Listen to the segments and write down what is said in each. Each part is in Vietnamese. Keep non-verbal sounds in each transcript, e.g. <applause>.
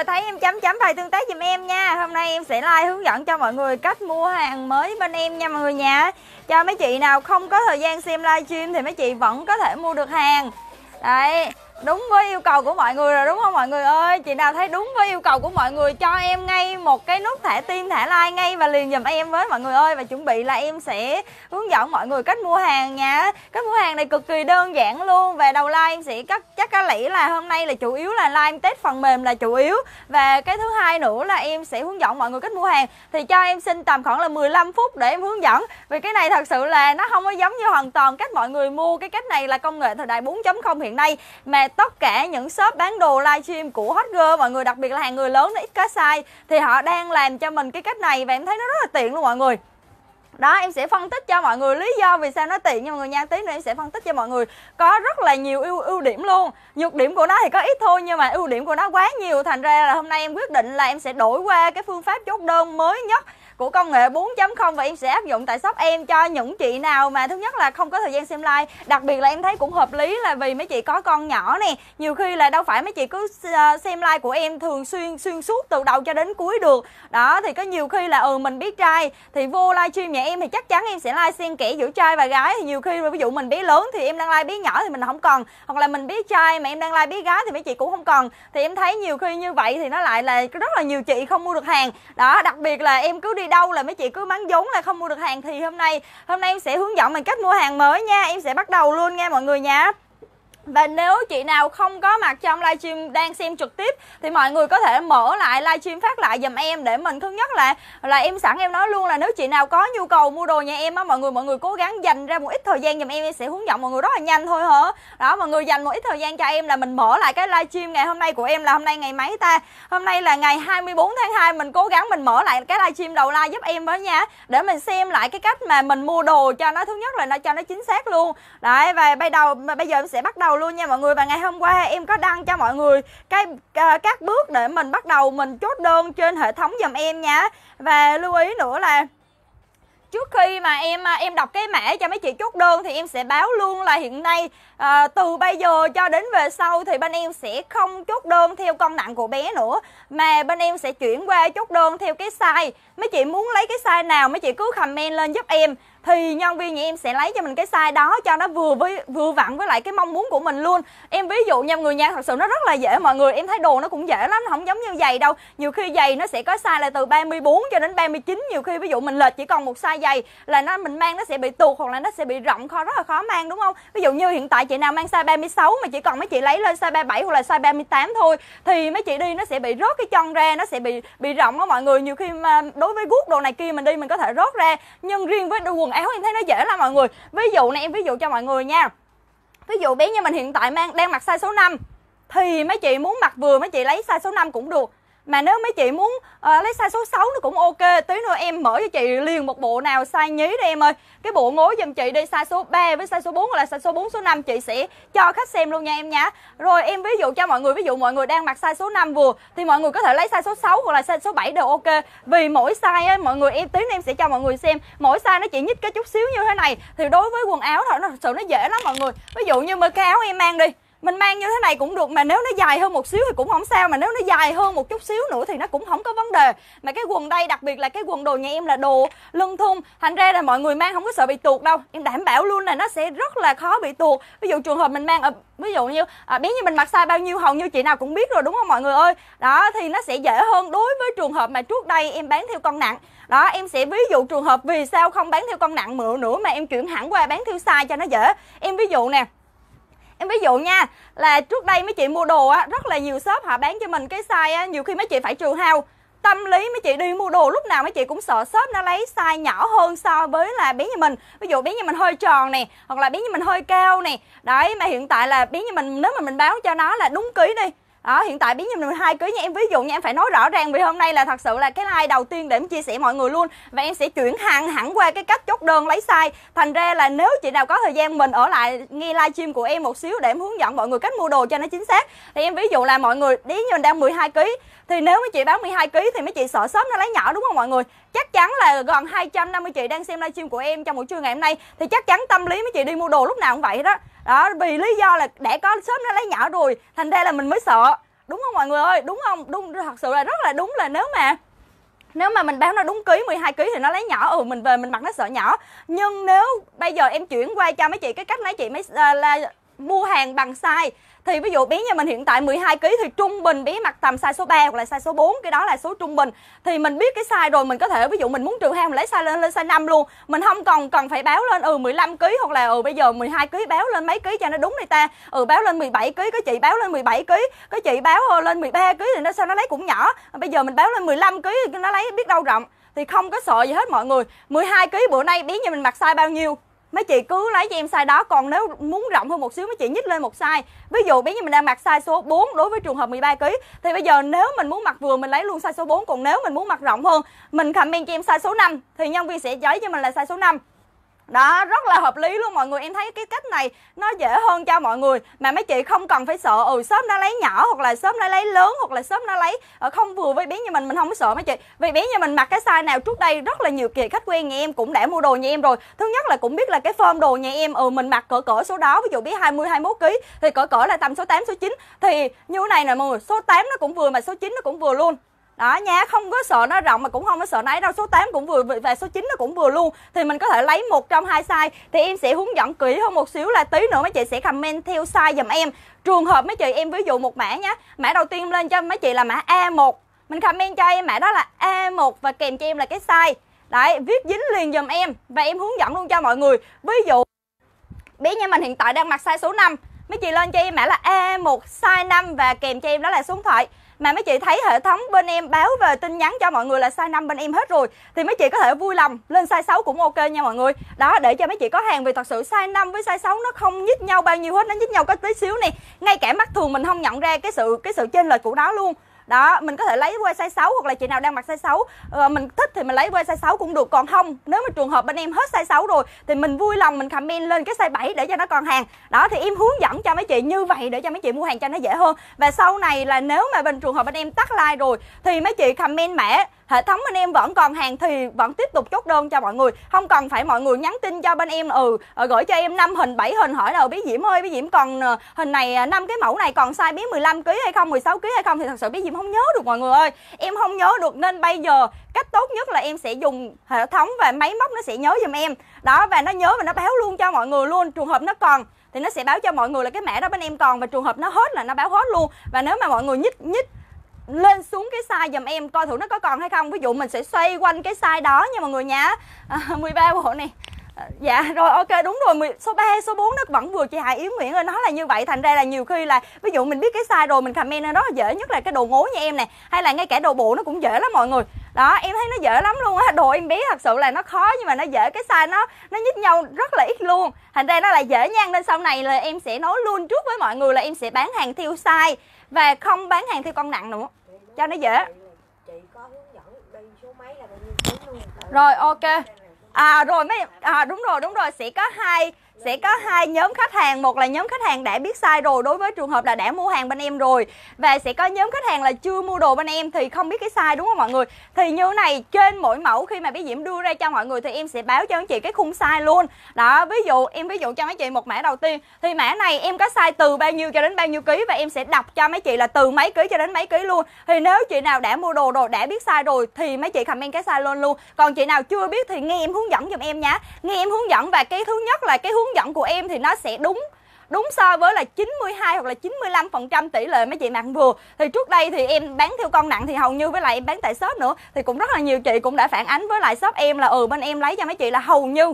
rồi, thấy em chấm chấm bài tương tác giùm em nha. Hôm nay em sẽ like hướng dẫn cho mọi người cách mua hàng mới bên em nha mọi người nha. Cho mấy chị nào không có thời gian xem livestream thì mấy chị vẫn có thể mua được hàng. Đấy đúng với yêu cầu của mọi người rồi, đúng không mọi người ơi? Chị nào thấy đúng với yêu cầu của mọi người, cho em ngay một cái nút thẻ tim, thẻ like ngay và liền giùm em với mọi người ơi. Và chuẩn bị là em sẽ hướng dẫn mọi người cách mua hàng nha. Cách mua hàng này cực kỳ đơn giản luôn. Về đầu like em sẽ cắt, chắc có lẽ là hôm nay là chủ yếu là like test phần mềm là chủ yếu. Và cái thứ hai nữa là em sẽ hướng dẫn mọi người cách mua hàng. Thì cho em xin tầm khoảng là 15 phút để em hướng dẫn. Vì cái này thật sự là nó không có giống như hoàn toàn cách mọi người mua. Cái cách này là công nghệ thời đại 4.0 hiện nay. Mà tất cả những shop bán đồ livestream của hot girl mọi người, đặc biệt là hàng người lớn nó ít cá size, thì họ đang làm cho mình cái cách này và em thấy nó rất là tiện luôn mọi người. Đó, em sẽ phân tích cho mọi người lý do vì sao nó tiện nha mọi người nha tí nữa em sẽ phân tích cho mọi người. Có rất là nhiều ưu ưu điểm luôn. Nhược điểm của nó thì có ít thôi nhưng mà ưu điểm của nó quá nhiều, thành ra là hôm nay em quyết định là em sẽ đổi qua cái phương pháp chốt đơn mới nhất của công nghệ 4.0 và em sẽ áp dụng tại shop em cho những chị nào mà thứ nhất là không có thời gian xem like đặc biệt là em thấy cũng hợp lý là vì mấy chị có con nhỏ nè, nhiều khi là đâu phải mấy chị cứ ờ, xem like của em thường xuyên xuyên suốt từ đầu cho đến cuối được. Đó, thì có nhiều khi là ừ mình biết trai thì vô livestream nhà em thì chắc chắn em sẽ like xen kẽ giữa trai và gái. Thì nhiều khi ví dụ mình bé lớn thì em đang like bé nhỏ thì mình không còn, hoặc là mình biết trai mà em đang like bé gái thì mấy chị cũng không còn. Thì em thấy nhiều khi như vậy thì nó lại là rất là nhiều chị không mua được hàng. Đó, đặc biệt là em cứ đi đâu là mấy chị cứ mắng vốn là không mua được hàng thì hôm nay hôm nay em sẽ hướng dẫn mình cách mua hàng mới nha, em sẽ bắt đầu luôn nha mọi người nha và nếu chị nào không có mặt trong livestream đang xem trực tiếp, thì mọi người có thể mở lại livestream phát lại dùm em để mình thứ nhất là là em sẵn em nói luôn là nếu chị nào có nhu cầu mua đồ nhà em á, mọi người mọi người cố gắng dành ra một ít thời gian dùm em em sẽ hướng dẫn mọi người rất là nhanh thôi hả? Đó, mọi người dành một ít thời gian cho em là mình mở lại cái livestream ngày hôm nay của em là hôm nay ngày mấy ta? Hôm nay là ngày 24 tháng 2 mình cố gắng mình mở lại cái livestream đầu live giúp em với nha, để mình xem lại cái cách mà mình mua đồ cho nó, thứ nhất là nó, cho nó chính xác luôn. Đấy, và bây đầu, bây giờ em sẽ bắt đầu luôn nha mọi người. Và ngày hôm qua em có đăng cho mọi người cái à, các bước để mình bắt đầu mình chốt đơn trên hệ thống dùm em nha. Và lưu ý nữa là trước khi mà em à, em đọc cái mã cho mấy chị chốt đơn thì em sẽ báo luôn là hiện nay à, từ bây giờ cho đến về sau thì bên em sẽ không chốt đơn theo cân nặng của bé nữa mà bên em sẽ chuyển qua chốt đơn theo cái size. Mấy chị muốn lấy cái size nào mấy chị cứ comment lên giúp em. Thì nhân viên nhà em sẽ lấy cho mình cái size đó cho nó vừa với vừa vặn với lại cái mong muốn của mình luôn. Em ví dụ nha người nha thật sự nó rất là dễ mọi người em thấy đồ nó cũng dễ lắm không giống như giày đâu. Nhiều khi giày nó sẽ có size là từ 34 cho đến 39 nhiều khi ví dụ mình lệch chỉ còn một size giày là nó mình mang nó sẽ bị tuột hoặc là nó sẽ bị rộng kho rất là khó mang đúng không? Ví dụ như hiện tại chị nào mang size 36 mà chỉ còn mấy chị lấy lên size 37 hoặc là size 38 thôi, thì mấy chị đi nó sẽ bị rớt cái chân ra, nó sẽ bị bị rộng á mọi người. Nhiều khi mà đối với guốc đồ này kia mình đi mình có thể rớt ra, nhưng riêng với đồ quần áo em thấy nó dễ lắm mọi người. Ví dụ này em ví dụ cho mọi người nha. Ví dụ bé như mình hiện tại mang, đang mặc size số 5 thì mấy chị muốn mặc vừa, mấy chị lấy size số 5 cũng được mà nếu mấy chị muốn uh, lấy size số 6 nó cũng ok tí nữa em mở cho chị liền một bộ nào size nhí đi em ơi. Cái bộ ngối giùm chị đi size số 3 với size số 4 hoặc là size số 4 số 5 chị sẽ cho khách xem luôn nha em nhá. Rồi em ví dụ cho mọi người ví dụ mọi người đang mặc size số 5 vừa thì mọi người có thể lấy size số 6 hoặc là size số 7 đều ok. Vì mỗi size ấy, mọi người em tí nữa em sẽ cho mọi người xem mỗi size nó chỉ nhích cái chút xíu như thế này. Thì đối với quần áo thôi nó thật sự nó dễ lắm mọi người. Ví dụ như mấy cái áo em mang đi mình mang như thế này cũng được mà nếu nó dài hơn một xíu thì cũng không sao mà nếu nó dài hơn một chút xíu nữa thì nó cũng không có vấn đề. Mà cái quần đây đặc biệt là cái quần đồ nhà em là đồ lưng thun thành ra là mọi người mang không có sợ bị tuột đâu. Em đảm bảo luôn là nó sẽ rất là khó bị tuột. Ví dụ trường hợp mình mang ở ví dụ như ờ, à, biết như mình mặc size bao nhiêu hầu như chị nào cũng biết rồi đúng không mọi người ơi? Đó thì nó sẽ dễ hơn đối với trường hợp mà trước đây em bán theo con nặng. Đó em sẽ ví dụ trường hợp vì sao không bán theo con nặng mượn nữa mà em chuyển hẳn qua bán theo size cho nó dễ. Em ví dụ nè em ví dụ nha, là trước đây mấy chị mua đồ á, rất là nhiều shop họ bán cho mình cái size á, nhiều khi mấy chị phải trừ hao. Tâm lý mấy chị đi mua đồ lúc nào mấy chị cũng sợ shop nó lấy size nhỏ hơn so với là bé như mình. Ví dụ bé như mình hơi tròn nè, hoặc là bé như mình hơi cao nè. Đấy, mà hiện tại là bé như mình, nếu mà mình báo cho nó là đúng ký đi đó, hiện tại biến như mình hai kg nha, em ví dụ nha, em phải nói rõ ràng vì hôm nay là thật sự là cái like đầu tiên để em chia sẻ mọi người luôn. Và em sẽ chuyển hàng hẳn qua cái cách chốt đơn lấy size. Thành ra là nếu chị nào có thời gian mình ở lại nghe livestream của em một xíu để em hướng dẫn mọi người cách mua đồ cho nó chính xác. Thì em ví dụ là mọi người biến như mình đang 12 kg thì nếu mấy chị bán 12 kg thì mấy chị sợ sớm nó lấy nhỏ, đúng không mọi người? Chắc chắn là gần 250 chị đang xem livestream của em trong buổi trưa ngày hôm nay. Thì chắc chắn tâm lý mấy chị đi mua đồ lúc nào cũng vậy đó. Đó vì lý do là để có sớm nó lấy nhỏ rồi thành ra là mình mới sợ. Đúng không mọi người ơi? Đúng không? Đúng thật sự là rất là đúng là nếu mà nếu mà mình báo nó đúng ký 12 kg thì nó lấy nhỏ. Ừ mình về mình mặc nó sợ nhỏ. Nhưng nếu bây giờ em chuyển qua cho mấy chị cái cách mấy chị mấy uh, là mua hàng bằng size thì ví dụ bé nhà mình hiện tại 12 kg thì trung bình bé mặc tầm size số 3 hoặc là size số 4 cái đó là số trung bình. Thì mình biết cái size rồi, mình có thể ví dụ mình muốn trừ hao mình lấy size lên lên size 5 luôn. Mình không còn cần phải báo lên ừ 15 kg hoặc là ừ bây giờ 12 kg báo lên mấy ký cho nó đúng này ta. Ừ báo lên 17 kg có chị báo lên 17 kg có chị báo ờ, lên 13 kg thì nó sao nó lấy cũng nhỏ. Bây giờ mình báo lên 15 kg thì nó lấy biết đâu rộng. Thì không có sợ gì hết mọi người. 12 kg bữa nay bé nhà mình mặc size bao nhiêu? Mấy chị cứ lấy cho em size đó, còn nếu muốn rộng hơn một xíu mấy chị nhích lên một size. Ví dụ bé như mình đang mặc size số 4 đối với trường hợp 13 kg thì bây giờ nếu mình muốn mặc vừa mình lấy luôn size số 4 còn nếu mình muốn mặc rộng hơn, mình comment cho em size số 5 thì nhân viên sẽ giấy cho mình là size số 5 đó, rất là hợp lý luôn mọi người. Em thấy cái cách này nó dễ hơn cho mọi người. Mà mấy chị không cần phải sợ ừ sớm nó lấy nhỏ hoặc là sớm đã lấy lớn hoặc là sớm nó lấy ờ, không vừa với bé như mình mình không có sợ mấy chị. Vì bé như mình mặc cái size nào trước đây rất là nhiều kỳ khách quen nhà em cũng đã mua đồ nhà em rồi. Thứ nhất là cũng biết là cái form đồ nhà em ừ mình mặc cỡ cỡ số đó, ví dụ bé 20 21 kg thì cỡ cỡ là tầm số 8 số 9 thì như này nè mọi người, số 8 nó cũng vừa mà số 9 nó cũng vừa luôn đó nha, không có sợ nó rộng mà cũng không có sợ nấy đâu. Số 8 cũng vừa và số 9 nó cũng vừa luôn. Thì mình có thể lấy một trong hai size. Thì em sẽ hướng dẫn kỹ hơn một xíu là tí nữa mấy chị sẽ comment theo size dùm em. Trường hợp mấy chị, em ví dụ một mã nhé mã đầu tiên lên cho mấy chị là mã A1 mình comment cho em mã đó là A1 và kèm cho em là cái size. Đấy, viết dính liền dùm em và em hướng dẫn luôn cho mọi người. Ví dụ, bé nhà mình hiện tại đang mặc size số 5 mấy chị lên cho em mã là A1 size 5 và kèm cho em đó là số điện thoại mà mấy chị thấy hệ thống bên em báo về tin nhắn cho mọi người là size 5 bên em hết rồi, thì mấy chị có thể vui lòng lên size 6 cũng ok nha mọi người. Đó, để cho mấy chị có hàng vì thật sự size 5 với size 6 nó không nhích nhau bao nhiêu hết, nó nhích nhau có tí xíu này ngay cả mắt thường mình không nhận ra cái sự cái sự chênh lệch của nó luôn đó mình có thể lấy qua size 6 hoặc là chị nào đang mặc size 6 ờ, mình thích thì mình lấy qua size 6 cũng được. Còn không nếu mà trường hợp bên em hết size 6 rồi thì mình vui lòng mình comment lên cái size 7 để cho nó còn hàng. Đó thì em hướng dẫn cho mấy chị như vậy để cho mấy chị mua hàng cho nó dễ hơn. Và sau này là nếu mà bên trường hợp bên em tắt like rồi thì mấy chị comment mã hệ thống bên em vẫn còn hàng thì vẫn tiếp tục chốt đơn cho mọi người. Không cần phải mọi người nhắn tin cho bên em ừ ờ, gửi cho em 5 hình 7 hình hỏi là ờ, bí diễm ơi, bí diễm còn ờ, hình này năm cái mẫu này còn size bí 15 kg hay không 16 kg hay không? Thì thật sự bí diễm không nhớ được mọi người ơi. Em không nhớ được nên bây giờ cách tốt nhất là em sẽ dùng hệ thống và máy móc nó sẽ nhớ giùm em. Đó, và nó nhớ và nó báo luôn cho mọi người luôn, trường hợp nó còn thì nó sẽ báo cho mọi người là cái mã đó bên em còn và trường hợp nó hết là nó báo hết luôn. Và nếu mà mọi người nhích nhích lên xuống cái size dùm em coi thử nó có còn hay không. Ví dụ mình sẽ xoay quanh cái size đó nha mọi người nhá à, <laughs> 13 bộ này. À, Dạ rồi ok đúng rồi số 3 số 4 nó vẫn vừa chị Hà Yến Nguyễn ơi nó là như vậy. Thành ra là nhiều khi là ví dụ mình biết cái size rồi mình comment nó rất là dễ nhất là cái đồ ngố như em nè hay là ngay cả đồ bộ nó cũng dễ lắm mọi người. Đó em thấy nó dễ lắm luôn á đồ em bé thật sự là nó khó nhưng mà nó dễ cái size nó nó nhích nhau rất là ít luôn. Thành ra nó là dễ nha nên sau này là em sẽ nói luôn trước với mọi người là em sẽ bán hàng theo size và không bán hàng theo con nặng nữa. Cho nó dễ. Rồi, ok. À rồi mấy à đúng rồi đúng rồi. Sẽ có hai sẽ có hai nhóm khách hàng. Một là nhóm khách hàng đã biết sai rồi đối với trường hợp là đã mua hàng bên em rồi. Và sẽ có nhóm khách hàng là chưa mua đồ bên em thì không biết cái sai, đúng không mọi người? Thì như này, trên mỗi mẫu khi mà bí diễm đưa ra cho mọi người thì em sẽ báo cho anh chị cái khung size luôn. Đó, ví dụ, em ví dụ cho mấy chị một mã đầu tiên. Thì mã này em có size từ bao nhiêu cho đến bao nhiêu ký và em sẽ đọc cho mấy chị là từ mấy ký cho đến mấy ký luôn. Thì nếu chị nào đã mua đồ rồi, đã biết sai rồi thì mấy chị comment cái size luôn luôn. Còn chị nào chưa biết thì nghe em hướng dẫn giùm em nhé nghe em hướng dẫn và cái thứ nhất là cái hướng hướng dẫn của em thì nó sẽ đúng đúng so với là 92 hoặc là 95 phần trăm tỷ lệ mấy chị mặc vừa thì trước đây thì em bán theo con nặng thì hầu như với lại em bán tại shop nữa. Thì cũng rất là nhiều chị cũng đã phản ánh với lại shop em là ừ bên em lấy cho mấy chị là hầu như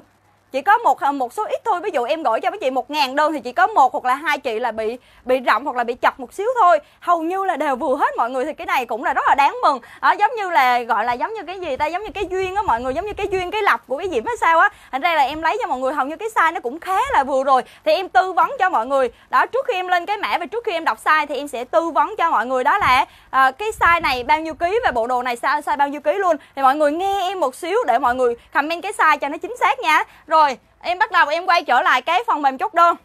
chỉ có một à, một số ít thôi. Ví dụ em gửi cho mấy chị một ngàn đơn thì chỉ có một hoặc là hai chị là bị bị rộng hoặc là bị chọc một xíu thôi. Hầu như là đều vừa hết mọi người thì cái này cũng là rất là đáng mừng. À, giống như là gọi là giống như cái gì ta? Giống như cái duyên á mọi người giống như cái duyên cái lọc của cái diễm hay sao á. Thành ra là em lấy cho mọi người hầu như cái size nó cũng khá là vừa rồi. Thì em tư vấn cho mọi người. Đó trước khi em lên cái mã và trước khi em đọc size thì em sẽ tư vấn cho mọi người. Đó là à, cái size này bao nhiêu ký và bộ đồ này size size bao nhiêu ký luôn. Thì mọi người nghe em một xíu để mọi người comment cái size cho nó chính xác nha. Rồi rồi, em bắt đầu em quay trở lại cái phần mềm chốt đơn.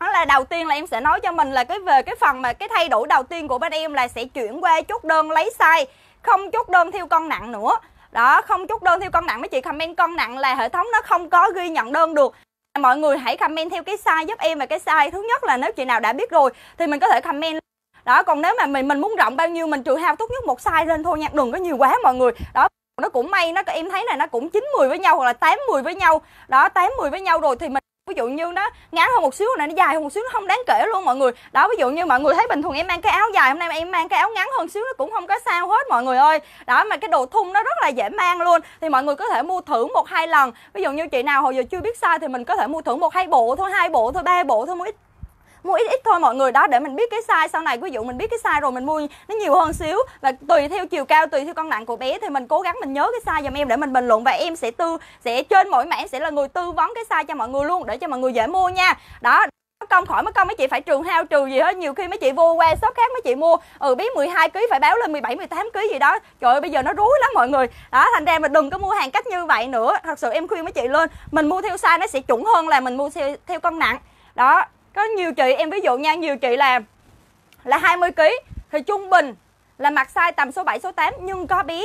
Đó là đầu tiên là em sẽ nói cho mình là cái về cái phần mà cái thay đổi đầu tiên của bên em là sẽ chuyển qua chốt đơn lấy size, không chốt đơn theo con nặng nữa. Đó, không chốt đơn theo cân nặng, mấy chị comment cân nặng là hệ thống nó không có ghi nhận đơn được. Mọi người hãy comment theo cái size giúp em và cái size thứ nhất là nếu chị nào đã biết rồi thì mình có thể comment. Đó, còn nếu mà mình mình muốn rộng bao nhiêu, mình trừ hao tốt nhất một size lên thôi nha, đừng có nhiều quá mọi người. Đó nó cũng may nó, em thấy này nó cũng chín mười với nhau hoặc là tám mười với nhau. Đó, tám mười với nhau rồi thì mình, ví dụ như nó ngắn hơn một xíu này, nó dài hơn một xíu, nó không đáng kể luôn mọi người. Đó, ví dụ như mọi người thấy bình thường em mang cái áo dài, hôm nay em mang cái áo ngắn hơn xíu nó cũng không có sao hết mọi người ơi. Đó, mà cái đồ thun nó rất là dễ mang luôn. Thì mọi người có thể mua thử một hai lần. Ví dụ như chị nào hồi giờ chưa biết size thì mình có thể mua thử một hai bộ thôi, hai bộ thôi, ba bộ thôi một ít mua ít ít thôi mọi người. Đó để mình biết cái size sau này. Ví dụ mình biết cái size rồi mình mua nó nhiều hơn xíu. Và tùy theo chiều cao tùy theo cân nặng của bé thì mình cố gắng mình nhớ cái size giùm em để mình bình luận. Và em sẽ tư sẽ trên mỗi mã sẽ là người tư vấn cái size cho mọi người luôn để cho mọi người dễ mua nha. Đó công khỏi mất công mấy chị phải trừ hao trừ gì hết. Nhiều khi mấy chị vô qua shop khác mấy chị mua ừ biết 12 kg phải báo lên 17 18 kg gì đó. Trời ơi bây giờ nó rối lắm mọi người. Đó thành ra mà đừng có mua hàng cách như vậy nữa. Thật sự em khuyên mấy chị lên mình mua theo size nó sẽ chuẩn hơn là mình mua theo, theo cân nặng. Đó có nhiều chị, em ví dụ nha, nhiều chị là là 20 kg thì trung bình là mặc size tầm số 7 số 8 nhưng có bé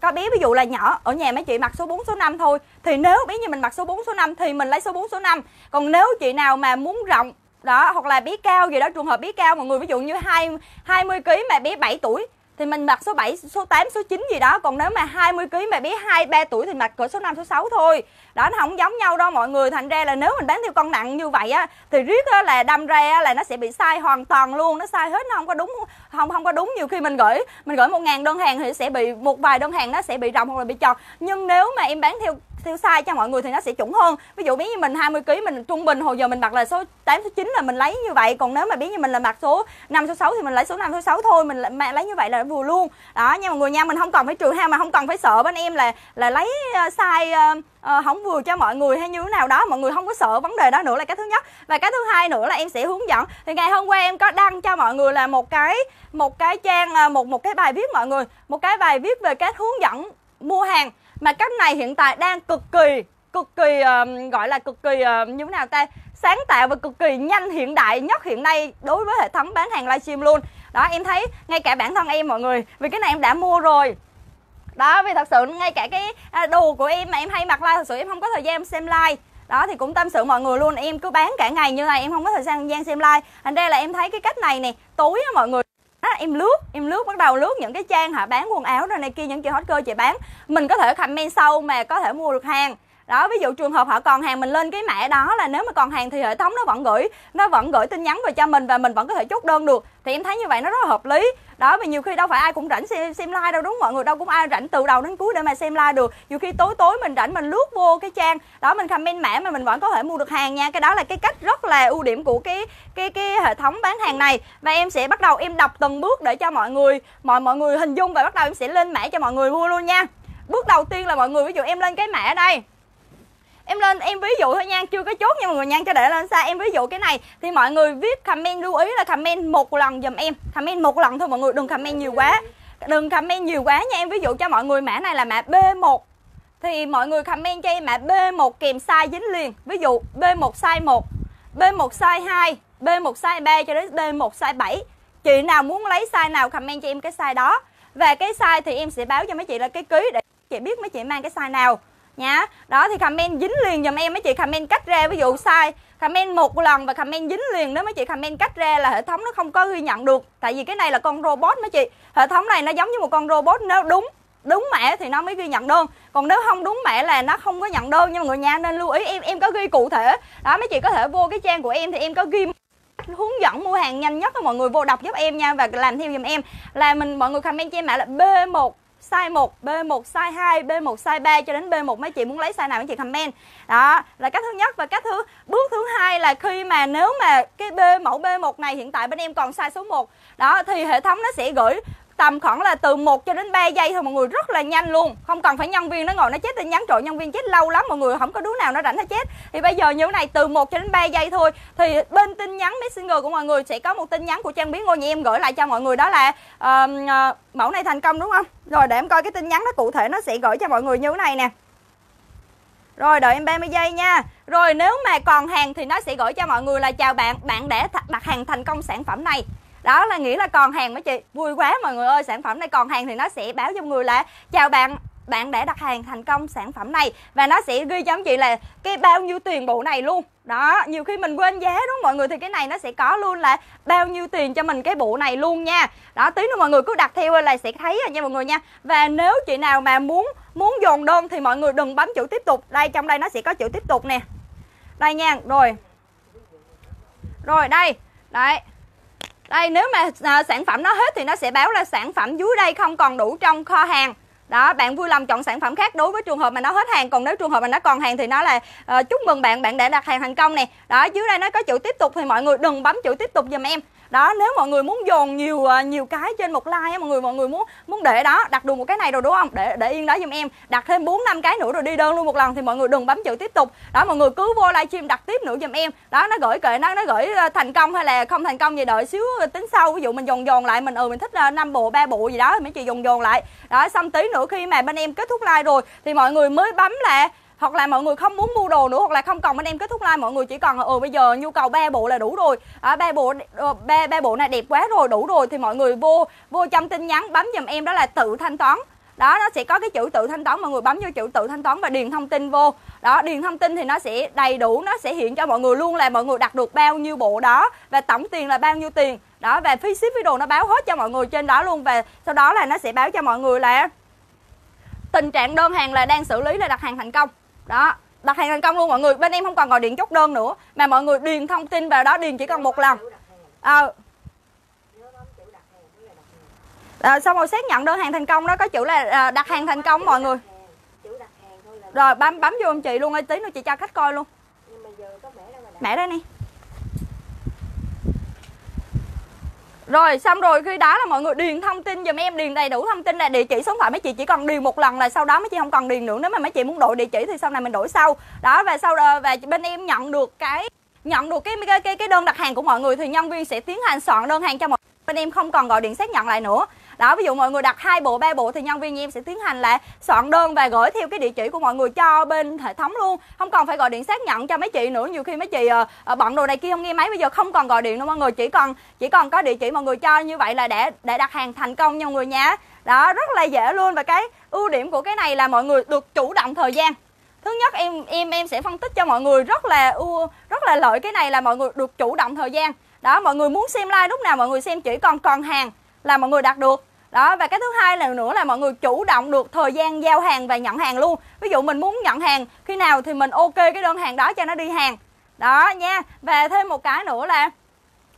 có bé ví dụ là nhỏ, ở nhà mấy chị mặc số 4 số 5 thôi, thì nếu bé như mình mặc số 4 số 5 thì mình lấy số 4 số 5 còn nếu chị nào mà muốn rộng, đó, hoặc là bé cao gì đó, trường hợp bé cao mọi người ví dụ như hai 20 kg mà bé 7 tuổi thì mình mặc số 7, số 8, số 9 gì đó Còn nếu mà 20 kg mà bé 2, 3 tuổi thì mặc cỡ số 5, số 6 thôi. Đó nó không giống nhau đâu mọi người. Thành ra là nếu mình bán theo con nặng như vậy á Thì riết á, là đâm ra á, là nó sẽ bị sai hoàn toàn luôn. Nó sai hết, nó không có đúng không không có đúng. Nhiều khi mình gửi mình gửi một ngàn đơn hàng thì sẽ bị một vài đơn hàng nó sẽ bị rộng hoặc là bị tròn Nhưng nếu mà em bán theo theo size cho mọi người thì nó sẽ chuẩn hơn. Ví dụ ví như mình 20 kg mình trung bình hồi giờ mình mặc là số 8 số 9 là mình lấy như vậy. Còn nếu mà bé như mình là mặc số 5 số 6 thì mình lấy số 5 số 6 thôi. Mình lấy như vậy là vừa luôn. Đó nha mọi người nha mình không cần phải trừ hao mà không cần phải sợ. Bên em là là lấy ờ, size ờ, uh, không vừa cho mọi người hay như thế nào đó mọi người không có sợ vấn đề đó nữa là cái thứ nhất. Và cái thứ hai nữa là em sẽ hướng dẫn. Thì ngày hôm qua em có đăng cho mọi người là một cái một cái trang à, một một cái bài viết mọi người một cái bài viết về cái hướng dẫn mua hàng. Mà cách này hiện tại đang cực kỳ cực kỳ uh, gọi là cực kỳ uh, như thế nào ta sáng tạo và cực kỳ nhanh hiện đại nhất hiện nay đối với hệ thống bán hàng livestream luôn. Đó em thấy ngay cả bản thân em mọi người vì cái này em đã mua rồi đó vì thật sự ngay cả cái à, đồ của em mà em hay mặc like thật sự em không có thời gian em xem like đó thì cũng tâm sự mọi người luôn em cứ bán cả ngày như này em không có thời gian xem like thành ra là em thấy cái cách này nè tối á mọi người. Đó, em lướt em lướt bắt đầu lướt những cái trang hả bán quần áo rồi này kia những chị hot girl chị bán. Mình có thể comment sâu mà có thể mua được hàng đó ví dụ trường hợp họ còn hàng mình lên cái mẹ đó là nếu mà còn hàng thì hệ thống nó vẫn gửi nó vẫn gửi tin nhắn về cho mình và mình vẫn có thể chốt đơn được. Thì em thấy như vậy nó rất là hợp lý. Đó vì nhiều khi đâu phải ai cũng rảnh xem, xem like đâu đúng mọi người? Đâu cũng ai rảnh từ đầu đến cuối để mà xem like được. Nhiều khi tối tối mình rảnh mình lướt vô cái trang đó mình comment mã mà mình vẫn có thể mua được hàng nha. Cái đó là cái cách rất là ưu điểm của cái cái cái hệ thống bán hàng này. Và em sẽ bắt đầu em đọc từng bước để cho mọi người mọi mọi người hình dung và bắt đầu em sẽ lên mã cho mọi người mua luôn nha. Bước đầu tiên là mọi người ví dụ em lên cái mã đây em lên, em ví dụ thôi nha, chưa có chốt nha mọi người nha cho để lên xa em ví dụ cái này, thì mọi người viết comment, lưu ý là comment một lần dùm em. Comment một lần thôi mọi người, đừng comment nhiều quá. Đừng comment nhiều quá nha, em ví dụ cho mọi người mã này là mã B1 thì mọi người comment cho em mã B1 kèm size dính liền. Ví dụ B1 size 1 B1 size 2 B1 size 3 cho đến B1 size 7 chị nào muốn lấy size nào comment cho em cái size đó. Và cái size thì em sẽ báo cho mấy chị là cái ký để chị biết mấy chị mang cái size nào nha đó, thì comment dính liền dùm em mấy chị. Comment cách ra, ví dụ sai. Comment một lần và comment dính liền nếu mấy chị. Comment cách ra là hệ thống nó không có ghi nhận được. Tại vì cái này là con robot mấy chị. Hệ thống này nó giống như một con robot. Nếu đúng đúng mẹ thì nó mới ghi nhận đơn. Còn nếu không đúng mẹ là nó không có nhận đơn. Nhưng mà người nhà nên lưu ý, em em có ghi cụ thể. Đó, mấy chị có thể vô cái trang của em thì em có ghi hướng dẫn mua hàng nhanh nhất mọi người vô đọc giúp em nha và làm theo giùm em. Là mình, mọi người comment cho em mã là B1 size 1, B1 size 2, B1 size 3 cho đến B1 mấy chị muốn lấy size nào mấy chị comment. Đó, là cách thứ nhất và cách thứ bước thứ hai là khi mà nếu mà cái B mẫu B1 này hiện tại bên em còn size số 1. Đó thì hệ thống nó sẽ gửi tầm khoảng là từ 1 cho đến 3 giây thôi mọi người rất là nhanh luôn. Không cần phải nhân viên nó ngồi nó chết tin nhắn trội nhân viên chết lâu lắm mọi người không có đứa nào nó rảnh nó chết. Thì bây giờ như thế này từ 1 cho đến 3 giây thôi. Thì bên tin nhắn messenger của mọi người sẽ có một tin nhắn của trang biến ngôi nhà em gửi lại cho mọi người đó là uh, uh, mẫu này thành công đúng không? Rồi để em coi cái tin nhắn nó cụ thể nó sẽ gửi cho mọi người như thế này nè. Rồi đợi em 30 giây nha. Rồi nếu mà còn hàng thì nó sẽ gửi cho mọi người là chào bạn Bạn đã đặt hàng thành công sản phẩm này đó là nghĩa là còn hàng mấy chị. Vui quá mọi người ơi, sản phẩm này còn hàng thì nó sẽ báo cho người là, chào bạn bạn đã đặt hàng thành công sản phẩm này. Và nó sẽ ghi cho chị là cái bao nhiêu tiền bộ này luôn. Đó, nhiều khi mình quên giá đúng không mọi người? Thì cái này nó sẽ có luôn là bao nhiêu tiền cho mình cái bộ này luôn nha. Đó, tí nữa mọi người cứ đặt theo là sẽ thấy nha mọi người nha. Và nếu chị nào mà muốn muốn dồn đơn thì mọi người đừng bấm chữ tiếp tục. Đây, trong đây nó sẽ có chữ tiếp tục nè. Đây nha, rồi. Rồi, đây. Đấy đây nếu mà à, sản phẩm nó hết thì nó sẽ báo là sản phẩm dưới đây không còn đủ trong kho hàng. Đó bạn vui lòng chọn sản phẩm khác đối với trường hợp mà nó hết hàng. Còn nếu trường hợp mà nó còn hàng thì nó là uh, chúc mừng bạn bạn đã đặt hàng thành công nè. Đó dưới đây nó có chữ tiếp tục thì mọi người đừng bấm chữ tiếp tục giùm em đó, nếu mọi người muốn dồn nhiều à, nhiều cái trên một like mọi người mọi người muốn muốn để đó, đặt được một cái này rồi, đúng không? Để để yên đó giùm em. Đặt thêm bốn năm cái nữa rồi đi đơn luôn một lần thì mọi người đừng bấm chữ tiếp tục. Đó, mọi người cứ vô livestream đặt tiếp nữa giùm em. Đó, nó gửi kệ, nó nó gửi à, thành công hay là không thành công gì, đợi xíu à, tính sau. Ví dụ mình dồn dồn lại, mình ừ mình thích năm bộ, ba bộ gì đó thì mấy chị dồn dồn lại. Đó, xong tí nữa khi mà bên em kết thúc like rồi thì mọi người mới bấm là hoặc là mọi người không muốn mua đồ nữa hoặc là không còn bên em kết thúc like mọi người chỉ còn ừ bây giờ nhu cầu ba bộ là đủ rồi. À, ba bộ ờ, ba ba bộ này đẹp quá rồi đủ rồi thì mọi người vô vô trong tin nhắn bấm giùm em đó là tự thanh toán. Đó nó sẽ có cái chữ tự thanh toán mọi người bấm vô chữ tự thanh toán và điền thông tin vô. Đó điền thông tin thì nó sẽ đầy đủ nó sẽ hiện cho mọi người luôn là mọi người đặt được bao nhiêu bộ đó và tổng tiền là bao nhiêu tiền. Đó và phí ship với đồ nó báo hết cho mọi người trên đó luôn và sau đó là nó sẽ báo cho mọi người là tình trạng đơn hàng là đang xử lý là đặt hàng thành công đó đặt hàng thành công luôn mọi người. Bên em không còn gọi điện chốt đơn nữa mà mọi người điền thông tin vào đó điền chỉ cần một lần. Ờ à, xong rồi xác nhận đơn hàng thành công đó có chữ là à, đặt hàng thành công mọi người. Rồi bấm bấm vô ông chị luôn ơi tí nữa chị cho khách coi luôn. Mẹ đây nè. Rồi xong rồi khi đó là mọi người điền thông tin dùm em điền đầy đủ thông tin là địa chỉ số điện thoại mấy chị chỉ cần điền một lần là sau đó mấy chị không cần điền nữa nếu mà mấy chị muốn đổi địa chỉ thì sau này mình đổi sau. Đó và sau đó và bên em nhận được cái nhận được cái cái cái, cái đơn đặt hàng của mọi người thì nhân viên sẽ tiến hành soạn đơn hàng cho mọi người. bên em không còn gọi điện xác nhận lại nữa đó ví dụ mọi người đặt hai bộ ba bộ thì nhân viên em sẽ tiến hành là soạn đơn và gửi theo cái địa chỉ của mọi người cho bên hệ thống luôn. Không còn phải gọi điện xác nhận cho mấy chị nữa. Nhiều khi mấy chị uh, bận đồ này kia không nghe máy bây giờ không còn gọi điện đâu mọi người. Chỉ còn chỉ còn có địa chỉ mọi người cho. Như vậy là để để đặt hàng thành công nha mọi người nha. Đó rất là dễ luôn. Và cái ưu điểm của cái này là mọi người được chủ động thời gian. Thứ nhất em em em sẽ phân tích cho mọi người rất là ưu rất là lợi cái này là mọi người được chủ động thời gian. Đó mọi người muốn xem like lúc nào mọi người xem chỉ còn còn hàng là mọi người đặt được. Đó và cái thứ hai là nữa là mọi người chủ động được thời gian giao hàng và nhận hàng luôn. Ví dụ mình muốn nhận hàng khi nào thì mình ok cái đơn hàng đó cho nó đi hàng. Đó nha và thêm một cái nữa là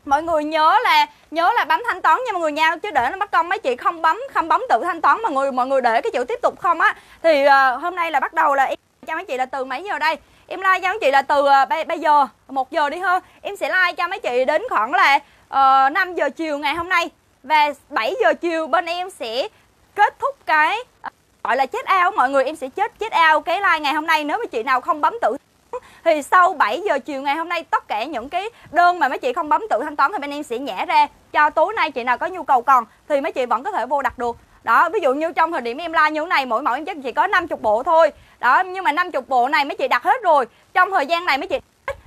mọi người nhớ là nhớ là bấm thanh toán nha mọi người nha chứ để nó mất công mấy chị không bấm không bấm tự thanh toán mà người mọi người để cái chữ tiếp tục không á. Thì uh, hôm nay là bắt đầu là em cho mấy chị là từ mấy giờ đây? Em like cho mấy chị là từ ờ, uh, bây, bây giờ một giờ đi hơn em sẽ like cho mấy chị đến khoảng là ờ, uh, 5 giờ chiều ngày hôm nay và 7 giờ chiều bên em sẽ kết thúc cái, gọi là chết ao mọi người, em sẽ chết chết ao cái like ngày hôm nay. Nếu mà chị nào không bấm tự thì sau 7 giờ chiều ngày hôm nay, tất cả những cái đơn mà mấy chị không bấm tự thanh toán thì bên em sẽ nhả ra cho tối nay chị nào có nhu cầu còn thì mấy chị vẫn có thể vô đặt được. Đó, ví dụ như trong thời điểm em like như thế này, mỗi mẫu em chắc chỉ có 50 bộ thôi. Đó, nhưng mà 50 bộ này mấy chị đặt hết rồi. Trong thời gian này mấy chị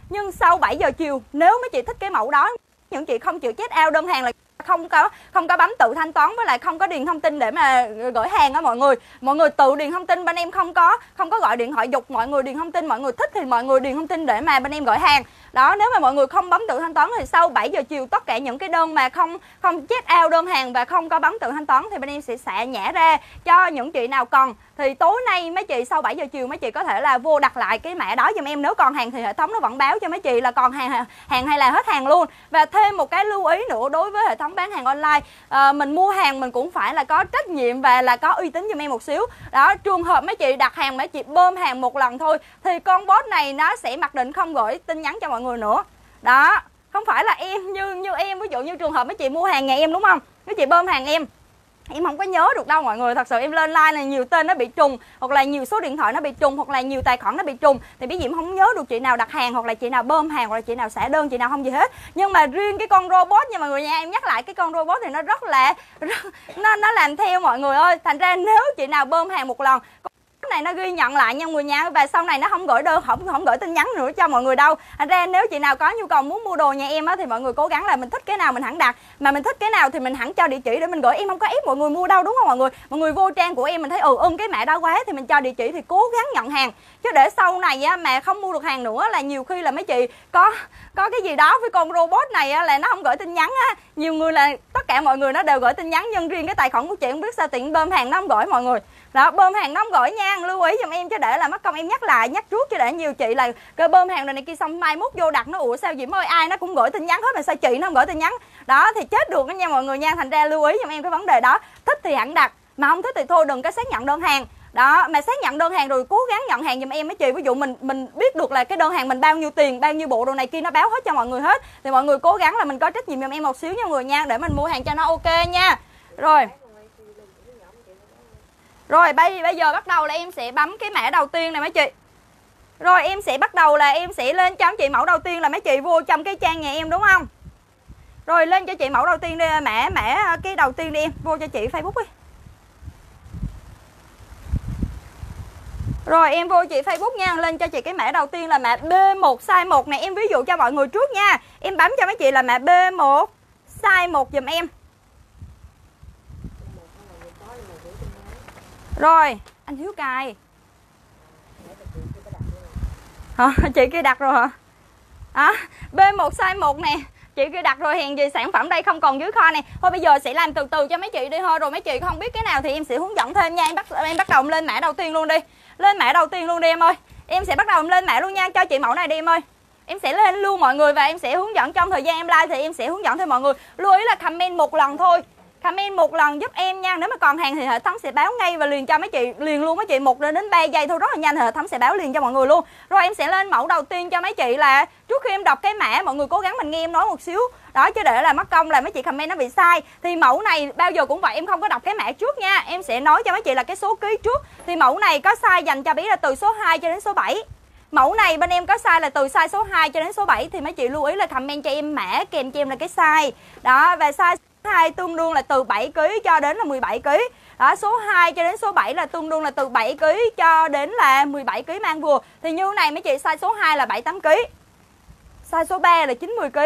nhưng sau 7 giờ chiều, nếu mấy chị thích cái mẫu đó, những chị không chịu chết ao đơn hàng là không có không có bấm tự thanh toán, với lại không có điền thông tin để mà ờ, gửi hàng á mọi người. Mọi người tự điền thông tin, bên em không có không có gọi điện thoại dục, mọi người điền thông tin, mọi người thích thì mọi người điền thông tin để mà bên em gửi hàng. Đó, nếu mà mọi người không bấm tự thanh toán thì sau 7 giờ chiều tất cả những cái đơn mà không không check out đơn hàng và không có bấm tự thanh toán thì bên em sẽ xả nhả ra cho những chị nào còn. Thì tối nay mấy chị, sau 7 giờ chiều mấy chị có thể là vô đặt lại cái mã đó giùm em. Nếu còn hàng thì hệ thống nó vẫn báo cho mấy chị là còn hàng hàng hay là hết hàng luôn. Và thêm một cái lưu ý nữa, đối với hệ thống bán hàng online. À, mình mua hàng mình cũng phải là có trách nhiệm và là có uy tín giùm em một xíu. Đó trường hợp mấy chị đặt hàng mấy chị bơm hàng một lần thôi thì con bot này nó sẽ mặc định không gửi tin nhắn cho mọi người nữa. Đó không phải là em như như em ví dụ như trường hợp mấy chị mua hàng nhà em đúng không? Mấy chị bơm hàng em em không có nhớ được đâu mọi người. Thật sự em lên like là nhiều tên nó bị trùng, hoặc là nhiều số điện thoại nó bị trùng, hoặc là nhiều tài khoản nó bị trùng. Thì bí diễm không nhớ được chị nào đặt hàng, hoặc là chị nào bơm hàng, hoặc là chị nào xả đơn, chị nào không gì hết. Nhưng mà riêng cái con robot nha mọi người nha, em nhắc lại cái con robot thì nó rất là, <laughs> nó nó làm theo mọi người ơi. Thành ra nếu chị nào bơm hàng một lần này nó ghi nhận lại nha mọi người nha và sau này nó không gửi đơn không không gửi tin nhắn nữa cho mọi người đâu. Thành ra nếu chị nào có nhu cầu muốn mua đồ nhà em á thì mọi người cố gắng là mình thích cái nào mình hẳn đặt. Mà mình thích cái nào thì mình hẳn cho địa chỉ để mình gửi. Em không có ép mọi người mua đâu đúng không mọi người? Mọi người vô trang của em mình thấy ừ ưng cái mẹ đó quá thì mình cho địa chỉ thì cố gắng nhận hàng. Chứ để sau này á mà không mua được hàng nữa là nhiều khi là mấy chị có có cái gì đó với con robot này á, là nó không gửi tin nhắn á. Nhiều người là tất cả mọi người nó đều gửi tin nhắn nhưng riêng cái tài khoản của chị không biết sao tiện bơm hàng nó không gửi mọi người đó bơm hàng nóng không gửi lưu ý giùm em cho để là mất công em nhắc lại, nhắc trước cho để nhiều chị là cái bơm hàng rồi này kia xong mai mốt vô đặt nó ủa sao diễm ơi, ai nó cũng gửi tin nhắn hết mà sao chị nó không gửi tin nhắn. Đó, thì chết được đó nha mọi người nha, thành ra lưu ý giùm em cái vấn đề đó. Thích thì hẳn đặt, mà không thích thì thôi, đừng có xác nhận đơn hàng. Đó, mà xác nhận đơn hàng rồi cố gắng nhận hàng giùm em mấy chị. Ví dụ mình mình biết được là cái đơn hàng mình bao nhiêu tiền, bao nhiêu bộ đồ này kia nó báo hết cho mọi người hết, thì mọi người cố gắng là mình có trách nhiệm giùm em một xíu nha mọi người nha, để mình mua hàng cho nó ok nha. Rồi rồi, bây bây giờ bắt đầu là em sẽ bấm cái mã đầu tiên này mấy chị. Rồi, em sẽ bắt đầu là em sẽ lên cho chị mẫu đầu tiên là mấy chị vô trong cái trang nhà em, đúng không? Rồi, lên cho chị mẫu đầu tiên đi, mã mã, cái đầu tiên đi em, vô cho chị facebook đi. Rồi, em vô chị Facebook nha, Lên cho chị cái mã đầu tiên là mã B1 size 1 này Em ví dụ cho mọi người trước nha. Em bấm cho mấy chị là mã B1 size 1 dùm em. Rồi anh Hiếu cài. Hả? Chị kia đặt rồi hả? À, B1 size 1 nè. Chị kia đặt rồi hèn gì sản phẩm đây không còn dưới kho này thôi bây giờ sẽ làm từ từ cho mấy chị đi. Thôi rồi mấy chị không biết cái nào thì em sẽ hướng dẫn thêm nha. Em bắt em bắt đầu lên mã đầu tiên luôn đi. Lên mã đầu tiên luôn đi em ơi. Em sẽ bắt đầu lên mã luôn nha. Cho chị mẫu này đi em ơi. Em sẽ lên luôn mọi người và em sẽ hướng dẫn trong thời gian em like thì em sẽ hướng dẫn thêm mọi người. Lưu ý là comment một lần thôi comment một lần giúp em nha. Nếu mà còn hàng thì hệ thống sẽ báo ngay và liền cho mấy chị, liền luôn mấy chị. Một đến 3 giây thôi, rất là nhanh hệ thống sẽ báo liền cho mọi người luôn. Rồi em sẽ lên mẫu đầu tiên cho mấy chị là trước khi em đọc cái mã, mọi người cố gắng mình nghe em nói một xíu. Đó, chứ để là mất công là mấy chị comment nó bị sai. Thì mẫu này bao giờ cũng vậy, em không có đọc cái mã trước nha. Em sẽ nói cho mấy chị là cái số ký trước. Thì mẫu này có size dành cho bé là từ số 2 cho đến số 7 Mẫu này bên em có size là từ size số 2 cho đến số 7 Thì mấy chị lưu ý là comment cho em mã, kèm cho em là cái size. Đó, và size 2 tương đương là từ 7 kg cho đến là 17 kg. Đó, số 2 cho đến số 7 là tương đương là từ 7 kg cho đến là 17 kg mang vừa. Thì như này mấy chị size số 2 là 7 8 kg. Size số 3 là 90 kg.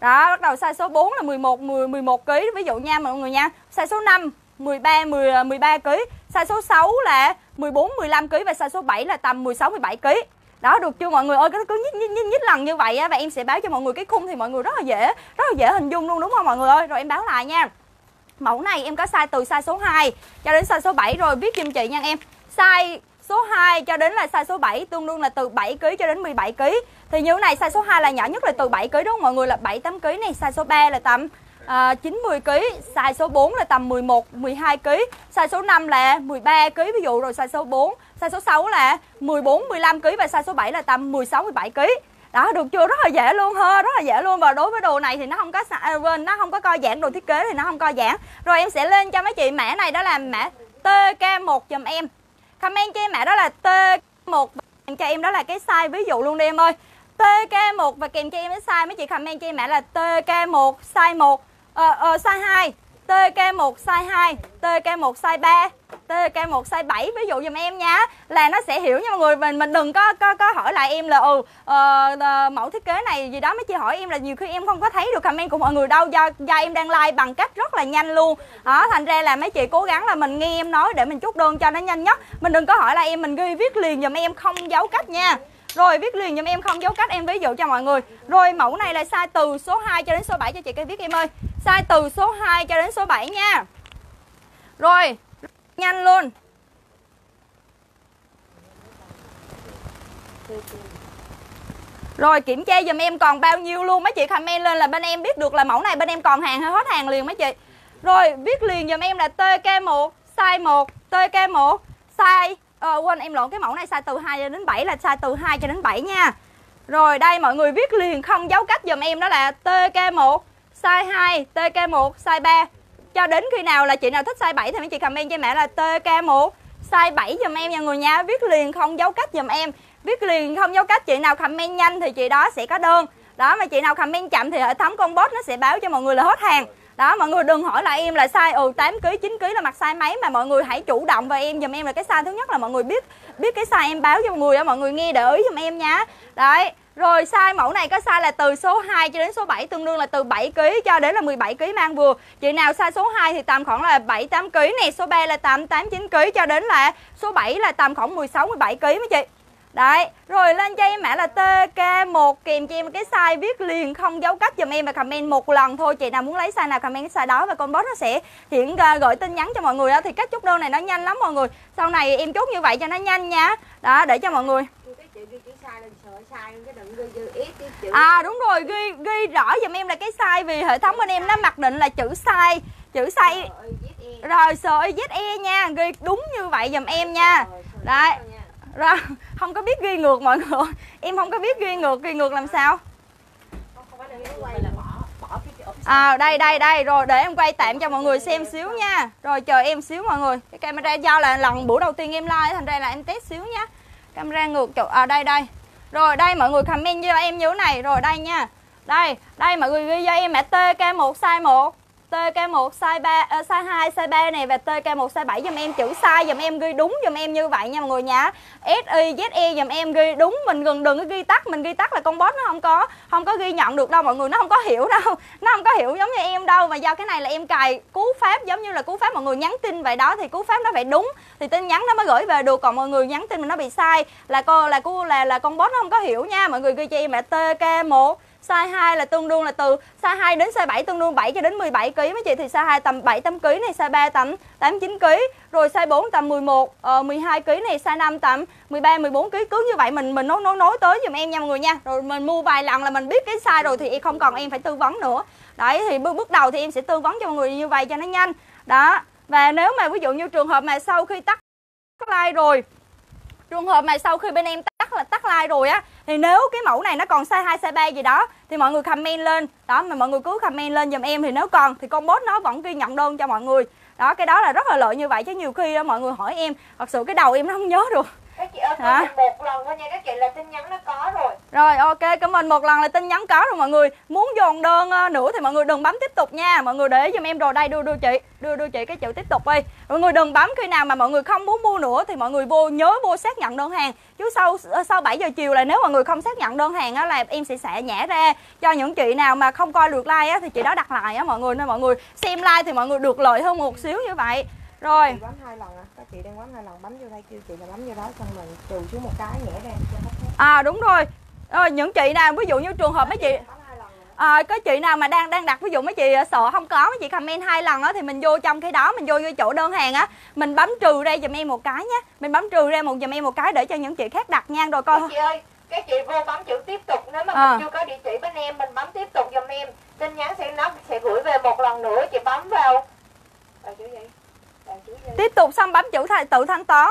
Đó, bắt đầu size số 4 là 11 10 11 kg ví dụ nha mọi người nha. Size số 5 13 10 13 kg. Size số 6 là 14 15 kg và size số 7 là tầm 16 17 kg đó được chưa mọi người? Ơi cứ nhích nhích nhích, nhích lần như vậy á và em sẽ báo cho mọi người cái khung thì mọi người rất là dễ rất là dễ hình dung luôn đúng không mọi người ơi? Rồi em báo lại nha. Mẫu này em có size từ size số 2 cho đến size số 7 rồi viết giùm chị nha em. Size số 2 cho đến là size số 7 tương đương là từ 7 kg cho đến 17 kg. Thì như này size số 2 là nhỏ nhất là từ 7 kg đúng không mọi người? Là 7 8 kg này, size số 3 là tầm à, 90 kg, size số 4 là tầm 11 12 kg, size số 5 là 13 kg ví dụ. Rồi size số 4, size số 6 là 14 15 kg và size số 7 là tầm 16 17 kg. Đó được chưa? Rất là dễ luôn ha, rất là dễ luôn và đối với đồ này thì nó không có à, quên nó không có co giãn đồ thiết kế thì nó không co giãn. Rồi em sẽ lên cho mấy chị mã này đó là mã TK1 giùm em. Comment cho em mã đó là T1 cho em đó là cái size ví dụ luôn đi em ơi. TK1 và kèm cho em cái size mấy chị comment cho em mã là TK1 size 1 ờ, uh, ờ, size 2 TK1 size 2 TK1 size 3 TK1 size 7 ví dụ giùm em nha là nó sẽ hiểu nha mọi người. Mình mình đừng có có có hỏi lại em là ừ uh, mẫu thiết kế này gì đó. Mấy chị hỏi em là nhiều khi em không có thấy được comment của mọi người đâu. Do do em đang like bằng cách rất là nhanh luôn. Đó thành ra là mấy chị cố gắng là mình nghe em nói để mình chốt đơn cho nó nhanh nhất. Mình đừng có hỏi là em mình ghi viết liền giùm em không giấu cách nha rồi viết liền giùm em không, dấu cách em ví dụ cho mọi người. Rồi mẫu này là size từ số 2 cho đến số 7 cho chị cái viết em ơi. Size từ số 2 cho đến số 7 nha. Rồi, Nhanh luôn. Rồi kiểm tra dùm em còn bao nhiêu luôn Mấy chị comment lên là bên em biết được là mẫu này bên em còn hàng hay hết hàng liền mấy chị. Rồi viết liền dùm em là TK1 Size 1 TK1 Size ờ, quên em lộn cái mẫu này size từ 2 cho đến 7 là size từ 2 cho đến 7 nha. Rồi đây mọi người viết liền không dấu cách dùm em đó là TK1 size 2 TK1 size 3 cho đến khi nào là chị nào thích size 7 thì mấy chị comment cho mẹ là TK1 size 7 dùm em nha người nha. Viết liền không dấu cách dùm em. Viết liền không dấu cách chị nào comment nhanh thì chị đó sẽ có đơn. Đó mà chị nào comment chậm thì hệ thống con bot nó sẽ báo cho mọi người là hết hàng đó mọi người đừng hỏi là em là size ừ 8 kg 9 kg là mặc size mấy mà mọi người hãy chủ động và em dùm em là cái size thứ nhất là mọi người biết biết cái size em báo cho mọi người á mọi người nghe để ý dùm em nha đấy rồi size mẫu này có size là từ số 2 cho đến số 7 tương đương là từ 7 kg cho đến là 17 kg mang vừa. Chị nào size số 2 thì tầm khoảng là 7 8 kg này, số 3 là tầm 8 9 kg cho đến là số 7 là tầm khoảng 16 17 kg mấy chị. Đấy, rồi lên cho em mã là TK1 kèm cho em cái size viết liền không dấu cách dùm em và comment một lần thôi. Chị nào muốn lấy size nào comment cái size đó và con boss nó sẽ hiện uh, gửi tin nhắn cho mọi người đó thì cách chốt đơn này nó nhanh lắm mọi người. Sau này em chốt như vậy cho nó nhanh nha. Đó để cho mọi người À đúng rồi, ghi ghi rõ giùm em là cái size vì hệ thống bên em nó mặc định là chữ size, chữ size rồi sợi ZE nha, ghi đúng như vậy giùm em nha. Đấy ra không có biết ghi ngược mọi người. Em không có biết ghi ngược, ghi ngược làm sao? À đây đây đây rồi để em quay tạm cho mọi người xem xíu nha. Rồi chờ em xíu mọi người. Cái camera do là lần buổi đầu tiên em like thành ra là em test xíu nha. Camera ngược chỗ à đây đây. Rồi đây mọi người comment cho em như thế này Rồi đây nha Đây, đây mọi người ghi cho em mã TK1 size 1 TK1 size 3 uh, ờ, size 2 size 3 này và TK1 size 7 giùm em chữ size giùm em ghi đúng giùm em như vậy nha mọi người nha. SI ZE giùm em ghi đúng mình gần đừng có ghi tắt, mình ghi tắt là con boss nó không có không có ghi nhận được đâu mọi người, nó không có hiểu đâu. <laughs> Nó không có hiểu giống như em đâu mà do cái này là em cài cú pháp giống như là cú pháp mọi người nhắn tin vậy đó thì cú pháp nó phải đúng thì tin nhắn nó mới gửi về được còn mọi người nhắn tin mà nó bị sai là cô là cô là là con boss nó không có hiểu nha. Mọi người ghi cho em là TK1 Size 2 là tương đương là từ size 2 đến size 7 tương đương 7 cho đến 17 kg mấy chị thì size 2 tầm 7 8 kg này, size 3 tầm 8 9 kg, rồi size 4 tầm 11 uh, 12 kg này, size 5 tầm 13 14 kg cứ như vậy mình mình nối nối nối tới giùm em nha mọi người nha. Rồi mình mua vài lần là mình biết cái size rồi thì em không còn em phải tư vấn nữa. Đấy thì bước bước đầu thì em sẽ tư vấn cho mọi người như vậy cho nó nhanh. Đó. Và nếu mà ví dụ như trường hợp mà sau khi tắt like rồi trường hợp mà sau khi bên em tắt là tắt like rồi á thì nếu cái mẫu này nó còn size 2 size 3 gì đó thì mọi người comment lên. Đó mà mọi người cứ comment lên giùm em thì nếu còn thì con bot nó vẫn ghi nhận đơn cho mọi người. Đó cái đó là rất là lợi như vậy chứ nhiều khi đó, mọi người hỏi em thật sự cái đầu em nó không nhớ được các chị ơi Hả? một lần thôi nha các chị là tin nhắn nó có rồi. Rồi ok cảm ơn một lần là tin nhắn có rồi mọi người. Muốn dồn đơn ờ, nữa thì mọi người đừng bấm tiếp tục nha. Mọi người để giùm em rồi đây đưa đưa chị đưa đưa chị cái chữ tiếp tục đi. Mọi người đừng bấm khi nào mà mọi người không muốn mua nữa thì mọi người vô nhớ vô xác nhận đơn hàng. Chứ sau ờ, sau 7 giờ chiều là nếu mọi người không xác nhận đơn hàng á là em sẽ xả nhả ra. Cho những chị nào mà không coi được like á thì chị đó đặt lại á mọi người. Nên mọi người xem like thì mọi người được lợi hơn một xíu như vậy rồi. Bấm hai lần à. Các chị đang bấm hai lần bấm vô đây kêu chị là bấm vô đó xong mình trừ xuống một cái nhẹ ra. À đúng rồi. À, những chị nào ví dụ như trường hợp mấy chị à, có chị nào mà đang đang đặt ví dụ mấy chị sợ không có mấy chị comment hai lần á thì mình vô trong cái đó mình vô vô chỗ đơn hàng á mình bấm trừ ra giùm em một cái nhé mình bấm trừ ra một giùm em một cái để cho những chị khác đặt nha rồi coi các chị ơi các chị vô bấm chữ tiếp tục nếu mà à. mình chưa có địa chỉ bên em mình bấm tiếp tục giùm em. Tin nhắn sẽ nó sẽ gửi về một lần nữa chị bấm vào. À, chữ gì tiếp tục xong bấm chữ thay tự thanh toán.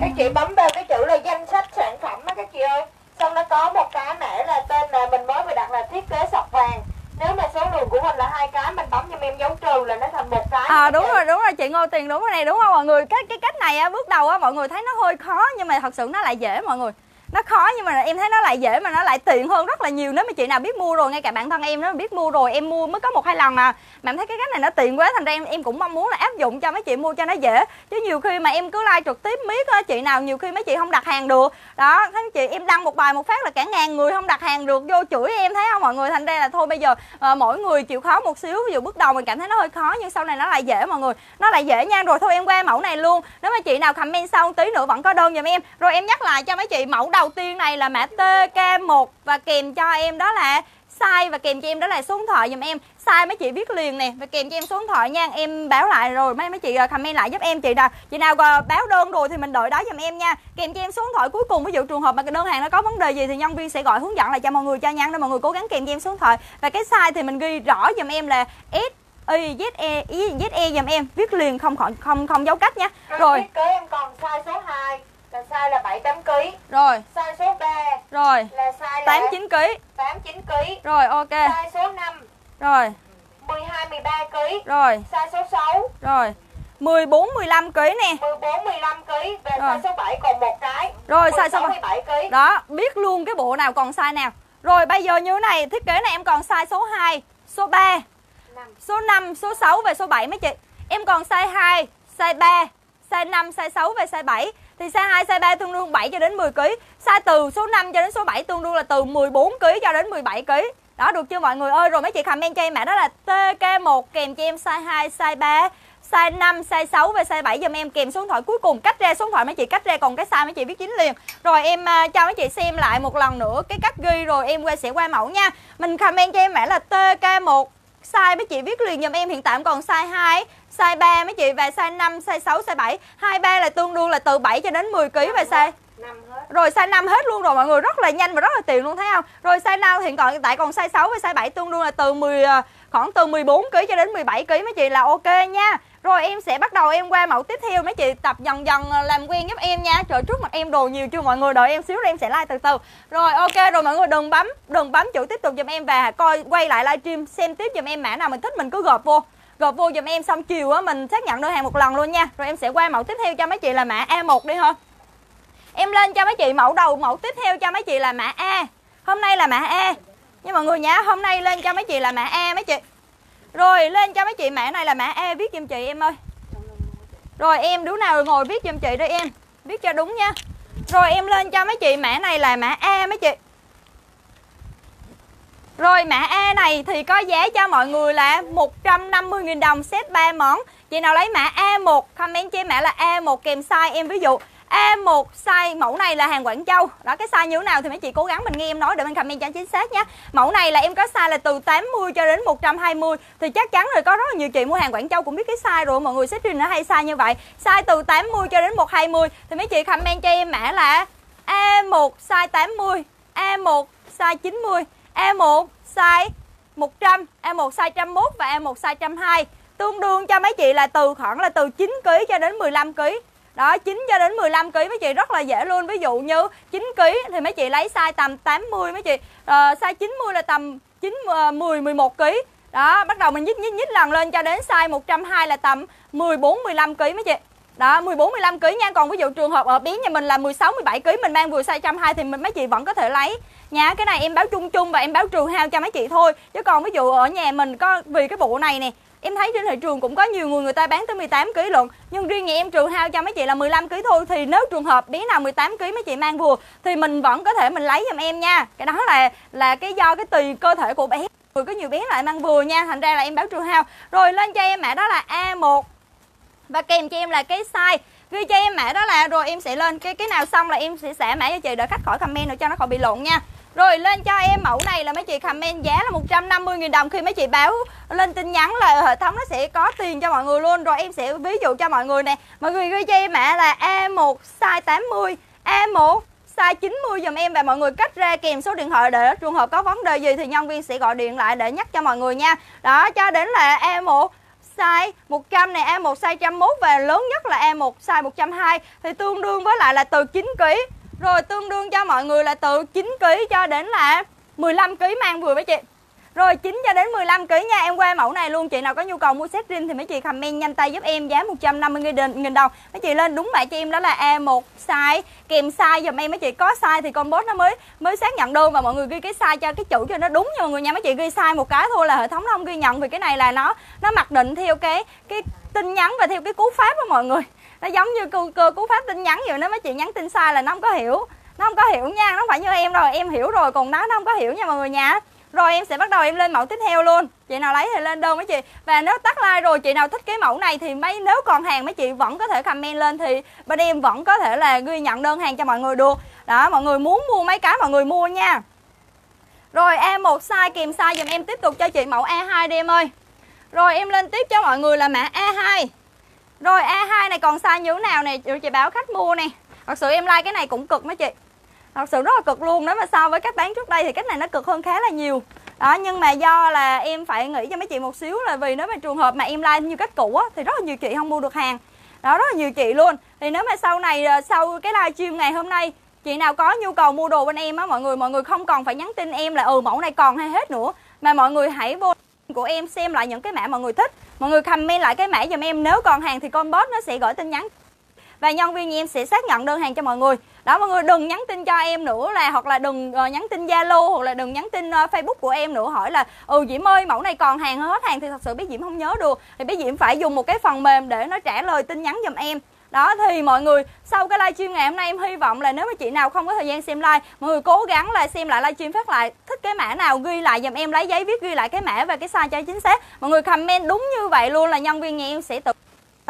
Các chị bấm vào cái chữ là danh sách sản phẩm á các chị ơi. Xong nó có một cái mã là tên là mình mới vừa đặt là thiết kế sọc vàng. Nếu mà số lượng của mình là hai cái mình bấm cho em dấu trừ là nó thành một cái. À đúng rồi đúng rồi chị ngô tiền đúng cái này đúng không? Mọi người cái cái cách này á bước đầu á mọi người thấy nó hơi khó nhưng mà thật sự nó lại dễ mọi người nó khó nhưng mà em thấy nó lại dễ mà nó lại tiện hơn rất là nhiều. Nếu mà chị nào biết mua rồi ngay cả bản thân em nó biết mua rồi em mua mới có một hai lần mà mà em thấy cái cách này nó tiện quá thành ra em em cũng mong muốn là áp dụng cho mấy chị mua cho nó dễ. Chứ nhiều khi mà em cứ like trực tiếp miết á chị nào nhiều khi mấy chị không đặt hàng được. Đó thấy chị em đăng một bài một phát là cả ngàn người không đặt hàng được vô chửi em thấy không mọi người? Thành ra là thôi bây giờ à, mỗi người chịu khó một xíu. Ví dụ bước đầu mình cảm thấy nó hơi khó nhưng sau này nó lại dễ mọi người. Nó lại dễ nha. Rồi thôi em qua mẫu này luôn. Nếu mà chị nào comment sau tí nữa vẫn có đơn giùm em. Rồi em nhắc lại cho mấy chị mẫu đầu tiên này là mã TK1 và kèm cho em đó là size và kèm cho em đó là số điện thoại. Dùm em size mấy chị viết liền nè. Và kèm cho em số điện thoại nha em báo lại rồi. Mấy mấy chị à, comment lại giúp em chị nào chị nào báo đơn rồi thì mình đợi đó dùm em nha. Kèm cho em số điện thoại cuối cùng. Ví dụ trường hợp mà cái đơn hàng nó có vấn đề gì thì nhân viên sẽ gọi hướng dẫn lại cho mọi người cho nhanh để mọi người cố gắng kèm cho em số điện thoại. Và cái size thì mình ghi rõ dùm em là S Y Z E Y Z E dùm em. Viết liền không không không không dấu cách nha. Rồi kế em còn size số 2 là size là 7 8 kg. Rồi. Size số 3. Rồi. Là size 8 9 kg. 8 9 kg. Rồi ok. Size số 5. Rồi. 12 13 kg. Rồi. Size số 6. Rồi. 14 15 kg nè. 14 15 kg và size số 7 còn một cái. Rồi size số 17 kg. Đó, biết luôn cái bộ nào còn size nào Rồi bây giờ như thế này Thiết kế này em còn size số 2 Số 3 5. Số 5, số 6 và số 7 mấy chị Em còn size 2, size 3 Size 5, size 6 và size 7 thì size 2, size 3 tương đương 7 cho đến 10 kg Size từ số 5 cho đến số 7 tương đương là từ 14 kg cho đến 17 kg Đó được chưa mọi người ơi? Rồi mấy chị comment cho em mã đó là TK1 kèm cho em size 2, size 3 size 5, size 6 và size 7 giùm em kèm số điện thoại cuối cùng cách ra số điện thoại mấy chị cách ra còn cái size mấy chị viết chính liền. Rồi em uh, cho mấy chị xem lại một lần nữa cái cách ghi rồi em qua sẽ qua mẫu nha. Mình comment cho em mã là TK1 size mấy chị viết liền. Giùm em hiện tại còn size 2 size 3 mấy chị? Và size 5, size 6, size 7 23 là tương đương là từ 7 cho đến 10 kg và size. năm hết. Rồi size 5 hết luôn rồi mọi người. Rất là nhanh và rất là tiện luôn thấy không? Rồi size 5 hiện còn tại còn size 6 và size 7 tương đương là từ 10 à, khoảng từ 14 kg cho đến 17 kg mấy chị là ok nha. Rồi em sẽ bắt đầu em qua mẫu tiếp theo mấy chị. Tập dần dần à, làm quen giúp em nha. Trời trước mặt em đồ nhiều chưa mọi người? Đợi em xíu rồi em sẽ like từ từ. Rồi ok rồi mọi người đừng bấm đừng bấm chữ tiếp tục giùm em và coi quay lại livestream xem tiếp giùm em mã nào mình thích mình cứ gộp vô gộp vô giùm em xong chiều á, mình xác nhận đơn hàng một lần luôn nha. Rồi em sẽ qua mẫu tiếp theo cho mấy chị là mã A1 đi thôi. Em lên cho mấy chị mẫu đầu mẫu tiếp theo cho mấy chị là mã A. Hôm nay là mã A. Nhưng mọi người nhá hôm nay lên cho mấy chị là mã A mấy chị. Rồi, lên cho mấy chị mã này là mã A, viết giùm chị em ơi. Rồi, em đứa nào ngồi viết giùm chị đi em. Viết cho đúng nha. Rồi, em lên cho mấy chị mã này là mã A mấy chị rồi mã E này thì có giá cho mọi người là 150.000 đồng set 3 món. Chị nào lấy mã A1 comment cho em mã là A1 kèm size em. Ví dụ A1 size mẫu này là hàng Quảng Châu. Đó, cái size như thế nào thì mấy chị cố gắng mình nghe em nói để mình comment cho chính xác nhé. Mẫu này là em có size là từ 80 cho đến 120 Thì chắc chắn rồi, có rất là nhiều chị mua hàng Quảng Châu cũng biết cái size rồi, Mọi người sẽ trình nó hay size như vậy. Size từ 80 cho đến 120 Thì mấy chị comment cho em mã là A1 size 80 A1 size 90 E1 size 100 E1 size 101 và E1 size 102 Tương đương cho mấy chị là từ khoảng là từ 9 kg cho đến 15 kg đó 9 cho đến 15 kg mấy chị rất là dễ luôn. Ví dụ như 9 kg thì mấy chị lấy size tầm 80 mấy chị. Uh, size 90 là tầm 9 10 11 kg đó bắt đầu mình nhích nhích nhích lần lên cho đến size 120 là tầm 14 15 kg mấy chị đó 14 15 kg nha. Còn ví dụ trường hợp ờ, ở bé nhà mình là 16 17 kg mình mang vừa size 120 thì mình mấy chị vẫn có thể lấy. Nha, cái này em báo chung chung và em báo trừ hao cho mấy chị thôi. Chứ còn ví dụ ở nhà mình có, vì cái bộ này nè, Em thấy trên thị trường cũng có nhiều người người ta bán tới 18 kg lận. Nhưng riêng nhà em trừ hao cho mấy chị là 15 kg thôi. Thì nếu trường hợp bé nào 18 kg mấy chị mang vừa, Thì mình vẫn có thể mình lấy giùm em nha. Cái đó là là cái do cái tùy cơ thể của bé. Vừa có nhiều bé lại mang vừa nha. Thành ra là em báo trừ hao. Rồi, lên cho em mã đó là A1 và kèm cho em là cái size. Ghi cho em mã đó là, rồi em sẽ lên cái cái nào xong là em sẽ xả mã cho chị đợi khách khỏi comment nữa cho nó khỏi bị lộn nha. Rồi lên cho em mẫu này là mấy chị comment giá là 150.000 đồng Khi mấy chị báo lên tin nhắn là ờ, hệ thống nó sẽ có tiền cho mọi người luôn. Rồi em sẽ ví dụ cho mọi người nè. Mọi người ghi cho em mã là A1 size 80 A1 size 90 dùm em và mọi người cách ra kèm số điện thoại để trường hợp có vấn đề gì thì nhân viên sẽ gọi điện lại để nhắc cho mọi người nha. Đó, cho đến là A1 size. 100 này em, một size 101 và lớn nhất là em, một size 120 thì tương đương với lại là từ 9 kg rồi tương đương cho mọi người là từ 9 kg cho đến là 15 kg mang vừa với chị. Rồi 9 cho đến 15 kg nha, em qua mẫu này luôn. Chị nào có nhu cầu mua set riêng thì mấy chị comment nhanh tay giúp em. Giá 150 000 đồng. Mấy chị lên đúng mã cho em đó là A1 size. Kèm size giùm em. Mấy chị có size thì con boss nó mới mới xác nhận đơn và mọi người ghi cái size cho cái chữ cho nó đúng nha mọi người nha. Mấy chị ghi size một cái thôi là hệ thống nó không ghi nhận vì cái này là nó nó mặc định theo cái cái tin nhắn và theo cái cú pháp đó mọi người. Nó giống như cơ, cơ cú pháp tin nhắn vậy nếu mấy chị nhắn tin sai là nó không có hiểu nó không có hiểu nha. Nó không phải như em rồi em hiểu rồi. Còn nó nó không có hiểu nha mọi người nha rồi em sẽ bắt đầu em lên mẫu tiếp theo luôn. Chị nào lấy thì lên đơn mấy chị. Và nếu tắt like rồi, chị nào thích cái mẫu này Thì mấy nếu còn hàng mấy chị vẫn có thể comment lên Thì bên em vẫn có thể là ghi nhận đơn hàng cho mọi người được. Đó, mọi người muốn mua mấy cái mọi người mua nha. Rồi A1 size kèm size dùm em tiếp tục cho chị mẫu A2 đi em ơi. Rồi, em lên tiếp cho mọi người là mã A2 rồi A2 này còn size như thế nào nè? Chị báo khách mua nè. Thật sự em like cái này cũng cực mấy chị. Thật sự rất là cực luôn. Nếu mà so với các bán trước đây thì cách này nó cực hơn khá là nhiều. Đó nhưng mà do là em phải nghĩ cho mấy chị một xíu là vì nếu mà trường hợp mà em like như cách cũ á, thì rất là nhiều chị không mua được hàng. Đó rất là nhiều chị luôn. Thì nếu mà sau này ờ, sau cái livestream ngày hôm nay chị nào có nhu cầu mua đồ bên em á mọi người mọi người không còn phải nhắn tin em là ừ mẫu này còn hay hết nữa. Mà mọi người hãy vô của em xem lại những cái mã mọi người thích. Mọi người comment lại cái mã giùm em. Nếu còn hàng thì con bot nó sẽ gửi tin nhắn. Và nhân viên em sẽ xác nhận đơn hàng cho mọi người đó mọi người đừng nhắn tin cho em nữa là hoặc là đừng uh, nhắn tin zalo hoặc là đừng nhắn tin uh, facebook của em nữa hỏi là ừ diễm ơi mẫu này còn hàng hết hàng thì thật sự bé diễm không nhớ được. Thì bé diễm phải dùng một cái phần mềm để nó trả lời tin nhắn giùm em. Đó thì mọi người sau cái livestream ngày hôm nay em hy vọng là nếu mà chị nào không có thời gian xem live mọi người cố gắng là xem lại livestream phát lại thích cái mã nào ghi lại giùm em lấy giấy viết ghi lại cái mã và cái size cho chính xác. Mọi người comment đúng như vậy luôn là nhân viên nhà em sẽ tự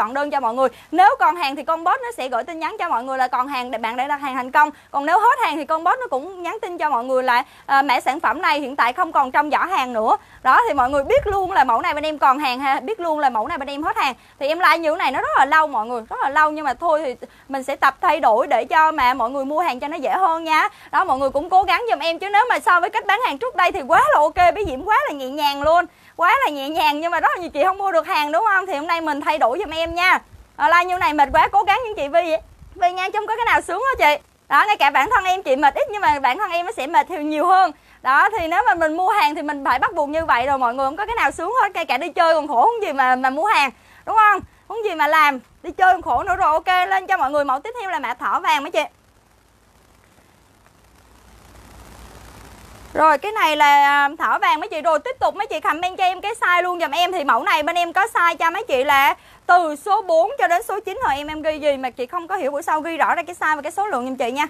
soạn đơn cho mọi người. Nếu còn hàng thì con bot nó sẽ gửi tin nhắn cho mọi người là còn hàng bạn đã đặt hàng thành công. Còn nếu hết hàng thì con bot nó cũng nhắn tin cho mọi người là à, mã sản phẩm này hiện tại không còn trong giỏ hàng nữa. Đó thì mọi người biết luôn là mẫu này bên em còn hàng ha biết luôn là mẫu này bên em hết hàng. Thì em like như thế này nó rất là lâu mọi người rất là lâu. Nhưng mà thôi thì mình sẽ tập thay đổi để cho mà mọi người mua hàng cho nó dễ hơn nha. Đó mọi người cũng cố gắng giùm em chứ nếu mà so với cách bán hàng trước đây thì quá là ok bé diễm quá là nhẹ nhàng luôn quá là nhẹ nhàng nhưng mà rất là nhiều chị không mua được hàng đúng không? Thì hôm nay mình thay đổi giùm em nha. À, like như này mệt quá cố gắng những chị Vi Vi nha chứ không có cái nào sướng hết chị? Đó ngay cả bản thân em chị mệt ít nhưng mà bản thân em nó sẽ mệt thì nhiều hơn. Đó thì nếu mà mình mua hàng thì mình phải bắt buộc như vậy rồi mọi người không có cái nào sướng hết ngay cả đi chơi còn khổ không gì mà mà mua hàng đúng không? Không gì mà làm đi chơi còn khổ nữa rồi ok lên cho mọi người mẫu tiếp theo là mã thỏ vàng mấy chị. Rồi, cái này là à, thảo vàng mấy chị. Rồi, tiếp tục mấy chị comment cho em cái size luôn. Dùm em Thì mẫu này bên em có size cho mấy chị là Từ số 4 cho đến số 9 Hồi em em ghi gì mà chị không có hiểu buổi sau ghi rõ ra cái size và cái số lượng dùm chị nha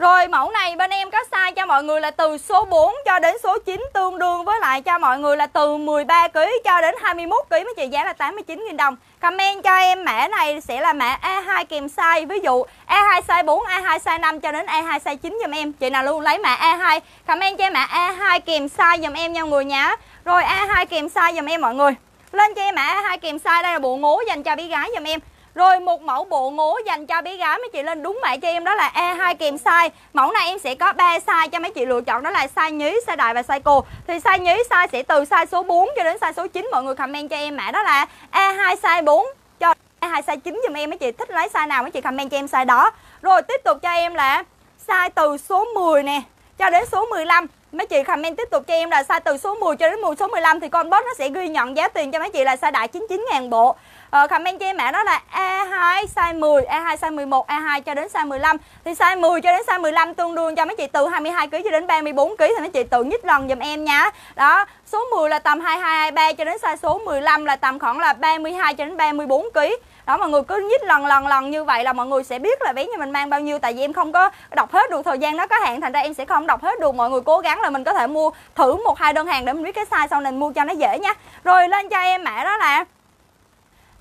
rồi mẫu này bên em có size cho mọi người là từ số 4 cho đến số 9 tương đương với lại cho mọi người là từ 13 kg cho đến 21 kg mấy chị giá là 89 000 đồng. Comment cho em mã này sẽ là mã A2 kèm size ví dụ A2 size 4, A2 size 5 cho đến A2 size 9 giùm em. Chị nào luôn lấy mã A2 comment cho em mã A2 kèm size giùm em nha mọi người nhá. Rồi A2 kèm size giùm em mọi người. Lên cho em mã A2 kèm size đây là bộ ngố dành cho bé gái giùm em. Rồi một mẫu bộ ngố dành cho bé gái mấy chị lên đúng mẹ cho em đó là E2 kèm size. Mẫu này em sẽ có 3 size cho mấy chị lựa chọn đó là size nhí, size đại và size cô. Thì size nhí size sẽ từ size số 4 cho đến size số 9 mọi người comment cho em mã đó là E2 size 4 cho E2 size 9 giùm em mấy chị thích lấy size nào mấy chị comment cho em size đó. Rồi tiếp tục cho em là size từ số 10 nè cho đến số 15 mấy chị comment tiếp tục cho em là size từ số 10 cho đến số 15 thì con boss nó sẽ ghi nhận giá tiền cho mấy chị là size đại 99 ngàn bộ ờ, comment cho em mã đó là A2 size 10 A2 size 11 A2 cho đến size 15 thì size 10 cho đến size 15 tương đương cho mấy chị từ 22 kg cho đến 34 kg thì mấy chị tự nhích lần dùm em nha. Đó số 10 là tầm 22 23 cho đến size số 15 là tầm khoảng là 32 cho đến 34 kg đó mọi người cứ nhích lần lần lần như vậy là mọi người sẽ biết là bé nhà mình mang bao nhiêu. Tại vì em không có đọc hết được thời gian nó có hạn thành ra em sẽ không đọc hết được. Mọi người cố gắng là mình có thể mua thử một hai đơn hàng để mình biết cái size sau này mua cho nó dễ nha. Rồi lên cho em mã đó là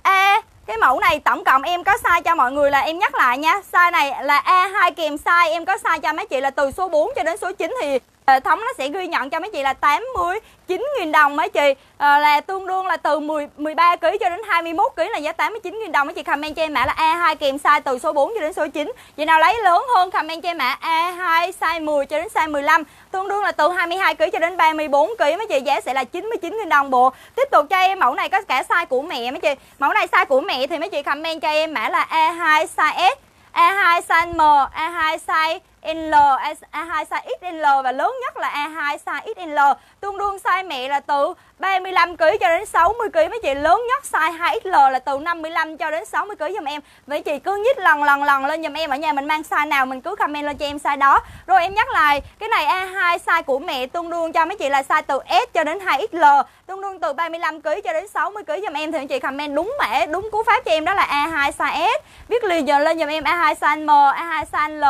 A cái mẫu này tổng cộng em có size cho mọi người là em nhắc lại nha. Size này là A2 kèm size, Em có size cho mấy chị là từ số 4 cho đến số 9 Thì hệ thống nó sẽ ghi nhận cho mấy chị là 89.000 đồng mấy chị. À, là tương đương là từ 10, 13 kg cho đến 21 kg là giá 89.000 đồng mấy chị. Comment cho em mã là A2 kèm size từ số 4 cho đến số 9 chị nào lấy lớn hơn comment cho em mã A2 size 10 cho đến size 15 tương đương là từ 22 kg cho đến 34 kg mấy chị. Giá sẽ là 99.000 đồng bộ. Tiếp tục cho em mẫu này có cả size của mẹ mấy chị. Mẫu này size của mẹ thì mấy chị comment cho em mã là A2 size S A2 size M A2 size XL, A2 size XL và lớn nhất là A2 size XL Tương đương size mẹ là từ 35 kg cho đến 60 kg mấy chị lớn nhất size 2XL là từ 55 cho đến 60 kg giùm em. Mấy chị cứ nhích lần lần lần lên giùm em ở nhà mình mang size nào mình cứ comment lên cho em size đó. Rồi em nhắc lại, cái này A2 size của mẹ tương đương cho mấy chị là size từ S cho đến 2XL, tương đương từ 35 kg cho đến 60 kg giùm em thì chị comment đúng mẹ, đúng cú pháp cho em đó là A2 size S. Viết liền giờ lên giùm em A2 size M, A2 size L,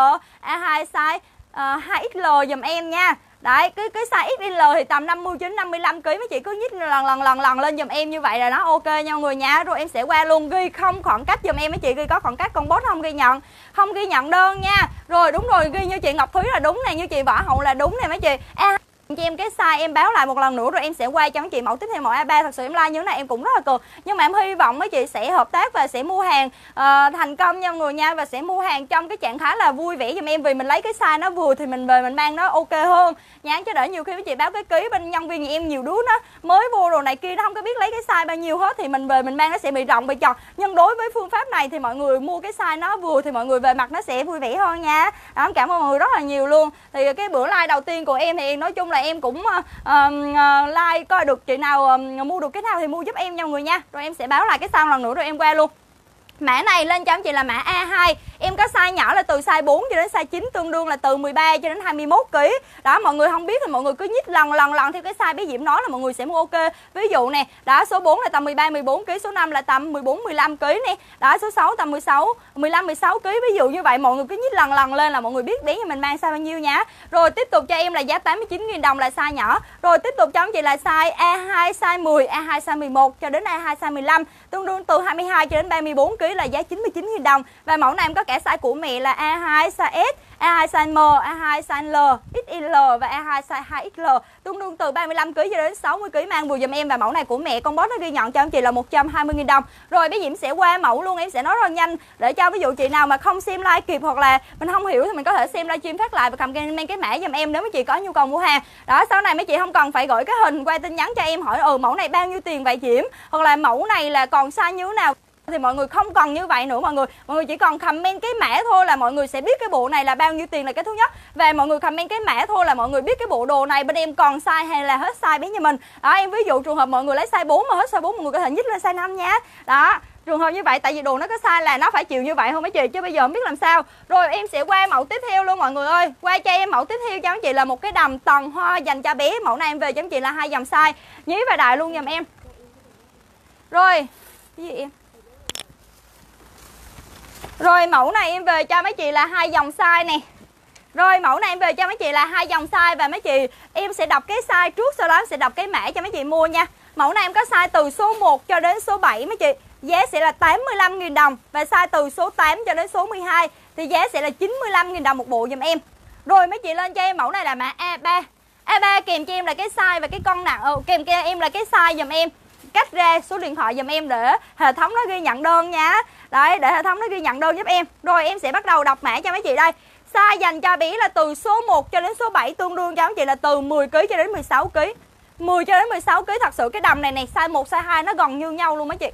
À, A2 size ờ, uh, 2XL giùm em nha. Đấy, cái cái size XL thì tầm 59 55 kg mấy chị cứ nhích lần lần lần lần lên giùm em như vậy là nó ok nha mọi người nha. Rồi em sẽ qua luôn ghi không khoảng cách giùm em mấy chị ghi có khoảng cách con bot không ghi nhận. Không ghi nhận đơn nha. Rồi đúng rồi ghi như chị Ngọc Thúy là đúng này, như chị Võ Hậu là đúng này mấy chị. À, cho em cái size em báo lại một lần nữa rồi em sẽ quay cho anh chị mẫu tiếp theo mẫu A3 thật sự em like như thế này em cũng rất là cực nhưng mà em hy vọng mấy chị sẽ hợp tác và sẽ mua hàng uh, thành công nha người nha và sẽ mua hàng trong cái trạng thái là vui vẻ giùm em. Vì mình lấy cái size nó vừa thì mình về mình mang nó ok hơn. Nhá cho đỡ nhiều khi mấy chị báo cái ký bên nhân viên nhà em nhiều đứa nó mới vô rồi này kia nó không có biết lấy cái size bao nhiêu hết thì mình về mình mang nó sẽ bị rộng bị tròn nhưng đối với phương pháp này thì mọi người mua cái size nó vừa thì mọi người về mặt nó sẽ vui vẻ hơn nha. Đó, cảm ơn mọi người rất là nhiều luôn. Thì cái bữa like đầu tiên của em thì nói chung là em cũng uh, uh, like coi được chị nào uh, mua được cái nào thì mua giúp em nha mọi người nha. Rồi em sẽ báo lại cái sau lần nữa rồi em qua luôn. Mã này lên cho anh chị là mã A2 Em có size nhỏ là từ size 4 cho đến size 9 Tương đương là từ 13 cho đến 21 kg Đó, mọi người không biết thì mọi người cứ nhích lần lần lần Theo cái size bé Diễm nói là mọi người sẽ mua ok. Ví dụ nè, Đó, số 4 là tầm 13 14 kg Số 5 là tầm 14 15 kg nè. Đó, số 6 tầm 16 15 16 kg Ví dụ như vậy, mọi người cứ nhích lần lần lên là mọi người biết bé nhà mình mang size bao nhiêu nha. Rồi, tiếp tục cho em là giá 89.000 đồng là size nhỏ. Rồi, tiếp tục cho anh chị là size A2 size 10 A2 size 11 cho đến A2 size 15 Tương đương từ 22 cho đến 34 kg là giá 99.000 đồng. Và mẫu này em có cả size của mẹ là A2 size S. E2 size M, E2 size L, XL và E2 size 2XL tương đương từ 35 kg cho đến 60 kg mang vừa dùm em và mẫu này của mẹ con boss nó ghi nhận cho em chị là 120 000 đồng. Rồi bây giờ em sẽ qua mẫu luôn em sẽ nói rất nhanh để cho ví dụ chị nào mà không xem like kịp hoặc là mình không hiểu thì mình có thể xem livestream phát lại và cầm comment cái mã dùm em nếu mấy chị có nhu cầu mua hàng. Đó sau này mấy chị không cần phải gửi cái hình qua tin nhắn cho em hỏi ừ mẫu này bao nhiêu tiền vậy chị? hoặc là mẫu này là còn sai như thế nào thì mọi người không cần như vậy nữa, mọi người mọi người chỉ còn comment cái mã thôi là mọi người sẽ biết cái bộ này là bao nhiêu tiền là cái thứ nhất. Và mọi người comment cái mã thôi là mọi người biết cái bộ đồ này bên em còn size hay là hết size bé như mình. Đó, em ví dụ trường hợp mọi người lấy size 4 mà hết size 4 mọi người có thể nhích lên size 5 nha. Đó, trường hợp như vậy tại vì đồ nó có sai là nó phải chịu như vậy không mấy chị, chứ bây giờ không biết làm sao. Rồi em sẽ qua mẫu tiếp theo luôn mọi người ơi. Qua cho em mẫu tiếp theo cho anh chị là một cái đầm tầng hoa dành cho bé. Mẫu này em về cho anh chị là hai dòng size. Nhí và đại luôn giùm em. Rồi, cái gì em? Rồi mẫu này em về cho mấy chị là hai dòng size nè rồi mẫu này em về cho mấy chị là hai dòng size và mấy chị em sẽ đọc cái size trước sau đó em sẽ đọc cái mã cho mấy chị mua nha. Mẫu này em có size từ số 1 cho đến số 7 mấy chị. Giá sẽ là 85.000 đồng và size từ số 8 cho đến số 12 thì giá sẽ là 95.000 đồng một bộ giùm em. Rồi mấy chị lên cho em mẫu này là mã A3. A3 kèm cho em là cái size và cái con nặng ừ, kèm cho em là cái size giùm em cách ra số điện thoại giùm em để hệ thống nó ghi nhận đơn nha đấy để hệ thống nó ghi nhận đơn giúp em. Rồi em sẽ bắt đầu đọc mã cho mấy chị đây. Size dành cho bé là từ số 1 cho đến số 7 tương đương cho mấy chị là từ 10 kg cho đến 16 kg 10 cho đến 16 kg thật sự cái đầm này này size 1 size 2 nó gần như nhau luôn mấy chị.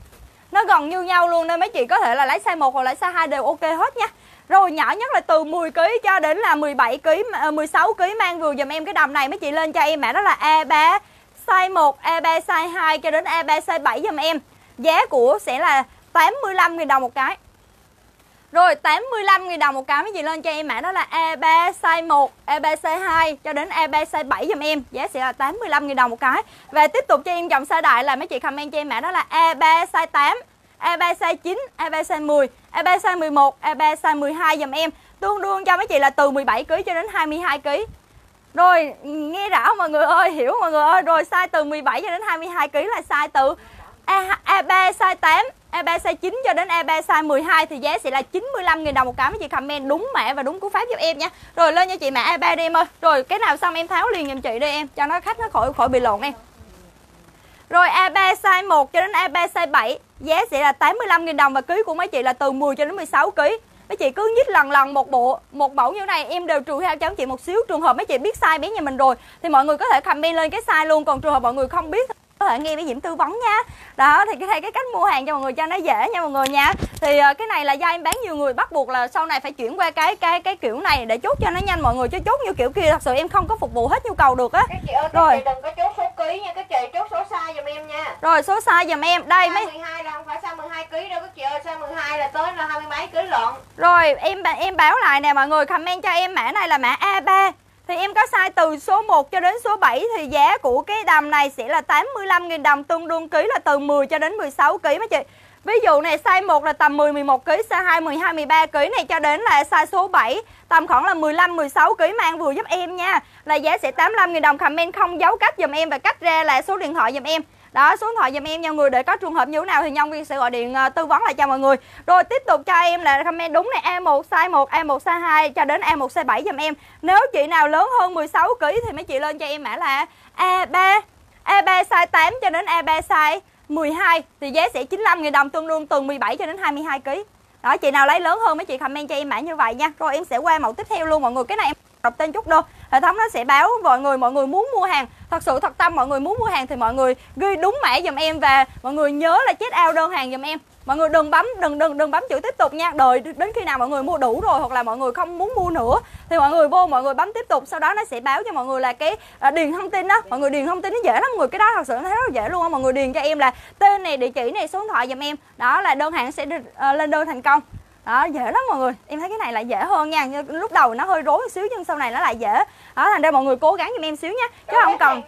Nó gần như nhau luôn nên mấy chị có thể là lấy size 1 hoặc lấy size 2 đều ok hết nha. Rồi nhỏ nhất là từ 10 kg cho đến là 17 kg 16 kg mang vừa giùm em cái đầm này. Mấy chị lên cho em mã đó là A3 size 1, A3 size 2 cho đến A3 size 7 giùm em. Giá của sẽ là 85.000 đồng một cái. Rồi 85.000 đồng một cái mấy chị lên cho em mã đó là EB size 1, EB size 2 cho đến EB size 7 giùm em. Giá sẽ là 85.000 đồng một cái. Và tiếp tục cho em dòng size đại là mấy chị comment cho em mã đó là EB size 8, EB size 9, EB size 10, EB size 11, EB size 12 dùm em. Tương đương cho mấy chị là từ 17 kg cho đến 22 kg. Rồi nghe rõ mọi người ơi, hiểu mọi người ơi. Rồi size từ 17 cho đến 22 kg là size từ A, A3 size 8, A3 size 9 cho đến A3 size 12 thì giá sẽ là 95 000 đồng một cái mấy chị comment đúng mã và đúng cú pháp giúp em nha. Rồi lên cho chị mã A3 đi em ơi. Rồi cái nào xong em tháo liền giùm chị đi em cho nó khách nó khỏi khỏi bị lộn em. Rồi A3 size 1 cho đến A3 size 7 giá sẽ là 85 000 đồng và ký của mấy chị là từ 10 cho đến 16 kg mấy chị cứ nhích lần lần một bộ một mẫu như này em đều trừ theo cho chị một xíu trường hợp mấy chị biết size bé nhà mình rồi thì mọi người có thể comment lên cái size luôn còn trường hợp mọi người không biết có thể nghe bé Diễm tư vấn nha. Đó thì cái cái cách mua hàng cho mọi người cho nó dễ nha mọi người nha. Thì uh, cái này là do em bán nhiều người bắt buộc là sau này phải chuyển qua cái cái cái kiểu này để chốt cho nó nhanh mọi người chứ chốt như kiểu kia thật sự em không có phục vụ hết nhu cầu được á. Chị ơi các rồi. chị đừng có chốt số ký nha các chị chốt số size giùm em nha. Rồi số size giùm em. Đây mấy 12 là không phải size 12 kg đâu các chị ơi size 12 là tới là hai mươi mấy ký lận. Rồi em em báo lại nè mọi người comment cho em mã này là mã A3 thì em có size từ số 1 cho đến số 7 thì giá của cái đầm này sẽ là 85.000 đồng tương đương ký là từ 10 cho đến 16 kg mấy chị. Ví dụ này size 1 là tầm 10 11 kg, size 2 12 13 kg này cho đến là size số 7 tầm khoảng là 15 16 kg mang vừa giúp em nha. Là giá sẽ 85.000 đồng comment không giấu cách giùm em và cách ra là số điện thoại giùm em đó số điện thoại giùm em nha người để có trường hợp như thế nào thì nhân viên sẽ gọi điện uh, tư vấn lại cho mọi người. Rồi tiếp tục cho em là comment đúng này A1 size 1 A1 size 2 cho đến A1 size 7 giùm em. Nếu chị nào lớn hơn 16 kg thì mấy chị lên cho em mã là A3 A3 size 8 cho đến A3 size 12 thì giá sẽ 95 000 đồng tương đương từ 17 cho đến 22 kg đó chị nào lấy lớn hơn mấy chị comment cho em mã như vậy nha. Rồi em sẽ qua mẫu tiếp theo luôn mọi người cái này em đọc tên chút đô. Hệ thống nó sẽ báo mọi người mọi người muốn mua hàng. Thật sự thật tâm mọi người muốn mua hàng thì mọi người ghi đúng mã giùm em và mọi người nhớ là chết out đơn hàng giùm em. Mọi người đừng bấm đừng đừng đừng bấm chữ tiếp tục nha. Đợi đến khi nào mọi người mua đủ rồi hoặc là mọi người không muốn mua nữa thì mọi người vô mọi người bấm tiếp tục. Sau đó nó sẽ báo cho mọi người là cái à, điền thông tin đó. Mọi người điền thông tin nó dễ lắm mọi người. Cái đó thật sự nó thấy rất là dễ luôn á. Mọi người điền cho em là tên này địa chỉ này số điện thoại giùm em. Đó là đơn hàng sẽ uh, lên đơn thành công đó dễ lắm mọi người. Em thấy cái này là dễ hơn nha lúc đầu nó hơi rối một xíu nhưng sau này nó lại dễ. Đó thành ra mọi người cố gắng giùm em xíu nha chứ không cần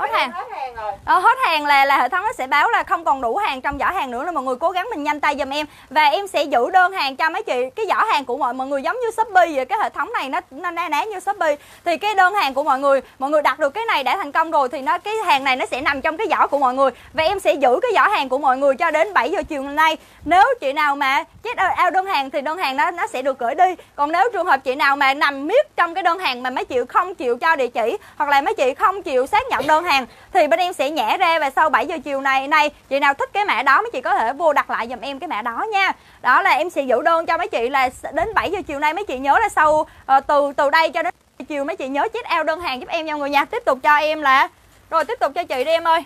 hết hàng. hết hàng rồi. Ờ, hết hàng là là hệ thống nó sẽ báo là không còn đủ hàng trong giỏ hàng nữa nên mọi người cố gắng mình nhanh tay giùm em. Và em sẽ giữ đơn hàng cho mấy chị. Cái giỏ hàng của mọi mọi người giống như shopee vậy cái hệ thống này nó nó na ná như shopee. Thì cái đơn hàng của mọi người mọi người đặt được cái này đã thành công rồi thì nó cái hàng này nó sẽ nằm trong cái giỏ của mọi người. Và em sẽ giữ cái giỏ hàng của mọi người cho đến 7 giờ chiều nay. Nếu chị nào mà chết ao đơn hàng thì đơn hàng nó nó sẽ được gửi đi. Còn nếu trường hợp chị nào mà nằm miết trong cái đơn hàng mà mấy chị không chịu cho địa chỉ hoặc là mấy chị không chịu xác nhận đơn hàng thì bên em sẽ nhẽ ra và sau 7 giờ chiều này nay chị nào thích cái mã đó mấy chị có thể vô đặt lại giùm em cái mã đó nha. Đó là em sẽ giữ đơn cho mấy chị là đến 7 giờ chiều nay mấy chị nhớ là sau uh, từ từ đây cho đến chiều mấy chị nhớ chết ao đơn hàng giúp em nha người nhà tiếp tục cho em là rồi tiếp tục cho chị đi em ơi.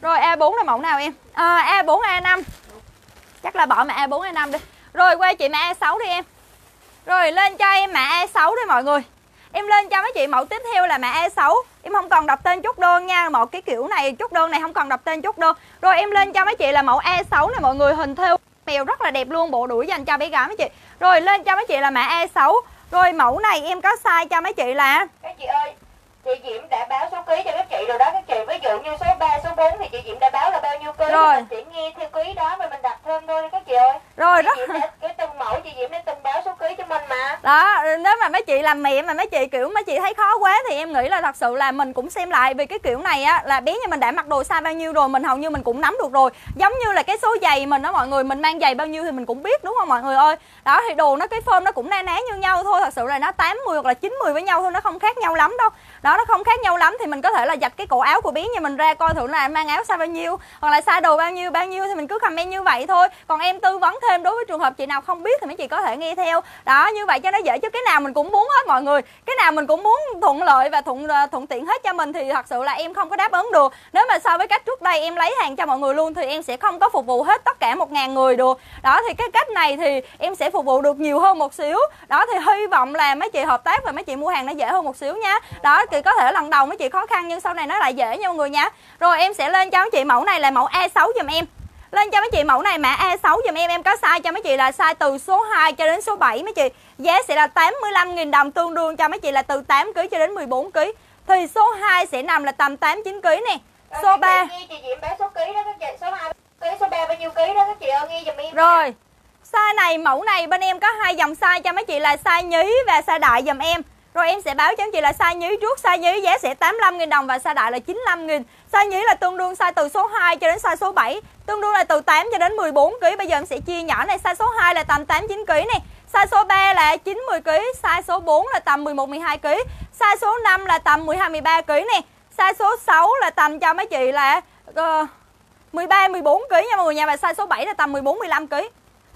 Rồi A4 là mẫu nào em? À, A4 A5 chắc là bỏ mã e 4 e 5 đi. Rồi, qua chị mã e 6 đi em. Rồi, lên cho em mã e 6 đi mọi người. Em lên cho mấy chị mẫu tiếp theo là mã e 6 Em không còn đọc tên chốt đơn nha. Một cái kiểu này chốt đơn này không còn đọc tên chốt đơn. Rồi, em lên cho mấy chị là mẫu e 6 này mọi người. Hình thêu, mèo rất là đẹp luôn. Bộ đuổi dành cho bé gái mấy chị. Rồi, lên cho mấy chị là mã e 6 Rồi, mẫu này em có size cho mấy chị là? Các chị ơi chị Diễm đã báo số ký cho các chị rồi đó các chị. Ví dụ như số 3, số 4 thì chị Diễm đã báo là bao nhiêu ký. Rồi. mình chỉ nghe theo ký đó mà mình đặt thêm thôi các chị ơi. Rồi chị Diễm đã, cái từng mẫu chị Diễm đã từng báo số ký cho mình mà. Đó nếu mà mấy chị làm mẹ mà mấy chị kiểu mấy chị thấy khó quá thì em nghĩ là thật sự là mình cũng xem lại vì cái kiểu này á là bé như mình đã mặc đồ size bao nhiêu rồi mình hầu như mình cũng nắm được rồi. Giống như là cái số giày mình đó mọi người mình mang giày bao nhiêu thì mình cũng biết đúng không mọi người ơi? Đó thì đồ nó cái form nó cũng na ná như nhau thôi thật sự là nó 80 hoặc là 90 với nhau thôi nó không khác nhau lắm đâu đó, nó không khác nhau lắm thì mình có thể là giặt cái cổ áo của bé nhà mình ra coi thử là mang áo size bao nhiêu, hoặc là size đồ bao nhiêu bao nhiêu thì mình cứ comment như vậy thôi. Còn em tư vấn thêm đối với trường hợp chị nào không biết thì mấy chị có thể nghe theo. Đó, như vậy cho nó dễ, chứ cái nào mình cũng muốn hết mọi người. Cái nào mình cũng muốn thuận lợi và thuận ờ, thuận tiện hết cho mình thì thật sự là em không có đáp ứng được. Nếu mà so với cách trước đây em lấy hàng cho mọi người luôn thì em sẽ không có phục vụ hết tất cả một ngàn người được. Đó, thì cái cách này thì em sẽ phục vụ được nhiều hơn một xíu. Đó, thì hy vọng là mấy chị hợp tác và mấy chị mua hàng nó dễ hơn một xíu nha. Đó thì có thể lần đầu mấy chị khó khăn nhưng sau này nó lại dễ nha mọi người nha rồi em sẽ lên cho mấy chị mẫu này là mẫu A6 giùm em. Lên cho mấy chị mẫu này mã A6 giùm em em có size cho mấy chị là size từ số 2 cho đến số 7 mấy chị. Giá sẽ là 85.000 đồng tương đương cho mấy chị là từ 8 kg cho đến 14 kg thì số 2 sẽ nằm là tầm 8 9 kg nè. Số 3 chị Diễm bán số ký đó các chị số 2 ký số 3 bao nhiêu ký đó các chị ơi ghi giùm em rồi size này mẫu này bên em có hai dòng size cho mấy chị là size nhí và size đại giùm em rồi em sẽ báo cho anh chị là size nhí trước Size nhí giá sẽ 85.000 đồng và size đại là 95.000 Size nhí là tương đương size từ số 2 cho đến size số 7 Tương đương là từ 8 cho đến 14 kg Bây giờ em sẽ chia nhỏ này Size số 2 là tầm 8 9 kg này Size số 3 là 9 10 kg Size số 4 là tầm 11 12 kg Size số 5 là tầm 12 13 kg này Size số 6 là tầm cho mấy chị là uh, 13 14 kg nha mọi người nha Và size số 7 là tầm 14 15 kg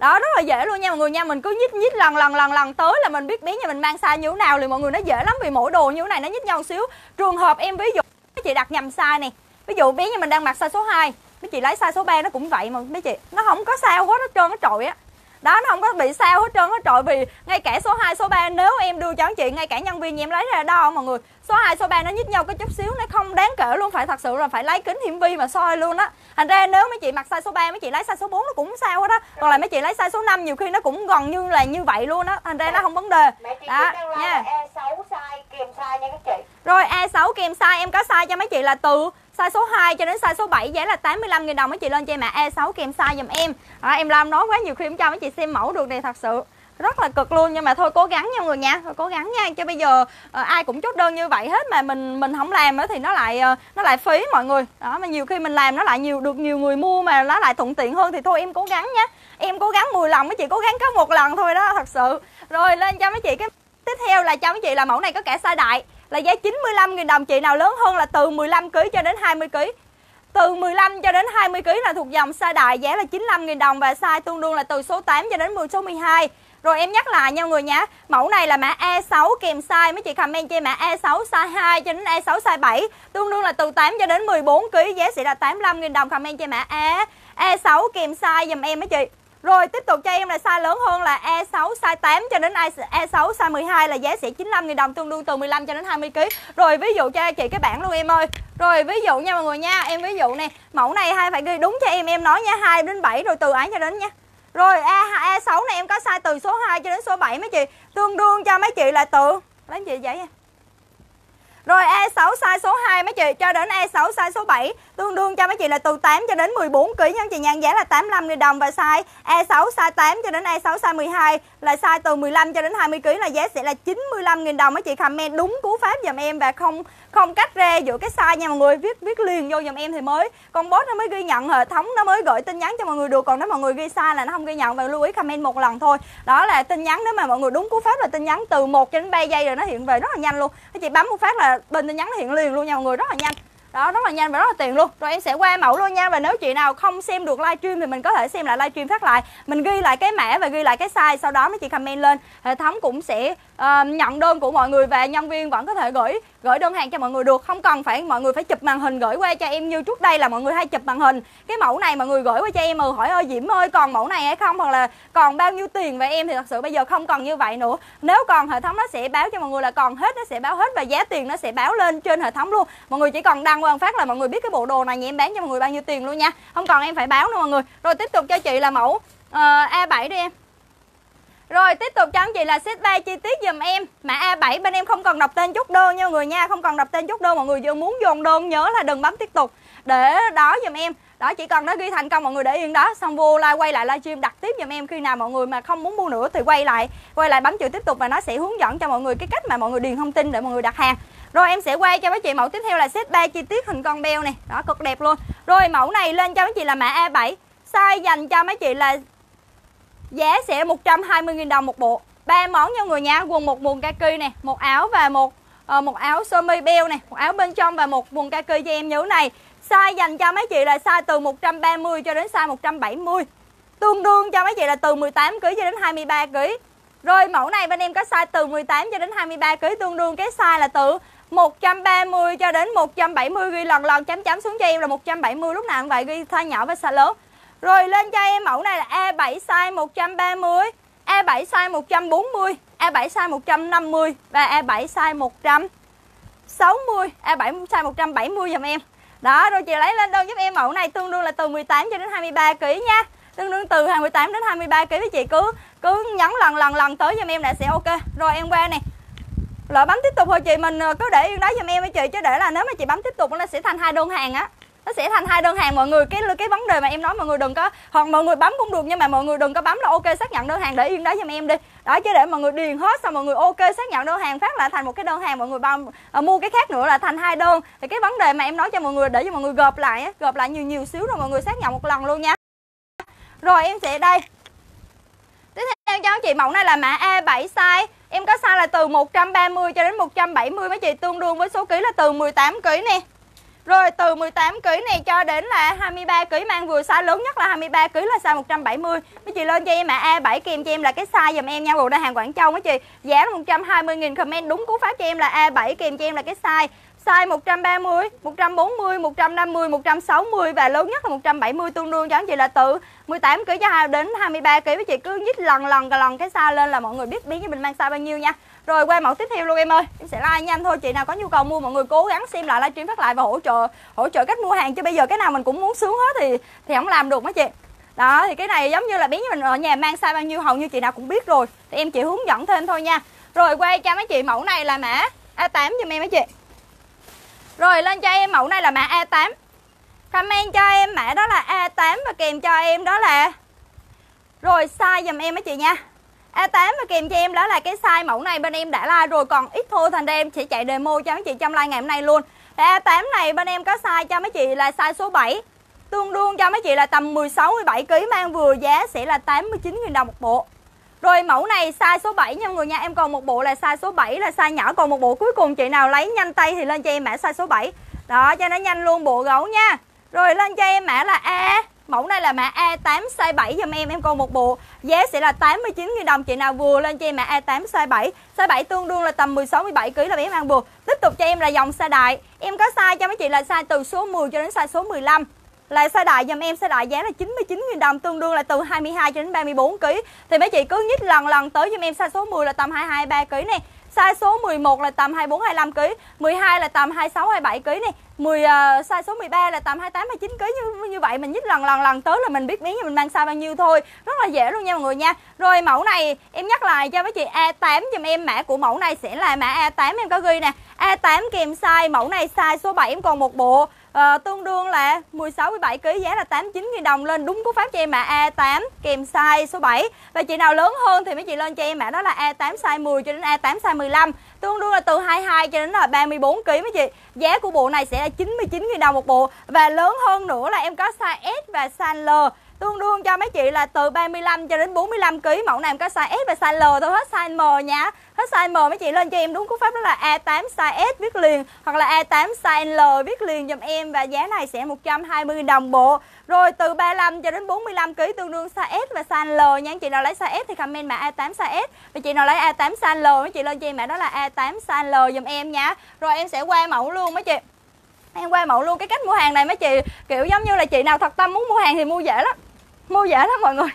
đó, rất là dễ luôn nha mọi người nha. Mình cứ nhích nhích lần lần lần lần tới là mình biết bé nhà mình mang size như thế nào thì mọi người nó dễ lắm. Vì mỗi đồ như thế này nó nhích nhau xíu. Trường hợp em ví dụ, mấy chị đặt nhầm size này. Ví dụ bé nhà mình đang mặc size số 2 mấy chị lấy size số 3 nó cũng vậy mà, mấy chị, nó không có sao hết, nó trơn, nó trội á. Đó, nó không có bị sao hết trơn hết trội. Vì ngay cả số 2 số 3 nếu em đưa cho anh chị, ngay cả nhân viên nhà em lấy ra đo mọi người số 2 số 3 nó nhích nhau có chút xíu nó không đáng kể luôn. Phải thật sự là phải lấy kính hiển vi mà soi luôn á. Thành ra nếu mấy chị mặc size số 3 mấy chị lấy size số 4 nó cũng sao hết á. Còn là mấy chị lấy size số 5 nhiều khi nó cũng gần như là như vậy luôn á. Thành ra nó không vấn đề. Đó nha. A6 size kèm size nha các chị. Rồi A6 kèm size em có size cho mấy chị là từ size số 2 cho đến size số 7 giá là 85 000 đồng. Mấy chị lên cho em ạ. E6 kèm size giùm em. Đó, em làm nói quá nhiều khi em cho mấy chị xem mẫu được này thật sự rất là cực luôn nhưng mà thôi cố gắng nha mọi người nha. Thôi cố gắng nha chứ bây giờ à, ai cũng chốt đơn như vậy hết mà mình mình không làm nữa thì nó lại uh, nó lại phí mọi người. Đó mà nhiều khi mình làm nó lại nhiều được nhiều người mua mà nó lại thuận tiện hơn thì thôi em cố gắng nha. Em cố gắng 10 lần mấy chị cố gắng có một lần thôi đó thật sự. Rồi lên cho mấy chị cái tiếp theo là cho mấy chị là mẫu này có cả size đại là giá 95.000 đồng chị nào lớn hơn là từ 15 kg cho đến 20 kg từ 15 cho đến 20 kg là thuộc dòng size đại giá là 95.000 đồng và size tương đương là từ số 8 cho đến 10 số 12 rồi em nhắc lại nha mọi người nhé Mẫu này là mã E6 kèm size. Mấy chị comment cho em mã E6 size 2 cho đến E6 size 7 Tương đương là từ 8 cho đến 14 kg Giá sẽ là 85.000 đồng. Comment cho em mã E. E6 kèm size dùm em mấy chị. Rồi tiếp tục cho em là size lớn hơn là E6 size 8 cho đến E6 size 12 là giá sẽ 95 000 đồng tương đương từ 15 cho đến 20 kg. Rồi ví dụ cho chị cái bảng luôn em ơi. Rồi ví dụ nha mọi người nha, em ví dụ nè, mẫu này hai phải ghi đúng cho em. Em nói nha, 2 đến 7 rồi từ ấy cho đến nha. Rồi, A E6 này em có size từ số 2 cho đến số 7 mấy chị. Tương đương cho mấy chị là từ lấy chị giấy nha. Rồi E6 size số 2 mấy chị cho đến E6 size số 7 tương đương cho mấy chị là từ 8 cho đến 14 kg nha. Chị nha, giá là 85 000 đồng và size E6 size 8 cho đến E6 size 12 là size từ 15 cho đến 20 kg là giá sẽ là 95 000 đồng mấy chị. Comment đúng cú pháp giùm em và không không cách ra giữa cái size nha mọi người. Viết viết liền vô giùm em thì mới. Con bot nó mới ghi nhận hệ thống nó mới gửi tin nhắn cho mọi người được. Còn nếu mọi người ghi sai là nó không ghi nhận và lưu ý comment một lần thôi. Đó là tin nhắn nếu mà mọi người đúng cú pháp là tin nhắn từ 1 cho đến 3 giây rồi nó hiện về rất là nhanh luôn. Các chị bấm một phát là bên tin nhắn nó hiện liền luôn nha mọi người rất là nhanh đó, rất là nhanh và rất là tiền luôn. Rồi em sẽ qua mẫu luôn nha. Và nếu chị nào không xem được livestream thì mình có thể xem lại livestream phát lại. Mình ghi lại cái mã và ghi lại cái size, sau đó mấy chị comment lên. Hệ thống cũng sẽ uh, nhận đơn của mọi người và nhân viên vẫn có thể gửi gửi đơn hàng cho mọi người được. Không cần phải mọi người phải chụp màn hình gửi qua cho em như trước đây là mọi người hay chụp màn hình. Cái mẫu này mọi người gửi qua cho em mà hỏi ơi diễm ơi còn mẫu này hay không? Hoặc là còn bao nhiêu tiền? Và em thì thật sự bây giờ không còn như vậy nữa. Nếu còn hệ thống nó sẽ báo cho mọi người là còn hết nó sẽ báo hết và giá tiền nó sẽ báo lên trên hệ thống luôn. Mọi người chỉ cần đăng qua phát là mọi người biết cái bộ đồ này nhà em bán cho mọi người bao nhiêu tiền luôn nha. Không còn em phải báo nữa mọi người. Rồi tiếp tục cho chị là mẫu ờ, uh, A7 đi em rồi, tiếp tục cho anh chị là set 3 chi tiết dùm em. Mã A7 bên em không cần đọc tên chốt đơn nha mọi người nha. Không cần đọc tên chốt đơn, mọi người vừa muốn dồn đơn nhớ là đừng bấm tiếp tục. Để đó dùm em. Đó, chỉ cần nó ghi thành công mọi người để yên đó. Xong vô like, quay lại livestream đặt tiếp giùm em. Khi nào mọi người mà không muốn mua nữa thì quay lại. Quay lại bấm chữ tiếp tục và nó sẽ hướng dẫn cho mọi người cái cách mà mọi người điền thông tin để mọi người đặt hàng. Rồi, em sẽ quay cho mấy chị mẫu tiếp theo là set 3 chi tiết hình con beo này. Đó, cực đẹp luôn. Rồi, mẫu này lên cho mấy chị là mã A7 size dành cho mấy chị là Giá sẽ 120.000 đồng một bộ. Ba món nha người nha Quần một quần kaki nè Một áo và một uh, một áo sơ mi beo nè Một áo bên trong và một quần kaki cho em nhớ này. Size dành cho mấy chị là size từ 130 cho đến size 170 Tương đương cho mấy chị là từ 18kg cho đến 23kg Rồi mẫu này bên em có size từ 18 cho đến 23kg Tương đương cái size là từ 130 cho đến 170 ghi lần lần chấm chấm xuống cho em là 170 lúc nào cũng vậy. Ghi size nhỏ và size lớn rồi lên cho em mẫu này là A7 size 130 A7 size 140 A7 size 150 Và A7 size 160 A7 size 170 dùm em. Đó, rồi chị lấy lên đơn giúp em mẫu này tương đương là từ 18 cho đến 23 kg nha. Tương đương từ 18 đến 23 kg chị. Cứ cứ nhấn lần lần lần tới giùm em là sẽ ok. Rồi em qua nè. Lỡ bấm tiếp tục thôi chị. Mình ờ, cứ để yên đó giùm em với chị. Chứ để là nếu mà chị bấm tiếp tục nó sẽ thành hai đơn hàng á nó sẽ thành hai đơn hàng mọi người cái cái vấn đề mà em nói mọi người đừng có hoặc mọi người bấm cũng được nhưng mà mọi người đừng có bấm là ok xác nhận đơn hàng để yên đó giùm em đi. Đó chứ để mọi người điền hết xong mọi người ok xác nhận đơn hàng phát lại thành một cái đơn hàng mọi người bao à, mua cái khác nữa là thành hai đơn. Thì cái vấn đề mà em nói cho mọi người để cho mọi người gộp lại gộp lại nhiều nhiều xíu rồi mọi người xác nhận một lần luôn nha. Rồi em sẽ đây. Tiếp theo cho chị mẫu này là mã A7 size. Em có size là từ 130 cho đến 170 mấy chị tương đương với số ký là từ 18 kg nè rồi từ 18 kg này cho đến là 23 kg mang vừa size lớn nhất là 23 kg là size 170. Mấy chị lên cho em mã à, A7 kèm cho em là cái size dùm em nha. Bộ đây hàng Quảng Châu mấy chị. Giá là 120 000 comment đúng cú pháp cho em là A7 kèm cho em là cái size size 130, 140, 150, 160 và lớn nhất là 170 tương đương cho anh chị là từ 18 kg cho đến 23 kg với chị cứ nhích lần lần lần cái size lên là mọi người biết biết cho mình mang size bao nhiêu nha. Rồi, qua mẫu tiếp theo luôn em ơi. Em sẽ like nhanh thôi, Chị nào có nhu cầu mua mọi người cố gắng xem lại livestream phát lại Và hỗ trợ hỗ trợ cách mua hàng. Chứ bây giờ cái nào mình cũng muốn sướng hết thì thì không làm được mấy chị. Đó, thì cái này giống như là biến mình ở nhà mang size bao nhiêu, hầu như chị nào cũng biết rồi. Thì em chỉ hướng dẫn thêm thôi nha. Rồi, quay cho mấy chị, mẫu này là mã A8 cho em mấy chị. Rồi, lên cho em, mẫu này là mã A8 comment cho em mã đó là A8 và kèm cho em đó là rồi, size dùm em mấy chị nha. A8 và kèm cho em đó là cái size mẫu này bên em đã like rồi, còn ít thôi thành ra em sẽ chạy demo cho mấy chị trong like ngày hôm nay luôn. Thì A8 này bên em có size cho mấy chị là size số 7 tương đương cho mấy chị là tầm 16 17 kg mang vừa giá sẽ là 89.000 đồng một bộ. Rồi mẫu này size số 7 nha mọi người nha, Em còn một bộ là size số 7 là size nhỏ, Còn một bộ cuối cùng chị nào lấy nhanh tay thì lên cho em mã size số 7 Đó, cho nó nhanh luôn, bộ gấu nha. Rồi lên cho em mã là A. Mẫu này là mã A8 size 7 giùm em Em còn một bộ Giá sẽ là 89 000 đồng Chị nào vừa lên cho em mã A8 size 7 Size 7 tương đương là tầm 16 17 kg là em ăn vừa Tiếp tục cho em là dòng size đại Em có size cho mấy chị là size từ số 10 cho đến size số 15 là size đại dùm em size đại giá là 99 000 đồng tương đương là từ 22 cho đến 34 kg. Thì mấy chị cứ nhích lần lần tới giùm em size số 10 là tầm 22 23 kg này. Size số 11 là tầm 24 25 kg, 12 là tầm 26 27 kg này. 10 uh, à, size số 13 là tầm 28 29 kg như như vậy mình nhích lần lần lần tới là mình biết miếng mình mang size bao nhiêu thôi. Rất là dễ luôn nha mọi người nha. Rồi mẫu này em nhắc lại cho mấy chị A8 giùm em mã của mẫu này sẽ là mã A8 em có ghi nè. A8 kèm size mẫu này size số 7 em còn một bộ à, tương đương là 16 17 kg giá là 89 000 đồng lên đúng cú pháp cho em mã A8 kèm size số 7. Và chị nào lớn hơn thì mấy chị lên cho em mã đó là A8 size 10 cho đến A8 size 15, tương đương là từ 22 cho đến là 34 kg mấy chị. Giá của bộ này sẽ là 99 000 đồng một bộ và lớn hơn nữa là em có size S và size L tương đương cho mấy chị là từ 35 cho đến 45 kg mẫu này em có size S và size L thôi hết size M nha. Hết size M, mấy chị lên cho em đúng cú pháp đó là A8 size S viết liền, hoặc là A8 size L viết liền giùm em và giá này sẽ 120 đồng bộ. Rồi, từ 35 cho đến 45 kg tương đương size S và size L nha. Chị nào lấy size S thì comment mã A8 size S. Và chị nào lấy A8 size L, mấy chị lên cho em mã đó là A8 size L giùm em nha. Rồi, em sẽ qua mẫu luôn mấy chị. Em qua mẫu luôn cái cách mua hàng này mấy chị. Kiểu giống như là chị nào thật tâm muốn mua hàng thì mua dễ lắm mua dễ lắm mọi người.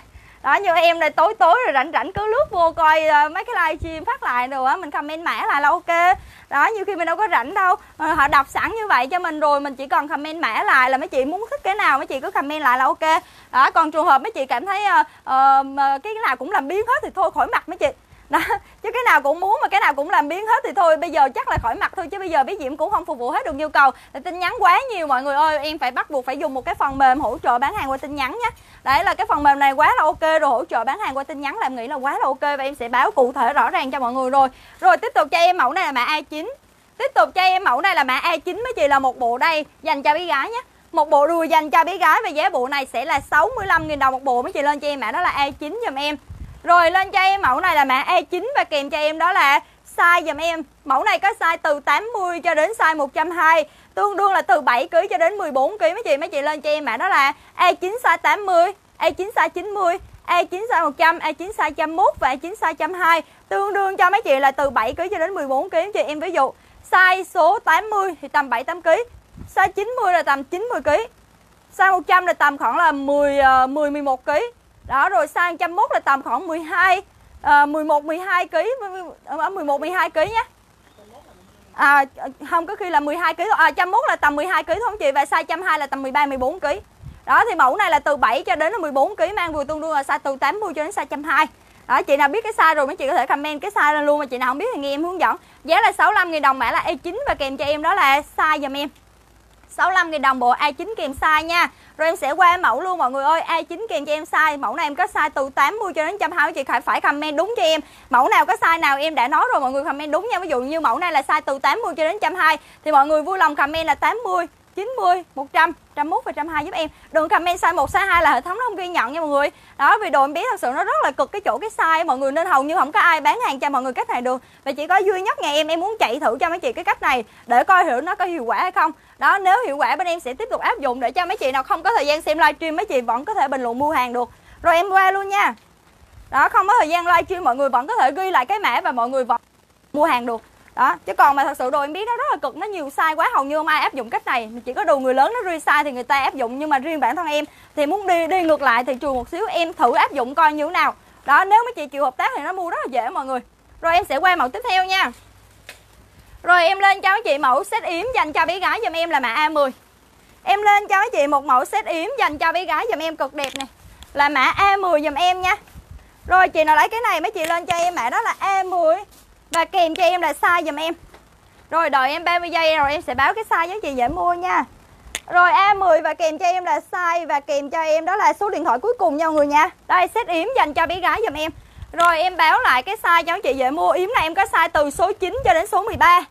Đó như em này tối tối rồi rảnh rảnh cứ lướt vô coi uh, mấy cái livestream phát lại đồ á mình comment mã lại là ok. Đó như khi mình đâu có rảnh đâu. Ờ, họ đọc sẵn như vậy cho mình rồi mình chỉ cần comment mã lại là mấy chị muốn thích cái nào mấy chị cứ comment lại là ok. Đó còn trường hợp mấy chị cảm thấy uh, uh, cái nào cũng làm biến hết thì thôi khỏi mặt mấy chị đó, chứ cái nào cũng muốn mà cái nào cũng làm biến hết thì thôi, bây giờ chắc là khỏi mặt thôi, chứ bây giờ bí diễm cũng không phục vụ hết được nhu cầu. Thì tin nhắn quá nhiều, mọi người ơi em phải bắt buộc phải dùng một cái phần mềm hỗ trợ bán hàng qua tin nhắn nhé đấy, là cái phần mềm này quá là ok rồi, hỗ trợ bán hàng qua tin nhắn là em nghĩ là quá là ok và em sẽ báo cụ thể rõ ràng cho mọi người rồi. Rồi, tiếp tục cho em mẫu này là mã A9 tiếp tục cho em mẫu này là mã A9 mới chị là một bộ đây, dành cho bé gái nhé một bộ đùi dành cho bé gái và giá bộ này sẽ là 65.000 đồng một bộ mấy chị lên cho em, mã đó là A9 giùm em rồi lên cho em mẫu này là mã E9 và kèm cho em đó là size dùm em. Mẫu này có size từ 80 cho đến size 120, tương đương là từ 7 kg cho đến 14 kg mấy chị. Mấy chị lên cho em mã đó là E9 size 80, E9 size 90, E9 size 100, E9 size 101 và E9 size 102 tương đương cho mấy chị là từ 7 kg cho đến 14 kg chị em ví dụ. Size số 80 thì tầm 7 8 kg. Size 90 là tầm 90 kg. Size 100 là tầm khoảng là 10 10 11 kg đó rồi sang 101 là tầm khoảng 12 à, 11 12 kg 11 12 kg nhé à, không có khi là 12 kg à 101 là tầm 12 kg thôi chị? Và size 120 là tầm 13 14 kg đó thì mẫu này là từ 7 cho đến 14 kg mang vừa tương đương là size từ 80 cho đến size 120 đó chị nào biết cái size rồi mấy chị có thể comment cái size lên luôn mà chị nào không biết thì nghe em hướng dẫn. Giá là 65 000 đồng mã là E9 và kèm cho em đó là size dùm em. 65 000 đồng bộ A9 kèm size nha. Rồi em sẽ qua mẫu luôn, mọi người ơi. A9 kèm cho em size? Mẫu này em có size từ 80 cho đến 120 Chị phải comment đúng cho em. Mẫu nào có size nào em đã nói rồi, mọi người comment đúng nha. Ví dụ như mẫu này là size từ 80 cho đến 120 Thì mọi người vui lòng comment là 80 90, 100, 101 và 120 giúp em. Đừng comment size 1, size 2 là hệ thống nó không ghi nhận nha mọi người. Đó vì đồ em bé thật sự nó rất là cực cái chỗ cái size Mọi người nên hầu như không có ai bán hàng cho mọi người cách này được. Và chỉ có duy nhất nhà em em muốn chạy thử cho mấy chị cái cách này Để coi thử nó có hiệu quả hay không. Đó nếu hiệu quả bên em sẽ tiếp tục áp dụng Để cho mấy chị nào không có thời gian xem livestream Mấy chị vẫn có thể bình luận mua hàng được. Rồi em qua luôn nha. Đó không có thời gian livestream mọi người vẫn có thể ghi lại cái mã Và mọi người vẫn mua hàng được đó, chứ còn mà thật sự đồ em biết nó rất là cực, nó nhiều sai quá, hầu như không ai áp dụng cách này. Chỉ có đồ người lớn nó sai thì người ta áp dụng, nhưng mà riêng bản thân em thì muốn đi đi ngược lại thị trường một xíu, em thử áp dụng coi như thế nào. Đó, nếu mấy chị chịu hợp tác thì nó mua rất là dễ mọi người. Rồi em sẽ qua mẫu tiếp theo nha. Rồi em lên cho mấy chị mẫu set yếm dành cho bé gái giùm em là mã A10 Em lên cho mấy chị một mẫu set yếm dành cho bé gái giùm em cực đẹp này Là mã A10 giùm em nha. Rồi chị nào lấy cái này, mấy chị lên cho em mã đó là A10 và kèm cho em là size dùm em. Rồi đợi em 30 giây rồi em sẽ báo cái size với chị dễ mua nha. Rồi A10 và kèm cho em là size Và kèm cho em đó là số điện thoại cuối cùng nha mọi người nha. Đây set yếm dành cho bé gái dùm em. Rồi em báo lại cái size cho chị dễ mua. Yếm này em có size từ số 9 cho đến số 13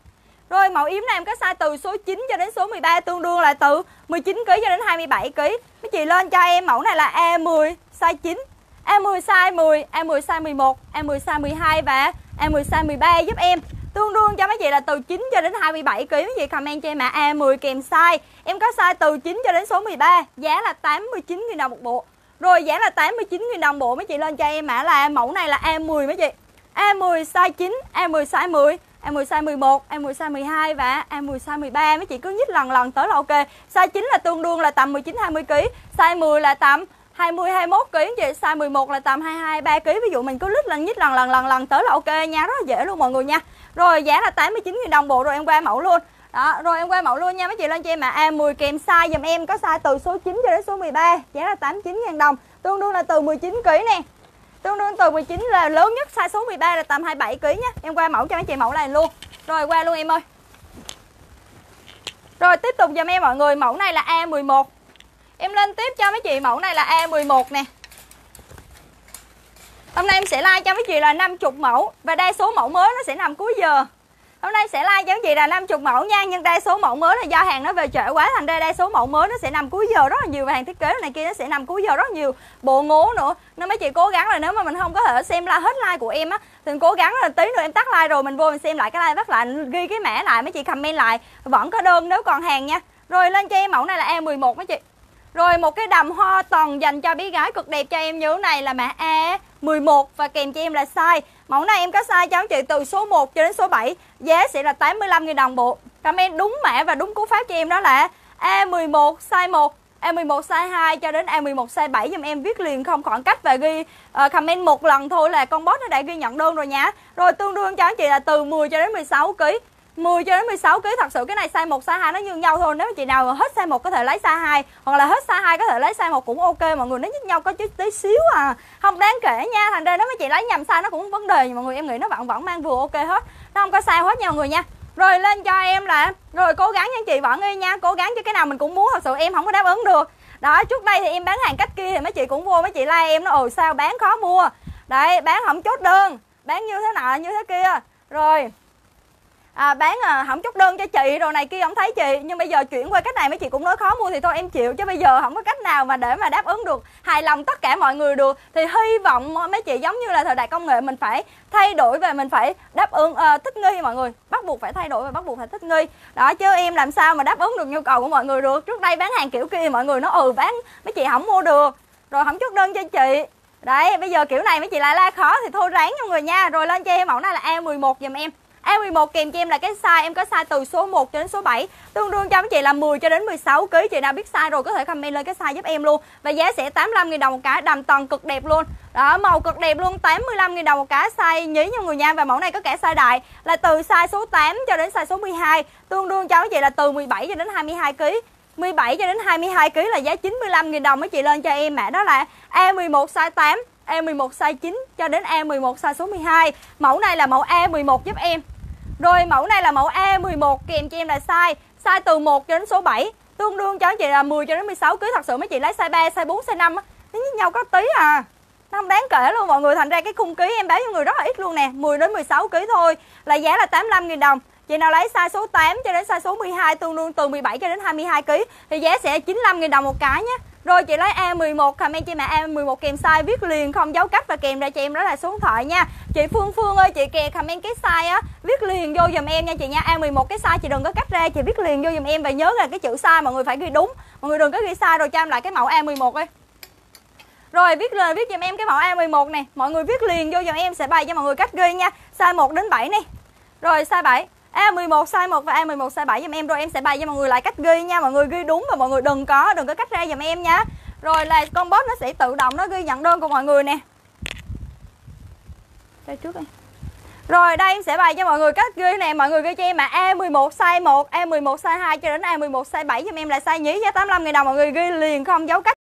rồi mẫu yếm này em có size từ số 9 cho đến số 13 tương đương là từ 19 kg cho đến 27 kg. Mấy chị lên cho em mẫu này là A10 size 9, A10 size 10, A10 size 11, A10 size 12 và A10 size 13 giúp em Tương đương cho mấy chị là từ 9 cho đến 27 kg mấy chị comment cho em mã A10 kèm size. Em có size từ 9 cho đến số 13, giá là 89 000 đồng một bộ. Rồi giá là 89 000 đồng bộ mấy chị lên cho em mã là mẫu này là A10 mấy chị. A10 size 9, A10 size 10, A10 size 11, A10 size 12 và A10 size 13 mấy chị cứ nhích lần lần tới là ok. Size 9 là tương đương là tầm 19 20 kg, size 10 là tầm 20 21 kg chị, size 11 là tầm 22 3 kg. Ví dụ mình cứ lít lần nhít lần lần lần lần tới là ok nha, rất là dễ luôn mọi người nha. Rồi giá là 89 000 đồng bộ rồi em qua mẫu luôn. Đó, rồi em qua mẫu luôn nha mấy chị lên cho em mà A10 kèm size dùm em có size từ số 9 cho đến số 13, giá là 89 000 đồng, tương đương là từ 19 kg nè. Tương đương từ 19 là lớn nhất size số 13 là tầm 27 kg nha. Em qua mẫu cho mấy chị mẫu này luôn. Rồi qua luôn em ơi. Rồi tiếp tục dùm em mọi người, mẫu này là A11. Em lên tiếp cho mấy chị, mẫu này là A11 nè. Hôm nay em sẽ like cho mấy chị là 50 mẫu, và đa số mẫu mới nó sẽ nằm cuối giờ. Hôm nay sẽ like cho mấy chị là 50 mẫu nha, Nhưng đa số mẫu mới là do hàng nó về trễ quá, Thành ra đa số mẫu mới nó sẽ nằm cuối giờ. Rất là nhiều Và hàng thiết kế này kia nó sẽ nằm cuối giờ, rất nhiều Bộ ngố nữa. Nên mấy chị cố gắng là nếu mà mình không có thể xem like hết like của em á, Thì cố gắng là tí nữa em tắt like rồi, Mình vô mình xem lại cái like bắt lại, Ghi cái mã lại, mấy chị comment lại. Vẫn có đơn nếu còn hàng nha. Rồi lên cho em mẫu này là E11 mấy chị rồi một cái đầm hoa toàn dành cho bé gái cực đẹp cho em như thế này là mã A11 và kèm cho em là size. Mẫu này em có size cho chị từ số 1 cho đến số 7, giá sẽ là 85 000 đồng bộ. Comment đúng mã và đúng cú pháp cho em đó là A11 size 1 A11 size 2 cho đến A11 size 7 giùm em viết liền không khoảng cách và ghi uh, comment một lần thôi là con boss nó đã ghi nhận đơn rồi nha. Rồi tương đương cho anh chị là từ 10 cho đến 16 kg. 10 cho đến 16 kg thật sự cái này size 1 size 2 nó như nhau thôi. Nếu mà chị nào hết size 1 có thể lấy size 2 hoặc là hết size 2 có thể lấy size 1 cũng ok, mọi người nó nhích nhau có chút tí xíu à. Không đáng kể nha, thành ra nếu mà chị lấy nhầm size nó cũng vấn đề mọi người em nghĩ nó vẫn vẫn mang vừa ok hết. Nó không có sai hết nha mọi người nha. Rồi lên cho em là, rồi cố gắng nha chị vẫn đi nha, cố gắng cho cái nào mình cũng muốn, thật sự em không có đáp ứng được. Đó, trước đây thì em bán hàng cách kia thì mấy chị cũng vô mấy chị like em, nó, ồ, sao bán khó mua? Đấy, bán không chốt đơn, bán như thế nào như thế kia. Rồi à, bán à, không chốt đơn cho chị rồi này kia không thấy chị. Nhưng bây giờ chuyển qua cách này mấy chị cũng nói khó mua thì thôi em chịu. Chứ bây giờ không có cách nào mà để mà đáp ứng được hài lòng tất cả mọi người được. Thì hy vọng mấy chị giống như là thời đại công nghệ mình phải thay đổi và mình phải đáp ứng à, thích nghi mọi người. Bắt buộc phải thay đổi và bắt buộc phải thích nghi. Đó chứ em làm sao mà đáp ứng được nhu cầu của mọi người được? Trước đây bán hàng kiểu kia mọi người nó ừ bán mấy chị không mua được. Rồi không chốt đơn cho chị. Đấy bây giờ kiểu này mấy chị lại la khó thì thôi ráng cho người nha. Rồi lên cho em mẫu này là A11 giùm em. A11 kèm cho em là cái size, em có size từ số 1 cho đến số 7 Tương đương cho mấy chị là 10 cho đến 16 kg Chị nào biết size rồi, có thể comment lên cái size giúp em luôn. Và giá sẽ 85 000 đồng một cái, Đầm toàn cực đẹp luôn. Đó, màu cực đẹp luôn 85 000 đồng một cái, size nhí nha người nha Và mẫu này có cả size đại, là từ size số 8 cho đến size số 12 Tương đương cho mấy chị là từ 17 cho đến 22 kg 17 cho đến 22 kg là giá 95 000 đồng mấy chị lên cho em mã đó là A11 size 8 E11 size 9 cho đến E11 size số 12 Mẫu này là mẫu E11 giúp em rồi mẫu này là mẫu E11 kèm cho em là size Size từ 1 cho đến số 7 Tương đương cho anh chị là 10 cho đến 16 kg Thật sự mấy chị lấy size 3, size 4, size 5 Nó với nhau có tí à. Nó không đáng kể luôn mọi người Thành ra cái khung ký em báo cho người rất là ít luôn nè 10 đến 16 kg thôi Là giá là 85 000 đồng. Chị nào lấy size số 8 cho đến size số 12 tương đương từ 17 cho đến 22 kg thì giá sẽ 95 000 đồng một cái nhé. Rồi chị lấy A11 comment cho mẹ A11 kèm size viết liền không dấu cách và kèm ra cho em đó là số điện thoại nha. Chị Phương Phương ơi chị kè comment cái size á, viết liền vô giùm em nha chị nha. A11 cái size chị đừng có cắt ra, chị viết liền vô giùm em và nhớ là cái chữ size mọi người phải ghi đúng. Mọi người đừng có ghi sai rồi cho em lại cái mẫu A11 đi. Rồi viết lên viết giùm em cái mẫu A11 này, mọi người viết liền vô giùm em sẽ bày cho mọi người cách ghi nha. Size 1 đến 7 này. Rồi size 7 A11 size 1 và A11 size 7 giùm em. Rồi em sẽ bày cho mọi người lại cách ghi nha. Mọi người ghi đúng và mọi người đừng có đừng có cách ra giùm em nha. Rồi là con bot nó sẽ tự động nó ghi nhận đơn của mọi người nè. Đây trước đây. Rồi đây em sẽ bày cho mọi người cách ghi nè. Mọi người ghi cho em mà A11 size 1 A11 size 2 cho đến A11 size 7 giùm em. Là size nhí giá 85 000 đồng. Mọi người ghi liền không dấu cách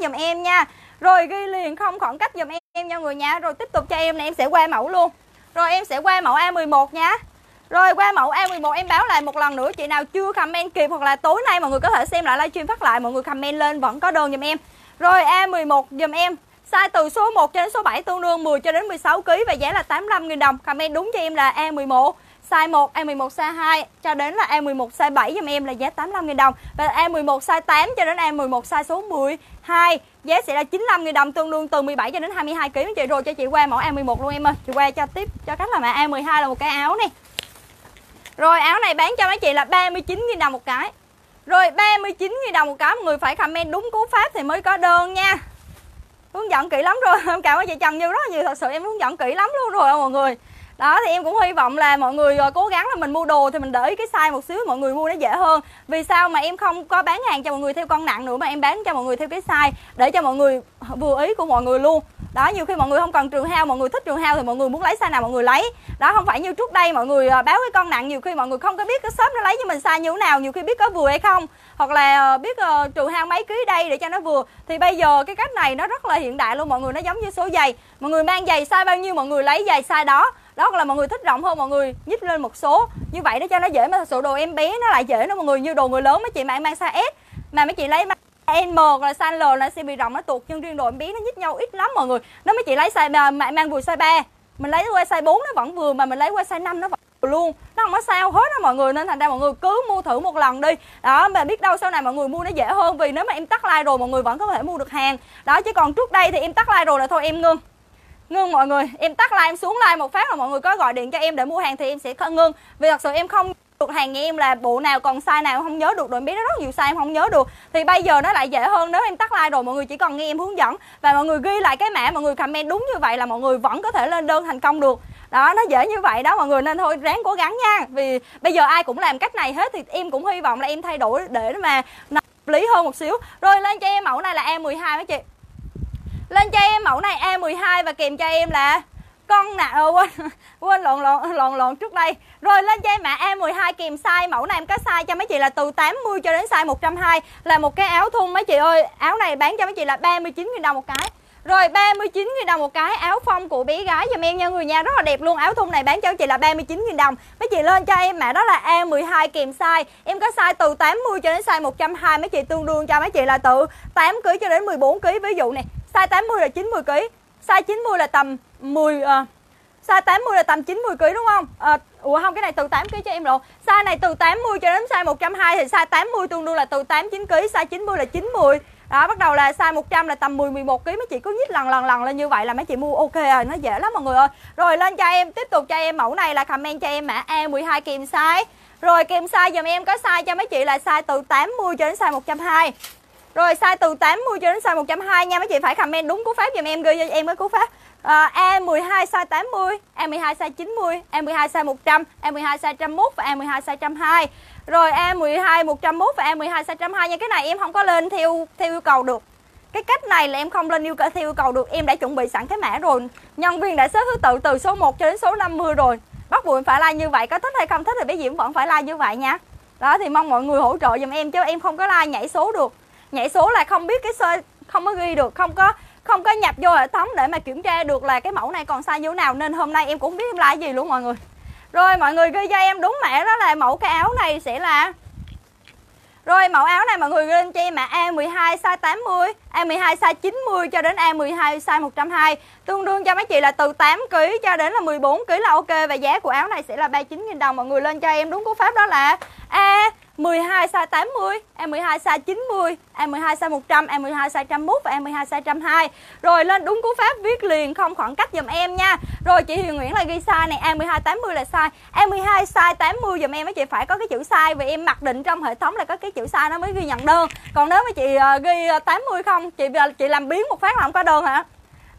giùm em nha. Rồi ghi liền không khoảng cách giùm em em nha người nha. Rồi tiếp tục cho em nè. Em sẽ qua mẫu luôn. Rồi em sẽ qua mẫu A11 nha rồi qua mẫu A11 em báo lại một lần nữa. Chị nào chưa comment kịp hoặc là tối nay mọi người có thể xem lại livestream phát lại Mọi người comment lên vẫn có đơn giùm em. Rồi A11 giùm em. Size từ số 1 cho đến số 7 tương đương 10 cho đến 16 kg và giá là 85.000 đồng. Comment đúng cho em là A11, size 1, A11 size 2 cho đến là A11 size 7 giùm em là giá 85.000 đồng. Và A11 size 8 cho đến A11 size số 12 giá sẽ là 95.000 đồng tương đương từ 17 cho đến 22 kg chị rồi cho chị qua mẫu A11 luôn em ơi. Chị qua cho tiếp cho cách là mã A12 là một cái áo này. Rồi áo này bán cho mấy chị là 39.000 đồng một cái. Rồi 39.000 đồng một cái Mọi người phải comment đúng cú pháp thì mới có đơn nha. Hướng dẫn kỹ lắm rồi, <laughs> Em cảm ơn chị Trần Như rất là nhiều, Thật sự em hướng dẫn kỹ lắm luôn rồi mọi người. Đó, thì em cũng hy vọng là mọi người ờ, cố gắng là mình mua đồ thì mình để cái size một xíu, mọi người mua nó dễ hơn. Vì sao mà em không có bán hàng cho mọi người theo con nặng nữa, mà em bán cho mọi người theo cái size để cho mọi người vừa ý của mọi người luôn đó nhiều khi mọi người không cần trường hao mọi người thích trường hao thì mọi người muốn lấy size nào mọi người lấy. Đó không phải như trước đây mọi người à, báo cái con nặng nhiều khi mọi người không có biết cái shop nó lấy với mình size như thế nào nhiều khi biết có vừa hay không. Hoặc là à, biết ờ, uh, trừ hao mấy ký đây để cho nó vừa. Thì bây giờ cái cách này nó rất là hiện đại luôn mọi người nó giống như số giày. Mọi người mang giày size bao nhiêu mọi người lấy giày size đó. Đó là mọi người thích rộng hơn mọi người nhích lên một số. Như vậy để cho nó dễ mà thật sự đồ em bé nó lại dễ nó mọi người như đồ người lớn mấy chị mà em mang size S mà mấy chị lấy M là size L là sẽ bị rộng, nó tuột nhưng riêng đội em bé nó nhích nhau ít lắm mọi người. Nó mấy chị lấy size mà mang vừa size 3 mình lấy qua size 4 nó vẫn vừa, mà mình lấy qua size 5 nó vẫn vừa luôn. Nó không có sao hết đó mọi người, nên thành ra mọi người cứ mua thử một lần đi. Đó, mà biết đâu sau này mọi người mua nó dễ hơn, vì nếu mà em tắt like rồi mọi người vẫn có thể mua được hàng. Đó, chứ còn trước đây thì em tắt like rồi là thôi em ngưng. Ngưng mọi người, em tắt like em xuống like một phát là mọi người có gọi điện cho em để mua hàng thì em sẽ ngưng. Vì thật sự em không được hàng nhà em là bộ nào còn size nào không nhớ được rồi em biết nó rất nhiều size em không nhớ được. Thì bây giờ nó lại dễ hơn, nếu em tắt like rồi, mọi người chỉ cần nghe em hướng dẫn và mọi người ghi lại cái mã, mọi người comment đúng như vậy là mọi người vẫn có thể lên đơn thành công được. Đó, nó dễ như vậy đó, mọi người nên thôi ráng cố gắng nha. Vì bây giờ ai cũng làm cách này hết thì em cũng hy vọng là em thay đổi để mà nó lý hơn một xíu. Rồi, lên cho em mẫu này là em 12 mấy chị? Lên cho em mẫu này E12 và kèm cho em là con nào ờ, quên quên lộn lộn lộn lộn trước đây. Rồi lên cho em mã E12 kìm size mẫu này em có size cho mấy chị là từ 80 cho đến size 120 là một cái áo thun mấy chị ơi. Áo này bán cho mấy chị là 39 000 đồng một cái. Rồi 39 000 đồng một cái áo phong của bé gái giùm em nha người nha rất là đẹp luôn. Áo thun này bán cho chị là 39 000 đồng. Mấy chị lên cho em mã đó là E12 kèm size em có size từ 80 cho đến size 120 mấy chị tương đương cho mấy chị là từ 8 kg cho đến 14 kg ví dụ này size 80 là 90 kg size 90 là tầm 10 à, ờ, size 80 là tầm 90 kg đúng không? À, ủa không cái này từ 8 kg cho em rồi size này từ 80 cho đến size 120 thì size 80 tương đương là từ 8 9 kg size 90 là 90 đó bắt đầu là size 100 là tầm 10 11 kg mấy chị cứ nhích lần lần lần lên như vậy là mấy chị mua ok rồi nó dễ lắm mọi người ơi. Rồi lên cho em tiếp tục cho em mẫu này là comment cho em mã E12 kèm size. Rồi kèm size dùm em có size cho mấy chị là size từ 80 cho đến size 120 rồi size từ 80 cho đến size 120 nha mấy chị phải comment đúng cú pháp giùm em ghi cho em cái cú pháp à, E12 size 80, E12 size 90, E12 size 100, E12 size 101 và E12 size 102. Rồi E12 101 và E12 size 102 nha. Cái này em không có lên theo theo yêu cầu được. Cái cách này là em không lên yêu cầu theo yêu cầu được. Em đã chuẩn bị sẵn cái mã rồi. Nhân viên đã xếp thứ tự từ số 1 cho đến số 50 rồi. Bắt buộc phải like như vậy. Có thích hay không thích thì bé Diễm vẫn phải like như vậy nha. Đó thì mong mọi người hỗ trợ giùm em chứ em không có like nhảy số được nhảy số là không biết cái sơ không có ghi được không có không có nhập vô hệ thống để mà kiểm tra được là cái mẫu này còn sai như thế nào. Nên hôm nay em cũng biết em like gì luôn mọi người. Rồi mọi người ghi cho em đúng mẹ đó là mẫu cái áo này sẽ là rồi mẫu áo này mọi người lên cho em mã A12 size 80, E12 size 90 cho đến E12 size 120. Tương đương cho mấy chị là từ 8 kg cho đến là 14 kg là ok và giá của áo này sẽ là 39 000 đồng. Mọi người lên cho em đúng cú pháp đó là E12 size 80, em12 size 90, em12 size 100, em12 size 101 và em12 size 120. Rồi lên đúng cú pháp viết liền không khoảng cách giùm em nha. Rồi chị Huyền Nguyễn là ghi size này, em12 80 là size, em12 size 80 giùm em mấy chị phải có cái chữ size vì em mặc định trong hệ thống là có cái chữ size nó mới ghi nhận đơn. Còn nếu mà chị uh, ghi ờ, 80 không, chị ờ, chị làm biến một phát là không có đơn hả?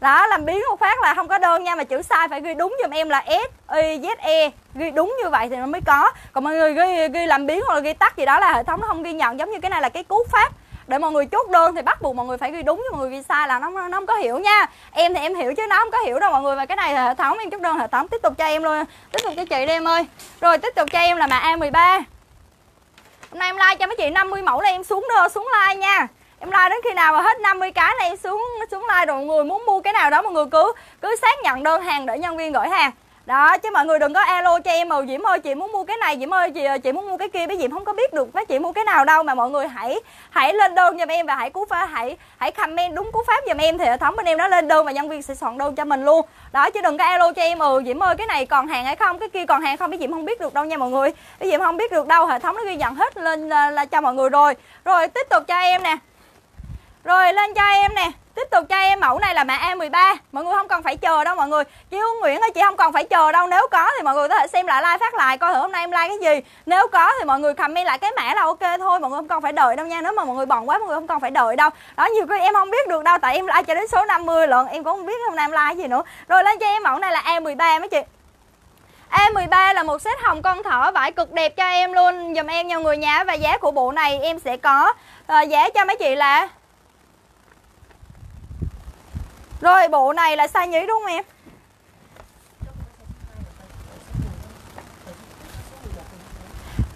đó, làm biến một phát là không có đơn nha, mà chữ sai phải ghi đúng giùm em là s i z e. Ghi đúng như vậy thì nó mới có. Còn mọi người ghi ghi làm biến hoặc là ghi tắt gì đó là hệ thống nó không ghi nhận, giống như cái này là cái cú pháp để mọi người chốt đơn thì bắt buộc mọi người phải ghi đúng chứ mọi người ghi sai là nó nó không có hiểu nha. Em thì em hiểu chứ, nó không có hiểu đâu mọi người, và cái này là hệ thống, em chốt đơn, hệ thống tiếp tục cho em luôn. Tiếp tục cho chị đi em ơi. Rồi, tiếp tục cho em là mã a 13 hôm nay em like cho mấy chị 50 mẫu là em xuống đơn xuống like nha em like đến khi nào mà hết 50 cái là em xuống xuống like rồi mọi người muốn mua cái nào đó mọi người cứ cứ xác nhận đơn hàng để nhân viên gửi hàng. Đó chứ mọi người đừng có alo cho em mà diễm ơi chị muốn mua cái này diễm ơi chị ờ, chị muốn mua cái kia. Bé diễm không có biết được bé chị mua cái nào đâu mà mọi người hãy hãy lên đơn giùm em và hãy cú pháp hãy hãy comment đúng cú pháp giùm em thì hệ thống bên em nó lên đơn và nhân viên sẽ soạn đơn cho mình luôn. Đó chứ đừng có alo cho em ừ diễm ơi cái này còn hàng hay không cái kia còn hàng không? Bé diễm không biết được đâu nha mọi người. Bé diễm không biết được đâu hệ thống nó ghi nhận hết lên là, là cho mọi người rồi. Rồi tiếp tục cho em nè rồi lên cho em nè. Tiếp tục cho em mẫu này là mã A13 mọi người không cần phải chờ đâu mọi người. Chị Hương Nguyễn ơi chị không cần phải chờ đâu. Nếu có thì mọi người có thể xem lại like phát lại coi thử hôm nay em like cái gì. Nếu có thì mọi người comment lại cái mã là ok thôi mọi người không cần phải đợi đâu nha. Nếu mà mọi người bận quá mọi người không cần phải đợi đâu. Đó nhiều khi em không biết được đâu tại em like cho đến số 50 lận em cũng không biết hôm nay em like gì nữa. Rồi lên cho em mẫu này là A13 mấy chị? A13 là một set hồng con thỏ vải cực đẹp cho em luôn. Dùm em nha người nhà. Và giá của bộ này em sẽ có uh, giá cho mấy chị là rồi bộ này là size nhí đúng không em?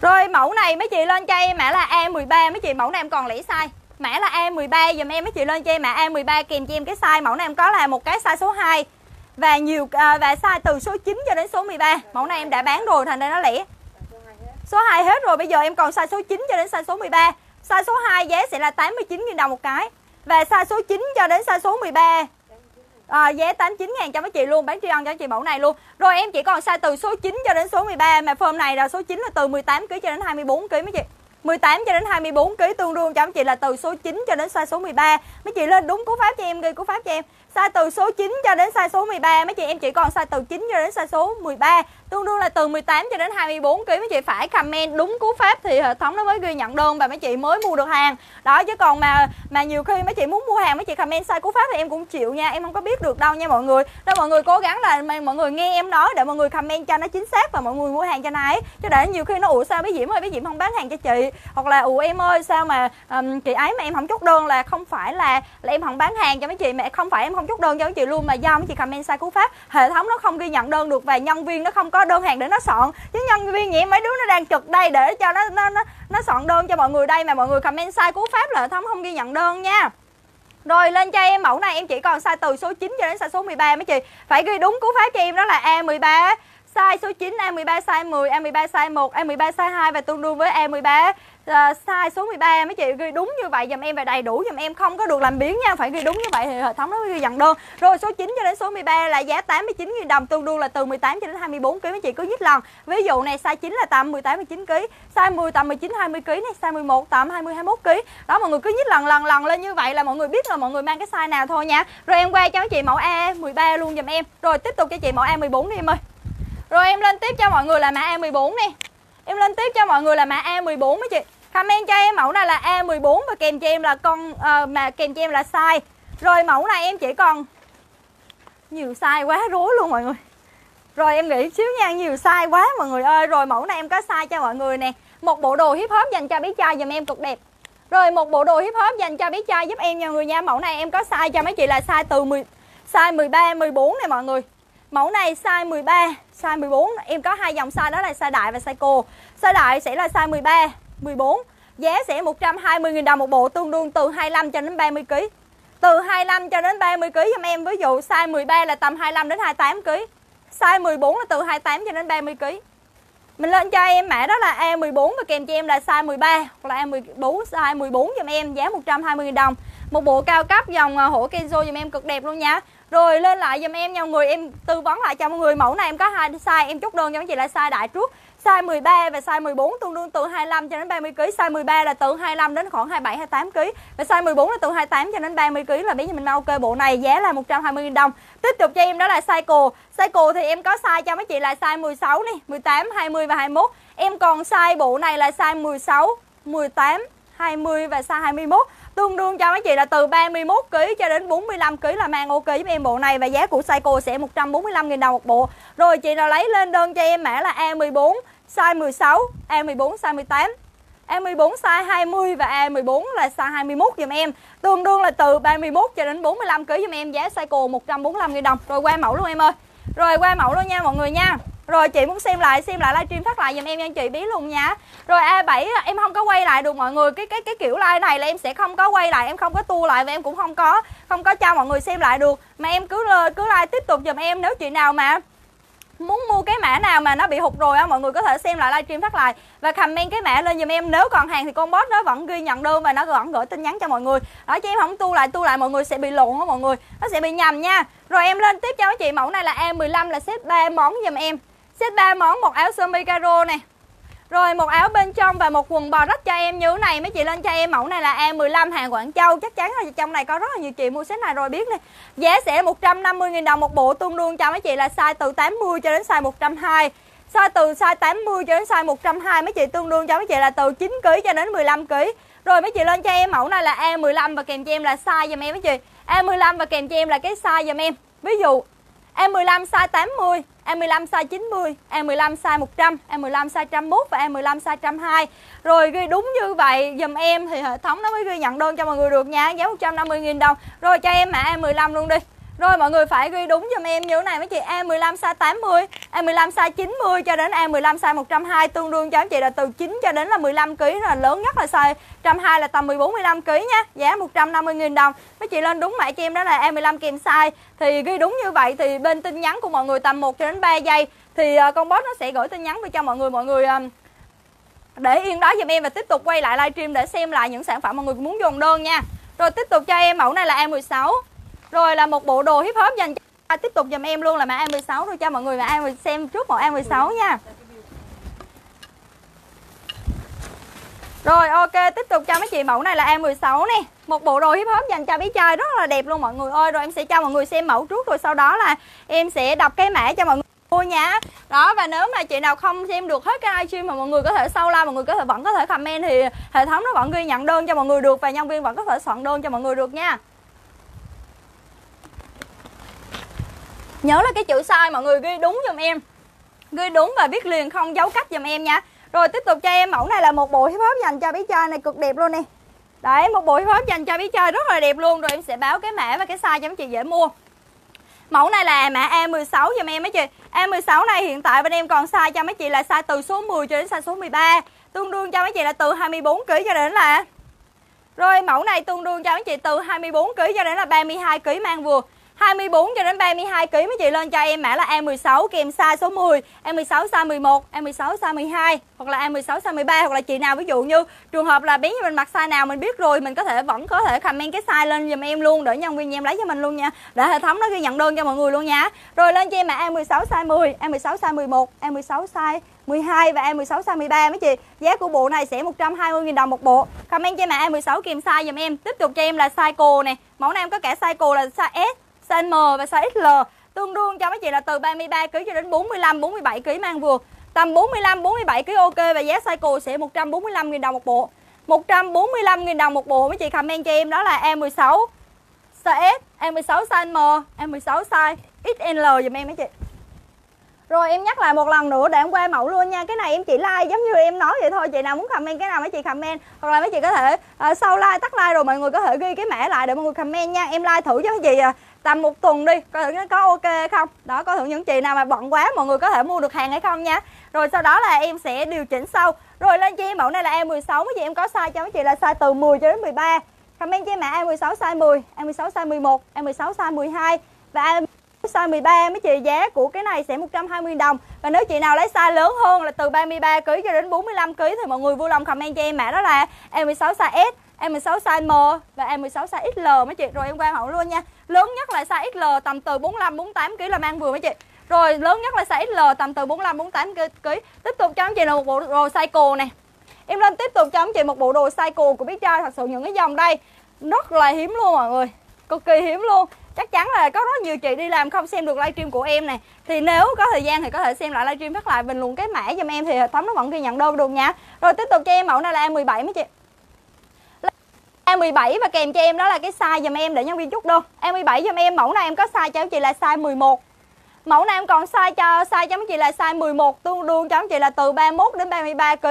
Rồi, mẫu này mấy chị lên cho em, mã là A13 mấy chị, mẫu này em còn lẻ size. Mã là A13 dùm em mấy chị lên cho em mã A13 kèm cho em cái size mẫu này em có là một cái size số 2 và nhiều à, và size từ số 9 cho đến số 13. Mẫu này em đã bán rồi, thành ra nó lẻ. Số 2 hết rồi, bây giờ em còn size số 9 cho đến size số 13. Size số 2 giá sẽ là 89 000 đồng một cái. Và size số 9 cho đến size số 13 à, giá 89 ngàn cho mấy chị luôn bán tri ân cho chị mẫu này luôn. Rồi em chỉ còn size từ số 9 cho đến số 13 mà form này là số 9 là từ 18 kg cho đến 24 kg mấy chị. 18 cho đến 24 kg tương đương cho mấy chị là từ số 9 cho đến size số 13 mấy chị lên đúng cú pháp cho em ghi cú pháp cho em size từ số 9 cho đến size số 13 mấy chị em chỉ còn size từ 9 cho đến size số 13 tương đương là từ 18 cho đến 24 kg mấy chị phải comment đúng cú pháp thì hệ thống nó mới ghi nhận đơn và mấy chị mới mua được hàng. Đó chứ còn mà mà nhiều khi mấy chị muốn mua hàng mấy chị comment sai cú pháp thì em cũng chịu nha. Em không có biết được đâu nha mọi người. Đó mọi người cố gắng là mọi người nghe em nói để mọi người comment cho nó chính xác và mọi người mua hàng cho này chứ để nhiều khi nó ủa sao bé diễm ơi bé diễm không bán hàng cho chị. Hoặc là ủa em ơi sao mà um, chị ấy mà em không chốt đơn là không phải là là em không bán hàng cho mấy chị mà không phải em không không chốt đơn cho chị luôn mà do mấy chị comment sai cú pháp hệ thống nó không ghi nhận đơn được và nhân viên nó không có đơn hàng để nó soạn. Chứ nhân viên vậy mấy đứa nó đang trực đây để cho nó nó nó, nó soạn đơn cho mọi người đây mà mọi người comment sai cú pháp là hệ thống không ghi nhận đơn nha. Rồi lên cho em mẫu này em chỉ còn size từ số 9 cho đến size số 13 mấy chị. Phải ghi đúng cú pháp cho em đó là A13 Size số 9, A13 size 10, A13 size 1, A13 size 2 và tương đương với A13 uh, size số 13 mấy chị ghi đúng như vậy dùm em và đầy đủ dùm em không có được làm biến nha phải ghi đúng như vậy thì hệ thống nó mới ghi dặn đơn. Rồi số 9 cho đến số 13 là giá 89 000 đồng tương đương là từ 18 cho đến 24 kg mấy chị cứ nhích lần. Ví dụ này size 9 là tầm 18 19 kg size 10 tầm 19 20 kg này size 11 tầm 20 21 kg đó mọi người cứ nhích lần lần lần lên như vậy là mọi người biết là mọi người mang cái size nào thôi nha. Rồi em qua cho mấy chị mẫu A13 luôn dùm em. Rồi tiếp tục cho chị mẫu A14 đi em ơi. Rồi em lên tiếp cho mọi người là mã A14 nè Em lên tiếp cho mọi người là mã A14 mấy chị Comment cho em mẫu này là A14 và kèm cho em là con uh, mà kèm cho em là size. Rồi mẫu này em chỉ còn nhiều size quá rối luôn mọi người. Rồi em nghĩ xíu nha, nhiều size quá mọi người ơi. Rồi mẫu này em có size cho mọi người nè. Một bộ đồ hip hop dành cho bé trai dùm em cực đẹp. Rồi một bộ đồ hip hop dành cho bé trai giúp em nha người nha. Mẫu này em có size cho mấy chị là size từ 10 size 13 14 này mọi người. Mẫu này size 13, size 14 Em có hai dòng size đó là size đại và size cô Size đại sẽ là size 13, 14 Giá sẽ 120.000 đồng một bộ tương đương từ 25 cho đến 30 kg. Từ 25 cho đến 30 kg giùm em ví dụ size 13 là tầm 25 đến 28 kg. Size 14 là từ 28 cho đến 30 kg. Mình lên cho em mã đó là A14 và kèm cho em là size 13 hoặc là A14 size 14 giùm em giá 120.000 đồng. Một bộ cao cấp dòng à, hổ Kenzo giùm em cực đẹp luôn nha. Rồi lên lại giùm em nha mọi người em tư vấn lại cho mọi người mẫu này em có hai size em chốt đơn cho mấy chị là size đại trước Size 13 và size 14 tương đương từ 25 cho đến 30 kg. Size 13 là từ 25 đến khoảng 27 28 kg. Và size 14 là từ 28 cho đến 30 kg là bé nhà mình ok bộ này giá là 120 000 đồng. Tiếp tục cho em đó là size cô. Size cô thì em có size cho mấy chị là size 16 này, 18, 20 và 21. Em còn size bộ này là size 16, 18, 20 và size 21 tương đương cho mấy chị là từ 31 kg cho đến 45 kg là mang ok giúp em bộ này và giá của Seiko sẽ 145 000 đồng một bộ. Rồi chị nào lấy lên đơn cho em mã là A14 size 16, A14 size 18. A14 size 20 và A14 là size 21 giùm em. Tương đương là từ 31 cho đến 45 kg giùm em giá Seiko 145 000 đồng. Rồi qua mẫu luôn em ơi. Rồi qua mẫu luôn nha mọi người nha. Rồi chị muốn xem lại xem lại livestream phát lại giùm em nha chị biết luôn nha. Rồi A7 em không có quay lại được mọi người. Cái cái cái kiểu like này là em sẽ không có quay lại, em không có tua lại và em cũng không có không có cho mọi người xem lại được. Mà em cứ cứ like tiếp tục giùm em nếu chị nào mà muốn mua cái mã nào mà nó bị hụt rồi á mọi người có thể xem lại livestream phát lại và comment cái mã lên giùm em nếu còn hàng thì con bot nó vẫn ghi nhận đơn và nó vẫn gửi tin nhắn cho mọi người đó chứ em không tu lại tu lại mọi người sẽ bị lộn á mọi người nó sẽ bị nhầm nha rồi em lên tiếp cho mấy chị mẫu này là E15 là xếp 3 món giùm em set 3 món, một áo sơ mi caro nè. Rồi một áo bên trong và một quần bò rách cho em như thế này, Mấy chị lên cho em mẫu này là E15 hàng Quảng Châu. Chắc chắn là trong này có rất là nhiều chị mua set này rồi, biết nè. Giá sẽ 150.000 đồng một bộ, tương đương cho mấy chị là size từ 80 cho đến size 120 Size từ size 80 cho đến size 120 Mấy chị tương đương cho mấy chị là từ 9kg cho đến 15kg Rồi mấy chị lên cho em mẫu này là E15 và kèm cho em là size dùm em, mấy chị. E15 và kèm cho em là cái size dùm em. Ví dụ Em 15 size 80 em 15 size 90, em 15 size 100, em 15 size 101 và em 15 size 102 Rồi ghi đúng như vậy dùm em thì hệ thống nó mới ghi nhận đơn cho mọi người được nha. Giá 150.000 đồng. Rồi cho em mã em 15 luôn đi rồi mọi người phải ghi đúng giùm em như thế này mấy chị A15 size 80, A15 size 90 cho đến A15 size 120 tương đương cho anh chị là từ 9 cho đến là 15 kg là lớn nhất là size 120 là tầm 14 15 kg nha. Giá 150 000 đồng. Mấy chị lên đúng mã cho em đó là A15 kèm size thì ghi đúng như vậy thì bên tin nhắn của mọi người tầm 1 cho đến 3 giây thì ờ, con boss nó sẽ gửi tin nhắn về cho mọi người mọi người để yên đó giùm em và tiếp tục quay lại livestream để xem lại những sản phẩm mọi người muốn dùng đơn nha. Rồi tiếp tục cho em mẫu này là A16 rồi là một bộ đồ hip hop dành cho tiếp tục dùm em luôn là mã A16 rồi cho mọi người mã A xem trước mẫu A16 nha. Rồi ok, tiếp tục cho mấy chị mẫu này là A16 nè. Một bộ đồ hip hop dành cho bé trai rất là đẹp luôn mọi người ơi. Rồi em sẽ cho mọi người xem mẫu trước rồi sau đó là em sẽ đọc cái mã cho mọi người mua nha. Đó và nếu mà chị nào không xem được hết cái livestream mà mọi người có thể sau la mọi người có thể vẫn có thể comment thì hệ thống nó vẫn ghi nhận đơn cho mọi người được và nhân viên vẫn có thể soạn đơn cho mọi người được nha. Nhớ là cái chữ sai mọi người ghi đúng giùm em. Ghi đúng và viết liền, không giấu cách giùm em nha. Rồi tiếp tục cho em, mẫu này là một bộ hip hop dành cho bé trai này, cực đẹp luôn nè. Đấy, một bộ hip hop dành cho bé trai rất là đẹp luôn. Rồi em sẽ báo cái mã và cái size cho mấy chị dễ mua. Mẫu này là mã A16 giùm em mấy chị. A16 này hiện tại bên em còn size cho mấy chị là size từ số 10 cho đến size số 13 Tương đương cho mấy chị là từ 24kg cho đến là Rồi mẫu này tương đương cho mấy chị từ 24kg cho đến là 32kg mang vừa. 24 cho đến 32 kg mấy chị lên cho em mã là E16 kèm size số 10, E16 size 11, E16 size 12 hoặc là E16 size 13 hoặc là chị nào ví dụ như trường hợp là bé như mình mặc size nào mình biết rồi mình có thể vẫn có thể comment cái size lên giùm em luôn để nhân viên em lấy cho mình luôn nha. Để hệ thống nó ghi nhận đơn cho mọi người luôn nha. Rồi lên cho em mã E16 size 10, E16 size 11, E16 size 12 và E16 size 13 mấy chị. Giá của bộ này sẽ 120.000 đồng một bộ. Comment cho mã E16 kèm size giùm em. Tiếp tục cho em là size cô nè. Mẫu này em có cả size cô là size S size M và size XL tương đương cho mấy chị là từ 33 kg cho đến 45 47 kg mang vừa. Tầm 45 47 kg ok và giá size cô sẽ 145 000 đồng một bộ. 145 000 đồng một bộ mấy chị comment cho em đó là E16 size S, E16 size M, E16 size XL giùm em mấy chị. Rồi em nhắc lại một lần nữa để em qua mẫu luôn nha Cái này em chỉ like giống như em nói vậy thôi Chị nào muốn comment cái nào mấy chị comment Hoặc là mấy chị có thể uh, sau like tắt like rồi mọi người có thể ghi cái mã lại để mọi người comment nha Em like thử cho mấy chị uh, tầm một tuần đi, coi thử nó có ok không? Đó, coi thử những chị nào mà bận quá, mọi người có thể mua được hàng hay không nha. Rồi sau đó là em sẽ điều chỉnh sau rồi lên cho em mẫu này là em 16 mấy chị em có size cho mấy chị là size từ 10 cho đến 13 comment cho em mã em 16 size 10 em 16 size 11 em 16 size 12 và em size 13 mấy chị giá của cái này sẽ 120 đồng. Và nếu chị nào lấy size lớn hơn là từ 33 kg cho đến 45 kg thì mọi người vui lòng comment cho em mã đó là em 16 size S em 16 size M và em 16 size XL mấy chị. Rồi em qua mẫu luôn nha. Lớn nhất là size XL tầm từ 45 48 kg là mang vừa mấy chị. Rồi lớn nhất là size XL tầm từ 45 48 kg tiếp tục cho anh chị là một bộ đồ cycle này. Em lên tiếp tục cho anh chị một bộ đồ cycle của biết trai thật sự những cái dòng đây rất là hiếm luôn mọi người. Cực kỳ hiếm luôn. Chắc chắn là có rất nhiều chị đi làm không xem được livestream của em này thì nếu có thời gian thì có thể xem lại livestream phát lại bình luận cái mã giùm em thì hệ thống nó vẫn ghi nhận đơn được nha. Rồi tiếp tục cho em mẫu này là em 17 mấy chị. E A17 và kèm cho em đó là cái size dùm em để nhân viên chút đô e A17 dùm em, mẫu này em có size cho anh chị là size 11 Mẫu này em còn size cho size cho anh chị là size 11 tương đương cho anh chị là từ 31 đến 33 kg.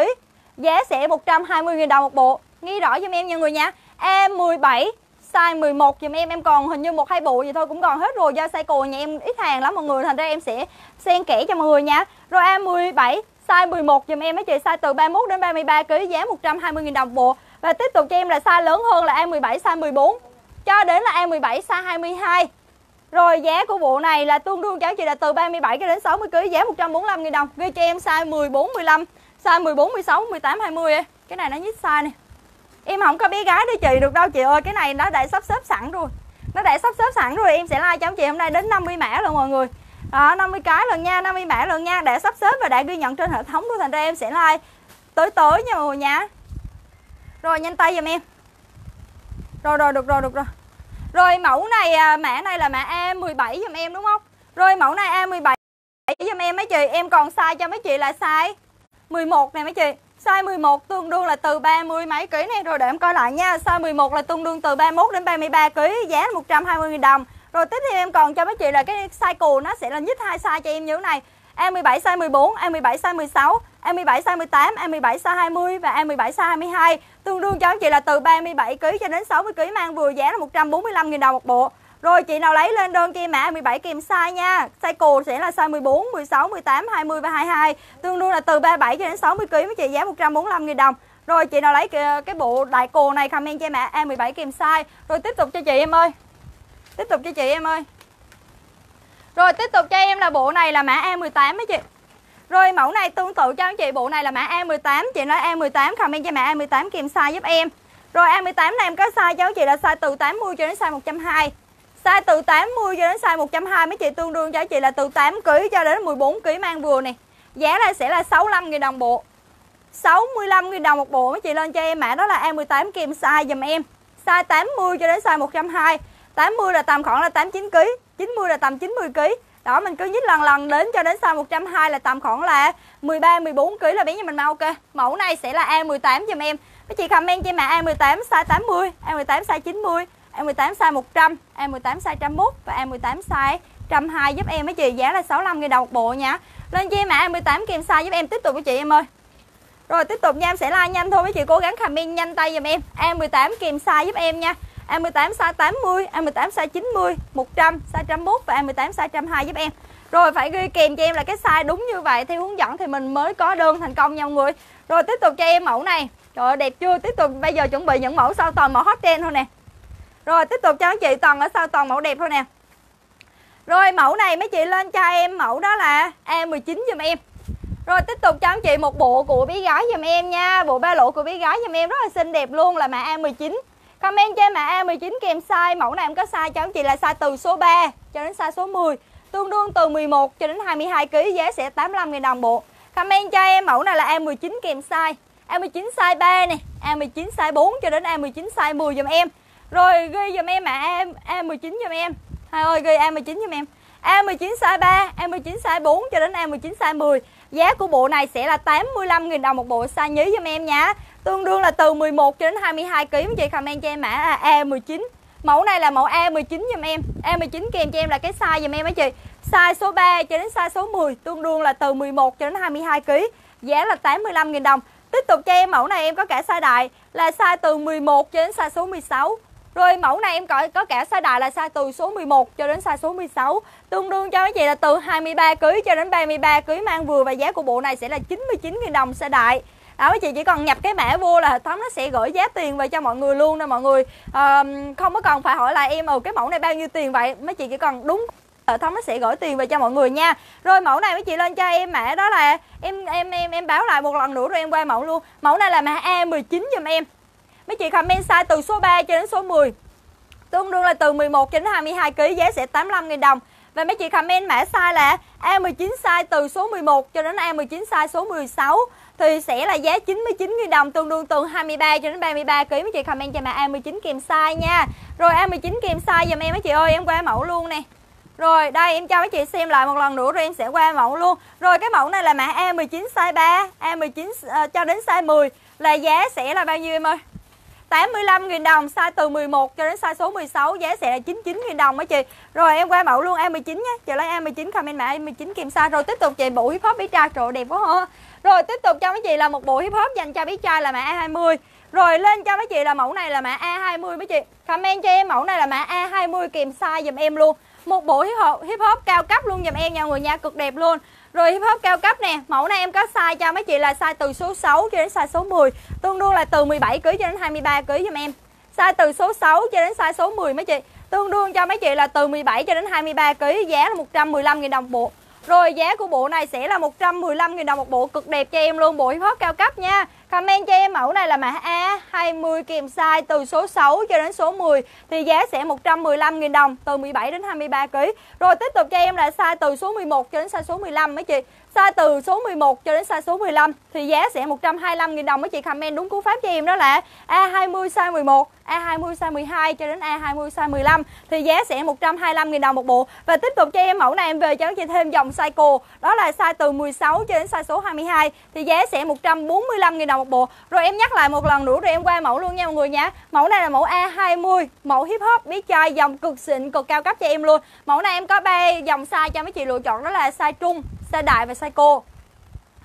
Giá sẽ 120 000 đồng một bộ. Ghi rõ dùm em nha người nha. E A17 size 11 dùm em em còn hình như một hai bộ gì thôi cũng còn hết rồi, do size cổ nhà em ít hàng lắm mọi người, thành ra em sẽ xen kẽ cho mọi người nha. Rồi A17 size 11 dùm em mấy chị, size từ 31 đến 33 kg giá 120 000 đồng bộ. Và tiếp tục cho em là size lớn hơn là A17 size 14 cho đến là A17 size 22. Rồi giá của bộ này là tương đương cho chị là từ 37 cho đến 60 kg giá 145 000 đồng. Ghi cho em size 14 15, size 14 16 18 20 ấy. Cái này nó nhít size nè Em không có bé gái để chị được đâu chị ơi, cái này nó đã sắp xếp sẵn rồi. Nó đã sắp xếp sẵn rồi, em sẽ like cho chị hôm nay đến 50 mã luôn mọi người. Đó, 50 cái lần nha, 50 mã lần nha, đã sắp xếp và đã ghi nhận trên hệ thống của thành ra em sẽ like tới tới nha mọi người nha rồi nhanh tay giùm em rồi rồi được rồi được rồi rồi mẫu này à, mã này là mã A17 giùm em đúng không rồi mẫu này A17 giùm em mấy chị em còn size cho mấy chị là size 11 nè mấy chị Size 11 tương đương là từ 30 mấy ký này rồi để em coi lại nha. Size 11 là tương đương từ 31 đến 33 ký giá là 120 000 đồng. Rồi tiếp theo em còn cho mấy chị là cái size cù nó sẽ là nhích hai size cho em như thế này. A17 size 14, A17 size 16, A17 size 18, A17 size 20 và A17 size 22. Tương đương cho anh chị là từ 37 kg cho đến 60 kg mang vừa giá là 145 000 đồng một bộ. Rồi chị nào lấy lên đơn cho em mã 17 kèm size nha. Size cù sẽ là size 14, 16, 18, 20 và 22. Tương đương là từ 37 cho đến 60 kg với chị giá 145 000 đồng. Rồi chị nào lấy cái, cái bộ đại cù này comment cho em mã A17 kèm size. Rồi tiếp tục cho chị em ơi. Tiếp tục cho chị em ơi. Rồi tiếp tục cho em là bộ này là mã e A18 mấy chị. Rồi mẫu này tương tự cho anh chị bộ này là mã A18, chị nói A18 comment cho mã A18 kèm size giúp em. Rồi A18 này em có size cho anh chị là size từ 80 cho đến size 120. Size từ 80 cho đến size 120 mấy chị tương đương cho chị là từ 8 kg cho đến 14 kg mang vừa nè Giá là sẽ là 65 000 đồng bộ. 65 000 đồng một bộ mấy chị lên cho em mã đó là A18 kèm size dùm em. Size 80 cho đến size 120. 80 là tầm khoảng là 89 kg, 90 là tầm 90 kg. Đó mình cứ nhích lần lần đến cho đến sau 120 là tầm khoảng là 13 14 kg là bé nhà mình mau ok. Mẫu này sẽ là A18 giùm em. các chị comment cho em mã A18 size 80, A18 size 90 A18 size 100, A18 size 101 và A18 size 120 giúp em mấy chị giá là 65 000 đồng một bộ nha. Lên cho em mã A18 kèm size giúp em tiếp tục với chị em ơi. Rồi tiếp tục nha em sẽ like nhanh thôi mấy chị cố gắng comment nhanh tay giùm em. A18 kèm size giúp em nha. A18 size 80, A18 size 90, 100, size 101 và A18 size 102 giúp em. Rồi phải ghi kèm cho em là cái size đúng như vậy theo hướng dẫn thì mình mới có đơn thành công nha mọi người. Rồi tiếp tục cho em mẫu này. Trời ơi, đẹp chưa? Tiếp tục bây giờ chuẩn bị những mẫu sau toàn mẫu hot trend thôi nè. Rồi tiếp tục cho anh chị toàn ở sau toàn mẫu đẹp thôi nè Rồi mẫu này mấy chị lên cho em mẫu đó là A19 giùm em Rồi tiếp tục cho anh chị một bộ của bé gái giùm em nha Bộ ba lỗ của bé gái giùm em rất là xinh đẹp luôn là mã A19 Comment cho em mã A19 kèm size Mẫu này em có size cho anh chị là size từ số 3 cho đến size số 10 Tương đương từ 11 cho đến 22 kg giá sẽ 85 000 đồng bộ Comment cho em mẫu này là A19 kèm size A19 size 3 nè A19 size 4 cho đến A19 size 10 giùm em rồi ghi giùm em mã à, A19 giùm em Hai ơi ghi A19 giùm em A19 size 3, A19 size 4 cho đến A19 size 10 Giá của bộ này sẽ là 85.000 đồng một bộ size nhí giùm em nha Tương đương là từ 11 cho đến 22 kg chị comment cho em mã là e A19 Mẫu này là mẫu e A19 giùm em. E A19 kèm cho em là cái size giùm em á chị. Size số 3 cho đến size số 10 Tương đương là từ 11 cho đến 22 kg Giá là 85.000 đồng. Tiếp tục cho em, mẫu này em có cả size đại Là size từ 11 cho đến size số 16 rồi mẫu này em có có cả size đại là size từ số 11 cho đến size số 16 Tương đương cho các chị là từ 23 kg cho đến 33 kg mang vừa Và giá của bộ này sẽ là 99.000 đồng size đại. À, đó mấy chị chỉ còn nhập cái mã vô là hệ thống nó sẽ gửi giá tiền về cho mọi người luôn nên mọi người. Uh, không có cần phải hỏi là em ở cái mẫu này bao nhiêu tiền vậy? Mấy chị chỉ cần đúng hệ thống nó sẽ gửi tiền về cho mọi người nha. Rồi mẫu này mấy chị lên cho em mã đó là em em em em báo lại một lần nữa rồi em qua mẫu luôn. Mẫu này là mã A19 giùm em. Mấy chị comment size từ số 3 cho đến số 10 Tương đương là từ 11 cho đến 22 kg giá sẽ 85 000 đồng. Và mấy chị comment mã size là A19 size từ số 11 cho đến A19 size số 16 thì sẽ là giá 99 000 đồng tương đương từ 23 cho đến 33 kg mấy chị comment cho mã A19 kèm size nha. Rồi A19 kèm size giùm em mấy chị ơi, em qua mẫu luôn nè. Rồi đây em cho mấy chị xem lại một lần nữa rồi em sẽ qua mẫu luôn. Rồi cái mẫu này là mã A19 size 3, A19 uh, cho đến size 10 là giá sẽ là bao nhiêu em ơi? 85.000 đồng size từ 11 cho đến size số 16 giá sẽ là 99.000 đồng mấy chị rồi em qua mẫu luôn A19 nhé Chị lấy A19 comment mã A19 kèm size rồi tiếp tục chị bộ hip hop bí trai trời đẹp quá ha rồi tiếp tục cho mấy chị là một bộ hip hop dành cho bé trai là mã A20 rồi lên cho mấy chị là mẫu này là mã A20 mấy chị. Comment cho em mẫu này là mã A20 kèm size dùm em luôn. Một bộ hip hop, hip hop cao cấp luôn dùm em nha người nha cực đẹp luôn. Rồi hip hop cao cấp nè Mẫu này em có size cho mấy chị là size từ số 6 cho đến size số 10 Tương đương là từ 17 kg cho đến 23 kg giùm em. Size từ số 6 cho đến size số 10 mấy chị. Tương đương cho mấy chị là từ 17 cho đến 23 kg Giá là 115.000 đồng bộ. Rồi giá của bộ này sẽ là 115.000 đồng một bộ Cực đẹp cho em luôn Bộ hip hop cao cấp nha Comment cho em mẫu này là mã A20 kèm size từ số 6 cho đến số 10 thì giá sẽ 115.000 đồng từ 17 đến 23 kg. Rồi tiếp tục cho em là size từ số 11 cho đến size số 15 mấy chị. Size từ số 11 cho đến size số 15 thì giá sẽ 125.000 đồng mấy chị comment đúng cú pháp cho em đó là A20 size 11, A20 size 12 cho đến A20 size 15 thì giá sẽ 125.000 đồng một bộ. Và tiếp tục cho em mẫu này em về cho chị thêm dòng size cô, đó là size từ 16 cho đến size số 22 thì giá sẽ 145.000 đồng một bộ. Rồi em nhắc lại một lần nữa rồi em qua mẫu luôn nha mọi người nha. Mẫu này là mẫu A20, mẫu hip hop biết chai dòng cực xịn, cực cao cấp cho em luôn. Mẫu này em có ba dòng size cho mấy chị lựa chọn đó là size trung, size đại và size cô.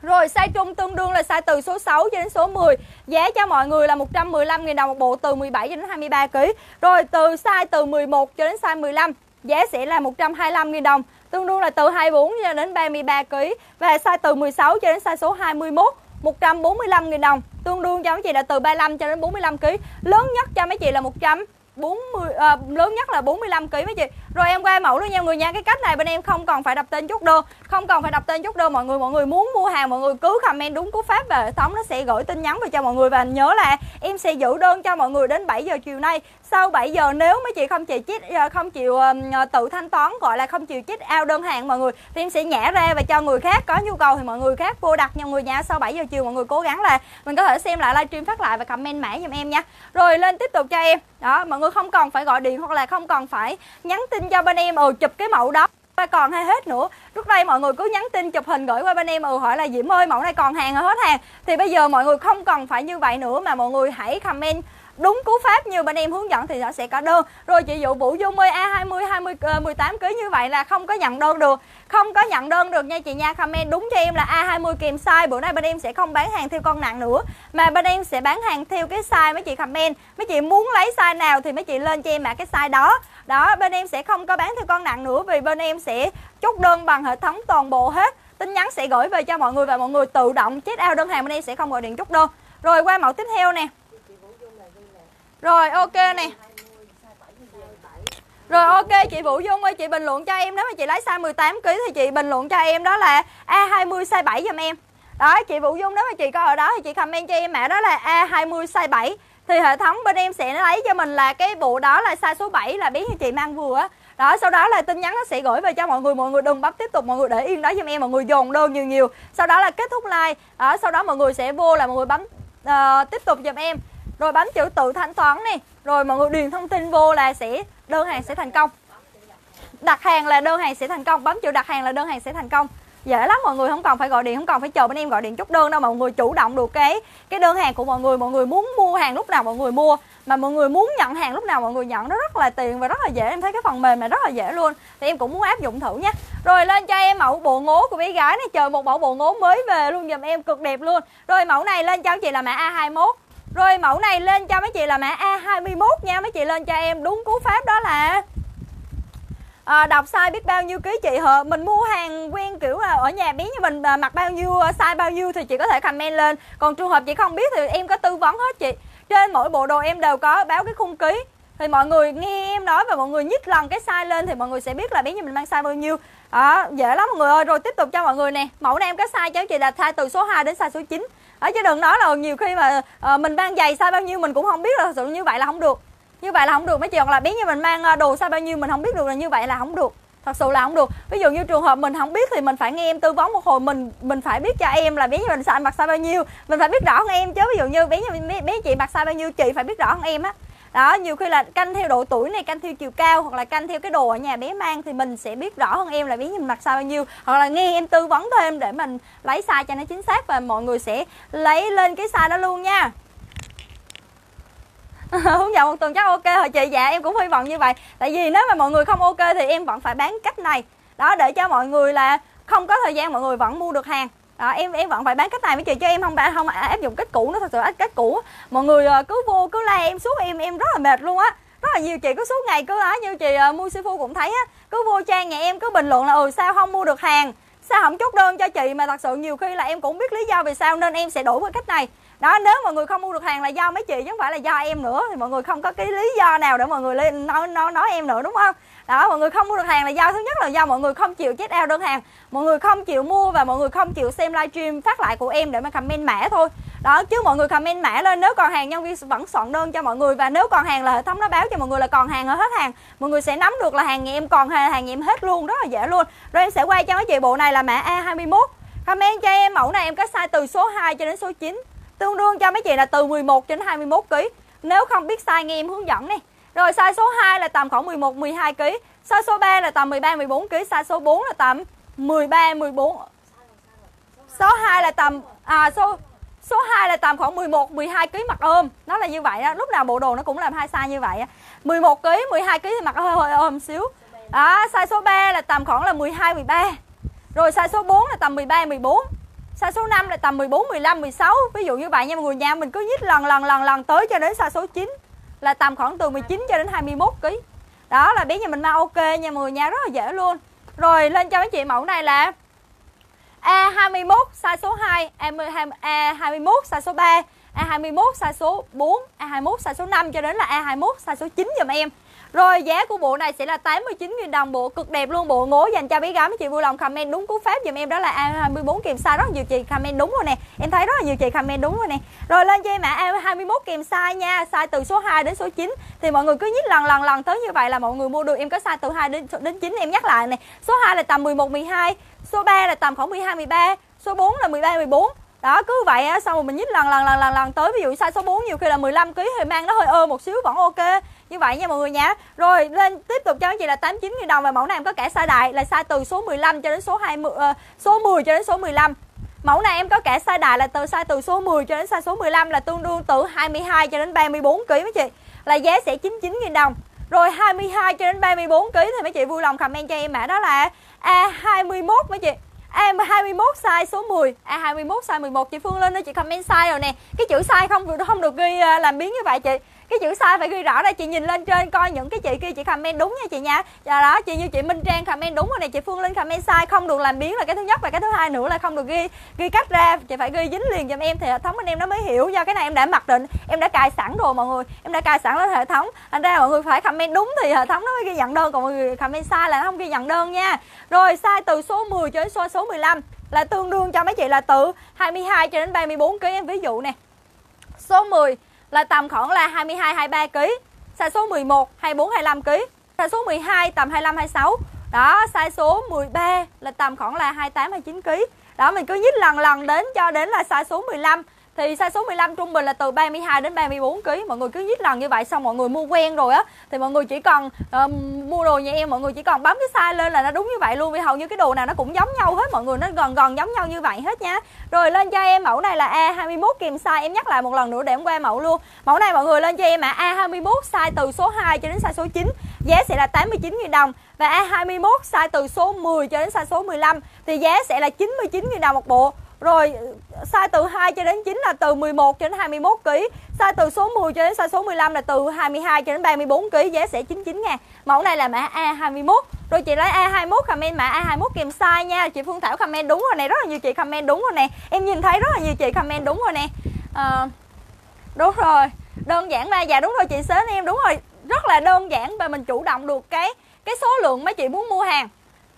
Rồi, size trung tương đương là size từ số 6 cho đến số 10 Giá cho mọi người là 115.000 đồng một bộ, từ 17 cho đến 23 kg Rồi, từ size từ 11 cho đến size 15 Giá sẽ là 125.000 đồng, Tương đương là từ 24 cho đến 33 kg Và size từ 16 cho đến size số 21 145.000 đồng, Tương đương cho mấy chị là từ 35 cho đến 45 kg Lớn nhất cho mấy chị là 100 40 à, ờ, lớn nhất là 45 kg mấy chị. Rồi em qua mẫu luôn nha mọi người nha. Cái cách này bên em không còn phải đọc tên chốt đơn, không còn phải đọc tên chốt đơn mọi người. Mọi người muốn mua hàng mọi người cứ comment đúng cú pháp về hệ thống nó sẽ gửi tin nhắn về cho mọi người và nhớ là em sẽ giữ đơn cho mọi người đến 7 giờ chiều nay. Sau 7 giờ nếu mấy chị không chịu chít ờ, không chịu ờ, ờ, tự thanh toán gọi là không chịu chít ao đơn hàng mọi người thì em sẽ nhả ra và cho người khác có nhu cầu thì mọi người khác vô đặt nha người nhà Sau 7 giờ chiều mọi người cố gắng là mình có thể xem lại livestream phát lại và comment mã giùm em nha. Rồi lên tiếp tục cho em. Đó, mọi người không còn phải gọi điện hoặc là không còn phải nhắn tin cho bên em ừ chụp cái mẫu đó. Và còn hay hết nữa. Trước đây mọi người cứ nhắn tin chụp hình gửi qua bên em ừ hỏi là diễm ơi mẫu này còn hàng hay hết hàng. Thì bây giờ mọi người không cần phải như vậy nữa mà mọi người hãy comment đúng cú pháp như bên em hướng dẫn thì nó sẽ có đơn. Rồi chị dụ Vũ Dung ơi A20 20 uh, 18 kg như vậy là không có nhận đơn được. Không có nhận đơn được nha chị nha comment đúng cho em là A20 kèm size. Bữa nay bên em sẽ không bán hàng theo con nặng nữa mà bên em sẽ bán hàng theo cái size mấy chị comment. Mấy chị muốn lấy size nào thì mấy chị lên cho em mà cái size đó. Đó bên em sẽ không có bán theo con nặng nữa vì bên em sẽ chốt đơn bằng hệ thống toàn bộ hết. Tin nhắn sẽ gửi về cho mọi người và mọi người tự động. Check out đơn hàng bên em sẽ không gọi điện chốt đơn. Rồi qua mẫu tiếp theo nè rồi ok nè rồi ok chị Vũ Dung ơi chị bình luận cho em nếu mà chị lấy size 18 kg thì chị bình luận cho em đó là A20 size 7 giùm em. Đó chị Vũ Dung nếu mà chị có ở đó thì chị comment cho em mã đó là A20 size 7 thì hệ thống bên em sẽ lấy cho mình là cái bộ đó là size số 7 là bé như chị mang vừa á. Đó sau đó là tin nhắn nó sẽ gửi về cho mọi người mọi người đừng bấm tiếp tục mọi người để yên đó giùm em mọi người dồn đơn nhiều nhiều. Sau đó là kết thúc like. Đó sau đó mọi người sẽ vô là mọi người bấm uh, tiếp tục giùm em rồi bấm chữ tự thanh toán nè rồi mọi người điền thông tin vô là sẽ, đơn hàng sẽ thành công. Đặt hàng là đơn hàng sẽ thành công. Bấm chữ đặt hàng là đơn hàng sẽ thành công. Dễ lắm, mọi người không cần phải gọi điện, không cần phải chờ bên em gọi điện chốt đơn đâu mọi người chủ động được cái cái đơn hàng của mọi người. Mọi người muốn mua hàng lúc nào mọi người mua. Mà mọi người muốn nhận hàng lúc nào mọi người nhận, nó rất là tiền và rất là dễ. Em thấy cái phần mềm này rất là dễ luôn. Thì em cũng muốn áp dụng thử nha. Rồi lên cho em mẫu bộ ngố của bé gái này. Chờ một mẫu bộ ngố mới về luôn, giùm em cực đẹp luôn. Rồi mẫu này lên cho chị là mã A21 rồi mẫu này lên cho mấy chị là mã A21 nha Mấy chị lên cho em đúng cú pháp đó là à, Đọc size biết bao nhiêu ký chị hả Mình mua hàng quen kiểu là ở nhà bé như mình à, mặc bao nhiêu à, size bao nhiêu Thì chị có thể comment lên. Còn trường hợp chị không biết thì em có tư vấn hết chị. Trên mỗi bộ đồ em đều có báo cái khung ký. Thì mọi người nghe em nói và mọi người nhích lần cái size lên thì mọi người sẽ biết là bé như mình mang size bao nhiêu. Đó dễ lắm mọi người ơi. Rồi tiếp tục cho mọi người nè. Mẫu này em có size cho chị là size từ số 2 đến size số 9 ở chứ đừng nói là nhiều khi mà à, mình mang giày sai bao nhiêu mình cũng không biết là thật sự như vậy là không được. Như vậy là không được. Mấy chị hoặc là bé như mình mang ờ, đồ sai bao nhiêu mình không biết được là như vậy là không được. Thật sự là không được. Ví dụ như trường hợp mình không biết thì mình phải nghe em tư vấn một hồi. Mình mình phải biết cho em là bé như mình sai mặc sai bao nhiêu. Mình phải biết rõ hơn em chứ. Ví dụ như bé như bé, bé chị mặc sai bao nhiêu chị phải biết rõ hơn em á đó, nhiều khi là canh theo độ tuổi này, canh theo chiều cao hoặc là canh theo cái đồ ở nhà bé mang thì mình sẽ biết rõ hơn em là bé nhìn mặt size bao nhiêu. Hoặc là nghe em tư vấn thêm để mình lấy size cho nó chính xác và mọi người sẽ lấy lên cái size đó luôn nha. <laughs> Hướng dẫn một tuần chắc ok rồi chị. Dạ em cũng hy vọng như vậy. Tại vì nếu mà mọi người không ok thì em vẫn phải bán cách này. Đó, để cho mọi người là không có thời gian, mọi người vẫn mua được hàng đó, em em vẫn phải bán cách này với chị cho em không phải không à, áp dụng cách cũ nó thật sự cách cũ. Mọi người ờ, cứ vô cứ la em suốt em em rất là mệt luôn á. Rất là nhiều chị cứ suốt ngày cứ á như chị uh, mua sư phu cũng thấy á. Cứ vô trang nhà em cứ bình luận là ừ sao không mua được hàng? Sao không chốt đơn cho chị? Mà thật sự nhiều khi là em cũng biết lý do vì sao nên em sẽ đổi qua cách này đó, nếu mọi người không mua được hàng là do mấy chị chứ không phải là do em nữa. Thì mọi người không có cái lý do nào để mọi người lên nói nói nói em nữa, đúng không? Đó, mọi người không mua được hàng là do, thứ nhất là do mọi người không chịu chết out đơn hàng. Mọi người không chịu mua và mọi người không chịu xem livestream phát lại của em để mà comment mã thôi. Đó, chứ mọi người comment mã lên, nếu còn hàng nhân viên vẫn soạn đơn cho mọi người và nếu còn hàng là hệ thống nó báo cho mọi người là còn hàng ở hết hàng, mọi người sẽ nắm được là hàng nhà em còn hàng hàng nhà em hết luôn, rất là dễ luôn. Rồi em sẽ quay cho mấy chị bộ này là mã A21 comment cho em mẫu này, em có size từ số 2 cho đến số 9 tương đương cho mấy chị là từ 11 đến 21 kg nếu không biết size nghe em hướng dẫn này rồi size số 2 là tầm khoảng 11 12 kg size số 3 là tầm 13 14 kg size số 4 là tầm 13 14 số 2 là tầm à số số 2 là tầm khoảng 11 12 kg mặt ôm. Nó là như vậy đó lúc nào bộ đồ nó cũng làm hai size như vậy 11 kg 12 kg thì mặc hơi hơi ôm xíu. Đó, size số 3 là tầm khoảng là 12 13 rồi size số 4 là tầm 13 14 Size số 5 là tầm 14, 15, 16 Ví dụ như vậy nha mọi người nha. Mình cứ nhích lần lần lần lần tới cho đến size số 9 Là tầm khoảng từ 19 cho đến 21 kg Đó là bé nhà mình mau ok nha mọi người nha. Rất là dễ luôn. Rồi lên cho mấy chị mẫu này là A21 size số 2 A21 size số 3 A21 size số 4 A21 size số 5 cho đến là A21 size số 9 giùm em rồi giá của bộ này sẽ là 89.000 đồng Bộ cực đẹp luôn. Bộ ngố dành cho bé gái mấy chị vui lòng comment đúng cú pháp giùm em Đó là A24 kèm size. Rất nhiều chị comment đúng rồi nè. Em thấy rất là nhiều chị comment đúng rồi nè. Rồi lên cho em mã A21 kèm size nha Size từ số 2 đến số 9 Thì mọi người cứ nhích lần lần lần tới như vậy là mọi người mua được Em có size từ 2 đến đến 9 Em nhắc lại này Số 2 là tầm 11, 12 Số 3 là tầm khoảng 12, 13 Số 4 là 13, 14 đó cứ vậy á xong rồi mình nhích lần lần lần lần lần tới ví dụ size số 4 nhiều khi là 15 kg thì mang nó hơi ơ một xíu vẫn ok như vậy nha mọi người nha rồi lên tiếp tục cho anh chị là 89 000 đồng và mẫu này em có cả size đại là size từ số 15 cho đến số 20 uh, ờ, số 10 cho đến số 15 Mẫu này em có cả size đại là từ size từ số 10 cho đến size số 15 là tương đương từ 22 cho đến 34 kg mấy chị. Là giá sẽ 99 000 đồng. Rồi 22 cho đến 34 kg thì mấy chị vui lòng comment cho em mã đó là A21 mấy chị. A21 size số 10 A21 size 11 chị Phương lên đây chị comment size rồi nè. Cái chữ size không không được ghi ờ, làm biến như vậy chị cái chữ sai phải ghi rõ đây chị nhìn lên trên coi những cái chị kia, chị comment đúng nha chị nha. Và đó, chị như chị Minh Trang comment đúng rồi này chị Phương Linh comment sai, không được làm biến là cái thứ nhất, và cái thứ hai nữa là không được ghi ghi cách ra, chị phải ghi dính liền giùm em thì hệ thống bên em nó mới hiểu. Do cái này em đã mặc định, em đã cài sẵn rồi mọi người, em đã cài sẵn lên hệ thống. Thành ra mọi người phải comment đúng thì hệ thống nó mới ghi nhận đơn, còn mọi người comment sai là nó không ghi nhận đơn nha. Rồi, sai từ số 10 cho đến số số 15 là tương đương cho mấy chị là từ 22 cho đến 34 kg em. Ví dụ nè, số 10 là tầm khoảng là 22 23 kg. Size số 11 24 25 kg. Size số 12 tầm 25 26. Đó, size số 13 là tầm khoảng là 28 29 kg. Đó mình cứ nhích lần lần đến cho đến là size số 15 thì size số 15 trung bình là từ 32 đến 34 kg mọi người cứ giết lần như vậy xong mọi người mua quen rồi á thì mọi người chỉ cần uh, mua đồ nhà em mọi người chỉ cần bấm cái size lên là nó đúng như vậy luôn. Vì hầu như cái đồ nào nó cũng giống nhau hết mọi người nó gần gần giống nhau như vậy hết nha. Rồi lên cho em mẫu này là A21 kèm size. Em nhắc lại một lần nữa để em qua mẫu luôn. Mẫu này mọi người lên cho em ạ à, A21 size từ số 2 cho đến size số 9 giá sẽ là 89.000 đồng và A21 size từ số 10 cho đến size số 15 thì giá sẽ là 99.000 đồng một bộ rồi size từ 2 cho đến 9 là từ 11 cho đến 21 kg. Size từ số 10 cho đến size số 15 là từ 22 cho đến 34 kg, giá sẽ 99 ngàn. Mẫu này là mã A21. Rồi chị lấy A21 comment mã A21 kèm size nha. Chị Phương Thảo comment đúng rồi nè, rất là nhiều chị comment đúng rồi nè. Em nhìn thấy rất là nhiều chị comment đúng rồi nè. À, đúng rồi. Đơn giản ba dạ đúng rồi chị Sến em đúng rồi. Rất là đơn giản và mình chủ động được cái cái số lượng mấy chị muốn mua hàng.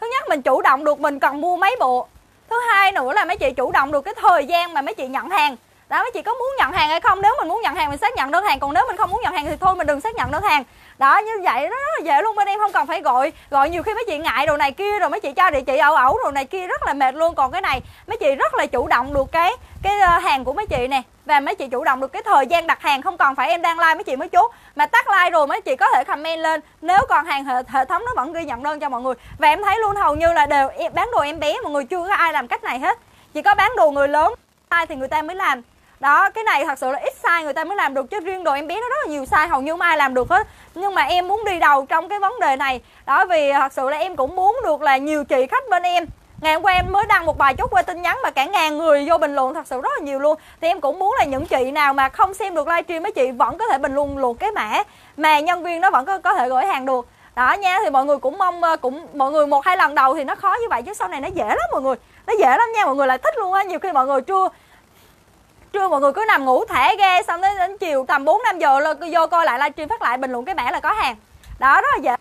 Thứ nhất mình chủ động được mình cần mua mấy bộ thứ hai nữa là mấy chị chủ động được cái thời gian mà mấy chị nhận hàng. Đó, mấy chị có muốn nhận hàng hay không? Nếu mình muốn nhận hàng, mình xác nhận đơn hàng. Còn nếu mình không muốn nhận hàng thì thôi, mình đừng xác nhận đơn hàng đó như vậy nó rất là dễ luôn. Bên em không cần phải gọi gọi nhiều khi mấy chị ngại đồ này kia rồi mấy chị cho địa chỉ ẩu ẩu đồ này kia rất là mệt luôn. Còn cái này mấy chị rất là chủ động được cái cái ờ, hàng của mấy chị nè. Và mấy chị chủ động được cái thời gian đặt hàng không còn phải em đang like mấy chị mới chốt. Mà tắt like rồi mấy chị có thể comment lên. Nếu còn hàng hệ, hệ thống nó vẫn ghi nhận đơn cho mọi người. Và em thấy luôn hầu như là đều bán đồ em bé mọi người chưa có ai làm cách này hết. Chỉ có bán đồ người lớn ai thì người ta mới làm đó cái này thật sự là ít size người ta mới làm được chứ riêng đồ em bé nó rất là nhiều size hầu như không ai làm được hết. Nhưng mà em muốn đi đầu trong cái vấn đề này. Đó vì thật sự là em cũng muốn được là nhiều chị khách bên em. Ngày hôm qua em mới đăng một bài chốt qua tin nhắn mà cả ngàn người vô bình luận thật sự rất là nhiều luôn. Thì em cũng muốn là những chị nào mà không xem được livestream mấy chị vẫn có thể bình luận luôn cái mã mà nhân viên nó vẫn có, có thể gửi hàng được. Đó nha thì mọi người cũng mong ờ, cũng mọi người một hai lần đầu thì nó khó như vậy chứ sau này nó dễ lắm mọi người. Nó dễ lắm nha mọi người lại thích luôn á nhiều khi mọi người chưa trưa mọi người cứ nằm ngủ thẻ ghê xong đến, đến chiều tầm 4 5 giờ là vô coi lại livestream phát lại bình luận cái mã là có hàng. Đó rất là dễ.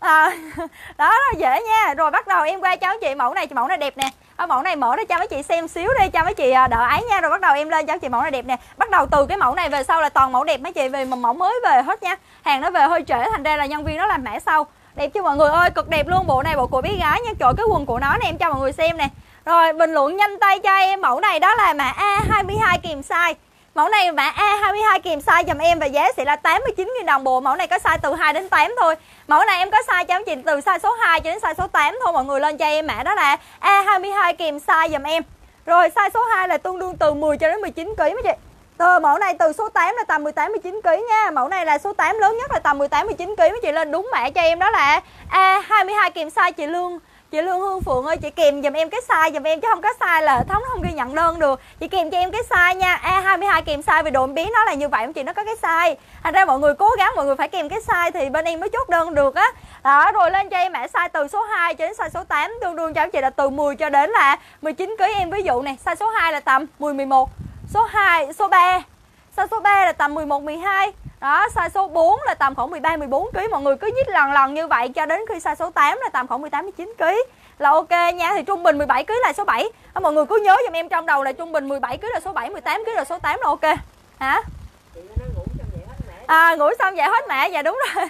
À, <laughs> đó rất là dễ nha. Rồi bắt đầu em qua cháu chị mẫu này chị mẫu này đẹp nè. Ở mẫu này mở để cho mấy chị xem xíu đi cho mấy chị ờ, đỡ ấy nha. Rồi bắt đầu em lên cho chị mẫu này đẹp nè. Bắt đầu từ cái mẫu này về sau là toàn mẫu đẹp mấy chị về mà mẫu mới về hết nha. Hàng nó về hơi trễ thành ra là nhân viên nó làm mã sau. Đẹp chưa mọi người ơi? Cực đẹp luôn bộ này bộ của bé gái nha. Trời cái quần của nó nè em cho mọi người xem nè rồi, bình luận nhanh tay cho em mẫu này đó là mã A22 kìm size Mẫu này mã A22 kèm size dùm em và giá sẽ là 89.000 đồng bộ. Mẫu này có size từ 2 đến 8 thôi. Mẫu này em có size cho em chị từ size số 2 cho đến size số 8 thôi. Mọi người lên cho em mã đó là A22 kèm size dùm em. Rồi, size số 2 là tương đương từ 10 cho đến 19 kg mấy chị. Từ mẫu này từ số 8 là tầm 18 19 kg nha. Mẫu này là số 8 lớn nhất là tầm 18 19 kg mấy chị lên đúng mã cho em đó là A22 kèm size chị Lương chị Lương Hương Phượng ơi, chị kèm giùm em cái size, giùm em chứ không có size là thống không ghi nhận đơn được. Chị kèm cho em cái size nha. E 22 kèm size vì độ em biết nó là như vậy không chị? Nó có cái size. Thành ra mọi người cố gắng, mọi người phải kèm cái size thì bên em mới chốt đơn được á. Đó, rồi lên cho em mã size từ số 2 cho đến size số 8 tương đương cho chị là từ 10 cho đến là 19 kg em. Ví dụ này, size số 2 là tầm 10 11 số 2 số 3 size số 3 là tầm 11 12 đó, size số 4 là tầm khoảng 13 14 kg mọi người cứ nhích lần lần như vậy cho đến khi size số 8 là tầm khoảng 18 19 kg là ok nha, thì trung bình 17 kg là số 7 mọi người cứ nhớ giùm em trong đầu là trung bình 17 kg là số 7 18 kg là số 8 là ok. Hả? À, ngủ xong dậy hết mẹ dạ đúng rồi.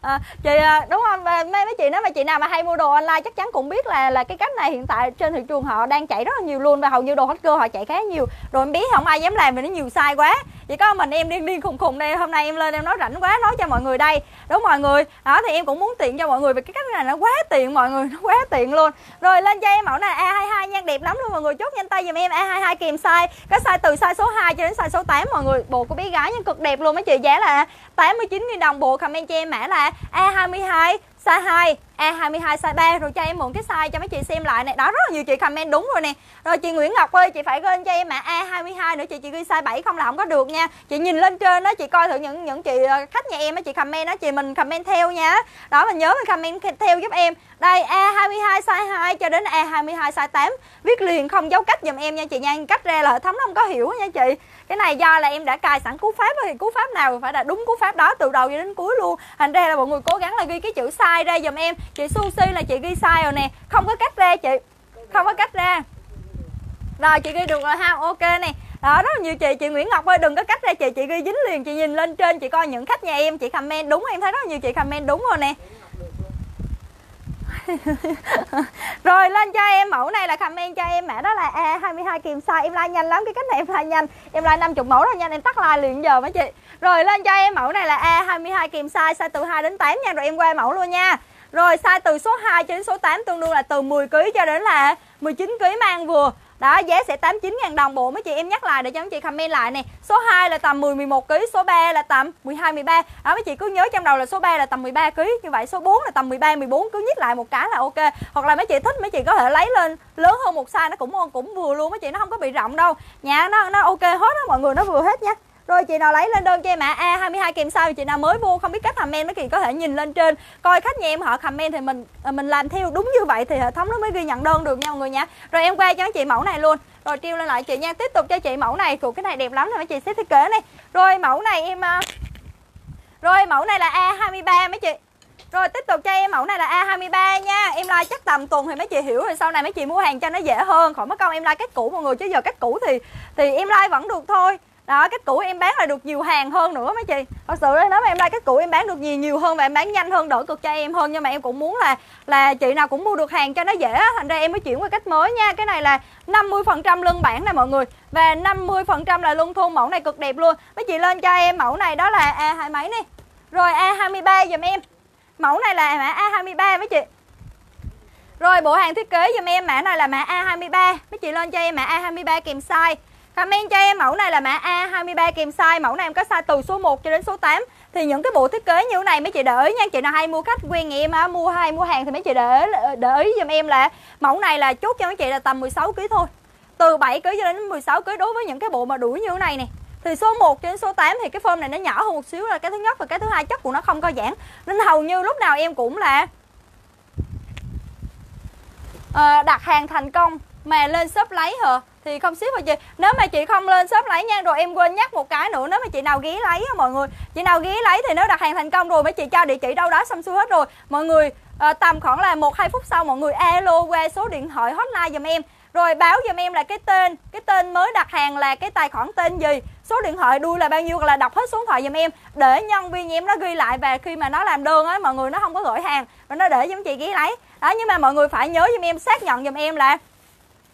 À, <laughs> chị ờ, đúng không? Mấy mấy chị nói mà chị nào mà hay mua đồ online chắc chắn cũng biết là là cái cách này hiện tại trên thị trường họ đang chạy rất là nhiều luôn và hầu như đồ hot cơ họ chạy khá nhiều. Rồi em biết không ai dám làm vì nó nhiều sai quá. Chỉ có mình em điên điên khùng khùng đây hôm nay em lên em nói rảnh quá nói cho mọi người đây. Đúng mọi người. Đó thì em cũng muốn tiện cho mọi người vì cái cách này nó quá tiện mọi người nó quá tiện luôn. Rồi lên cho em mẫu này A22 nha đẹp lắm luôn mọi người. Chốt nhanh tay giùm em A22 kèm size. Cái size từ size số 2 cho đến size số 8 mọi người. Bộ của bé gái nhưng cực đẹp luôn mấy chị giá là 89 000 đồng bộ comment cho em mã là A22 size 2 A22 size 3 rồi cho em mượn cái size cho mấy chị xem lại này. Đó, rất là nhiều chị comment đúng rồi nè. Rồi chị Nguyễn Ngọc ơi, chị phải lên cho em mã A22 nữa. Chị chị ghi size 7 không là không có được nha. Chị nhìn lên trên đó chị coi thử những những chị ờ, khách nhà em á, chị comment đó chị mình comment theo nha. Đó, mình nhớ mình comment theo giúp em. Đây A22 size 2 cho đến A22 size 8 viết liền không dấu cách giùm em nha chị nha. Cách ra là hệ thống nó không có hiểu nha chị cái này do là em đã cài sẵn cú pháp thì cú pháp nào phải là đúng cú pháp đó, từ đầu cho đến cuối luôn. Thành ra là mọi người cố gắng là ghi cái chữ sai ra giùm em. Chị sushi là chị ghi sai rồi nè. Không có cách ra chị. Không có cách ra. Rồi, chị ghi được rồi ha. Ok nè. Đó, rất là nhiều chị. Chị Nguyễn Ngọc ơi, đừng có cách ra chị. Chị ghi dính liền, chị nhìn lên trên, chị coi những khách nhà em, chị comment. Đúng, em thấy rất là nhiều chị comment. Đúng rồi nè. <laughs> rồi, lên cho em mẫu này là comment cho em. Mã đó là A22 kìm size. Em like nhanh lắm, cái cách này em like nhanh. Em like 50 mẫu rồi nhanh em tắt like liền giờ mấy chị. Rồi, lên cho em mẫu này là A22 kìm size size từ 2 đến 8 nha. Rồi em qua mẫu luôn nha. Rồi, size từ số 2 cho đến số 8 tương đương là từ 10 kg cho đến là 19 kg mang vừa đó giá sẽ 89 000 đồng bộ mấy chị em nhắc lại để cho mấy chị comment lại nè Số 2 là tầm 10 11 kg, số 3 là tầm 12 13. Đó mấy chị cứ nhớ trong đầu là số 3 là tầm 13 kg, như vậy số 4 là tầm 13 14 cứ nhích lại một cái là ok. Hoặc là mấy chị thích mấy chị có thể lấy lên lớn hơn một size nó cũng cũng vừa luôn mấy chị nó không có bị rộng đâu. Nhà nó nó ok hết đó mọi người nó vừa hết nha. Rồi chị nào lấy lên đơn cho em mã A22 kèm sao chị nào mới mua không biết cách comment mấy chị có thể nhìn lên trên coi khách nhà em họ comment thì mình à, mình làm theo đúng như vậy thì hệ thống nó mới ghi nhận đơn được nha mọi người nha. Rồi em qua cho chị mẫu này luôn. Rồi treo lên lại chị nha. Tiếp tục cho chị mẫu này, của cái này đẹp lắm nè mấy chị xếp thiết kế này. Rồi mẫu này em à, Rồi mẫu này là A23 mấy chị. Rồi tiếp tục cho em mẫu này là A23 nha Em like chắc tầm tuần thì mấy chị hiểu rồi Sau này mấy chị mua hàng cho nó dễ hơn Khỏi mất công em like cách cũ mọi người Chứ giờ cách cũ thì thì em like vẫn được thôi đó, cái cũ em bán là được nhiều hàng hơn nữa mấy chị. Thật sự nếu mà em ra cái cũ em bán được nhiều nhiều hơn và em bán nhanh hơn đỡ cực cho em hơn. Nhưng mà em cũng muốn là là chị nào cũng mua được hàng cho nó dễ thành ra em mới chuyển qua cách mới nha. Cái này là 50 phần trăm lưng bản nè mọi người. Và 50 phần trăm là lưng thun mẫu này cực đẹp luôn. Mấy chị lên cho em mẫu này, đó là a hai mấy nè. Rồi, a 23 giùm em. Mẫu này là mã a 23 mấy chị. Rồi, bộ hàng thiết kế giùm em, mã này là mã A23 Mấy chị lên cho em mã A23 kèm size. Comment cho em mẫu này là mã A23 kèm size. Mẫu này em có size từ số 1 cho đến số 8 Thì những cái bộ thiết kế như thế này mấy chị để ý nha. Chị nào hay mua khách quen em á, mua hay mua hàng thì mấy chị để để ý giùm em là Mẫu này là chốt cho mấy chị là tầm 16 kg thôi. Từ 7 kg cho đến 16 kg đối với những cái bộ mà đuổi như thế này nè. Thì số 1 đến số 8 thì cái form này nó nhỏ hơn một xíu là cái thứ nhất và cái thứ hai chất của nó không co giãn. Nên hầu như lúc nào em cũng là à, đặt hàng thành công mà lên shop lấy hả? Thì không ship rồi chị nếu mà chị không lên shop lấy nha rồi em quên nhắc một cái nữa nếu mà chị nào ghé lấy á mọi người. Chị nào ghé lấy thì nếu đặt hàng thành công rồi mấy chị cho địa chỉ đâu đó xong xuôi hết rồi. Mọi người à, tầm khoảng là một hai phút sau mọi người alo qua số điện thoại hotline giùm em. Rồi báo giùm em là cái tên cái tên mới đặt hàng là cái tài khoản tên gì số điện thoại đuôi là bao nhiêu là đọc hết số điện thoại giùm em. Để nhân viên em nó ghi lại và khi mà nó làm đơn á mọi người nó không có gửi hàng và nó để giùm chị ghi lấy. Đó nhưng mà mọi người phải nhớ giùm em xác nhận giùm em là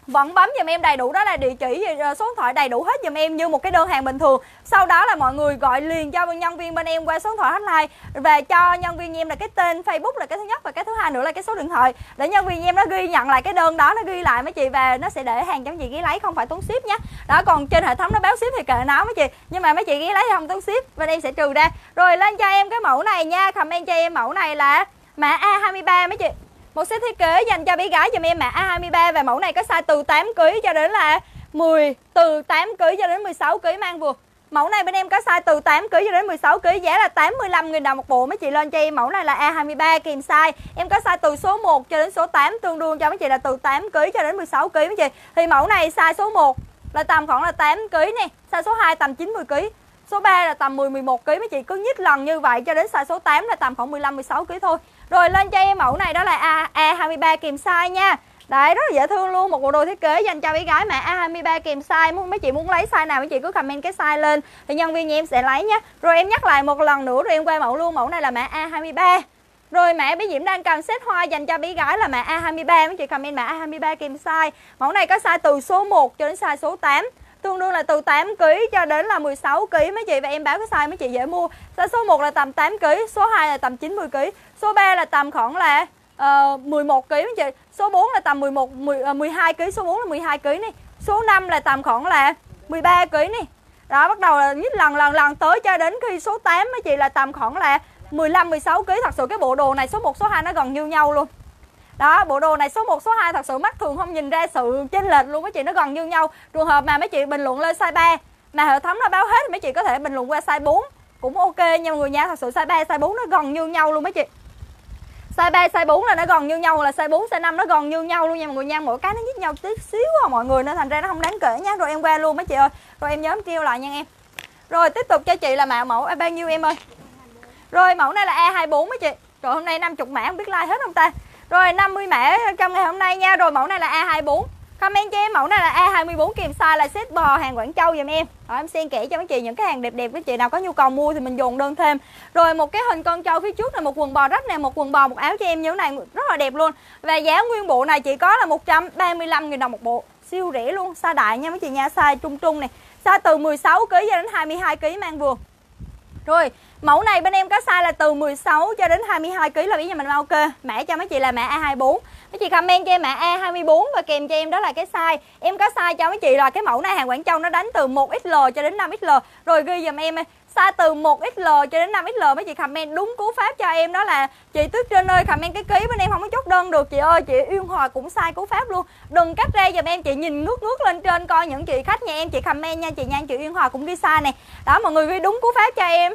vẫn bấm giùm em đầy đủ đó là địa chỉ ờ, số điện thoại đầy đủ hết giùm em như một cái đơn hàng bình thường. Sau đó là mọi người gọi liền cho nhân viên bên em qua số điện thoại hotline. Về cho nhân viên em là cái tên facebook là cái thứ nhất và cái thứ hai nữa là cái số điện thoại. Để nhân viên em nó ghi nhận lại cái đơn đó, nó ghi lại mấy chị và nó sẽ để hàng cho mấy chị ghi lấy không phải tốn ship nhé. Đó, còn trên hệ thống nó báo ship thì kệ nó mấy chị. Nhưng mà mấy chị ghi lấy không tốn ship, bên em sẽ trừ ra. Rồi lên cho em cái mẫu này nha, comment cho em mẫu này là mã A23 mấy chị một set thiết kế dành cho bé gái dùm em mã A23 và mẫu này có size từ 8 kg cho đến là 10 từ 8 kg cho đến 16 kg mang vừa. Mẫu này bên em có size từ 8 kg cho đến 16 kg giá là 85 000 đồng một bộ mấy chị lên cho em. Mẫu này là A23 kèm size. Em có size từ số 1 cho đến số 8 tương đương cho mấy chị là từ 8 kg cho đến 16 kg mấy chị. Thì mẫu này size số 1 là tầm khoảng là 8 kg nè, size số 2 tầm 90 kg. Số 3 là tầm 10 11 kg mấy chị cứ nhích lần như vậy cho đến size số 8 là tầm khoảng 15 16 kg thôi. Rồi lên cho em mẫu này đó là A, A23 kèm size nha. Đấy rất là dễ thương luôn Một bộ đồ thiết kế dành cho bé gái mà A23 kèm size. Muốn Mấy chị muốn lấy size nào mấy chị cứ comment cái size lên. Thì nhân viên nhà em sẽ lấy nhé Rồi em nhắc lại một lần nữa rồi em quay mẫu luôn. Mẫu này là mã A23 rồi mã bé Diễm đang cầm set hoa dành cho bé gái là mã A23 Mấy chị comment mã A23 kèm size. Mẫu này có size từ số 1 cho đến size số 8 tương đương là từ 8 kg cho đến là 16 kg mấy chị và em báo cái size mấy chị dễ mua. Size số 1 là tầm 8 kg, số 2 là tầm 90 kg, số 3 là tầm khoảng là uh, 11 kg mấy chị. Số 4 là tầm 11 10, uh, 12 kg, số 4 là 12 kg này. Số 5 là tầm khoảng là 13 kg này. Đó bắt đầu là nhích lần lần lần tới cho đến khi số 8 mấy chị là tầm khoảng là 15 16 kg. Thật sự cái bộ đồ này số 1 số 2 nó gần như nhau luôn đó, bộ đồ này số 1 số 2 thật sự mắt thường không nhìn ra sự chênh lệch luôn, mấy chị nó gần như nhau. Trường hợp mà mấy chị bình luận lên size 3 mà hệ thống nó báo hết mấy chị có thể bình luận qua size 4 cũng ok nha mọi người nha, thật sự size 3 size 4 nó gần như nhau luôn mấy chị. Size 3 size 4 là nó gần như nhau, là size 4 size 5 nó gần như nhau luôn nha mọi người nha. Mỗi cái nó nhích nhau tí xíu à mọi người, nên thành ra nó không đáng kể nha. Rồi em qua luôn mấy chị ơi. Rồi em nhớ kêu lại nha em. Rồi, tiếp tục cho chị là mã mẫu bao nhiêu em ơi? Rồi, mẫu này là A24 mấy chị. Rồi hôm nay 50 mã, không biết like hết không ta? Rồi 50 mã trong ngày hôm nay nha. Rồi mẫu này là A24 Comment cho em mẫu này là A24 kèm size là set bò hàng Quảng Châu dùm em. Rồi em xin kỹ cho mấy chị những cái hàng đẹp đẹp với chị nào có nhu cầu mua thì mình dồn đơn thêm. Rồi một cái hình con trâu phía trước là một quần bò rách nè Một quần bò một áo cho em như thế này rất là đẹp luôn. Và giá nguyên bộ này chỉ có là 135.000 đồng một bộ. Siêu rẻ luôn Size đại nha mấy chị nha Size trung trung này. Size từ 16kg cho đến 22kg mang vừa. Rồi, mẫu này bên em có size là từ 16 cho đến 22 kg là bây giờ mình ok. Mã cho mấy chị là mã A24. Mấy chị comment cho em mã A24 và kèm cho em đó là cái size. Em có size cho mấy chị là cái mẫu này, hàng Quảng Châu nó đánh từ 1XL cho đến 5XL. Rồi ghi giùm em, size từ 1XL cho đến 5XL mấy chị comment đúng cú pháp cho em đó là, chị Tuyết Trinh ơi comment cái ký bên em không có chốt đơn được, chị ơi, chị Uyên Hòa cũng sai cú pháp luôn đừng cắt ra giùm em, chị nhìn ngước ngước lên trên coi những chị khách nhà em, chị comment nha, chị nha chị Uyên Hòa cũng ghi sai này đó, mọi người ghi đúng cú pháp cho em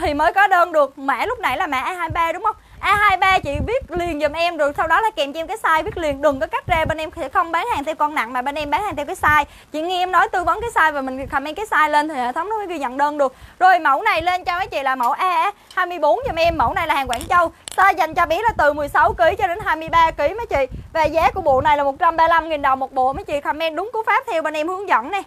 thì mới có đơn được. Mã lúc nãy là mã A23 đúng không? A23 chị viết liền giùm em rồi sau đó là kèm cho em cái size viết liền. Đừng có cắt ra, bên em sẽ không bán hàng theo con nặng mà bên em bán hàng theo cái size. Chị nghe em nói tư vấn cái size và mình comment cái size lên thì hệ thống nó mới ghi nhận đơn được. Rồi mẫu này lên cho mấy chị là mẫu A24 giùm em. Mẫu này là hàng Quảng Châu. Size dành cho bé là từ 16 kg cho đến 23 kg mấy chị. Và giá của bộ này là 135.000 đồng một bộ. Mấy chị comment đúng cú pháp theo bên em hướng dẫn nè.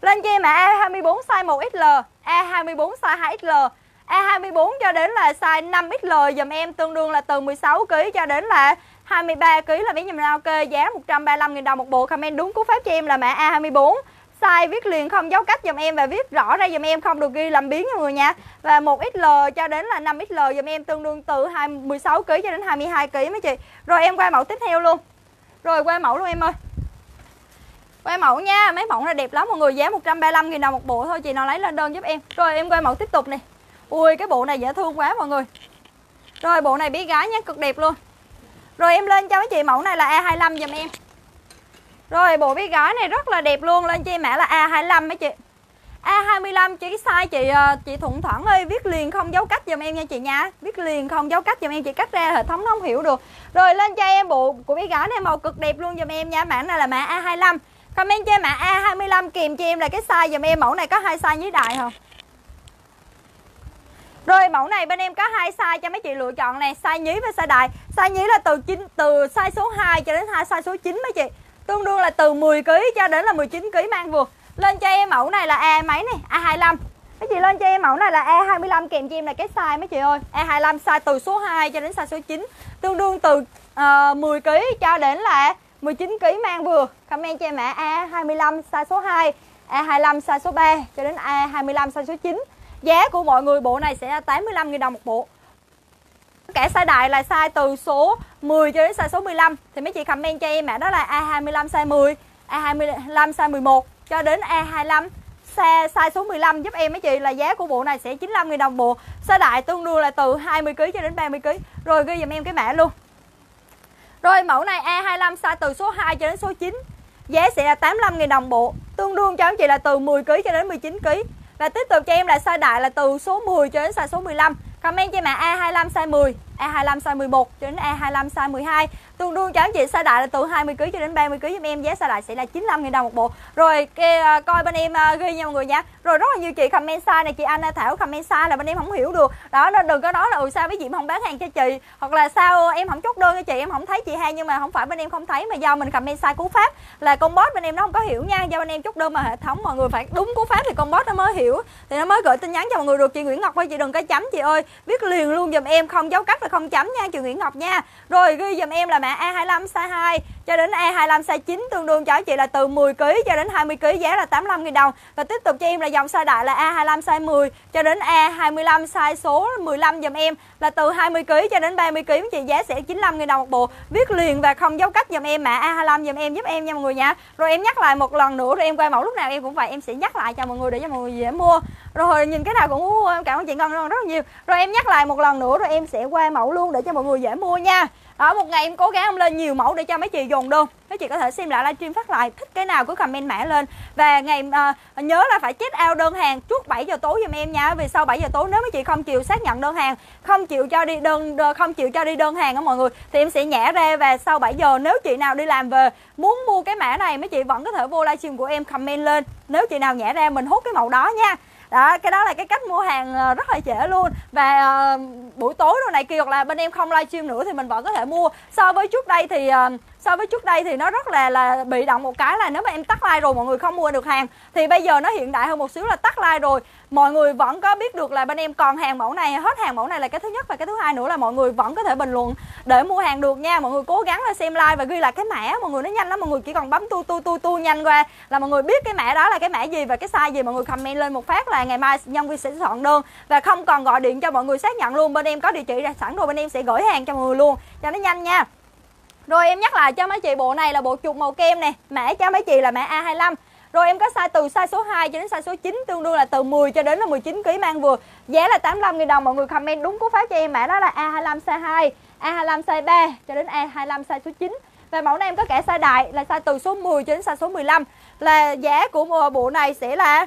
Lên cho em mã A24 size 1XL A24 size 2XL A24 cho đến là size 5XL dùm em tương đương là từ 16 kg cho đến là 23 kg là biết dùm nào ok giá 135 000 đồng một bộ comment đúng cú pháp cho em là mã A24 size viết liền không dấu cách dùm em và viết rõ ra dùm em không được ghi làm biến nha mọi người nha. Và 1XL cho đến là 5XL dùm em tương đương từ 16 kg cho đến 22 kg mấy chị. Rồi em qua mẫu tiếp theo luôn. Rồi qua mẫu luôn em ơi. Quay mẫu nha, mấy mẫu này đẹp lắm mọi người Giá 135 000 đồng một bộ thôi Chị nào lấy lên đơn giúp em. Rồi em quay mẫu tiếp tục nè. Ui, cái bộ này dễ thương quá mọi người. Rồi, bộ này bé gái nhé, cực đẹp luôn. Rồi em lên cho mấy chị mẫu này là A25 giùm em. Rồi, bộ bé gái này rất là đẹp luôn, Lên cho em mã là A25 mấy chị. A25 chỉ size chị ờ, chị Thuận Thoảng ơi, viết liền không dấu cách giùm em nha chị nha. Viết liền không dấu cách giùm em, chị cắt ra hệ thống nó không hiểu được. Rồi, lên cho em bộ của bé gái này màu cực đẹp luôn giùm em nha, mã này là mã A25 comment cho em mã A25 kèm cho em là cái size giùm em, mẫu này có hai size dưới đại không? Rồi mẫu này bên em có hai size cho mấy chị lựa chọn nè, size nhí và size đại. Size nhí là từ 9 từ size số 2 cho đến size số 9 mấy chị. Tương đương là từ 10 kg cho đến là 19 kg mang vừa. Lên cho em mẫu này là e A mấy này, A25. Mấy chị lên cho em mẫu này là e A25 kèm cho em là cái size mấy chị ơi. E A25 size từ số 2 cho đến size số 9. Tương đương từ uh, 10 kg cho đến là 19 kg mang vừa. Comment cho em mã A25 size số 2, A25 size số 3 cho đến A25 size số 9. Giá của mọi người bộ này sẽ là 85 000 đồng một bộ. Cả size đại là size từ số 10 cho đến size số 15 thì mấy chị comment cho em mã đó là A25 size 10, A25 size 11 cho đến A25 size, size số 15 giúp em mấy chị là giá của bộ này sẽ 95 000 đồng bộ. Size đại tương đương là từ 20 kg cho đến 30 kg. Rồi ghi dùm em cái mã luôn. Rồi mẫu này A25 size từ số 2 cho đến số 9. Giá sẽ là 85 000 đồng bộ. Tương đương cho anh chị là từ 10 kg cho đến 19 kg. Và tiếp tục cho em là size đại là từ số 10 cho đến size số 15. Comment cho mã A25 size 10, A25 size 11 cho đến A25 size 12. Tương đương cho anh chị size đại là từ 20 kg cho đến 30 kg giúp em giá sa đại sẽ là 95 000 đồng một bộ. Rồi kia, ờ, coi bên em ờ, ghi nha mọi người nha. Rồi rất là nhiều chị comment sai này chị Anh Thảo comment sai là bên em không hiểu được. Đó nên đừng có nói là ừ sao mấy chị không bán hàng cho chị hoặc là sao em không chốt đơn cho chị em không thấy chị hay nhưng mà không phải bên em không thấy mà do mình comment sai cú pháp là con bot bên em nó không có hiểu nha. Do bên em chốt đơn mà hệ thống mọi người phải đúng cú pháp thì con bot nó mới hiểu thì nó mới gửi tin nhắn cho mọi người được chị Nguyễn Ngọc ơi chị đừng có chấm chị ơi viết liền luôn dùm em không dấu cách và không chấm nha chị Nguyễn Ngọc nha rồi ghi dùm em là mã A25 size 2 cho đến E25 size 9 tương đương cho chị là từ 10 kg cho đến 20 kg giá là 85 000 đồng. Và tiếp tục cho em là dòng size đại là A25 size 10 cho đến E25 size số 15 dùm em là từ 20 kg cho đến 30 kg chị, giá sẽ 95 000 đồng một bộ. Viết liền và không dấu cách dùm em mã A25 dùm em, giúp em nha mọi người nha. Rồi em nhắc lại một lần nữa, rồi em quay mẫu lúc nào em cũng vậy, em sẽ nhắc lại cho mọi người để cho mọi người dễ mua. Rồi nhìn cái nào cũng mua em cảm ơn chị Ngân rất là nhiều. Rồi em nhắc lại một lần nữa, rồi em sẽ qua mẫu luôn để cho mọi người dễ mua nha. Đó, một ngày em cố gắng em lên nhiều mẫu để cho mấy chị dùng đơn các chị có thể xem lại livestream phát lại thích cái nào cứ comment mã lên. Và ngày uh, nhớ là phải check out đơn hàng trước 7 giờ tối giùm em nha. Vì sau 7 giờ tối nếu mấy chị không chịu xác nhận đơn hàng không chịu cho đi đơn không chịu cho đi đơn hàng á mọi người thì em sẽ nhả ra và sau 7 giờ nếu chị nào đi làm về muốn mua cái mã này mấy chị vẫn có thể vô livestream của em comment lên. Nếu chị nào nhả ra mình hút cái màu đó nha. Đó cái đó là cái cách mua hàng ờ, rất là dễ luôn. Và uh, buổi tối rồi này kia hoặc là bên em không livestream nữa thì mình vẫn có thể mua. So với trước đây thì uh, so với trước đây thì nó rất là là bị động một cái là nếu mà em tắt like rồi mọi người không mua được hàng. Thì bây giờ nó hiện đại hơn một xíu là tắt like rồi. Mọi người vẫn có biết được là bên em còn hàng mẫu này, hết hàng mẫu này là cái thứ nhất và cái thứ hai nữa là mọi người vẫn có thể bình luận để mua hàng được nha. Mọi người cố gắng là xem like và ghi lại cái mã. Mọi người nó nhanh lắm, mọi người chỉ còn bấm tu tu tu tu nhanh qua là mọi người biết cái mã đó là cái mã gì và cái size gì. Mọi người comment lên một phát là ngày mai nhân viên sẽ soạn đơn và không còn gọi điện cho mọi người xác nhận luôn. Bên em có địa chỉ ra sẵn rồi bên em sẽ gửi hàng cho mọi người luôn. Cho nó nhanh nha rồi em nhắc lại cho mấy chị, bộ này là bộ chuột màu kem nè. Mã cho mấy chị là mã A25 Rồi em có size từ size số 2 cho đến size số 9 Tương đương là từ 10 cho đến là 19 kg mang vừa. Giá là 85 000 đồng, Mọi người comment đúng cú pháp cho em. Mã đó là A25 size 2 A25 size 3 cho đến A25 size số 9 Và mẫu này em có cả size đại là size từ số 10 cho đến size số 15 Là giá của bộ này sẽ là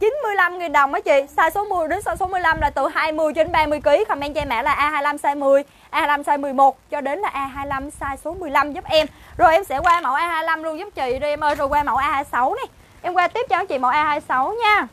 95.000 đồng á chị. Size số 10 đến size số 15 là từ 20 đến 30 kg Comment cho em mã là A25 size 10 A25 size 11 cho đến là A25 size số 15 giúp em. Rồi em sẽ qua mẫu A25 luôn giúp chị đi em ơi. Rồi qua mẫu A26 này Em qua tiếp cho chị mẫu A26 nha.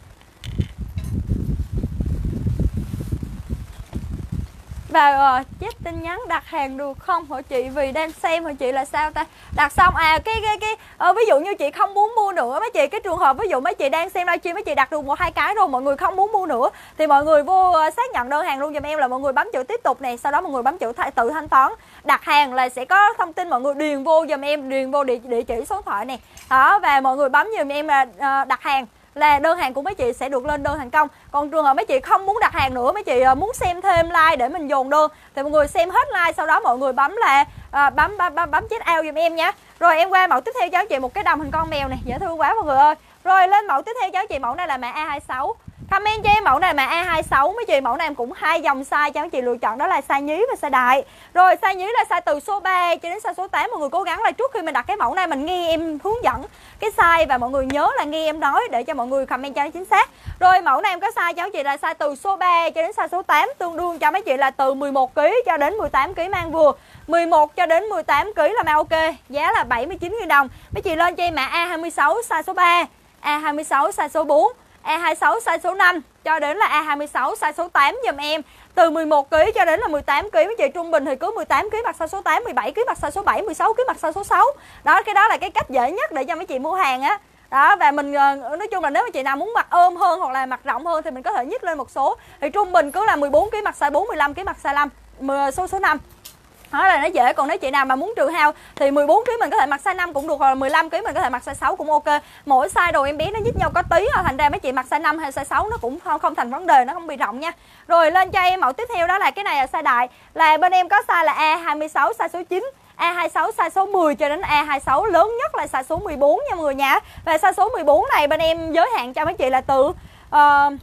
Và ờ, uh, chết tin nhắn đặt hàng được không? Hả chị? Vì đang xem hả chị là sao ta? Đặt xong à cái cái cái uh, ví dụ như chị không muốn mua nữa mấy chị cái trường hợp ví dụ mấy chị đang xem livestream mấy chị đặt được một hai cái rồi mọi người không muốn mua nữa thì mọi người vô uh, xác nhận đơn hàng luôn giùm em là mọi người bấm chữ tiếp tục này sau đó mọi người bấm chữ th- tự thanh toán. Đặt hàng là sẽ có thông tin mọi người điền vô giùm em điền vô địa, địa chỉ số điện thoại này đó và mọi người bấm giùm em là uh, đặt hàng là đơn hàng của mấy chị sẽ được lên đơn thành công. Còn trường hợp mấy chị không muốn đặt hàng nữa mấy chị ờ, muốn xem thêm like để mình dồn đơn thì mọi người xem hết like sau đó mọi người bấm là à, bấm bấm bấm, bấm chết ao giùm em nhé. Rồi em qua mẫu tiếp theo cho chị một cái đồng hình con mèo này. Dễ thương quá mọi người ơi. Rồi lên mẫu tiếp theo cho chị mẫu này là mã A26 Comment cho em mẫu này mà A26 mấy chị mẫu này em cũng hai dòng size cho mấy chị lựa chọn đó là size nhí và size đại. Rồi size nhí là size từ số 3 cho đến size số 8 mọi người cố gắng là trước khi mình đặt cái mẫu này mình nghe em hướng dẫn cái size và mọi người nhớ là nghe em nói để cho mọi người comment cho nó chính xác. Rồi mẫu này em có size cho mấy chị là size từ số 3 cho đến size số 8 tương đương cho mấy chị là từ 11 kg cho đến 18 kg mang vừa. 11 cho đến 18 kg là mang ok. Giá là 79 000 đồng. Mấy chị lên cho em mã A26 size số 3, A26 size số 4 E A26 size số 5 cho đến là e A26 size số 8 giùm em. Từ 11 kg cho đến là 18 kg với chị trung bình thì cứ 18 kg mặc size số 8, 17 kg mặc size số 7, 16 kg mặc size số 6. Đó cái đó là cái cách dễ nhất để cho mấy chị mua hàng á đó và mình ờ, nói chung là nếu mà chị nào muốn mặc ôm hơn hoặc là mặc rộng hơn thì mình có thể nhích lên một số thì trung bình cứ là 14 kg mặc size 4 15 kg mặc size 5 số số 5 đó là nó dễ còn nếu chị nào mà muốn trừ hao thì 14 kg mình có thể mặc size 5 cũng được hoặc là 15 kg mình có thể mặc size 6 cũng ok mỗi size đồ em bé nó nhích nhau có tí à, thành ra mấy chị mặc size 5 hay size 6 nó cũng không, không thành vấn đề nó không bị rộng nha rồi lên cho em mẫu tiếp theo đó là cái này là size đại là bên em có size là A26 size số 9 A26 size số 10 cho đến A26 lớn nhất là size số 14 nha mọi người nha. Và size số 14 này bên em giới hạn cho mấy chị là từ uh,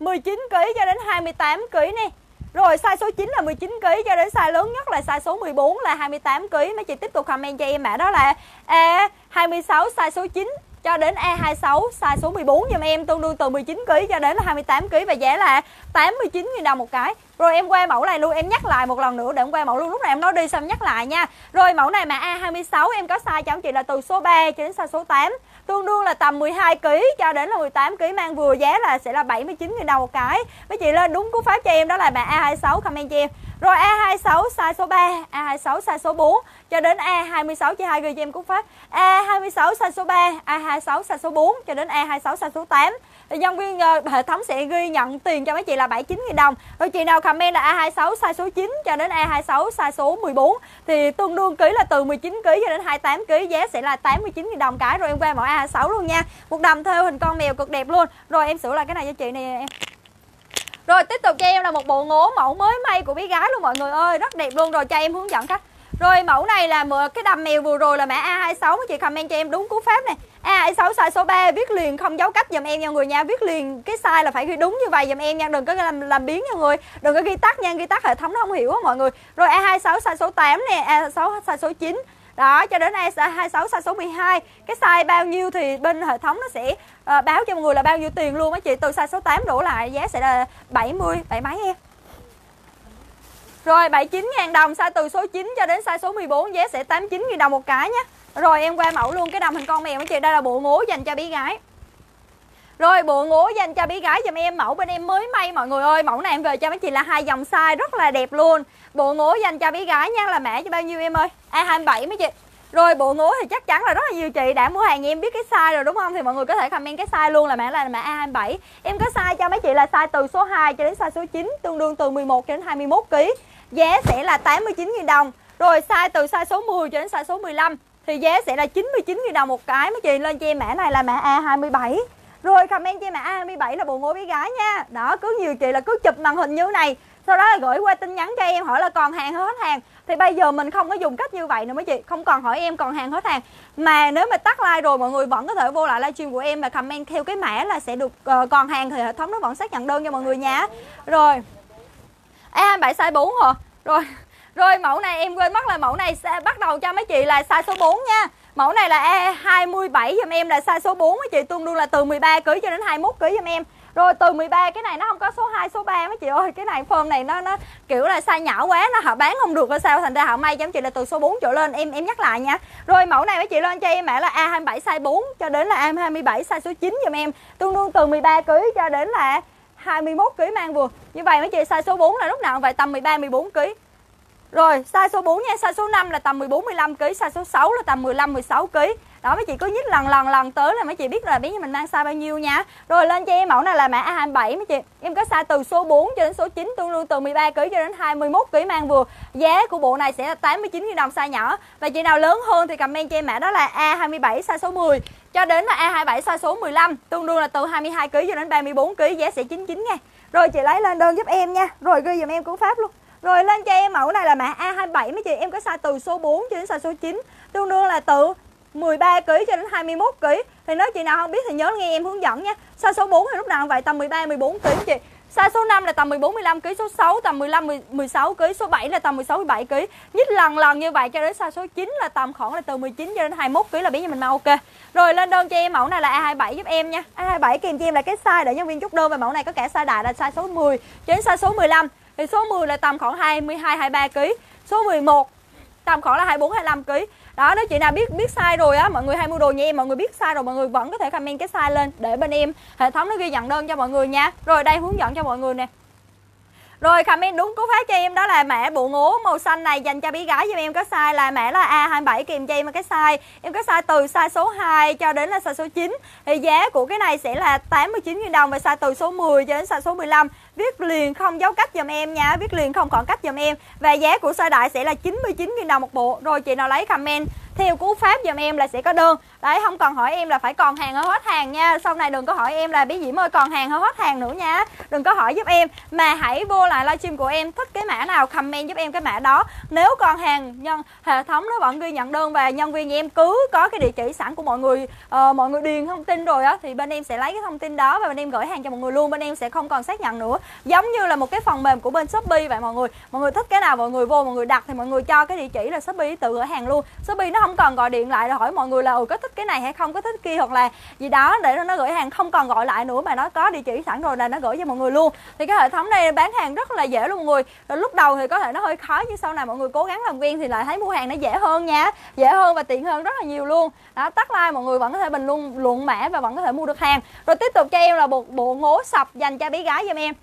19 kg cho đến 28 kg nè. Rồi size số 9 là 19 kg cho đến size lớn nhất là size số 14 là 28 kg. Mấy chị tiếp tục comment cho em mã đó là E26 size số 9 cho đến E26 size số 14 giùm em tương đương từ 19 kg cho đến 28 kg và giá là 89 000 đồng một cái. Rồi em qua mẫu này luôn, em nhắc lại một lần nữa để em qua mẫu luôn. Lúc này em nói đi xong nhắc lại nha. Rồi mẫu này mã A26 em có size cho anh chị là từ số 3 cho đến size số 8 tương đương là tầm 12 kg cho đến là 18 kg mang vừa giá là sẽ là 79 000 đồng một cái. Mấy chị lên đúng cú pháp cho em đó là mã A26 comment cho em. Rồi A26 size số 3, A26 size số 4 cho đến A26 cho hai gửi cho em cú pháp. A26 size số 3, A26 size số 4 cho đến A26 size số 8 thì nhân viên uh, hệ thống sẽ ghi nhận tiền cho mấy chị là 79 000 đồng. Rồi chị nào comment là A26 size số 9 cho đến A26 size số 14 thì tương đương ký là từ 19 kg cho đến 28 kg giá sẽ là 89 000 đồng cái rồi em qua mẫu A26 luôn nha. Một đầm theo hình con mèo cực đẹp luôn. Rồi em sửa lại cái này cho chị nè em. Rồi tiếp tục cho em là một bộ ngố mẫu mới may của bé gái luôn mọi người ơi Rất đẹp luôn rồi cho em hướng dẫn khách Rồi mẫu này là cái đầm mèo vừa rồi là mã A26 Chị comment cho em đúng cú pháp này A26 size số 3 viết liền không dấu cách dùm em nha người nha. Viết liền cái size là phải ghi đúng như vậy dùm em nha. Đừng có làm làm biến nha người. Đừng có ghi tắt nha Ghi tắt hệ thống nó không hiểu á mọi người. Rồi A26 size số 8 nè A6 size số 9 đó cho đến A26 size số 12 cái size bao nhiêu thì bên hệ thống nó sẽ uh, báo cho mọi người là bao nhiêu tiền luôn á chị. Từ size số 8 đổ lại giá sẽ là 70 bảy mấy em? Rồi 79 000 đồng. Size từ số 9 cho đến size số 14 giá sẽ 89 000 đồng một cái nhé rồi, em qua mẫu luôn, cái đầm hình con mèo chị đây là bộ ngố dành cho bé gái rồi, bộ ngố dành cho bé gái dùm em mẫu bên em mới may, mọi người ơi Mẫu này em về cho mấy chị là hai dòng size rất là đẹp luôn Bộ ngố dành cho bé gái nha, là mã cho bao nhiêu em ơi à, A27 mấy chị rồi, bộ ngố thì chắc chắn là rất là nhiều chị đã mua hàng, em biết cái size rồi, đúng không? Thì mọi người có thể comment cái size luôn, là mã là mã A27. Em có size cho mấy chị là size từ số 2 cho đến size số 9 tương đương từ 11 cho đến 21 kg. Giá sẽ là 89 000 đồng. Rồi, size từ size số 10 cho đến size số 15 thì giá sẽ là 99 000 đồng một cái mấy chị lên cho em mã này là mã A27. Rồi comment cho em mã A27 là bộ ngôi bé gái nha. Đó cứ nhiều chị là cứ chụp màn hình như này sau đó là gửi qua tin nhắn cho em hỏi là còn hàng hết hàng. Thì bây giờ mình không có dùng cách như vậy nữa mấy chị không còn hỏi em còn hàng hết hàng. Mà nếu mà tắt like rồi mọi người vẫn có thể vô lại livestream của em và comment theo cái mã là sẽ được uh, còn hàng thì hệ thống nó vẫn xác nhận đơn cho mọi người nha. Rồi. A27 size 4 hả? Rồi rồi, mẫu này, em quên mất là mẫu này sẽ bắt đầu cho mấy chị là size số 4 nha. Mẫu này là E27 giùm em, là size số 4 mấy chị tương đương là từ 13 kg cho đến 21 kg giùm em. Rồi, từ 13 cái này nó không có số 2 số 3 mấy chị ơi. Cái này form này nó nó kiểu là size nhỏ quá, nó họ bán không được là sao. Thành ra họ may cho em chị là từ số 4 trở lên. Em em nhắc lại nha. Rồi, mẫu này mấy chị lên cho em mã là e A27 size 4 cho đến là e A27 size số 9 giùm em. Tương đương từ 13 kg cho đến là 21 kg mang vừa. Như vậy mấy chị, size số 4 là lúc nào cũng vậy tầm 13 14 kg rồi size số 4 nha, size số 5 là tầm 14 15 kg, size số 6 là tầm 15 16 kg. Đó mấy chị cứ nhích lần lần lần tới là mấy chị biết là bé nhà mình mang size bao nhiêu nha. Rồi lên cho em mẫu này là mã A27 mấy chị. Em có size từ số 4 cho đến số 9 tương đương từ 13 kg cho đến 21 kg mang vừa. Giá của bộ này sẽ là 89 000 đồng size nhỏ. Và chị nào lớn hơn thì comment cho em mã đó là A27 size số 10 cho đến là A27 size số 15 tương đương là từ 22 kg cho đến 34 kg giá sẽ 99 000 Rồi chị lấy lên đơn giúp em nha. Rồi ghi giùm em cú pháp luôn. Rồi lên cho em mẫu này là mã A27 mấy chị. Em có size từ số 4 cho đến size số 9 Tương đương là từ 13 kg cho đến 21 kg Thì nếu chị nào không biết thì nhớ nghe em hướng dẫn nha. Size số 4 thì lúc nào cũng vậy tầm 13 14 kg chị. Size số 5 là tầm 14 15 kg, số 6 tầm 15 16 kg, số 7 là tầm 16 17 kg. Nhích lần lần như vậy cho đến size số 9 là tầm khoảng là từ 19 cho đến 21 kg là bé nhà mình mau ok. Rồi lên đơn cho em mẫu này là A27 giúp em nha. A27 kèm cho em là cái size để nhân viên chốt đơn và mẫu này có cả size đại là size số 10 cho đến size số 15 thì số 10 là tầm khoảng 22 23 kg số 11 tầm khoảng là 24 25 kg đó, nếu chị nào biết biết sai rồi á, mọi người hay mua đồ như em, mọi người biết sai rồi, mọi người vẫn có thể comment cái sai lên để bên em. Hệ thống nó ghi nhận đơn cho mọi người nha. Rồi, đây, hướng dẫn cho mọi người nè rồi comment đúng cú pháp cho em đó là mẹ bộ ngố màu xanh này dành cho bé gái giùm em có size là mẹ là A27 kèm cho em cái size. Em có size từ size số 2 cho đến là size số 9. Thì giá của cái này sẽ là 89 000 đồng và size từ số 10 cho đến size số 15. Viết liền không dấu cách giùm em nha, viết liền không khoảng cách giùm em. Và giá của size đại sẽ là 99 000 đồng một bộ. Rồi chị nào lấy comment theo cú pháp giùm em là sẽ có đơn. Đấy không còn hỏi em là phải còn hàng hay hết hàng nha. Sau này đừng có hỏi em là bí diễm ơi còn hàng hay hết hàng nữa nha. Đừng có hỏi giúp em mà hãy vô lại livestream của em. Thích cái mã nào comment giúp em cái mã đó. Nếu còn hàng nhân hệ thống nó vẫn ghi nhận đơn và nhân viên em cứ có cái địa chỉ sẵn của mọi người uh, mọi người điền thông tin rồi á thì bên em sẽ lấy cái thông tin đó và bên em gửi hàng cho mọi người luôn. Bên em sẽ không còn xác nhận nữa. Giống như là một cái phần mềm của bên shopee vậy mọi người. Mọi người thích cái nào mọi người vô mọi người đặt thì mọi người cho cái địa chỉ là shopee tự gửi hàng luôn. Shopee nó không không còn gọi điện lại hỏi mọi người là ừ có thích cái này hay không, có thích kia hoặc là gì đó. Để nó gửi hàng không còn gọi lại nữa mà nó có địa chỉ sẵn rồi là nó gửi cho mọi người luôn. Thì cái hệ thống này bán hàng rất là dễ luôn mọi người. Rồi lúc đầu thì có thể nó hơi khó, nhưng sau này mọi người cố gắng làm quen thì lại thấy mua hàng nó dễ hơn nha. Dễ hơn và tiện hơn rất là nhiều luôn. Đó tắt like mọi người vẫn có thể bình luận luận mã và vẫn có thể mua được hàng. Rồi tiếp tục cho em là một bộ ngố sập dành cho bé gái giùm em.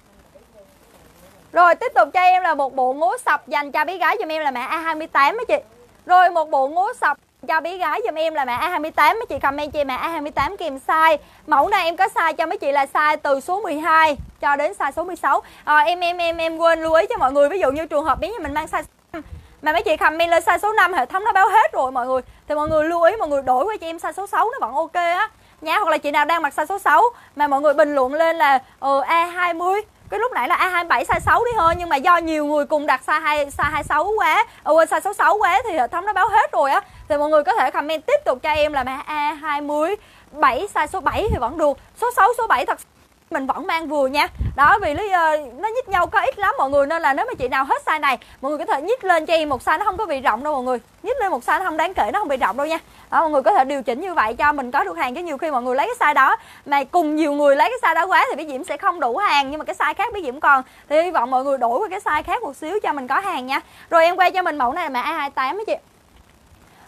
Rồi tiếp tục cho em là một bộ ngố sập dành cho bé gái giùm em là mã A28 á chị rồi một bộ ngố sập cho bé gái giùm em là mã A28 mấy chị comment cho em mã A28 kèm size mẫu này em có size cho mấy chị là size từ số 12 cho đến size số 16 à, ờ, em em em em quên lưu ý cho mọi người ví dụ như trường hợp bé như mình mang size 5 mà mấy chị comment lên size số 5 hệ thống nó báo hết rồi mọi người. Thì mọi người lưu ý mọi người đổi qua cho em size số 6 nó vẫn ok á. Nha hoặc là chị nào đang mặc size số 6 mà mọi người bình luận lên là ờ A20 cái lúc nãy là A27 size 6 đi thôi nhưng mà do nhiều người cùng đặt size 2 size 26 quá, ừ, size 66 quá thì hệ thống nó báo hết rồi á. Thì mọi người có thể comment tiếp tục cho em là mã A27 size số 7 thì vẫn được. Số 6 số 7 thật mình vẫn mang vừa nha. Đó vì lý do nó nhích nhau có ít lắm mọi người nên là nếu mà chị nào hết size này mọi người có thể nhích lên cho em một size nó không có bị rộng đâu mọi người. Nhích lên một size nó không đáng kể nó không bị rộng đâu nha. Đó, mọi người có thể điều chỉnh như vậy cho mình có được hàng chứ nhiều khi mọi người lấy cái size đó mà cùng nhiều người lấy cái size đó quá thì bí diễm sẽ không đủ hàng nhưng mà cái size khác bí diễm còn. Thì hy vọng mọi người đổi qua cái size khác một xíu cho mình có hàng nha. Rồi em quay cho mình mẫu này là mã A28 mấy chị.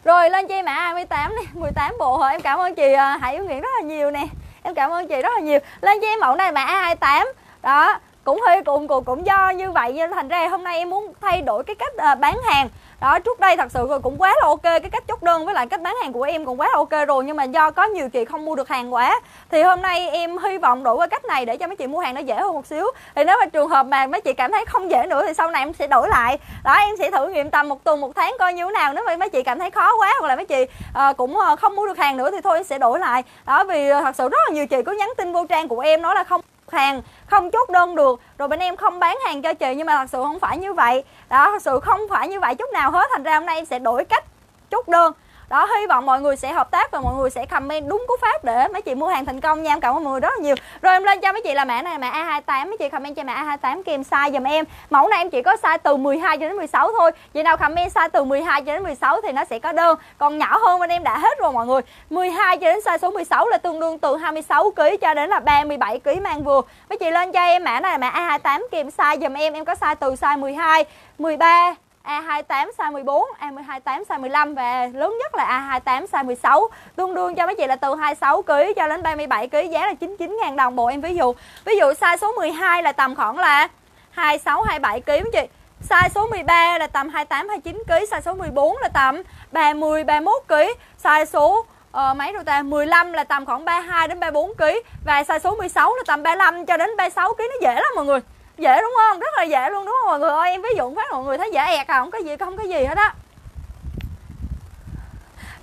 Rồi lên cho em mã 28 đi 18 bộ hả? Em cảm ơn chị ờ, Hải Yến Nguyễn rất là nhiều nè em cảm ơn chị rất là nhiều. Lên cho em mẫu này mã A28 đó, cũng hơi cuộn cũng cũng do như vậy, nên thành ra hôm nay em muốn thay đổi cái cách ờ, bán hàng đó trước đây thật sự cũng quá là ok. Cái cách chốt đơn với lại cách bán hàng của em cũng quá là ok rồi nhưng mà do có nhiều chị không mua được hàng quá thì hôm nay em hy vọng đổi qua cách này để cho mấy chị mua hàng nó dễ hơn một xíu. Thì nếu mà trường hợp mà mấy chị cảm thấy không dễ nữa thì sau này em sẽ đổi lại. Đó em sẽ thử nghiệm tầm một tuần một tháng coi như thế nào. Nếu mà mấy chị cảm thấy khó quá hoặc là mấy chị uh, cũng ờ, không mua được hàng nữa thì thôi em sẽ đổi lại. Đó vì ờ, thật sự rất là nhiều chị có nhắn tin vô trang của em nói là không hàng, không chốt đơn được. Rồi bên em không bán hàng cho chị, nhưng mà thật sự không phải như vậy. Đó, thật sự không phải như vậy chút nào hết. Thành ra hôm nay em sẽ đổi cách chốt đơn đó, hy vọng mọi người sẽ hợp tác và mọi người sẽ comment đúng cú pháp để mấy chị mua hàng thành công nha. Em cảm ơn mọi người rất là nhiều. Rồi em lên cho mấy chị là mã này, mã A28 mấy chị comment cho mã A28 kèm size dùm em. Mẫu này em chỉ có size từ 12 cho đến 16 thôi. Chị nào comment size từ 12 cho đến 16 thì nó sẽ có đơn. Còn nhỏ hơn bên em đã hết rồi mọi người. 12 cho đến size số 16 là tương đương từ 26 kg cho đến là 37 kg mang vừa. Mấy chị lên cho em mã này là mã A28 kèm size dùm em. Em có size từ size 12 13 A28 size 14, A28 size 15 và lớn nhất là A28 size 16 tương đương cho mấy chị là từ 26 kg cho đến 37 kg giá là 99 000 đồng bộ em ví dụ. Ví dụ size số 12 là tầm khoảng là 26 27 kg mấy chị. Size số 13 là tầm 28 29 kg, size số 14 là tầm 30 31 kg, size số Ờ, mấy rồi ta 15 là tầm khoảng 32 đến 34 kg và size số 16 là tầm 35 cho đến 36 kg nó dễ lắm mọi người dễ đúng không? Rất là dễ luôn, đúng không? Mọi người ơi, em ví dụ phát mọi người thấy dễ ẹt à không có gì, không có gì hết á.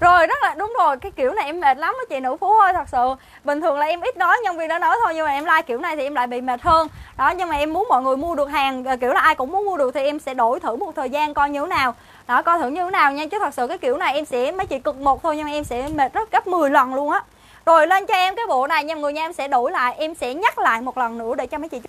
Rồi, rất là, đúng rồi, cái kiểu này em mệt lắm á chị nữ phú ơi, thật sự. Bình thường là em ít nói, nhân viên đã nói thôi, nhưng mà em like kiểu này thì em lại bị mệt hơn. Đó, nhưng mà em muốn mọi người mua được hàng ờ, kiểu là ai cũng muốn mua được thì em sẽ đổi thử một thời gian coi như thế nào. Đó, coi thử như thế nào nha, chứ thật sự cái kiểu này em sẽ, mấy chị cực một thôi, nhưng mà em sẽ mệt rất, gấp 10 lần luôn á. Rồi, lên cho em cái bộ này nha mọi người nha, em sẽ đổi lại, em sẽ nhắc lại một lần nữa để cho mấy chị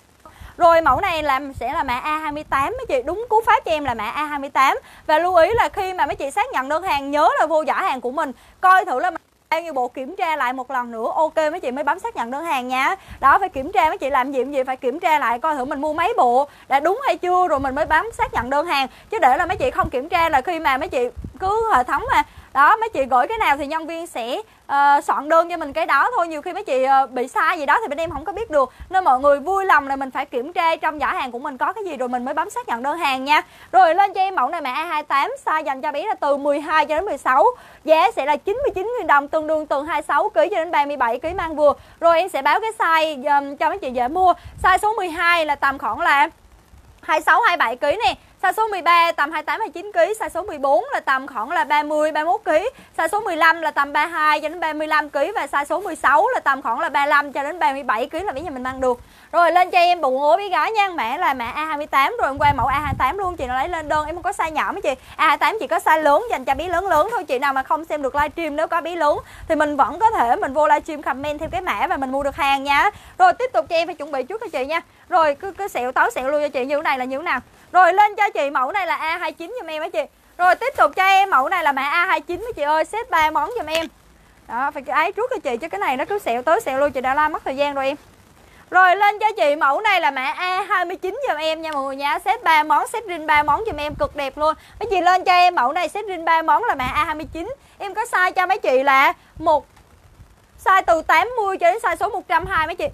rồi mẫu này là sẽ là mã A28 mấy chị. Đúng cú pháp cho em là mã A28 và lưu ý là khi mà mấy chị xác nhận đơn hàng, nhớ là vô giỏ hàng của mình. Coi thử là bao nhiêu bộ kiểm tra lại một lần nữa, ok mấy chị mới bấm xác nhận đơn hàng nha. Đó, phải kiểm tra mấy chị làm gì gì phải kiểm tra lại, coi thử mình mua mấy bộ. Đã đúng hay chưa, rồi mình mới bấm xác nhận đơn hàng. Chứ để là mấy chị không kiểm tra là khi mà mấy chị cứ hệ thống mà. Đó, mấy chị gửi cái nào thì nhân viên sẽ uh, soạn đơn cho mình cái đó thôi. Nhiều khi mấy chị uh, bị sai gì đó thì bên em không có biết được. Nên mọi người vui lòng là mình phải kiểm tra trong giỏ hàng của mình có cái gì rồi mình mới bấm xác nhận đơn hàng nha. Rồi lên cho em mẫu này mã A28 size dành cho bé là từ 12 cho đến 16 giá sẽ là 99.000 đồng tương đương từ 26 kg cho đến 37 kg mang vừa. Rồi em sẽ báo cái size um, cho mấy chị dễ mua. Size số 12 là tầm khoảng là 26 27 kg nè. Size số 13 tầm 28 29 kg, size số 14 là tầm khoảng là 30 31 kg, size số 15 là tầm 32 cho đến 35 kg và size số 16 là tầm khoảng là 35 cho đến 37 kg là ví nhà mình mang được. Rồi lên cho em bụng ố bé gái nha, mẹ là mẹ A28 rồi em qua mẫu A28 luôn, chị nào lấy lên đơn em không có size nhỏ mấy chị. A28 chỉ có size lớn dành cho bé lớn lớn thôi, chị nào mà không xem được livestream nếu có bé lớn thì mình vẫn có thể mình vô livestream comment theo cái mã và mình mua được hàng nha. Rồi tiếp tục cho em phải chuẩn bị trước cho chị nha. Rồi cứ cứ sẹo táo sẹo luôn cho chị như thế này là như thế nào. Rồi lên cho chị mẫu này là A29 giùm em á chị. Rồi tiếp tục cho em mẫu này là mã A29 mấy chị ơi Xếp 3 món giùm em. Đó phải ấy trước cho chị chứ cái này nó cứ sẹo tới sẹo luôn chị đã la mất thời gian rồi em. Rồi lên cho chị mẫu này là mã A29 giùm em nha mọi người nha. Set 3 món, set rin 3 món giùm em cực đẹp luôn. Mấy chị lên cho em mẫu này set rin 3 món là mã A29 Em có size cho mấy chị là một Size từ 80 cho đến size số 120 mấy chị.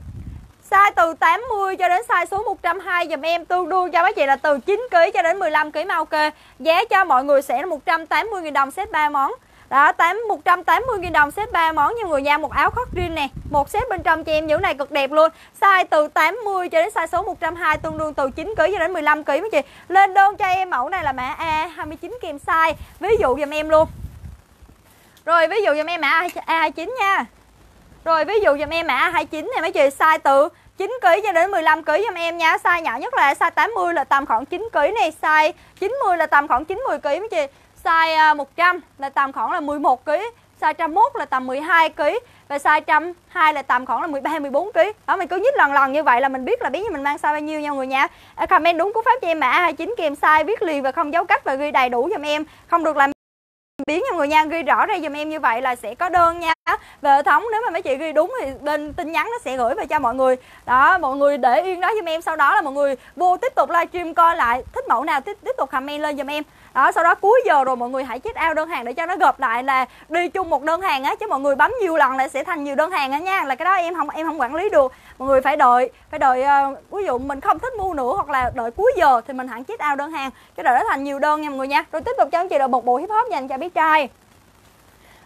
Size từ 80 cho đến size số 102 dùm em tương đương cho mấy chị là từ 9 kg cho đến 15 kg mà ok. Giá cho mọi người sẽ là 180 000 đồng set 3 món. Đó, 8 180 000 đồng set 3 món nha người nha, một áo khoác riêng nè. Một set bên trong cho em những này cực đẹp luôn. Size từ 80 cho đến size số 120 tương đương từ 9 kg cho đến 15 kg mấy chị. Lên đơn cho em mẫu này là mã A29 kèm size. Ví dụ dùm em luôn. Rồi ví dụ dùm em mã A29 nha. Rồi ví dụ dùm em mã A29 này mấy chị size từ 9 kg cho đến 15 kg giùm em nha. Size nhỏ nhất là size 80 là tầm khoảng 9 kg này, size 90 là tầm khoảng 90 kg mấy chị. Size à, 100 là tầm khoảng là 11 kg, size 101 là tầm 12 kg và size 102 là tầm khoảng là 13 14 kg. Đó mình cứ nhích lần lần như vậy là mình biết là bé như mình mang size bao nhiêu nha mọi người nha. À, comment đúng cú pháp cho em mã 29 kèm size viết liền và không dấu cách và ghi đầy đủ giùm em. Không được làm biến cho người nha ghi rõ ra giùm em như vậy là sẽ có đơn nha. Về hệ thống, nếu mà mấy chị ghi đúng thì bên tin nhắn nó sẽ gửi về cho mọi người. Đó, mọi người để yên đó giùm em. Sau đó là mọi người vô tiếp tục livestream coi lại. Thích mẫu nào, tiếp tiếp tục comment lên giùm em đó sau đó cuối giờ rồi mọi người hãy check out đơn hàng để cho nó gộp lại là đi chung một đơn hàng á chứ mọi người bấm nhiều lần là sẽ thành nhiều đơn hàng á nha. Là cái đó em không em không quản lý được. Mọi người phải đợi phải đợi uh, ví dụ mình không thích mua nữa hoặc là đợi cuối giờ thì mình hẳn check out đơn hàng cái đợi nó thành nhiều đơn nha mọi người nha. Rồi tiếp tục cho anh chị là một bộ hip hop dành cho bé trai.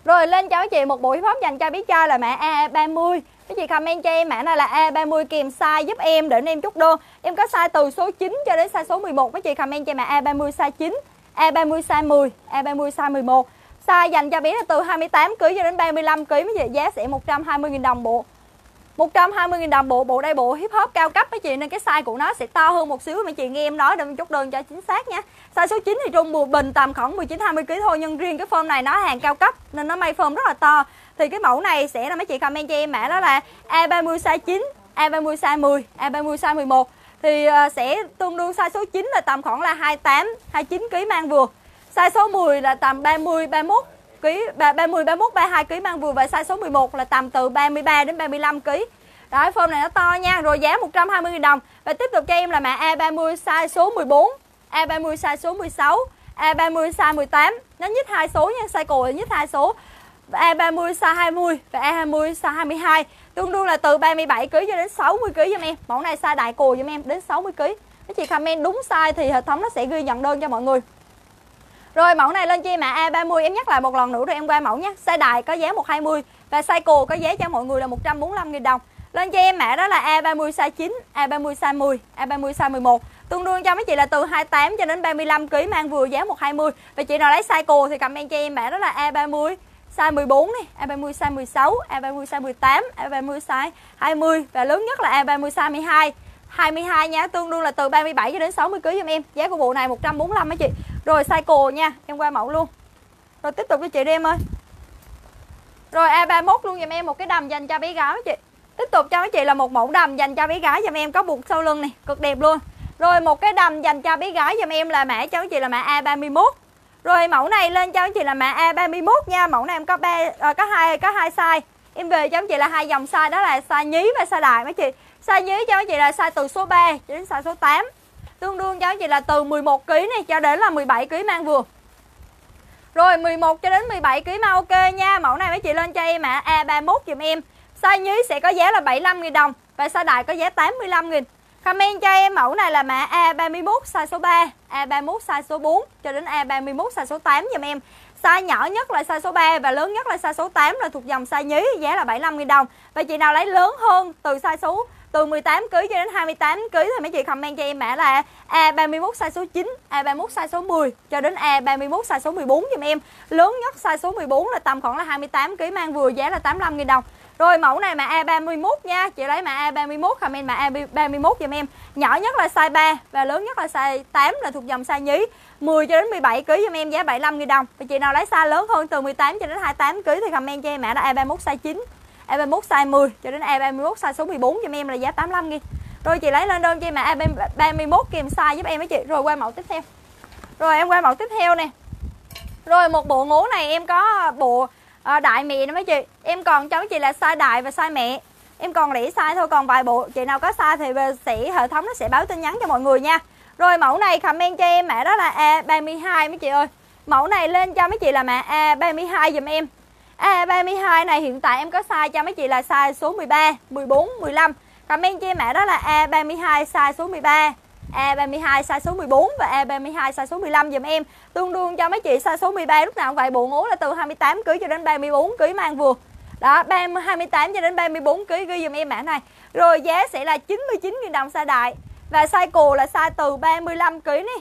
Rồi lên cho anh chị một bộ hip hop dành cho bé trai là mã A30 các chị comment cho em mã này là A30 kèm size giúp em để em chút đơn. Em có size từ số 9 cho đến size số 11 Các chị comment cho mã A30 size 9 E30 size 10 E30 size 11 Size dành cho bé là từ 28 kg cho đến 35 kg Với chị giá sẽ 120.000 đồng bộ. 120.000 đồng bộ bộ đây, bộ hip hop cao cấp mấy chị, nên cái size của nó sẽ to hơn một xíu mấy chị nghe em nói, để mình chốt đơn cho chính xác nha. Size số 9 thì trung mùa bình tầm khoảng 19 20 kg thôi, nhưng riêng cái form này nó hàng cao cấp, nên nó may form rất là to. Thì cái mẫu này sẽ là mấy chị comment cho em mã đó là E30 size 9 E30 size 10 E30 size 11 thì ờ, sẽ tương đương size số 9 là tầm khoảng là 28 29 kg mang vừa size số 10 là tầm 30 31 kg 30 31 32 kg mang vừa và size số 11 là tầm từ 33 đến 35 kg. Đấy, form này nó to nha, rồi giá 120 000 đồng. Và tiếp tục cho em là mã A30 size số 14, A30 size số 16, A30 size 18. Nó nhích hai số nha, size cổ nhích hai số và E30 size 20 và E20 size 22 tương đương là từ 37 kg cho đến 60 kg giùm em. Mẫu này size đại cù giùm em đến 60 kg. Các chị comment đúng size thì hệ thống nó sẽ ghi nhận đơn cho mọi người. Rồi mẫu này lên cho em ạ. E A30 em nhắc lại một lần nữa rồi em qua mẫu nhé. Size đại có giá 120 và size cù có giá cho mọi người là 145 000 đồng. Lên cho em mã đó là e A30 size 9, e A30 size 10, A30 size 11 Tương đương cho mấy chị là từ 28 cho đến 35 kg mang vừa giá 120 Và chị nào lấy size cù thì comment cho em mã đó là A30 size 14 này, A30 size 16, A30 size 18, A30 size 20 và lớn nhất là A30 size 12 22 nha, tương đương là từ 37 cho đến 60 kg giùm em. Giá của bộ này 145 mấy chị. Rồi cycle nha, em qua mẫu luôn. Rồi tiếp tục cho chị đi em ơi. Rồi A31 luôn giùm em một cái đầm dành cho bé gái chị. Tiếp tục cho mấy chị là một mẫu đầm dành cho bé gái giùm em có buộc sau lưng này, cực đẹp luôn. Rồi một cái đầm dành cho bé gái giùm em là mã cho mấy chị là mã A31. Rồi mẫu này lên cho anh chị là mã A31 nha. Mẫu này em có ba à, có hai có hai size. Em về cho anh chị là hai dòng size đó là size nhí và size đại mấy chị. Size nhí cho anh chị là size từ số 3 đến size số 8 tương đương cho anh chị là từ 11 kg này cho đến là 17 kg mang vừa. Rồi 11 cho đến 17 kg mà ok nha. Mẫu này mấy chị lên cho em mã À. A31 giùm em. Size nhí sẽ có giá là 75 000 đồng và size đại có giá 85 000 Comment cho em mẫu này là mã A31 size số 3, A31 size số 4 cho đến A31 size số 8 giùm em. Size nhỏ nhất là size số 3 và lớn nhất là size số 8 là thuộc dòng size nhí, giá là 75 000 đồng. Và chị nào lấy lớn hơn từ size số từ 18 kg cho đến 28 kg thì mấy chị comment cho em mã là A31 size số 9, A31 size số 10 cho đến A31 size số 14 giùm em. Lớn nhất size số 14 là tầm khoảng là 28 kg mang vừa giá là 85 000 đồng. Rồi, mẫu này mà A31 nha. Chị lấy mã A31 comment mã A31 giùm em. Nhỏ nhất là size 3 Và lớn nhất là size 8 là thuộc dòng size nhí. 10 cho đến 17 kg giùm em, giá 75 000 đồng. Và chị nào lấy size lớn hơn, từ 18 cho đến 28 kg Thì comment cho em mã là A31 size 9 A31 size 10 cho đến A31 size số 14 giùm em là giá 85 000 Rồi, chị lấy lên đơn cho em mã A31 kèm size giúp em với chị. Rồi, qua mẫu tiếp theo. Rồi, em qua mẫu tiếp theo nè. Rồi, một bộ ngố này em có bộ à, đại mẹ nữa mấy chị. Em còn cho mấy chị là size đại và size mẹ em còn lẻ size thôi còn vài bộ chị nào có size thì sẽ hệ thống nó sẽ báo tin nhắn cho mọi người nha. Rồi mẫu này comment cho em mã đó là A32 mấy chị ơi. Mẫu này lên cho mấy chị là mã A32 dùm em. A32 này hiện tại em có size cho mấy chị là size số 13 14 15 comment cho em mã đó là A32 size số 13 E A32 size số 14 và e A32 size số 15 dùm em. Tương đương cho mấy chị size số 13 lúc nào cũng vậy bộ ngố là từ 28 kg cho đến 34 kg mang vừa. Đó, 30, 28 cho đến 34 kg ghi dùm em mã này. Rồi giá sẽ là 99 000 đồng size đại. Và size cù là size từ 35 kg nè.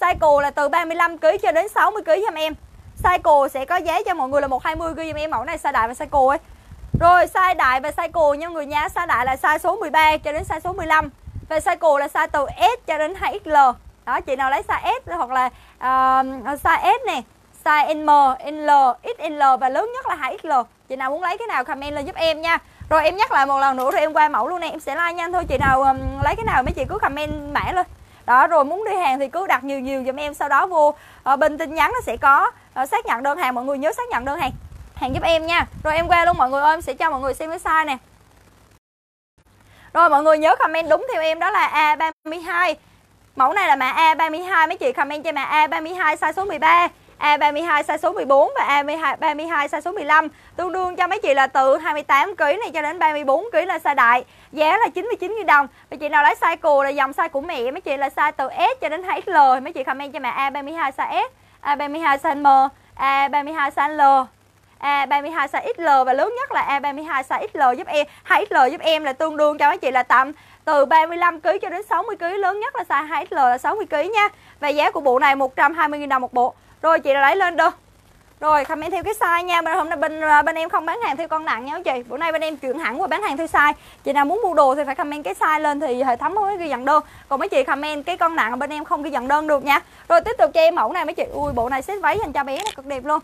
Size cù là từ 35 kg cho đến 60 kg dùm em. Size cù sẽ có giá cho mọi người là 120 ghi dùm em mẫu này size đại và size cù ấy. Rồi size đại và size cù nha người nha, size đại là size số 13 cho đến size số 15. Và size cù là size từ S cho đến 2XL Đó chị nào lấy size S hoặc là uh, size S nè Size M, L, XL và lớn nhất là 2XL Chị nào muốn lấy cái nào comment lên giúp em nha. Rồi em nhắc lại một lần nữa rồi em qua mẫu luôn nè Em sẽ like nhanh thôi. Chị nào um, lấy cái nào mấy chị cứ comment mã lên. Đó rồi muốn đi hàng thì cứ đặt nhiều nhiều giùm em sau đó vô ờ, uh, bên tin nhắn nó sẽ có uh, xác nhận đơn hàng. Mọi người nhớ xác nhận đơn hàng hàng giúp em nha. Rồi em qua luôn mọi người ơi em sẽ cho mọi người xem cái size nè rồi, mọi người nhớ comment đúng theo em, đó là A32 Mẫu này là mã A32 mấy chị comment cho mã A32 size số 13 A32 size số 14 và A32 size số 15 Tương đương cho mấy chị là từ 28 kg này cho đến 34 kg là size đại, Giá là 99 000 đồng. Mấy chị nào lấy size cù là dòng size của mẹ, Mấy chị là size từ S cho đến 2XL Mấy chị comment cho mã A32 size S A32 size M A32 size L. A32 size XL và lớn nhất là A32 size XL giúp em 2XL giúp em là tương đương cho mấy chị là tầm từ 35 kg cho đến 60 kg lớn nhất là size 2XL là 60 kg nha. Và giá của bộ này 120 000 đồng một bộ. Rồi chị lấy lên được. Rồi comment theo cái size nha. Bên hôm nay bên à, bên em không bán hàng theo con nặng nha chị. Bữa nay bên em chuyển hẳn qua bán hàng theo size. Chị nào muốn mua đồ thì phải comment cái size lên thì hệ thống mới ghi nhận đơn. Còn mấy chị comment cái con nặng bên em không ghi nhận đơn được nha. Rồi tiếp tục cho em mẫu này, mấy chị. Ui, bộ này xếp váy dành cho bé này cực đẹp luôn.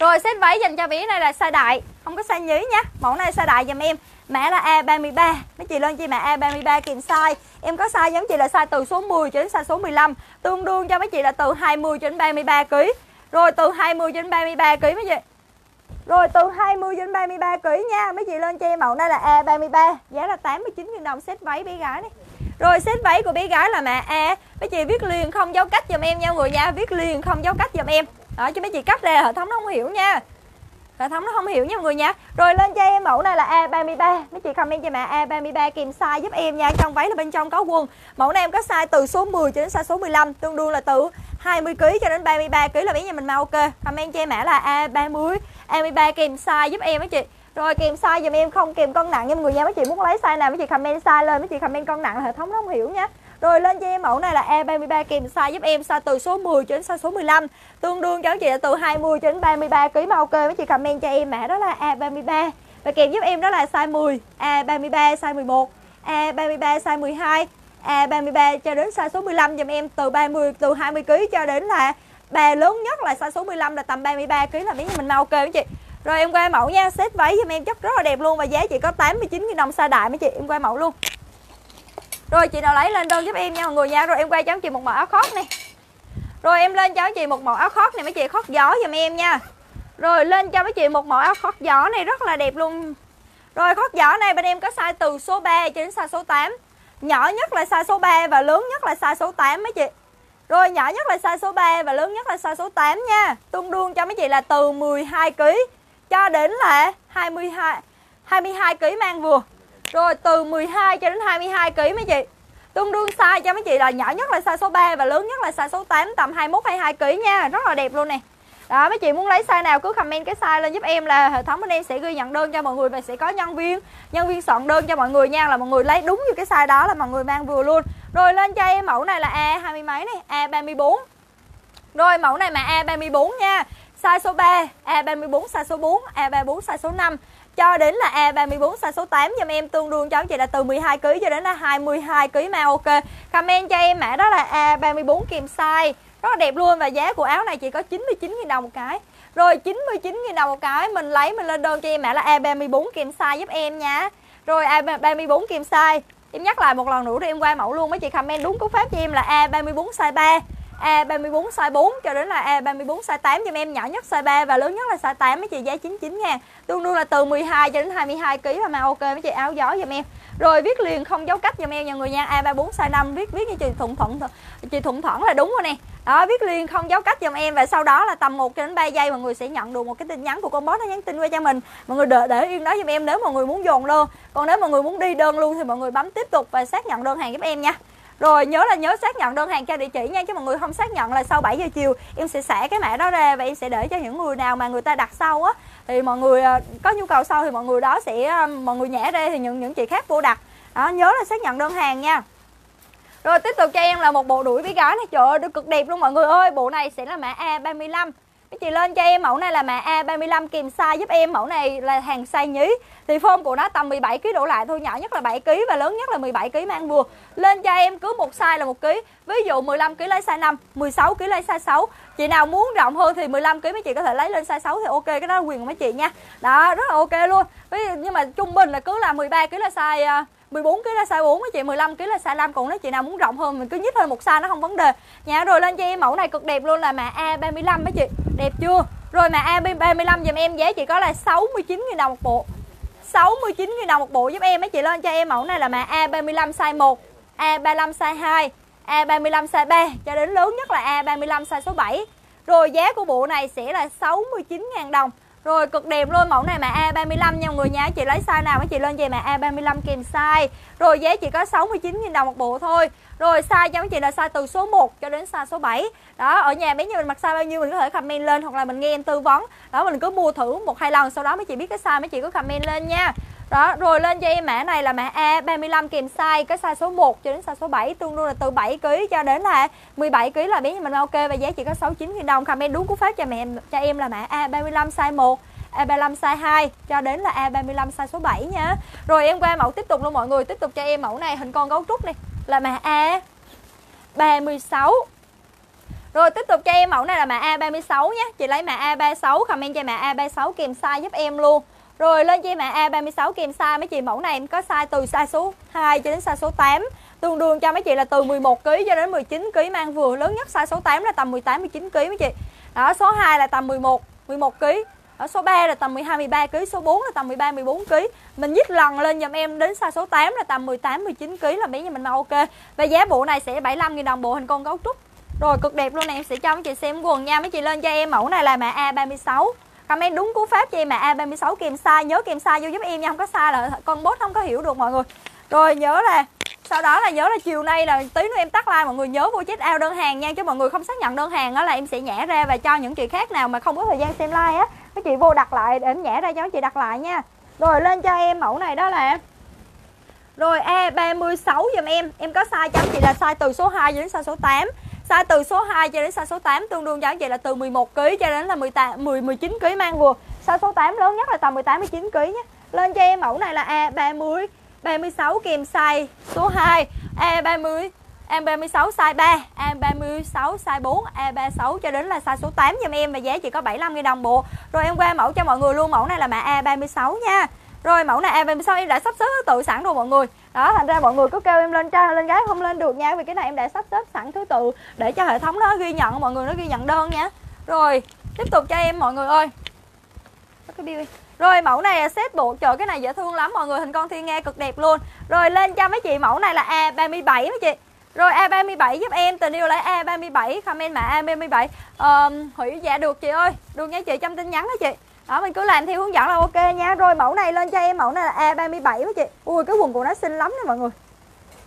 Rồi set váy dành cho bé này là size đại. Không có size nhí nha. Mẫu này size đại dùm em. Mã là A33 Mấy chị lên chị mã A33 kèm size? Em có size giống chị là size từ số 10 cho đến size số 15 Tương đương cho mấy chị là từ 20 cho đến 33 kg Rồi, từ 20 cho đến 33 kg mấy chị. Rồi, từ 20 đến 33 kg nha. Mấy chị lên cho em, mẫu này là A33 Giá là 89 000 đồng set váy bé gái này. Rồi set váy của bé gái là mã A. Mấy chị viết liền không dấu cách giùm em nha, người nha Viết liền không dấu cách giùm em đó cho mấy chị cắt ra hệ thống nó không hiểu nha. Hệ thống nó không hiểu nha mọi người nha. Rồi lên cho em mẫu này là A33 mấy chị comment cho mẹ A33 kèm size giúp em nha. Trong váy là bên trong có quần. Mẫu này em có size từ số 10 cho đến size số 15 tương đương là từ 20 kg cho đến 33 kg là bé nhà mình mau ok. Comment cho em mã là A30 A33 kèm size giúp em mấy chị. Rồi kèm size giùm em, không kèm cân nặng nha mọi người nha. Mấy chị muốn lấy size nào, mấy chị comment size lên. Mấy chị comment cân nặng là hệ thống nó không hiểu nha rồi lên cho em mẫu này là E33 kèm size giúp em size từ số 10 đến size số 15 Tương đương cho chị là từ 20 đến 33 kg mà ok mấy chị comment cho em mã đó là E33 Và kèm giúp em đó là size 10 E33 size 11 E33 size 12 E33 cho đến size số 15 dùm em từ 30 từ 20 kg cho đến là bà lớn nhất là size số 15 là tầm 33 kg là miếng mình mau ok mấy chị. Rồi em qua mẫu nha, set váy giùm em chất rất là đẹp luôn và giá chỉ có 89 000 đồng size đại mấy chị, em qua mẫu luôn. Rồi, chị nào lấy lên đơn giúp em nha mọi người nha Rồi em quay cho chị một màu áo khoác này Rồi, em lên cho chị một màu áo khoác này mấy chị khoác gió giùm em nha. Rồi, lên cho mấy chị một màu áo khoác gió này, rất là đẹp luôn. Rồi, khoác gió này bên em có size từ số 3 cho đến size số 8 Nhỏ nhất là size số 3 và lớn nhất là size số 8 mấy chị. Rồi, nhỏ nhất là size số 3 và lớn nhất là size số 8 nha. Tương đương cho mấy chị là từ 12 kg cho đến là 22 22 kg mang vừa. Rồi từ 12 cho đến 22 kg mấy chị. Tương đương size cho mấy chị là nhỏ nhất là size số 3 và lớn nhất là size số 8 tầm 21 22 kg nha. Rất là đẹp luôn nè. Đó mấy chị muốn lấy size nào cứ comment cái size lên giúp em là hệ thống bên em sẽ ghi nhận đơn cho mọi người và sẽ có nhân viên nhân viên soạn đơn cho mọi người nha là mọi người lấy đúng như cái size đó là mọi người mang vừa luôn. Rồi lên cho em mẫu này là A 20 mấy này, A34. Rồi mẫu này mà A34 nha. Size số 3, A34 size số 4, A34 size số 5 cho đến là A34 size số 8 giùm em tương đương cho chị là từ 12 kg cho đến là 22 kg mà ok. Comment cho em mã đó là A34 kèm size. Rất là đẹp luôn và giá của áo này chỉ có 99 000 đồng một cái. Rồi 99 000 đồng một cái mình lấy, mình lên đơn cho em mã là A34 kèm size giúp em nha. Rồi A34 kèm size. Em nhắc lại một lần nữa để em qua mẫu luôn mấy chị comment đúng cú pháp cho em là A34 size 3. E A34 size 4 cho đến là e A34 size 8 giùm em nhỏ nhất size 3 và lớn nhất là size 8 mấy chị giá 99 nha. Tương đương là từ 12 cho đến 22 kg và mà ok mấy chị áo gió giùm em. Rồi viết liền không dấu cách giùm em nha người nha. E A34 size 5 viết viết như chị Thuận Thuận chị Thuận Thuận là đúng rồi nè. Đó viết liền không dấu cách giùm em và sau đó là tầm 1 cho đến 3 giây mọi người sẽ nhận được một cái tin nhắn của con boss nó nhắn tin qua cho mình. Mọi người để, để yên đó giùm em nếu mọi người muốn dồn luôn. Còn nếu mọi người muốn đi đơn luôn thì mọi người bấm tiếp tục và xác nhận đơn hàng giúp em nha. Rồi, nhớ là nhớ xác nhận đơn hàng cho địa chỉ nha, chứ mọi người không xác nhận là sau 7 giờ chiều em sẽ xả cái mã đó ra và em sẽ để cho những người nào mà người ta đặt sau á, thì mọi người ờ, có nhu cầu sau thì mọi người đó sẽ ờ, mọi người nhả ra thì những những chị khác vô đặt. Đó, nhớ là xác nhận đơn hàng nha. Rồi, tiếp tục cho em là một bộ đuổi với gái này Trời ơi cực đẹp luôn mọi người ơi Bộ này sẽ là mã A35 Mấy chị lên cho em mẫu này là mã A35 kèm size giúp em Mẫu này là hàng size nhí. Thì form của nó tầm 17 kg đổ lại thôi, Nhỏ nhất là 7 kg và lớn nhất là 17 kg mang vừa Lên cho em cứ một size là một kg Ví dụ 15 kg lấy size 5 16 kg lấy size 6 Chị nào muốn rộng hơn thì 15 kg mấy chị có thể lấy lên size 6 thì ok, Cái đó là quyền của mấy chị nha. Đó, rất là ok luôn. Nhưng mà trung bình là cứ là 13 kg là size à, 14 kg là size 4 với chị 15 kg là size 5 còn nếu chị nào muốn rộng hơn mình cứ nhích hơn một size, nó không vấn đề. Nhà rồi lên cho em mẫu này cực đẹp luôn là mã A35 mấy chị. Đẹp chưa? Rồi mà A35 dùm em, giá chỉ có là 69 000 đồng một bộ. 69 000 đồng một bộ giúp em mấy chị. Lên cho em mẫu này là mã A35 size 1 A35 size 2 A35 size 3 cho đến lớn nhất là A35 size số 7 rồi giá của bộ này sẽ là 69 000 đồng rồi, cực đẹp luôn mẫu này mà A35 nha mọi người nha. Chị lấy size nào các chị lên về mà A35 kèm size. Rồi, giá chỉ có 69.000 đồng một bộ thôi. Rồi, size cho mấy chị là size từ số 1 cho đến size số 7 Đó, ở nhà bé nhiêu mình mặc size bao nhiêu mình có thể comment lên Hoặc là mình nghe em tư vấn. Đó, mình cứ mua thử một hai lần, Sau đó mấy chị biết cái size mấy chị cứ comment lên nha đó, rồi lên cho em mã này là mã A35 kèm size Cái size số 1 cho đến size số 7 Tương đương là từ 7 kg cho đến là 17 kg là bé nhà mình ok Và giá chỉ có 69 000 đồng. Comment đúng cú pháp cho mẹ cho em là mã A35 size 1 A35 size 2 cho đến là A35 size số 7 nha. Rồi em qua mẫu tiếp tục luôn mọi người Tiếp tục cho em mẫu này hình con gấu trúc này Là mã A36 rồi tiếp tục cho em mẫu này là mã A36 nhé Chị lấy mã A36 comment cho mã A36 kèm size giúp em luôn rồi lên cho em mã A36 kèm size mấy chị mẫu này em có size từ size số 2 cho đến size số 8 Tương đương cho mấy chị là từ 11 kg cho đến 19 kg mang vừa lớn nhất size số 8 là tầm 18 19 kg mấy chị. Đó số 2 là tầm 11 11 kg. Ở số 3 là tầm 12 13 kg, số 4 là tầm 13 14 kg. Mình nhích lần lên giùm em đến size số 8 là tầm 18 19 kg là bé nhà mình mà ok. Và giá bộ này sẽ 75 000 đồng bộ hình con gấu trúc. Rồi cực đẹp luôn này em sẽ cho mấy chị xem quần nha. Mấy chị lên cho em mẫu này là mã A36 comment đúng cú pháp cho em mà A36 kèm sai? Nhớ kèm sai vô giúp em nha, không có sai là con bot không có hiểu được mọi người. Rồi nhớ là, sau đó là nhớ là chiều nay là tí nữa em tắt like mọi người nhớ vô check ao đơn hàng nha, chứ mọi người không xác nhận đơn hàng đó là em sẽ nhả ra và cho những chị khác nào mà không có thời gian xem like á. Các chị vô đặt lại để em nhả ra cho chị đặt lại nha. Rồi lên cho em mẫu này đó là rồi A36 giùm em Em có size cho chị là size từ số 2 đến size số 8 Size từ số 2 cho đến size số 8 tương đương giá vậy là từ 11 kg cho đến là 18 10 19 kg mang vừa. Size số 8 lớn nhất là tầm 18 19 kg nhé. Lên cho em mẫu này là A30 36 kèm size số 2, A30 A36 size 3, A36 size 4, A36 cho đến là size số 8 giùm em và giá chỉ có 75 000 đồng bộ. Rồi em qua mẫu cho mọi người luôn, mẫu này là mã A36 nha. Rồi mẫu này A36 em đã sắp xếp tự sẵn rồi mọi người? Đó thành ra mọi người cứ kêu em lên trai lên gái không lên được nha vì cái này em đã sắp xếp sẵn thứ tự để cho hệ thống nó ghi nhận mọi người nó ghi nhận đơn nha. Rồi tiếp tục cho em mọi người ơi. Cái bill rồi mẫu này à, set bộ trời cái này dễ thương lắm mọi người hình con thiên nghe cực đẹp luôn. Rồi lên cho mấy chị mẫu này là A37 mấy chị. Rồi A37 giúp em Tình yêu lấy A37 Comment mã A37 uh, Hủy dạ được chị ơi Được nha chị trong tin nhắn đó chị đó mình cứ làm theo hướng dẫn là ok nha. Rồi mẫu này lên cho em mẫu này là A37 mươi chị. Ui cái quần của nó xinh lắm nè mọi người.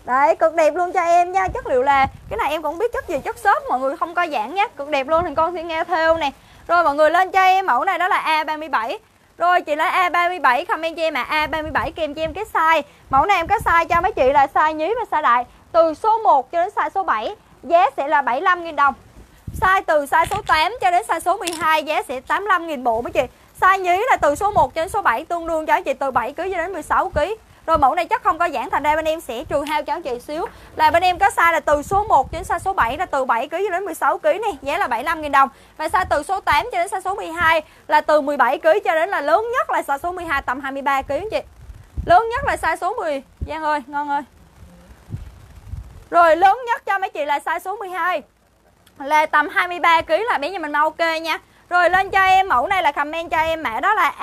Đấy, cực đẹp luôn cho em nha. Chất liệu là, cái này em cũng biết chất gì, chất xốp Mọi người không coi giảng nhé, cực đẹp luôn Thì con sẽ nghe theo nè. Rồi mọi người lên cho em mẫu này đó là A37 Rồi chị lấy A37, comment cho em là A37 kèm cho em cái size. Mẫu này em có size cho mấy chị là size nhí và size đại. Từ số 1 cho đến size số 7 Giá sẽ là 75.000 đồng. Size từ size số 8 cho đến size số 12 Giá sẽ 85.000 bộ mấy chị. Size nhí là từ số 1 đến số 7 Tương đương cho chị từ 7 kg cho đến 16 kg rồi mẫu này chắc không có giãn thành ra bên em sẽ trừ hao cho chị xíu Là bên em có size là từ số 1 đến size số 7 là từ 7 kg cho đến 16 kg này, giá là 75 000 đồng. Và size từ số 8 cho đến size số 12 là từ 17 kg cho đến là lớn nhất là size số 12 tầm 23 kg chị. Lớn nhất là size số 10. Giang ơi, ngon ơi. Rồi lớn nhất cho mấy chị là size số 12 là tầm 23 kg là bé nhà mình mau ok nha. Rồi lên cho em mẫu này là comment cho em mã đó là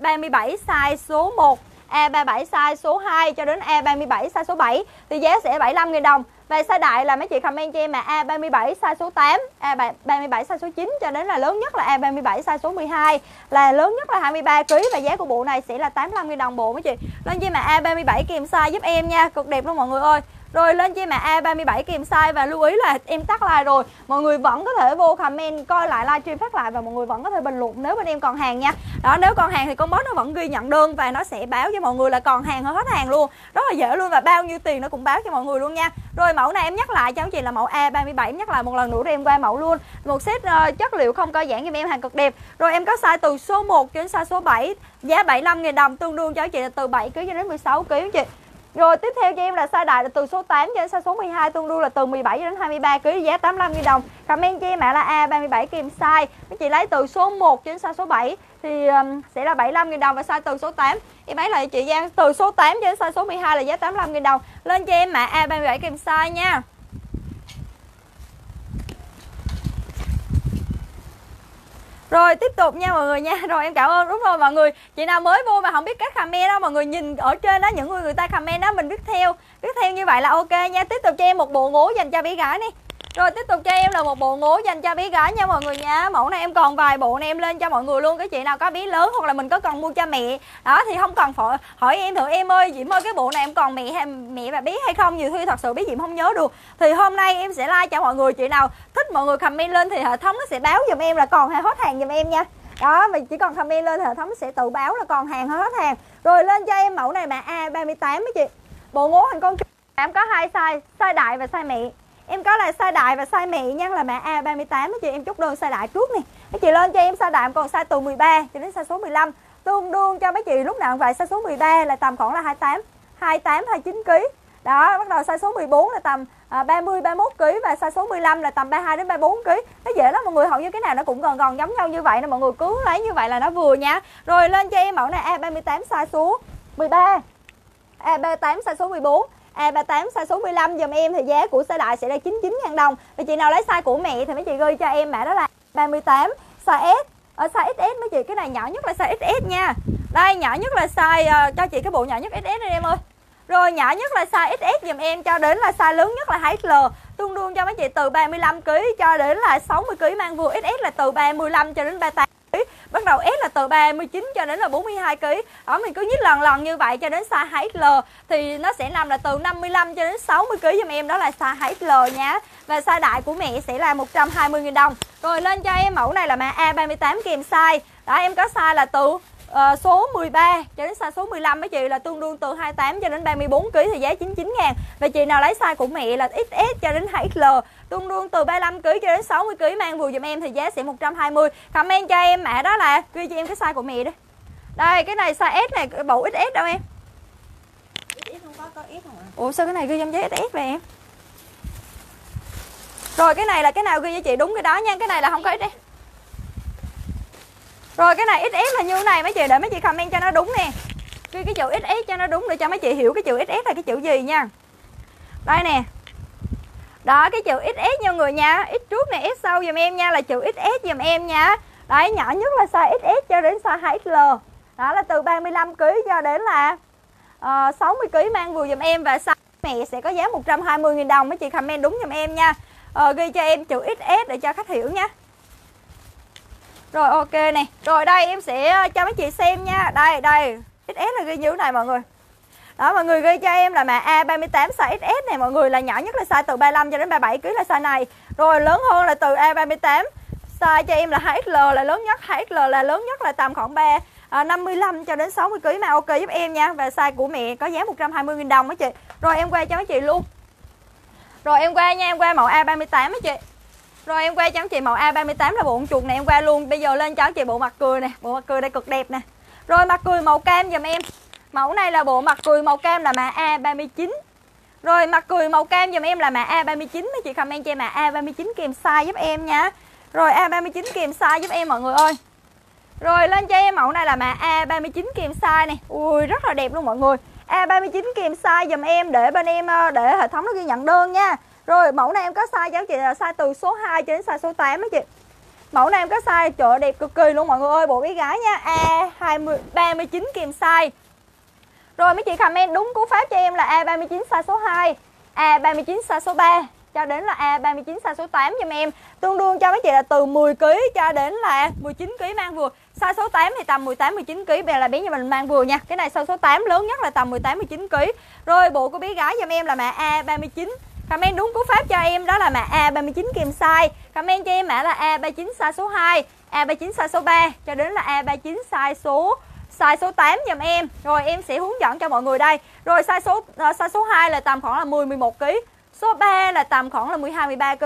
A37 size số 1 A37 size số 2 cho đến A37 size số 7 thì giá sẽ 75 000 đồng. Và size đại là mấy chị comment cho em là A37 size số 8, A37 size số 9 cho đến là lớn nhất là A37 size số 12 là lớn nhất là 23 kg và giá của bộ này sẽ là 85 000 đồng bộ mấy chị. Lên cho em mà A37 kèm size giúp em nha, cực đẹp luôn mọi người ơi. Rồi lên chi em mã A37 kèm size và lưu ý là em tắt like rồi. Mọi người vẫn có thể vô comment coi lại livestream phát lại và mọi người vẫn có thể bình luận nếu bên em còn hàng nha. Đó nếu còn hàng thì con boss nó vẫn ghi nhận đơn và nó sẽ báo cho mọi người là còn hàng hết hàng luôn. Rất là dễ luôn và bao nhiêu tiền nó cũng báo cho mọi người luôn nha. Rồi mẫu này em nhắc lại cho anh chị là mẫu A37 em nhắc lại một lần nữa để em qua mẫu luôn. Một set uh, chất liệu không co giãn giùm em hàng cực đẹp. Rồi em có size từ số 1 đến size số 7 Giá 75 000 đồng tương đương cho anh chị là từ 7 kg cho đến 16 kg chị rồi tiếp theo cho em là size đại là từ số 8 cho đến size số 12 tương đương là từ 17 đến 23 kg giá 85 000 đồng. Comment cho em mã là A37 kèm size. Mấy chị lấy từ số 1 cho đến size số 7 thì um, sẽ là 75 000 đồng và size từ số 8 em ấy lại chị Giang từ số 8 cho đến size số 12 là giá 85 000 đồng. Lên cho em mã A37 kèm size nha. Rồi, tiếp tục nha mọi người nha. <laughs> Rồi, em cảm ơn. Đúng rồi, mọi người. Chị nào mới vô mà không biết cách comment đó, Mọi người nhìn ở trên đó, những người người ta comment đó, Mình biết theo. Biết theo như vậy là ok nha. Tiếp tục cho em một bộ ngố dành cho bé gái đi rồi, tiếp tục cho em là một bộ ngố dành cho bé gái nha mọi người nha. Mẫu này em còn vài bộ này em lên cho mọi người luôn. Cái chị nào có bé lớn hoặc là mình có cần mua cho mẹ. Đó, thì không cần phải hỏi em thử em ơi, Diễm ơi, cái bộ này em còn mẹ hay, mẹ và bé hay không? Nhiều khi thật sự bé Diễm không nhớ được. Thì hôm nay em sẽ like cho mọi người. Chị nào thích mọi người comment lên thì hệ thống nó sẽ báo giùm em là còn hay hết hàng giùm em nha. Đó mình chỉ còn comment lên thì hệ thống sẽ tự báo là còn hàng hết hàng. Rồi, lên cho em mẫu này mà A38 mấy chị. Bộ ngố hình con em có hai size size đại và size mẹ. Em có là size đại và size mẹ nha là mã A38 đó chị em chốt đơn size đại trước nè. Mấy chị lên cho em size đại còn size từ 13 cho đến size số 15. Tương đương cho mấy chị lúc nào vậy size số 13 là tầm khoảng là 28 28 29 kg. Đó, bắt đầu size số 14 là tầm à, 30 31 kg và size số 15 là tầm 32 đến 34 kg. Nó dễ lắm mọi người, hầu như cái nào nó cũng gần gần giống nhau như vậy nè mọi người cứ lấy như vậy là nó vừa nha. Rồi lên cho em mẫu này A38 size số 13. A38 size số 14 À, A38 size số 15 dùm em thì giá của size đại sẽ là 99 000 đồng. Và chị nào lấy size của mẹ thì mấy chị gửi cho em mã đó là 38 size S. Ở size XS mấy chị cái này nhỏ nhất là size XS nha. Đây nhỏ nhất là size uh, cho chị cái bộ nhỏ nhất XS đây em ơi. Rồi nhỏ nhất là size XS dùm em cho đến là size lớn nhất là XL tương đương cho mấy chị từ 35 kg cho đến là 60 kg mang vừa XS là từ 35 cho đến 38 Bắt đầu S là từ 39 cho đến là 42 kg. Đó mình cứ nhích lần lần như vậy cho đến size HL thì nó sẽ nằm là từ 55 cho đến 60 kg giùm em đó là size HL nha. Và size đại của mẹ sẽ là 120 000 đồng. Rồi lên cho em mẫu này là mã A38 kèm size. Đó, em có size là từ uh, số 13 cho đến size số 15 mấy chị là tương đương từ 28 cho đến 34 kg thì giá 99 ngàn. Và chị nào lấy size của mẹ là XS cho đến 2XL tương đương từ 35 kg cho đến 60 kg mang vừa giùm em thì giá sẽ 120 comment cho em mã đó là ghi cho em cái size của mẹ đi đây cái này size S này bộ XS đâu em? XS không có có S không ạ? Ủa sao cái này ghi trong giấy SS vậy em? Rồi cái này là cái nào ghi cho chị đúng cái đó nha cái này là không có XS rồi cái này XS là như thế này mấy chị để mấy chị comment cho nó đúng nè. Ghi cái chữ XS cho nó đúng để cho mấy chị hiểu cái chữ XS là cái chữ gì nha. Đây nè. Đó cái chữ XS nha người nha. X trước này S sau dùm em nha là chữ XS dùm em nha. Đấy nhỏ nhất là size XS cho đến size 2XL Đó là từ 35kg cho đến là ờ, uh, 60kg mang vừa dùm em Và size mẹ sẽ có giá 120.000 đồng. Mấy chị comment đúng giùm em nha. Uh, ghi cho em chữ XS để cho khách hiểu nha rồi ok nè Rồi đây em sẽ ờ, cho mấy chị xem nha Đây đây XS là ghi như thế này mọi người đó mọi người ghi cho em là mã A38 size XS này mọi người là nhỏ nhất là size từ 35 cho đến 37 kg là size này. Rồi lớn hơn là từ A38 size cho em là 2XL là lớn nhất, 2XL là lớn nhất là tầm khoảng 3 à, 55 cho đến 60 kg mà ok giúp em nha. Và size của mẹ có giá 120 000 đồng mấy chị. Rồi em qua cho mấy chị luôn. Rồi em qua nha, em qua mẫu A38 mấy chị. Rồi em qua cho chị màu A38 là bộ chuột này em qua luôn. Bây giờ lên cho chị bộ mặt cười nè, bộ mặt cười đây cực đẹp nè. Rồi mặt cười màu cam giùm em. Mẫu này là bộ mặt cười màu cam là mã A39. Rồi mặt cười màu cam giùm em là mã A39 mấy chị comment cho em mã A39 kèm size giúp em nha. Rồi A39 kèm size giúp em mọi người ơi. Rồi lên cho em mẫu này là mã A39 kèm size này. Ui rất là đẹp luôn mọi người. A39 kèm size dùm em để bên em ờ, để hệ thống nó ghi nhận đơn nha. Rồi mẫu này em có size cho chị là size từ số 2 cho đến size số 8 á chị. Mẫu này em có size trời đẹp cực kỳ luôn mọi người ơi, bộ bé gái nha. A20 39 kèm size. Rồi mấy chị comment đúng cú pháp cho em là A39 size số 2, A39 size số 3 cho đến là A39 size số 8 giùm em. Tương đương cho mấy chị là từ 10 kg cho đến là 19 kg mang vừa. Size số 8 thì tầm 18 19 kg, bây là bé nhà mình mang vừa nha. Cái này size số 8 lớn nhất là tầm 18 19 kg. Rồi bộ của bé gái giùm em là mã A39 Comment đúng cú pháp cho em đó là mã A39 kèm size. Comment cho em mã là A39 size số 2, A39 size số 3 cho đến là A39 size số size số 8 giùm em. Rồi em sẽ hướng dẫn cho mọi người đây. Rồi size số uh, size số 2 là tầm khoảng là 10 11 kg. Số 3 là tầm khoảng là 12 13 kg.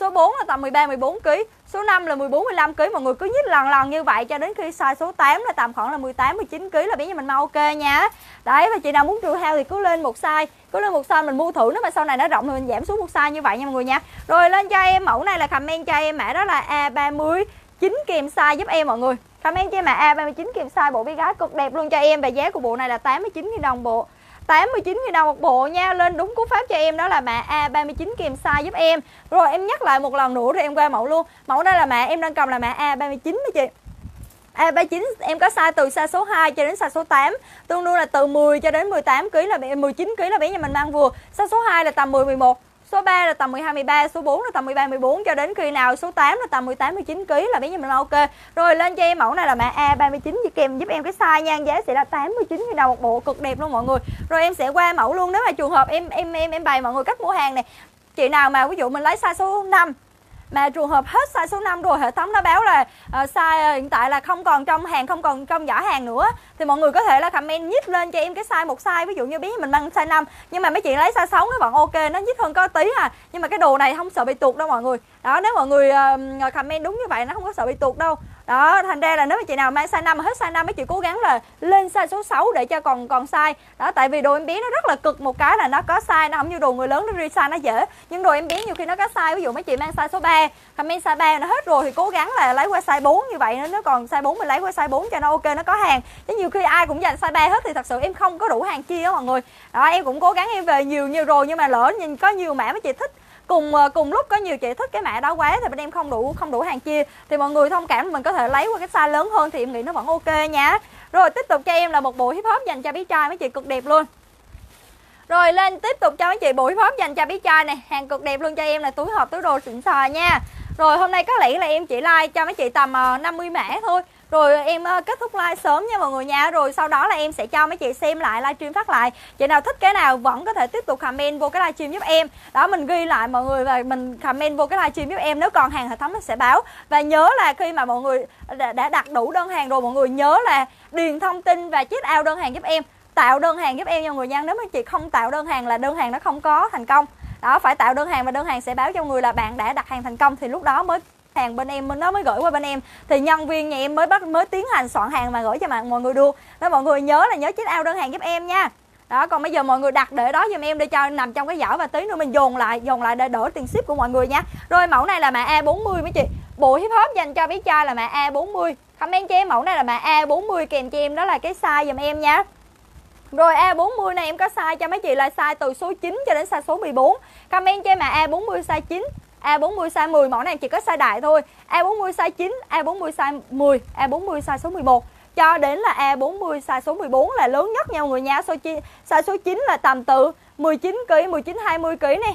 Số 4 là tầm 13 14 kg. Số 5 là 14 15 kg. Mọi người cứ nhích lần lần như vậy cho đến khi size số 8 là tầm khoảng là 18 19 kg là bé nhà mình mau ok nha. Đấy và chị nào muốn trừ heo thì cứ lên một size, cứ lên một size mình mua thử nó mà sau này nó rộng thì mình giảm xuống một size như vậy nha mọi người nha. Rồi lên cho em mẫu này là comment cho em mã đó là A30 9 kèm size giúp em mọi người. Comment cho em mã A39 kèm size bộ bé gái cực đẹp luôn cho em và giá của bộ này là 89 000 đồng bộ. 89 000 đồng một bộ nha. Lên đúng cú pháp cho em đó là mã A39 kèm size giúp em. Rồi em nhắc lại một lần nữa rồi em qua mẫu luôn. Mẫu đây là mã, em đang cầm là mã A39 đó chị. A39 em có size từ size số 2 cho đến size số 8 Tương đương là từ 10 cho đến 18 kg là 19 kg là bé nhà mình mang vừa. Size số 2 là tầm 10 11 Số 3 là tầm 12 13, số 4 là tầm 13 14 cho đến khi nào số 8 là tầm 18 19 kg là bé nhà mình ok. Rồi lên cho em mẫu này là mã A39 cho kèm giúp em cái size nha, giá sẽ là 89 000 đồng một bộ cực đẹp luôn mọi người. Rồi em sẽ qua mẫu luôn nếu mà trường hợp em em em em bày mọi người cách mua hàng này. Chị nào mà ví dụ mình lấy size số 5 mà trường hợp hết size số 5 rồi hệ thống nó báo là uh, size hiện tại là không còn trong hàng không còn trong giỏ hàng nữa thì mọi người có thể là comment nhích lên cho em cái size một size ví dụ như bé mình mang size 5 nhưng mà mấy chị lấy size 6 nó vẫn ok nó nhích hơn có tí à. Nhưng mà cái đồ này không sợ bị tuột đâu mọi người. Đó nếu mọi người uh, comment đúng như vậy nó không có sợ bị tuột đâu. Đó thành ra là nếu mà chị nào mang size 5 mà hết size 5 mấy chị cố gắng là lên size số 6 để cho còn còn size. Đó tại vì đồ em bé nó rất là cực một cái là nó có size nó không như đồ người lớn nó size nó dễ. Nhưng đồ em bé nhiều khi nó có size ví dụ mấy chị mang size số 3 comment size 3 nó hết rồi thì cố gắng là lấy qua size 4 như vậy nó còn size 4 mình lấy qua size 4 cho nó ok nó có hàng. Chứ nhiều khi ai cũng dành size 3 hết thì thật sự em không có đủ hàng chia đó mọi người. Đó, em cũng cố gắng em về nhiều nhiều rồi nhưng mà lỡ nhìn có nhiều mã mấy chị thích, cùng ờ, cùng lúc có nhiều chị thích cái mã đó quá thì bên em không đủ không đủ hàng chia. Thì mọi người thông cảm mình có thể lấy qua cái size lớn hơn thì em nghĩ nó vẫn ok nha. Rồi, tiếp tục cho em là một bộ hip hop dành cho bé trai mấy chị cực đẹp luôn. Rồi, lên tiếp tục cho mấy chị bộ hip hop dành cho bé trai này hàng cực đẹp luôn cho em là túi hộp, túi đồ xịn sò nha. Rồi, hôm nay có lẽ là em chỉ like cho mấy chị tầm ờ, 50 mã thôi rồi em ờ, kết thúc like sớm nha mọi người nha. Rồi sau đó là em sẽ cho mấy chị xem lại livestream phát lại. Chị nào thích cái nào vẫn có thể tiếp tục comment vô cái livestream giúp em. Đó, mình ghi lại mọi người và mình comment vô cái livestream giúp em. Nếu còn hàng hệ thống nó sẽ báo. Và nhớ là khi mà mọi người đã đặt đủ đơn hàng rồi, Mọi người nhớ là điền thông tin và check out đơn hàng giúp em. Tạo đơn hàng giúp em nha mọi người nha. Nếu mà chị không tạo đơn hàng là đơn hàng nó không có thành công. Đó, phải tạo đơn hàng và đơn hàng sẽ báo cho người là bạn đã đặt hàng thành công thì lúc đó mới hàng bên em nó mới gửi qua bên em. Thì nhân viên nhà em mới bắt, mới tiến hành soạn hàng và gửi cho mọi mọi người được. Đó, mọi người nhớ là nhớ check out đơn hàng giúp em nha. Đó, còn bây giờ mọi người đặt để đó giùm em để cho nằm trong cái giỏ và tí nữa mình dồn lại dồn lại để đỡ tiền ship của mọi người nha. Rồi, mẫu này là mã A40 mấy chị. Bộ hip hop dành cho bé trai là mã A40. Comment cho em, mẫu này là mã A40 kèm cho em, đó là cái size giùm em nha. Rồi, A40 này em có size cho mấy chị là size từ số 9 cho đến size số 14 Comment cho em mà A40 size 9 A40 size 10 mẫu này chỉ có size đại thôi. A40 size 9 A40 size 10 A40 size số 11 cho đến là A40 size số 14 là lớn nhất nha mọi người nha. Size số 9 là tầm từ 19 kg 19 20 kg nè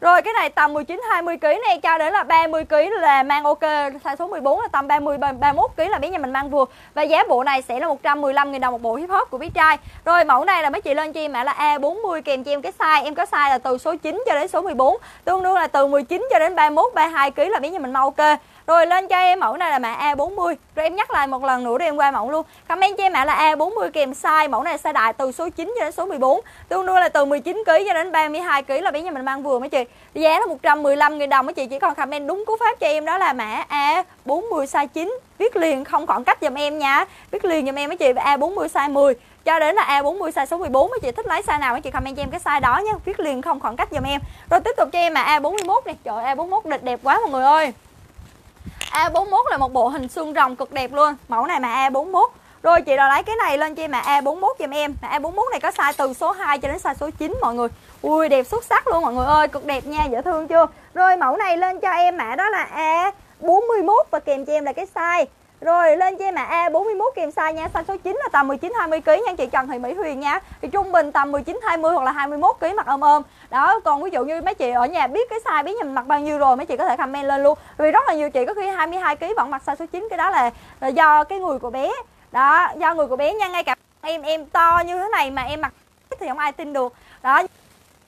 rồi cái này tầm 19 20 kg này cho đến là 30 kg là mang ok, size số 14 là tầm 30 31 kg là bé nhà mình mang vừa. Và giá bộ này sẽ là 115 000 đồng một bộ hip hop của bé trai. Rồi mẫu này là mấy chị lên cho em mã là A40 kèm cho em cái size, em có size là từ số 9 cho đến số 14, tương đương là từ 19 cho đến 31 32 kg là bé nhà mình mang ok. Rồi lên cho em mẫu này là mã A40. Rồi em nhắc lại một lần nữa để em qua mẫu luôn. Comment cho em mã là A40 kèm size. Mẫu này size đại từ số 9 cho đến số 14 Tương đương là từ 19kg cho đến 32kg là bé nhà mình mang vừa mấy chị. Giá là 115 000 đồng mấy chị. Chỉ còn comment đúng cú pháp cho em đó là mã A40 size 9 Viết liền, không khoảng cách giùm em nha. Viết liền giùm em mấy chị A40 size 10 cho đến là A40 size số 14 mấy chị. Thích lấy size nào mấy chị, comment cho em cái size đó nha. Viết liền không khoảng cách giùm em. Rồi tiếp tục cho em mà A41 này trời A41 đẹp đẹp quá mọi người ơi. A41 là một bộ hình xương rồng cực đẹp luôn. Mẫu này mà A41. Rồi chị đã lấy cái này lên cho em mà A41 giùm em. Mà A41 này có size từ số 2 cho đến size số 9 mọi người. Ui, đẹp xuất sắc luôn, mọi người ơi. Cực đẹp nha, dễ thương chưa? Rồi mẫu này lên cho em mã đó là A41 Và kèm cho em là cái size rồi lên cho em mã A41 kèm size nha. Size số 9 là tầm 19 20 kg nha chị Trần Thị Mỹ Huyền nha. Thì trung bình tầm 19 20 hoặc là 21 kg mặc ôm ôm. Đó còn ví dụ như mấy chị ở nhà biết cái size biết nhìn mặc bao nhiêu rồi Mấy chị có thể comment lên luôn. Vì rất là nhiều chị có khi 22 kg vẫn mặc size số 9 Cái đó là, là do cái người của bé. Đó do người của bé nha. Ngay cả em em to như thế này mà em mặc thì không ai tin được. Đó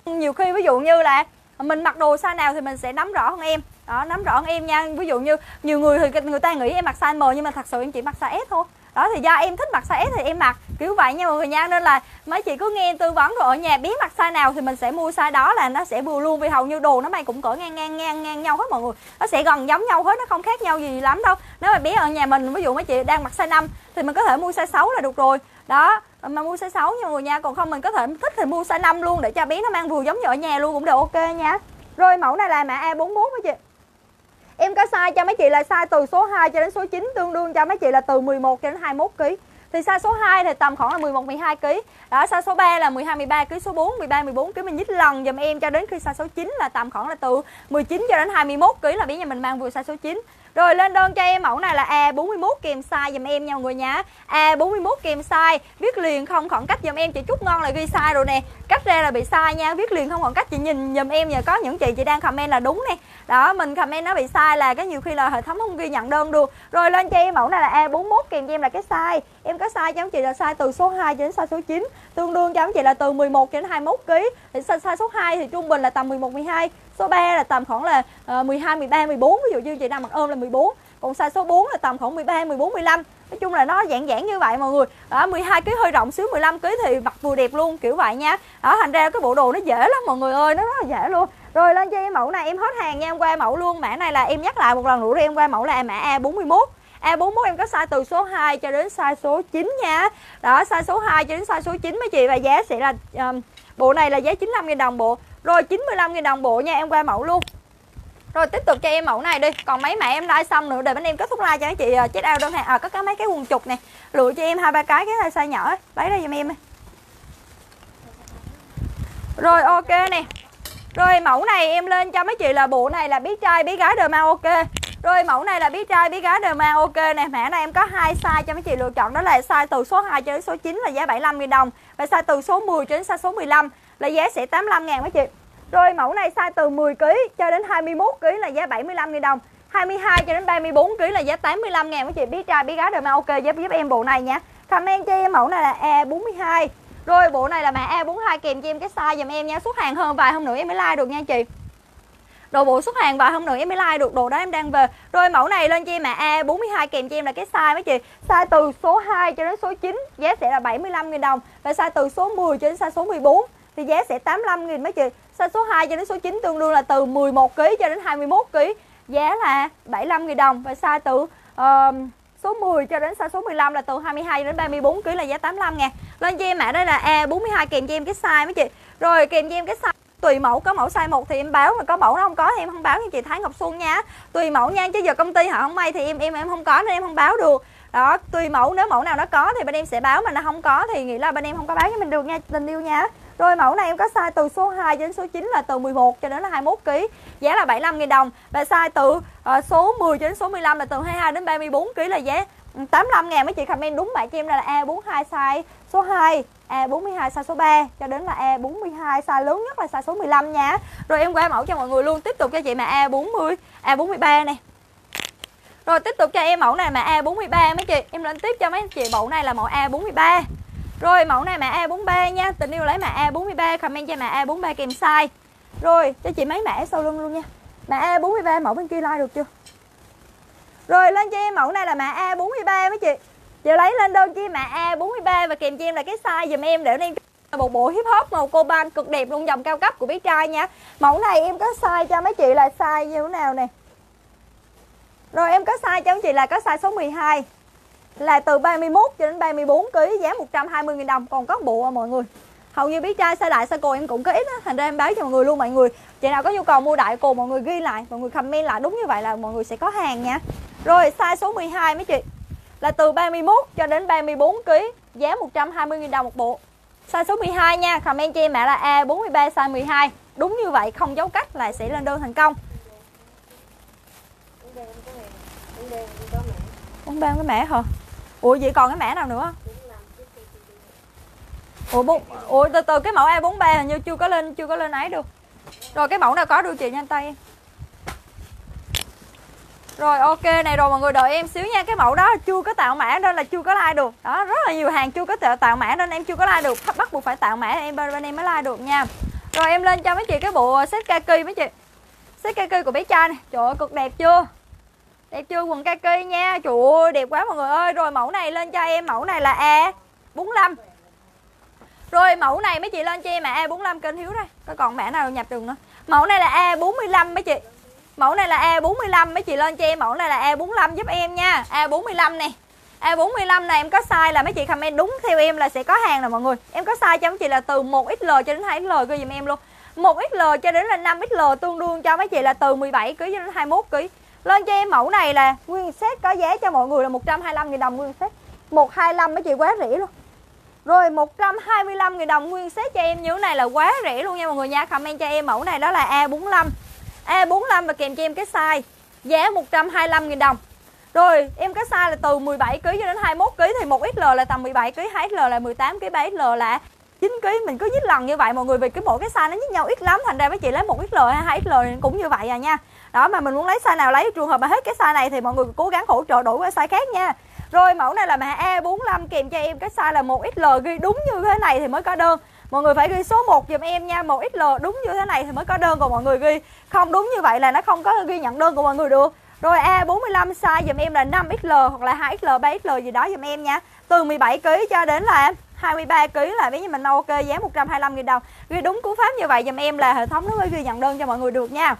nhiều khi ví dụ như là mình mặc đồ size nào thì mình sẽ nắm rõ hơn em đó, nắm rõ em nha. Ví dụ như nhiều người thì người ta nghĩ em mặc size M nhưng mà thật sự em chỉ mặc size S thôi. Đó, thì do em thích mặc size S thì em mặc, kiểu vậy nha mọi người nha. Nên là mấy chị cứ nghe tư vấn rồi, ở nhà biết mặc size nào thì mình sẽ mua size đó là nó sẽ vừa luôn. Vì hầu như đồ nó may cũng cỡ ngang ngang ngang ngang nhau hết mọi người. Nó sẽ gần giống nhau hết, nó không khác nhau gì lắm đâu. Nếu mà bé ở nhà mình, ví dụ mấy chị đang mặc size 5 thì mình có thể mua size 6 là được rồi. Đó, mà mua size 6 nha mọi người nha. Còn không mình có thể thích thì mua size 5 luôn để cho bé nó mang vừa giống như ở nhà luôn cũng được, ok nha. Rồi, mẫu này là mã A44 mấy chị? Em có size cho mấy chị là size từ số 2 cho đến số 9 tương đương cho mấy chị là từ 11 cho đến 21 kg. Thì size số 2 thì tầm khoảng là 11 12 kg. Đó size số 3 là 12 13 kg, số 4 13 14 kg mình nhích lần dùm em cho đến khi size số 9 là tầm khoảng là từ 19 cho đến 21 kg là bé nhà mình mang vừa size số 9. Rồi lên đơn cho em, mẫu này là A41 kèm size dùm em nha mọi người nha A41 kèm size, Viết liền không khoảng cách dùm em Chị chút Ngon là ghi sai rồi nè. Cách ra là bị sai nha, Viết liền không khoảng cách, Chị nhìn dùm em giờ có những chị chị đang comment là đúng nè. Đó, mình comment nó bị sai là cái nhiều khi là hệ thống không ghi nhận đơn được. Rồi lên cho em, mẫu này là A41 kèm cho em là cái size. Em có size cho chị là size từ số 2 cho đến size số 9 Tương đương cho chị là từ 11 cho đến 21 kg Thì size số 2 thì trung bình là tầm 11 12 Số 3 là tầm khoảng là uh, 12, 13, 14 Ví dụ như chị nào mặc ôm là 14 Còn size số 4 là tầm khoảng 13, 14, 15 Nói chung là nó dạng dạng như vậy mọi người. Đó, 12 kg hơi rộng xíu 15 kg thì mặc vừa đẹp luôn kiểu vậy nha. Đó thành ra cái bộ đồ nó dễ lắm mọi người ơi nó rất là dễ luôn. Rồi lên cho em mẫu này em hết hàng nha em qua mẫu luôn. Mã này là em nhắc lại một lần nữa em qua mẫu là mã A41 A41 em có size từ số 2 cho đến size số 9 nha. Đó size số 2 cho đến size số 9 mấy chị Và giá sẽ là um, Bộ này là giá 95 000 đồng bộ. Rồi 95 000 đồng bộ nha, em qua mẫu luôn. Rồi, tiếp tục cho em mẫu này đi. Còn mấy mẹ em like xong nữa, để bên em kết thúc like cho anh chị ờ, chết ao đơn hàng ờ, À có cái mấy cái quần trục nè. Lựa cho em hai, ba cái cái này size nhỏ ấy. Lấy ra giùm em đi. Rồi, ok nè. Rồi, mẫu này em lên cho mấy chị là bộ này là bí trai, bí gái đều mang ok. Rồi, mẫu này là bí trai, bí gái đều mang ok nè. Mã này em có hai size cho mấy chị lựa chọn, Đó là size từ số 2 cho đến số 9 là giá 75 000 đồng, Và size từ số 10 cho đến size số 15 là giá sẽ 85 ngàn mấy chị rồi mẫu này size từ 10 kg cho đến 21 kg là giá 75 000 đồng. 22 cho đến 34 kg là giá 85 000 mấy chị biết trai biết gái rồi mà ok, giúp giúp em bộ này nha. Comment cho em mẫu này là E42. Rồi bộ này là mã E42 kèm cho em cái size dùm em nha. Xuất hàng hơn vài hôm nữa em mới like được nha chị. Đồ bộ xuất hàng vài hôm nữa em mới like được, đồ đó em đang về. Rồi mẫu này lên cho em mã A42 kèm cho em là cái size mấy chị. Size từ số 2 cho đến số 9 giá sẽ là 75 000 đồng và size từ số 10 cho đến size số 14 thì giá sẽ 85 000 mấy chị. Size số 2 cho đến số 9 tương đương là từ 11 kg cho đến 21 kg. Giá là 75 000 đồng và size từ uh, số 10 cho đến size số 15 là từ 22 đến 34 kg là giá 85 000 Lên cho em mã đây là A42 kèm cho em cái size mấy chị. Rồi kèm cho em cái size tùy mẫu có mẫu size 1 thì em báo mà có mẫu nó không có thì em không báo cho chị Thái Ngọc Xuân nha. Tùy mẫu nha chứ giờ công ty họ không may thì em em em không có nên em không báo được. Đó, tùy mẫu nếu mẫu nào nó có thì bên em sẽ báo mà nó không có thì nghĩ là bên em không có báo cho mình được nha tình yêu nha. Rồi mẫu này em có size từ số 2 đến số 9 là từ 11 cho đến là 21 kg. Giá là 75 000 đồng và size từ uh, số 10 cho đến số 15 là từ 22 đến 34 kg là giá ừ, 85 000 mấy chị comment đúng bạn cho em là A42 size số 2. E42 size số 3 cho đến là E42 size lớn nhất là size số 15 nha. Rồi em qua mẫu cho mọi người luôn. Tiếp tục cho chị mà E40, E43 nè Rồi tiếp tục cho em mẫu này mà E43 mấy chị. Em lên tiếp cho mấy chị mẫu này là mẫu E43. Rồi, mẫu này mã E43 nha. Tình yêu lấy mã E43 comment cho mã E43 kèm size. Rồi, cho chị mấy mã sau lưng luôn nha. Mã E43 mẫu bên kia like được chưa? Rồi, lên cho em, mẫu này là mã A43 mấy chị Chị lấy lên đơn chi mã A43 và kèm cho em là cái size dùm em để em một bộ hip hop màu coban cực đẹp luôn dòng cao cấp của bé trai nha Mẫu này em có size cho mấy chị là size như thế nào nè Rồi, em có size cho mấy chị là có size số 12 là từ 31 cho đến 34 kg giá 120.000 đồng, Còn có bộ à mọi người. Hầu như biết trai size đại size cô em cũng có ít á, thành ra em báo cho mọi người luôn mọi người. Chị nào có nhu cầu mua đại cô mọi người ghi lại, mọi người comment lại, đúng như vậy là mọi người sẽ có hàng nha. Rồi, size số 12 mấy chị? Là từ 31 cho đến 34 kg giá 120.000 đồng một bộ. Size số 12 nha, comment cho em mã là A43 size 12 đúng như vậy, không dấu cách là sẽ lên đơn thành công. Ông ba cái mẻ hả? Ủa vậy còn cái mẻ nào nữa? Ủa, bốn, ủa từ từ cái mẫu A43 hình như chưa có lên chưa có lên ấy được. Rồi cái mẫu nào có đưa chị nhanh tay? Rồi ok này rồi mọi người đợi em xíu nha. Cái mẫu đó chưa có tạo mã nên là chưa có like được. Đó rất là nhiều hàng chưa có tạo mã nên em chưa có like được. Bắt buộc phải tạo mã em bên, bên em mới like được nha. Rồi em lên cho mấy chị cái bộ set kaki mấy chị. Set kaki của bé trai này Trời ơi cực đẹp chưa? Đẹp chưa, quần kaki nha. Trời ơi, đẹp quá mọi người ơi. Rồi, mẫu này lên cho em. Mẫu này là A45 rồi, mẫu này mấy chị lên cho em mà A45 kênh Hiếu đây. Có còn mã nào nhập được nữa? Mẫu này là A45 mấy chị. Mẫu này là A45 mấy chị lên cho em. Mẫu này là A45 giúp em nha. A45 nè. A45 này em có size là mấy chị comment đúng theo em là sẽ có hàng nè mọi người. Em có size cho mấy chị là từ 1XL cho đến 2XL cơ dùm em luôn. 1XL cho đến là 5XL tương đương cho mấy chị là từ 17kg cho đến 21kg lên cho em mẫu này là nguyên set có giá cho mọi người là 125 000 đồng nguyên set 125 mấy chị quá rẻ luôn rồi 125 000 đồng nguyên set cho em như thế này là quá rẻ luôn nha mọi người nha. Comment cho em mẫu này đó là A45. A45 và kèm cho em cái size giá 125 000 đồng. Rồi em cái size là từ 17 kg cho đến 21 kg thì 1XL là tầm 17 kg, 2XL là 18 kg, 3XL là 9 kg. Mình cứ nhích lần như vậy mọi người vì cái mỗi cái size nó nhích nhau ít lắm thành ra mấy chị lấy một xl hay 2XL cũng như vậy à nha. Đó mà mình muốn lấy size nào lấy trường hợp mà hết cái size này thì mọi người cố gắng hỗ trợ đổi qua size khác nha. Rồi mẫu này là mã E45 kèm cho em cái size là 1XL ghi đúng như thế này thì mới có đơn. Mọi người phải ghi số 1 giùm em nha 1XL đúng như thế này thì mới có đơn. Còn mọi người ghi không đúng như vậy là nó không có ghi nhận đơn của mọi người được. Rồi A45 size giùm em là 5XL hoặc là 2XL, 3XL gì đó giùm em nha. Từ 17kg cho đến là 23kg là nếu như mình ok giá 125 000 đồng. Ghi đúng cú pháp như vậy giùm em là hệ thống nó mới ghi nhận đơn cho mọi người được nha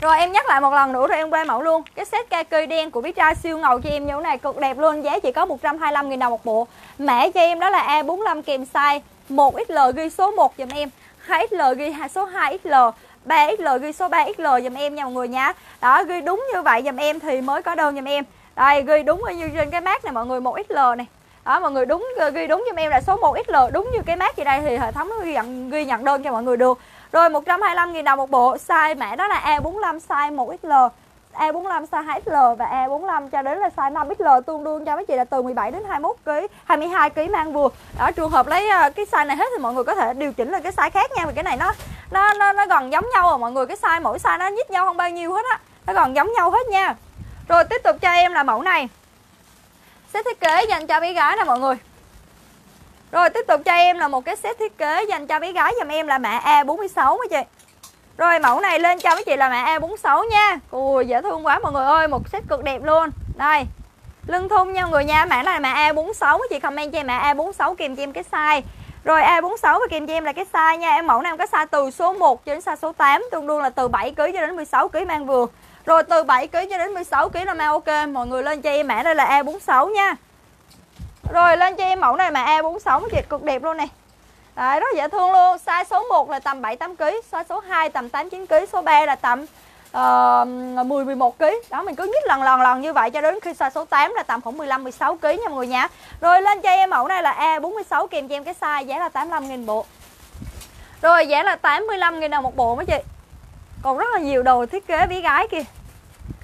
rồi, em nhắc lại một lần nữa rồi em qua mẫu luôn. Cái set kaki đen của Vitra siêu ngầu cho em như thế này, cực đẹp luôn. Giá chỉ có 125 000 đồng một bộ. Mã cho em đó là A45 kèm size 1XL ghi số 1 dùm em 2XL ghi số 2XL 3XL ghi số 3XL dùm em nha mọi người nha. Đó, ghi đúng như vậy dùm em thì mới có đơn dùm em. Đây, ghi đúng như trên cái mát này mọi người 1XL này. Đó, mọi người đúng, ghi đúng giùm em là số 1XL đúng như cái mát gì đây thì hệ thống nó ghi nhận ghi nhận đơn cho mọi người được rồi 125.000 đồng một bộ Size mã đó là E45 size 1XL E45 size 2XL và E45 cho đến là size 5XL tương đương cho mấy chị là từ 17 đến 21 kg, 22 kg mang vừa. Đó trường hợp lấy ờ, cái size này hết thì mọi người có thể điều chỉnh lên cái size khác nha vì cái này nó nó nó, nó gần giống nhau rồi mọi người cái size mỗi size nó nhích nhau không bao nhiêu hết á. Nó gần giống nhau hết nha. Rồi tiếp tục cho em là mẫu này. Set thiết kế dành cho bé gái nè mọi người. Rồi, tiếp tục cho em là một cái set thiết kế dành cho bé gái dùm em là mã A46 mấy chị. Rồi, mẫu này lên cho mấy chị là mã A46 nha. Ui, dễ thương quá mọi người ơi, Một set cực đẹp luôn. Đây, Lưng thun nha mọi người nha. Mã này là mã A46 mấy chị, comment cho em mã A46 kèm cho em cái size. Rồi A46 và kèm cho em là cái size nha. Em mẫu này em có size từ số 1 cho đến size số 8 Tương đương là từ 7kg cho đến 16kg mang vừa. Rồi, từ 7kg cho đến 16kg là mang ok. Mọi người lên cho em mã đây là A46 nha rồi lên cho em mẫu này mà A46 chị cực đẹp luôn nè. Đấy, rất dễ thương luôn. Size số 1 là tầm 7-8kg Size số 2 tầm 8-9kg Số 3 là tầm ờ, uh, 10-11kg Đó mình cứ nhích lần lần lần như vậy Cho đến khi size số 8 là tầm khoảng 15-16kg nha mọi người nha. Rồi lên cho em mẫu này là A46 kèm cho em cái size giá là 85.000 bộ. Rồi giá là 85.000 đồng một bộ mấy chị. Còn rất là nhiều đồ thiết kế với gái kìa.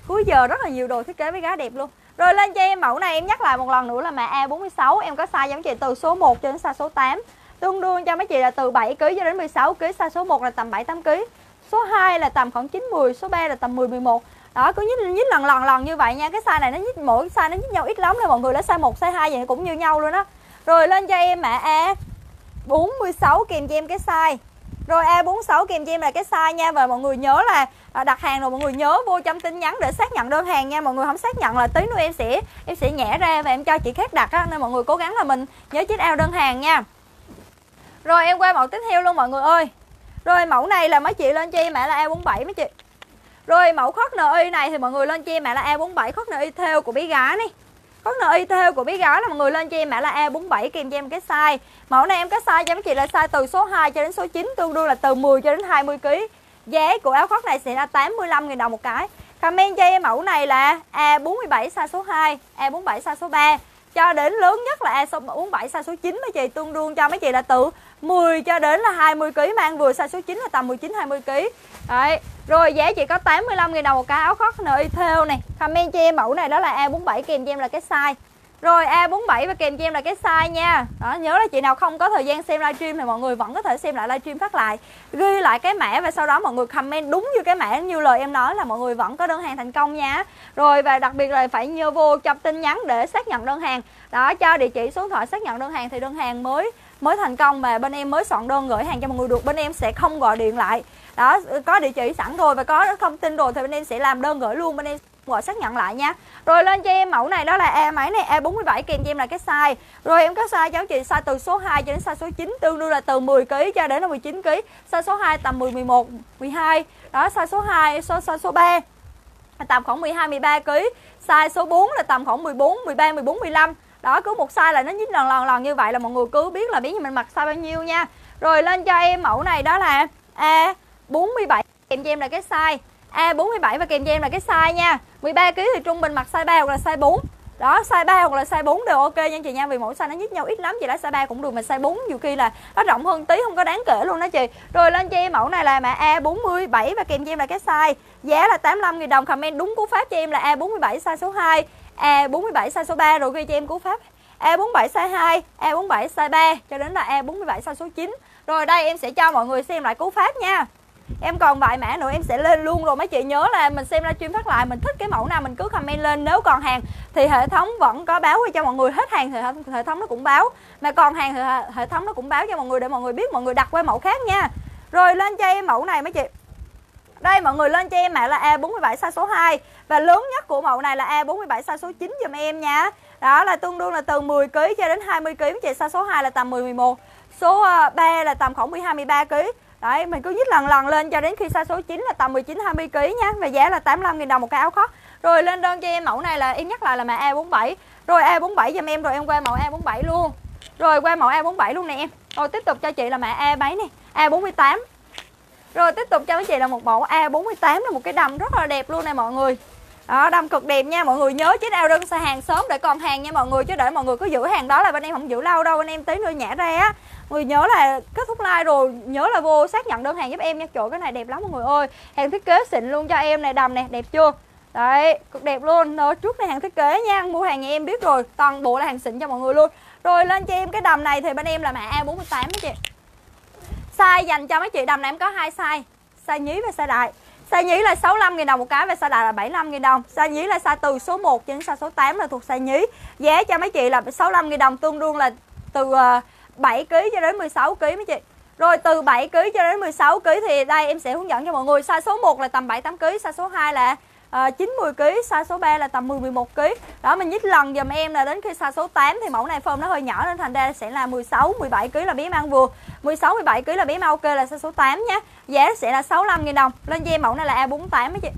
Cuối giờ rất là nhiều đồ thiết kế với gái đẹp luôn rồi lên cho em mẫu này, em nhắc lại một lần nữa là mã A46 em có size giống chị từ số 1 cho đến size số 8 tương đương cho mấy chị là từ 7 kg cho đến 16 kg size số 1 là tầm 7 8 kg số 2 là tầm khoảng 9 10 số 3 là tầm 10 11 đó, cứ nhích nhích lần lần lần như vậy nha, cái size này nó nhích, mỗi size nó nhích nhau ít lắm nên mọi người, lấy size 1 size 2 vậy cũng như nhau luôn đó rồi lên cho em mã A 46 kèm cho em cái size rồi A46 kèm cho em là cái size nha, Và mọi người nhớ là à, đặt hàng rồi mọi người nhớ vô trong tin nhắn để xác nhận đơn hàng nha. Mọi người không xác nhận là tí nữa em sẽ em sẽ nhẹ ra và em cho chị khác đặt á, Nên mọi người cố gắng là mình nhớ chiếc ao đơn hàng nha. Rồi em qua mẫu tiếp theo luôn mọi người ơi. Rồi mẫu này là mấy chị lên cho em mã là A47 mấy chị? Rồi mẫu khót NI này thì mọi người lên cho em mã là A47 khót NI theo của bé gái này. Partner y theo của bé gái là mọi người lên cho em mã là E47 kèm cho em cái size. Mẫu này em cái size cho mấy chị là size từ số 2 cho đến số 9 Tương đương là từ 10 cho đến 20 kg Giá của áo khoác này sẽ là 85.000 đồng một cái. Comment cho em mẫu này là E47 size số 2 E47 size số 3 Cho đến lớn nhất là E47 size số 9 mấy chị, Tương đương cho mấy chị là từ 10 cho đến là 20 kg Mang vừa size số 9 là tầm 19-20 kg Đấy rồi giá chỉ có 85 000 đồng một cái. Áo khoác nội theo này. Comment cho em mẫu này đó là A47 kèm cho em là cái size. Rồi A47 và kèm cho em là cái size nha. Đó, Nhớ là chị nào không có thời gian xem livestream Thì mọi người vẫn có thể xem lại livestream phát lại. Ghi lại cái mã và sau đó mọi người comment đúng như cái mã Như lời em nói là mọi người vẫn có đơn hàng thành công nha. Rồi và đặc biệt là phải nhớ vô trong tin nhắn để xác nhận đơn hàng. Đó cho địa chỉ số điện thoại xác nhận đơn hàng Thì đơn hàng mới mới thành công mà bên em mới soạn đơn gửi hàng cho mọi người được. Bên em sẽ không gọi điện lại đó, có địa chỉ sẵn rồi và có thông tin rồi thì bên em sẽ làm đơn gửi luôn, bên em gọi xác nhận lại nha. Rồi lên cho em mẫu này, đó là e máy này E47 kèm cho em là cái size. Rồi em có size, cháu chị, size từ số 2 cho đến size số 9 tương đương là từ 10 kg cho đến là 19 kg size số 2 tầm 10 11 12 đó, size số 2 số size số 3 tầm khoảng 12 13 kg size số 4 là tầm khoảng 14 13 14 15 đó, cứ một size là nó nhích lần lần lần như vậy là mọi người cứ biết là biết mình mặc size bao nhiêu nha. Rồi lên cho em mẫu này, đó là E 47 kèm cho em là cái size. A47 và kèm cho em là cái size nha. 13 kg thì trung bình mặc size 3 hoặc là size 4 đó, size 3 hoặc là size 4 đều ok nha chị nha, vì mỗi size nó nhích nhau ít lắm chị lấy size 3 cũng được, mà size 4 nhiều khi là nó rộng hơn tí, không có đáng kể luôn đó chị. Rồi lên cho em mẫu này là mã A47 và kèm cho em là cái size. Giá là 85 000 đồng, comment đúng cú pháp cho em là A47 size số 2 A47 size số 3 rồi ghi cho em cú pháp. A47 size 2 A47 size 3 cho đến là A47 size số 9 rồi đây, em sẽ cho mọi người xem lại cú pháp nha. Em còn vài mã nữa, em sẽ lên luôn rồi. Mấy chị nhớ là mình xem livestream phát lại, Mình thích cái mẫu nào mình cứ comment lên. Nếu còn hàng thì hệ thống vẫn có báo cho mọi người Hết hàng, thì hệ thống nó cũng báo. Mà còn hàng thì hệ thống nó cũng báo cho mọi người Để mọi người biết, mọi người đặt qua mẫu khác nha. Rồi lên cho em mẫu này mấy chị. Đây, mọi người lên cho em mã là A47 size số 2 Và lớn nhất của mẫu này là A47 size số 9 giùm em nha. Đó, là tương đương là từ 10kg cho đến 20kg Chị, size số 2 là tầm 10 11 Số ờ, 3 là tầm khoảng 12 13 kg Đấy, mình cứ nhích lần lần lên cho đến khi size số 9 là tầm 19 20 kg nha và giá là 85 000 đồng một cái áo khoác. Rồi lên đơn cho em mẫu này là em nhắc lại là mã E47. Rồi E47 giùm em rồi em qua mẫu E47 luôn. Rồi qua mẫu E47 luôn nè em. Rồi tiếp tục cho chị là mã E mấy nè, E48. Rồi tiếp tục cho mấy chị là một mẫu A48 là một cái đầm rất là đẹp luôn nè mọi người. Đó, đầm cực đẹp nha mọi người nhớ chết ao đơn xa hàng sớm để còn hàng nha mọi người chứ để mọi người cứ giữ hàng đó là bên em không giữ lâu đâu anh em tí nữa nhả ra á người nhớ là kết thúc like rồi, nhớ là vô xác nhận đơn hàng giúp em nha. Trời cái này đẹp lắm mọi người ơi. Hàng thiết kế xịn luôn cho em này đầm này đẹp chưa? Đấy, cực đẹp luôn. Rồi, trước này hàng thiết kế nha, mua hàng nhà em biết rồi, toàn bộ là hàng xịn cho mọi người luôn. Rồi, lên cho em cái đầm này thì bên em là mã A48 mấy chị. Size dành cho mấy chị, đầm này em có hai size size nhí và size đại. Size nhí là 65 000 đồng một cái và size đại là 75 000 đồng. Size nhí là size từ số 1 đến size số 8 là thuộc size nhí. Giá cho mấy chị là 65 000 đồng, tương đương là từ ờ, 7 kg cho đến 16 kg mấy chị. Rồi từ 7 kg cho đến 16 kg thì đây em sẽ hướng dẫn cho mọi người. Size số 1 là tầm 7 8 kg, size số 2 là À, 90 kg, size số 3 là tầm 10 11 kg. Đó mình nhích lần dùm em là đến khi size số 8 thì mẫu này form nó hơi nhỏ nên thành ra sẽ là 16 17 kg là bé mang vừa. 16 17 kg là bé mang ok là size số 8 nhé. Giá sẽ là 65 000 đồng. Lên cho em mẫu này là A48 mấy chị.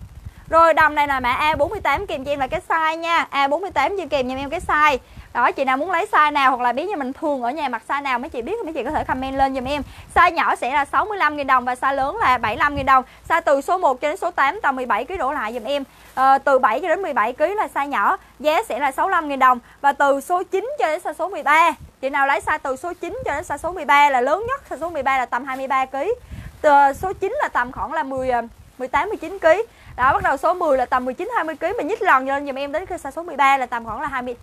Rồi đầm này là mã A48 kèm cho em là cái size nha. A48 chưa kèm cho em cái size đó chị nào muốn lấy size nào hoặc là biết như mình thường ở nhà mặc size nào mấy chị biết mấy chị có thể comment lên giùm em. Size nhỏ sẽ là 65.000 đồng và size lớn là 75.000 đồng. Size từ số 1 cho đến số 8 tầm 17 kg đổ lại giùm em. À, từ 7 cho đến 17 kg là size nhỏ giá sẽ là 65.000 đồng. Và từ số 9 cho đến size số 13 chị nào lấy size từ số 9 cho đến size số 13 là lớn nhất size số 13 là tầm 23 kg từ ờ, số 9 là tầm khoảng là 10 18 19 kg. Đó bắt đầu số 10 là tầm 19 20 kg mình nhích lần lên giùm em đến cái size số 13 là tầm khoảng là 20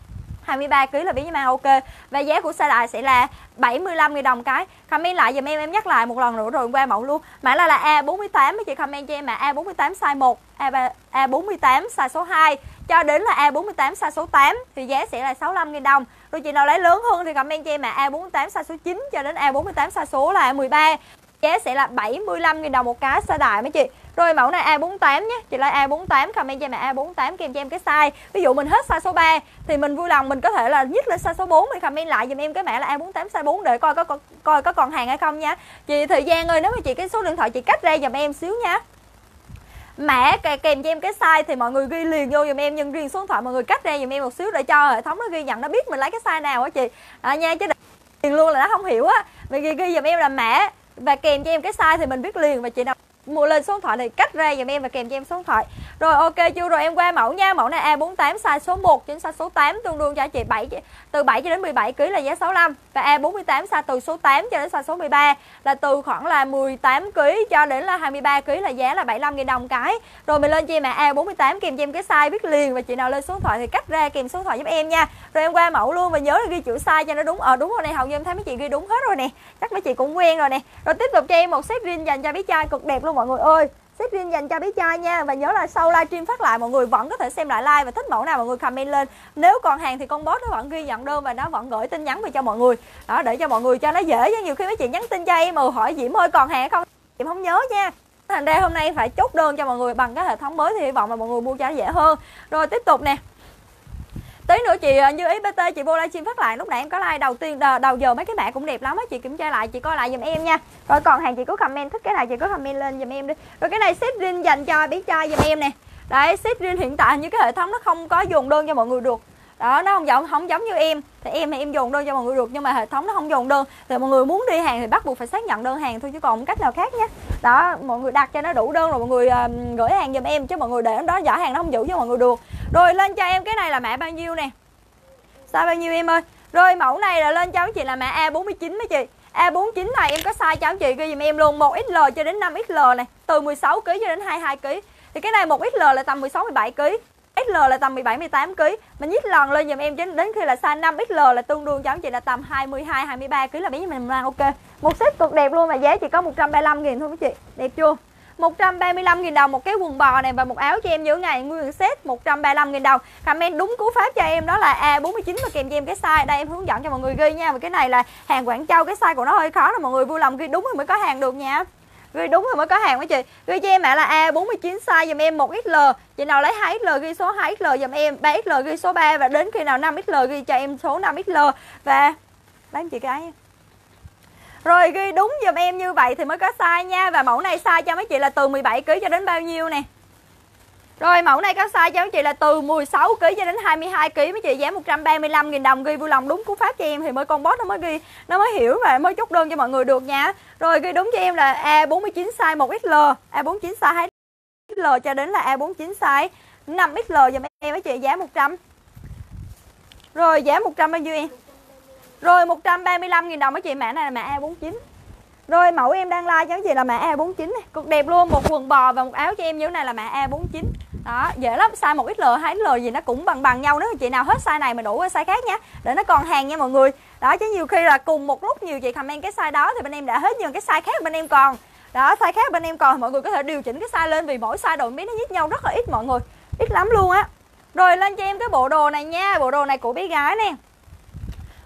23 kg là bí mang ok. Và giá của size đại sẽ là 75 000 đồng cái. Comment lại dùm em em nhắc lại một lần nữa rồi qua mẫu luôn. Mã là là A48 chị comment cho em mà A48 size 1 A3, A48 size số 2 cho đến là A48 size số 8 thì giá sẽ là 65 000 đồng. Rồi chị nào lấy lớn hơn thì comment cho em mà A48 size số 9 cho đến A48 size số là 13 giá sẽ là 75 000 đồng một cái size đại mấy chị rồi mẫu này A48 nhé. Chị lấy A48 comment cho em A48 kèm cho em cái size. Ví dụ mình hết size số 3 Thì mình vui lòng mình có thể là nhích lên size số 4 Mình comment lại dùm em cái mã là A48 size 4 Để coi có, có coi có còn hàng hay không nha. Chị thời gian ơi nếu mà chị cái số điện thoại chị cách ra dùm em xíu nha. Mã kèm cho em cái size thì mọi người ghi liền vô dùm em nhưng riêng số điện thoại mọi người cách ra dùm em một xíu để cho hệ thống nó ghi nhận nó biết mình lấy cái size nào á chị. À, nha chứ liền luôn là nó không hiểu á. Mình ghi ghi dùm em là mã và kèm cho em cái size thì mình biết liền và chị nào mua lên số điện thoại thì cách ra dùm em và kèm cho em số điện thoại. Rồi ok chưa? Rồi em qua mẫu nha. Mẫu này A48 size số 1 đến size số 8 tương đương cho chị 7 từ 7 cho đến 17 kg là giá 65 và A48 size từ số 8 cho đến size số 13 là từ khoảng là 18 kg cho đến là 23 kg là giá là 75 000 đồng cái. Rồi mình lên cho em mà A48 kèm cho em cái size biết liền và chị nào lên số điện thoại thì cách ra kèm số điện thoại giúp em nha. Rồi em qua mẫu luôn và nhớ là ghi chữ size cho nó đúng. Ở à, đúng rồi này hầu như em thấy mấy chị ghi đúng hết rồi nè. Chắc mấy chị cũng quen rồi nè. Rồi tiếp tục cho em một set riêng dành cho bé trai cực đẹp luôn mọi người ơi. Xếp riêng dành cho bé trai nha. Và nhớ là sau livestream phát lại, mọi người vẫn có thể xem lại live và thích mẫu nào mọi người comment lên. Nếu còn hàng thì con boss nó vẫn ghi nhận đơn và nó vẫn gửi tin nhắn về cho mọi người. Đó, để cho mọi người cho nó dễ chứ. Nhiều khi mấy chị nhắn tin cho em mà hỏi diễm ơi còn hàng không? Diễm không nhớ nha. Thành ra hôm nay phải chốt đơn cho mọi người bằng cái hệ thống mới thì hy vọng là mọi người mua cho nó dễ hơn. Rồi tiếp tục nè tí nữa chị à, như ý bt chị vô livestream phát lại, lúc nãy em có like đầu tiên đầu giờ mấy cái mã cũng đẹp lắm á, chị kiểm tra lại, chị coi lại giùm em nha. Rồi còn hàng chị cứ comment, thích cái này chị cứ comment lên giùm em đi. Rồi cái này ship riêng dành cho, biết trai giùm em nè. Đấy, ship riêng hiện tại như cái hệ thống nó không có dùng đơn cho mọi người được đó nó không giống không giống như em. Thì em thì em dồn đơn cho mọi người được nhưng mà hệ thống nó không dồn đơn. Thì mọi người muốn đi hàng thì bắt buộc phải xác nhận đơn hàng thôi chứ còn cách nào khác nhé. Đó mọi người đặt cho nó đủ đơn rồi mọi người uh, gửi hàng giùm em chứ mọi người để đó giỏ hàng nó không giữ cho mọi người được. Rồi lên cho em cái này là mã bao nhiêu nè? Size bao nhiêu em ơi? Rồi mẫu này là lên cho chị là mã A49 mấy chị. A49 này em có size cho chị ghi dùm em luôn. 1XL cho đến 5XL này từ 16 kg cho đến 22 kg thì cái này 1XL là tầm 16 17 kg XL là tầm 17 18 kg. Mình nhích lần lên giùm em đến đến khi là size 5 XL là tương đương cho anh chị là tầm 22 23 kg là bé mình mang ok. Một set cực đẹp luôn mà giá chỉ có 135 000 thôi mấy chị. Đẹp chưa? 135 000 đồng một cái quần bò này và một áo cho em giữa ngày, nguyên set 135 000 đồng. Comment đúng cú pháp cho em đó là A49 và kèm cho em cái size. Đây, em hướng dẫn cho mọi người ghi nha. Và cái này là hàng Quảng Châu, cái size của nó hơi khó là mọi người vui lòng ghi đúng thì mới có hàng được nha ghi đúng rồi mới có hàng với chị. Ghi cho em mã là A49 size, dùm em 1XL chị nào lấy 2XL ghi số 2XL dùm em 3XL ghi số 3 và đến khi nào 5XL ghi cho em số 5XL và bán chị cái. Rồi ghi đúng dùm em như vậy thì mới có size nha. Và mẫu này size cho mấy chị là từ 17 kg cho đến bao nhiêu nè? Rồi mẫu này có size cho mấy chị là từ 16 kg cho đến 22 kg mấy chị giá 135 000 đồng ghi vui lòng đúng cú pháp cho em thì mới con boss nó mới ghi nó mới hiểu và mới chốt đơn cho mọi người được nha. Rồi ghi đúng cho em là A49 size 1XL, A49 size 2XL cho đến là A49 size 5XL giùm em mấy chị giá 100. Rồi giá 100 bao nhiêu em? Rồi 135 000 đồng mấy chị mã này là mã A49. Rồi mẫu em đang like cho chị là mã A49 này, cực đẹp luôn, một quần bò và một áo cho em như thế này là mã A49. Đó, dễ lắm, size 1XL, 2XL gì nó cũng bằng bằng nhau nếu chị nào hết size này mà đủ cái size khác nha Để nó còn hàng nha mọi người. Đó chứ nhiều khi là cùng một lúc nhiều chị comment cái size đó thì bên em đã hết nhưng cái size khác bên em còn. Đó, size khác bên em còn mọi người có thể điều chỉnh cái size lên vì mỗi size đồ miếng nó nhích nhau rất là ít mọi người. Ít lắm luôn á. Rồi lên cho em cái bộ đồ này nha, bộ đồ này của bé gái nè.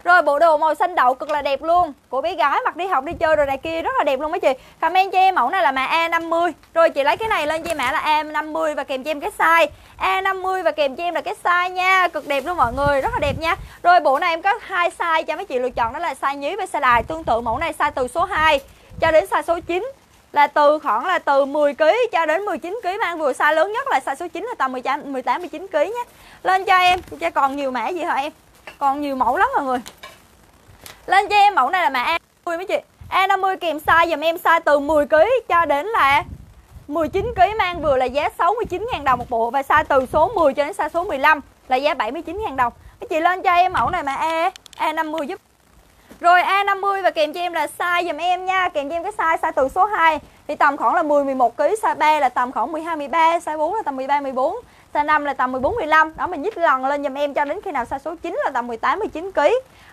Rồi bộ đồ màu xanh đậu cực là đẹp luôn. Của bé gái mặc đi học đi chơi rồi này kia rất là đẹp luôn mấy chị. Comment cho em mẫu này là mã A50. Rồi chị lấy cái này lên cho em mã là A50 và kèm cho em cái size. A50 và kèm cho em là cái size nha Cực đẹp luôn mọi người, rất là đẹp nha. Rồi bộ này em có hai size cho mấy chị lựa chọn đó là size nhí và size đài. Tương tự mẫu này size từ số 2 cho đến size số 9 là từ khoảng là từ 10 kg cho đến 19 kg mang vừa size lớn nhất là size số 9 là tầm 18 19 kg nhé. Lên cho em, cho còn nhiều mã gì hả em? Còn nhiều mẫu lắm mọi người lên cho em mẫu này là mã A50 mấy chị A50 kèm size dùm em size từ 10 kg cho đến là 19 kg mang vừa là giá 69.000 đồng một bộ và size từ số 10 cho đến size số 15 là giá 79.000 đồng. Mấy chị lên cho em mẫu này mà A A50 giúp. Rồi A50 và kèm cho em là size dùm em nha, kèm cho em cái size size từ số 2 thì tầm khoảng là 10 11 kg size 3 là tầm khoảng 12 13 size 4 là tầm 13 14 size 5 là tầm 14 15 đó mình nhích lần lên giùm em cho đến khi nào size số 9 là tầm 18 19 kg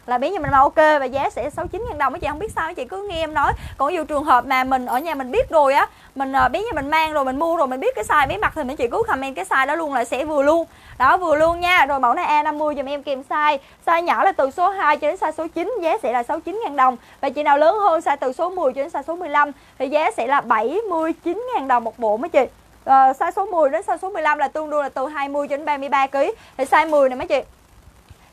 là biến như mình mà ok và giá sẽ 69 000 đồng. Mấy chị không biết sao chị cứ nghe em nói. Còn dù trường hợp mà mình ở nhà mình biết rồi á mình ờ, bé như mình mang rồi mình mua rồi mình biết cái size biến mặt thì mấy chị cứ comment cái size đó luôn là sẽ vừa luôn. Đó vừa luôn nha. Rồi mẫu này A50 dùm em kèm size. Size nhỏ là từ số 2 cho đến size số 9 giá sẽ là 69 000 đồng. Và chị nào lớn hơn size từ số 10 cho đến size số 15 thì giá sẽ là 79 000 đồng một bộ mấy chị uh, size số 10 đến size số 15 là tương đương là từ 20 đến 33 kg thì size 10 này mấy chị?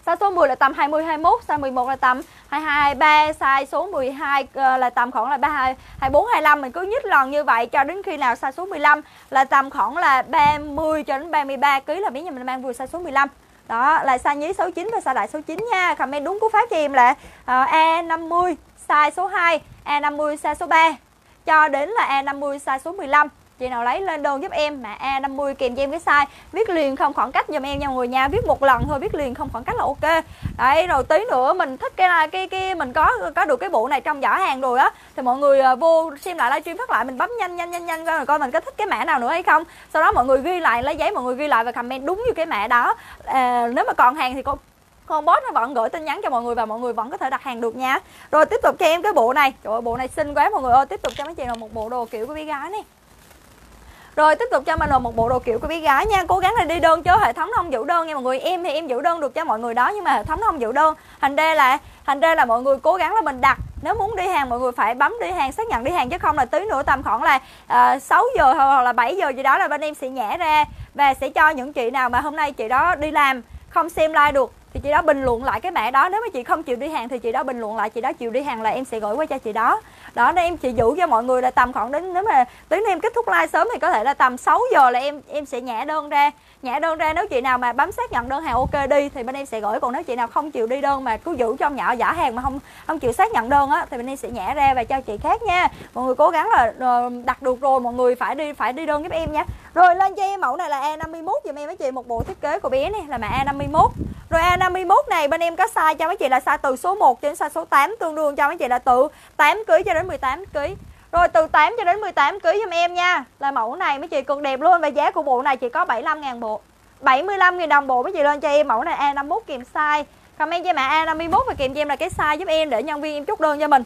Size số 10 là tầm 20 21 size 11 là tầm 22 23 size số 12 uh, ờ, là tầm khoảng là 32 24 25 mình cứ nhích lần như vậy cho đến khi nào size số 15 là tầm khoảng là 30 cho đến 33 kg là miếng nhà mình mang vừa size số 15 đó là size nhí số 9 và size đại số 9 nha. Comment đúng cú pháp cho em là ờ, uh, E50 size số 2 E50 size số 3 cho đến là E50 size số 15 chị nào lấy lên đơn giúp em. Mã A50 kèm cho em cái size. Viết liền không khoảng cách giùm em nha mọi người nha. Viết một lần thôi viết liền không khoảng cách là ok. Đấy rồi tí nữa mình thích cái cái cái mình có có được cái bộ này trong giỏ hàng rồi á thì mọi người à, vô xem lại livestream phát lại mình bấm nhanh nhanh nhanh nhanh coi coi mình có thích cái mã nào nữa hay không. Sau đó mọi người ghi lại lấy giấy mọi người ghi lại và comment đúng như cái mã đó. À, nếu mà còn hàng thì con con boss nó vẫn gửi tin nhắn cho mọi người và mọi người vẫn có thể đặt hàng được nha. Rồi tiếp tục cho em cái bộ này. Trời ơi bộ này xinh quá mọi người ơi. Tiếp tục cho mấy chị là một bộ đồ kiểu của bé gái này rồi tiếp tục cho mình là một bộ đồ kiểu của bé gái nha. Cố gắng là đi đơn chứ hệ thống nó không giữ đơn nha mọi người. Em thì em giữ đơn được cho mọi người đó Nhưng mà hệ thống nó không giữ đơn. Thành ra là thành ra là mọi người cố gắng là mình đặt. Nếu muốn đi hàng mọi người phải bấm đi hàng xác nhận đi hàng chứ không là tí nữa tầm khoảng là ờ, uh, 6 giờ hoặc là 7 giờ gì đó là bên em sẽ nhả ra và sẽ cho những chị nào mà hôm nay chị đó đi làm không xem like được thì chị đó bình luận lại cái mẹ đó. Nếu mà chị không chịu đi hàng thì chị đó bình luận lại chị đó chịu đi hàng là em sẽ gửi qua cho chị đó đó, nên em chỉ giữ cho mọi người là tầm khoảng đến, nếu mà đến em kết thúc live sớm thì có thể là tầm 6 giờ là em em sẽ nhả đơn ra nhả đơn ra nếu chị nào mà bấm xác nhận đơn hàng ok đi, thì bên em sẽ gửi, còn nếu chị nào không chịu đi đơn mà cứ giữ trong nhỏ giả hàng mà không không chịu xác nhận đơn á, thì bên em sẽ nhả ra và cho chị khác nha. Mọi người cố gắng là ờ, đặt được rồi, mọi người phải đi phải đi đơn giúp em nha. Rồi lên cho em mẫu này là A51 giùm em mấy chị, một bộ thiết kế của bé này là mã A51 rồi A51 này, bên em có size cho mấy chị là size từ số 1 đến size số 8 tương đương cho mấy chị là từ 8 kg cho đến 18 kg. Rồi từ 8 cho đến 18 kg giùm em nha. Là mẫu này mấy chị cực đẹp luôn và giá của bộ này chỉ có 75 ngàn bộ. 75 000 đồng bộ mấy chị lên cho em mẫu này A51 kèm size. Comment cho mã A51 và kèm cho em là cái size giúp em để nhân viên em chốt đơn cho mình.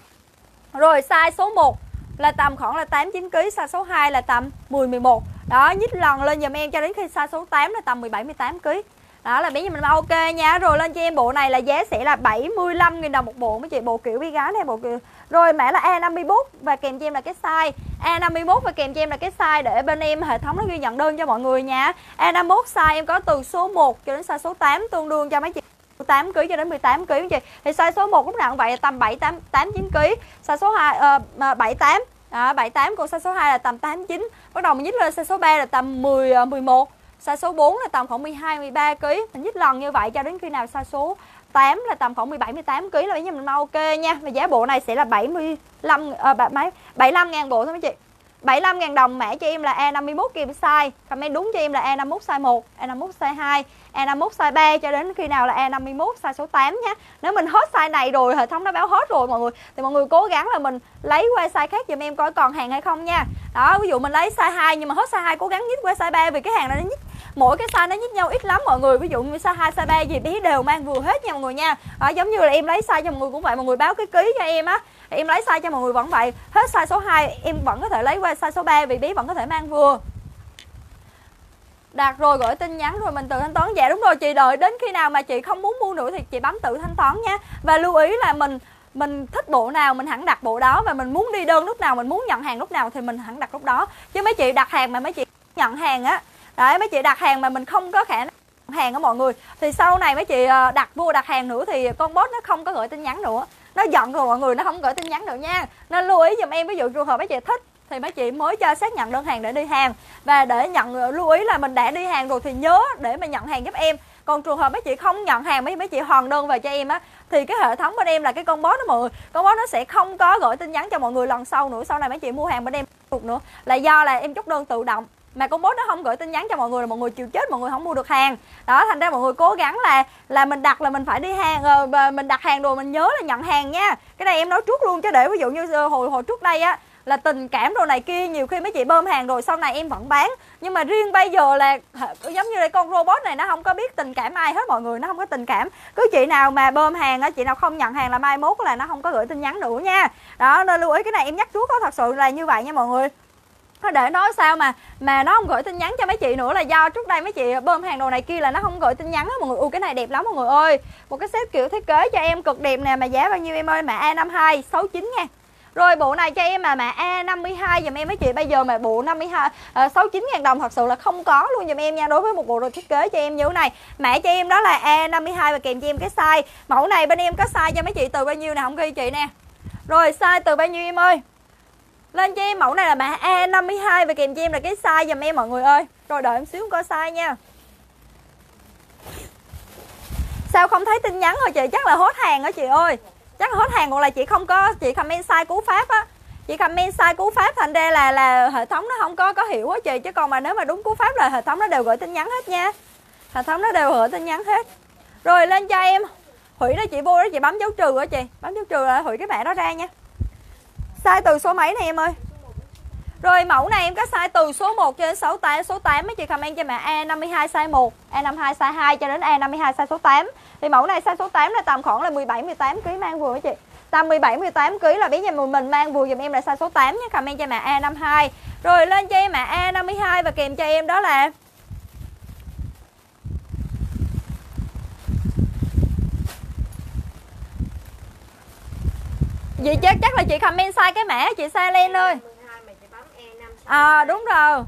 Rồi size số 1 là tầm khoảng là 8 9 kg, size số 2 là tầm 10 11. Đó, nhích lần lên giùm em cho đến khi size số 8 là tầm 17 18 kg đó là bé nhà mình ok nha rồi lên cho em bộ này là giá sẽ là 75 000 đồng một bộ mấy chị bộ kiểu bi gái này bộ kiểu rồi mã là A51 và kèm cho em là cái size A51 và kèm cho em là cái size để bên em hệ thống nó ghi nhận đơn cho mọi người nha A51 size em có từ số 1 cho đến size số 8 tương đương cho mấy chị 8 kg cho đến 18 kg chị. Thì size số 1 lúc nào cũng vậy là tầm 7 8 8 9 kg. Size số 2 uh, 7 8 À, 7 8 còn size số 2 là tầm 8 9. Bắt đầu mình nhích lên size số 3 là tầm 10 11 ờ, Size số 4 là tầm khoảng 12 13 kg. Mình nhích lần như vậy cho đến khi nào size số 18 là tầm khoảng 17 18 kg là bây giờ mình mau ok nha. Và giá bộ này sẽ là 75 ờ, à, mấy 75 000 bộ thôi mấy chị. 75 000 đồng mã cho em là A51 kèm size. Comment đúng cho em là A51 size 1, A51 size 2, E51 size 3 cho đến khi nào là E51 size số 8 nhé. Nếu mình hết size này rồi, hệ thống nó báo hết rồi mọi người thì mọi người cố gắng là mình lấy qua size khác giùm em coi còn hàng hay không nha. Đó, ví dụ mình lấy size 2 nhưng mà hết size 2 cố gắng nhích qua size 3 vì cái hàng này nó nhích mỗi cái size nó nhích nhau ít lắm mọi người ví dụ như size 2, size 3 gì bé đều mang vừa hết nha mọi người nha à, giống như là em lấy size cho mọi người cũng vậy mọi người báo cái ký cho em á em lấy size cho mọi người vẫn vậy hết size số 2 em vẫn có thể lấy qua size số 3 vì bé vẫn có thể mang vừa đặt rồi, gửi tin nhắn rồi mình tự thanh toán. Dạ đúng rồi, chị đợi đến khi nào mà chị không muốn mua nữa thì chị bấm tự thanh toán nha. Và lưu ý là mình mình thích bộ nào mình hẳn đặt bộ đó và mình muốn đi đơn lúc nào, mình muốn nhận hàng lúc nào thì mình hẳn đặt lúc đó. Chứ mấy chị đặt hàng mà mấy chị nhận hàng á, đấy, mấy chị đặt hàng mà mình không có khả năng hàng của mọi người. Thì sau này mấy chị ờ, đặt mua đặt hàng nữa thì con bot nó không có gửi tin nhắn nữa. Nó giận rồi mọi người, nó không gửi tin nhắn nữa nha. Nên lưu ý giùm em, ví dụ trường hợp mấy chị thích thì mấy chị mới cho xác nhận đơn hàng để đi hàng. Và để nhận ờ, lưu ý là mình đã đi hàng rồi thì nhớ để mà nhận hàng giúp em. Còn trường hợp mấy chị không nhận hàng, mấy mấy chị hoàn đơn về cho em á, thì cái hệ thống bên em là cái con bot đó mọi người. Con bot nó sẽ không có gửi tin nhắn cho mọi người lần sau nữa. Sau này mấy chị mua hàng bên em được nữa. Là do là em chốt đơn tự động. Mà con bot nó không gửi tin nhắn cho mọi người là mọi người chịu chết, mọi người không mua được hàng. Đó, thành ra mọi người cố gắng là là mình đặt là mình phải đi hàng ờ, mình đặt hàng rồi mình nhớ là nhận hàng nha. Cái này em nói trước luôn, chứ để ví dụ như ờ, hồi hồi trước đây á là tình cảm đồ này kia, nhiều khi mấy chị bơm hàng rồi sau này em vẫn bán. Nhưng mà riêng bây giờ là giống như là con robot này, nó không có biết tình cảm ai hết, mọi người, nó không có tình cảm. Cứ chị nào mà bơm hàng á, chị nào không nhận hàng là mai mốt là nó không có gửi tin nhắn nữa nha. Đó, nên lưu ý cái này, em nhắc trước có thật sự là như vậy nha mọi người. Để nói sao mà mà nó không gửi tin nhắn cho mấy chị nữa là do trước đây mấy chị bơm hàng đồ này kia là nó không gửi tin nhắn á, mọi người. Ui, cái này đẹp lắm mọi người ơi. Một cái set kiểu thiết kế cho em cực đẹp nè, mà giá bao nhiêu em ơi? Mã A52 69 nha rồi bộ này cho em mà mã A52 dùm em mấy chị. Bây giờ mà bộ 52 uh, 69 ngàn đồng thật sự là không có luôn dùm em nha. Đối với một bộ đồ thiết kế cho em như thế này mã cho em đó là A52 và kèm cho em cái size. Mẫu này bên em có size cho mấy chị từ bao nhiêu nè không ghi chị nè. Rồi size từ bao nhiêu em ơi? Lên cho em mẫu này là mã A52 và kèm cho em là cái size dùm em mọi người ơi. Rồi đợi em xíu coi size nha. Sao không thấy tin nhắn rồi chị? Chắc là hốt hàng đó chị ơi chắc là hết hàng còn là chị không có, chị comment sai cú pháp á. Chị comment sai cú pháp thành ra là là hệ thống nó không có có hiểu á chị. Chứ còn mà nếu mà đúng cú pháp là hệ thống nó đều gửi tin nhắn hết nha. Hệ thống nó đều gửi tin nhắn hết. Rồi lên cho em. Hủy đó chị, vô đó chị bấm dấu trừ á chị. Bấm dấu trừ là hủy cái mẹ đó ra nha. Sai từ số mấy này em ơi? Rồi mẫu này em có size từ số 1 cho đến 68 Số 8 mấy chị, comment cho mẹ A52 size 1 A52 size 2 cho đến A52 size số 8 thì mẫu này size số 8 là tầm khoảng là 17 18 kg mang vừa chị? Tầm 17 18 kg là bé nhà mình mang vừa dùm em là size số 8 nhé Comment cho mẹ A52 Rồi lên cho em mẹ A52 và kèm cho em đó là Vậy chắc chắc là chị comment sai cái mã chị? Sai lên ơi à đúng rồi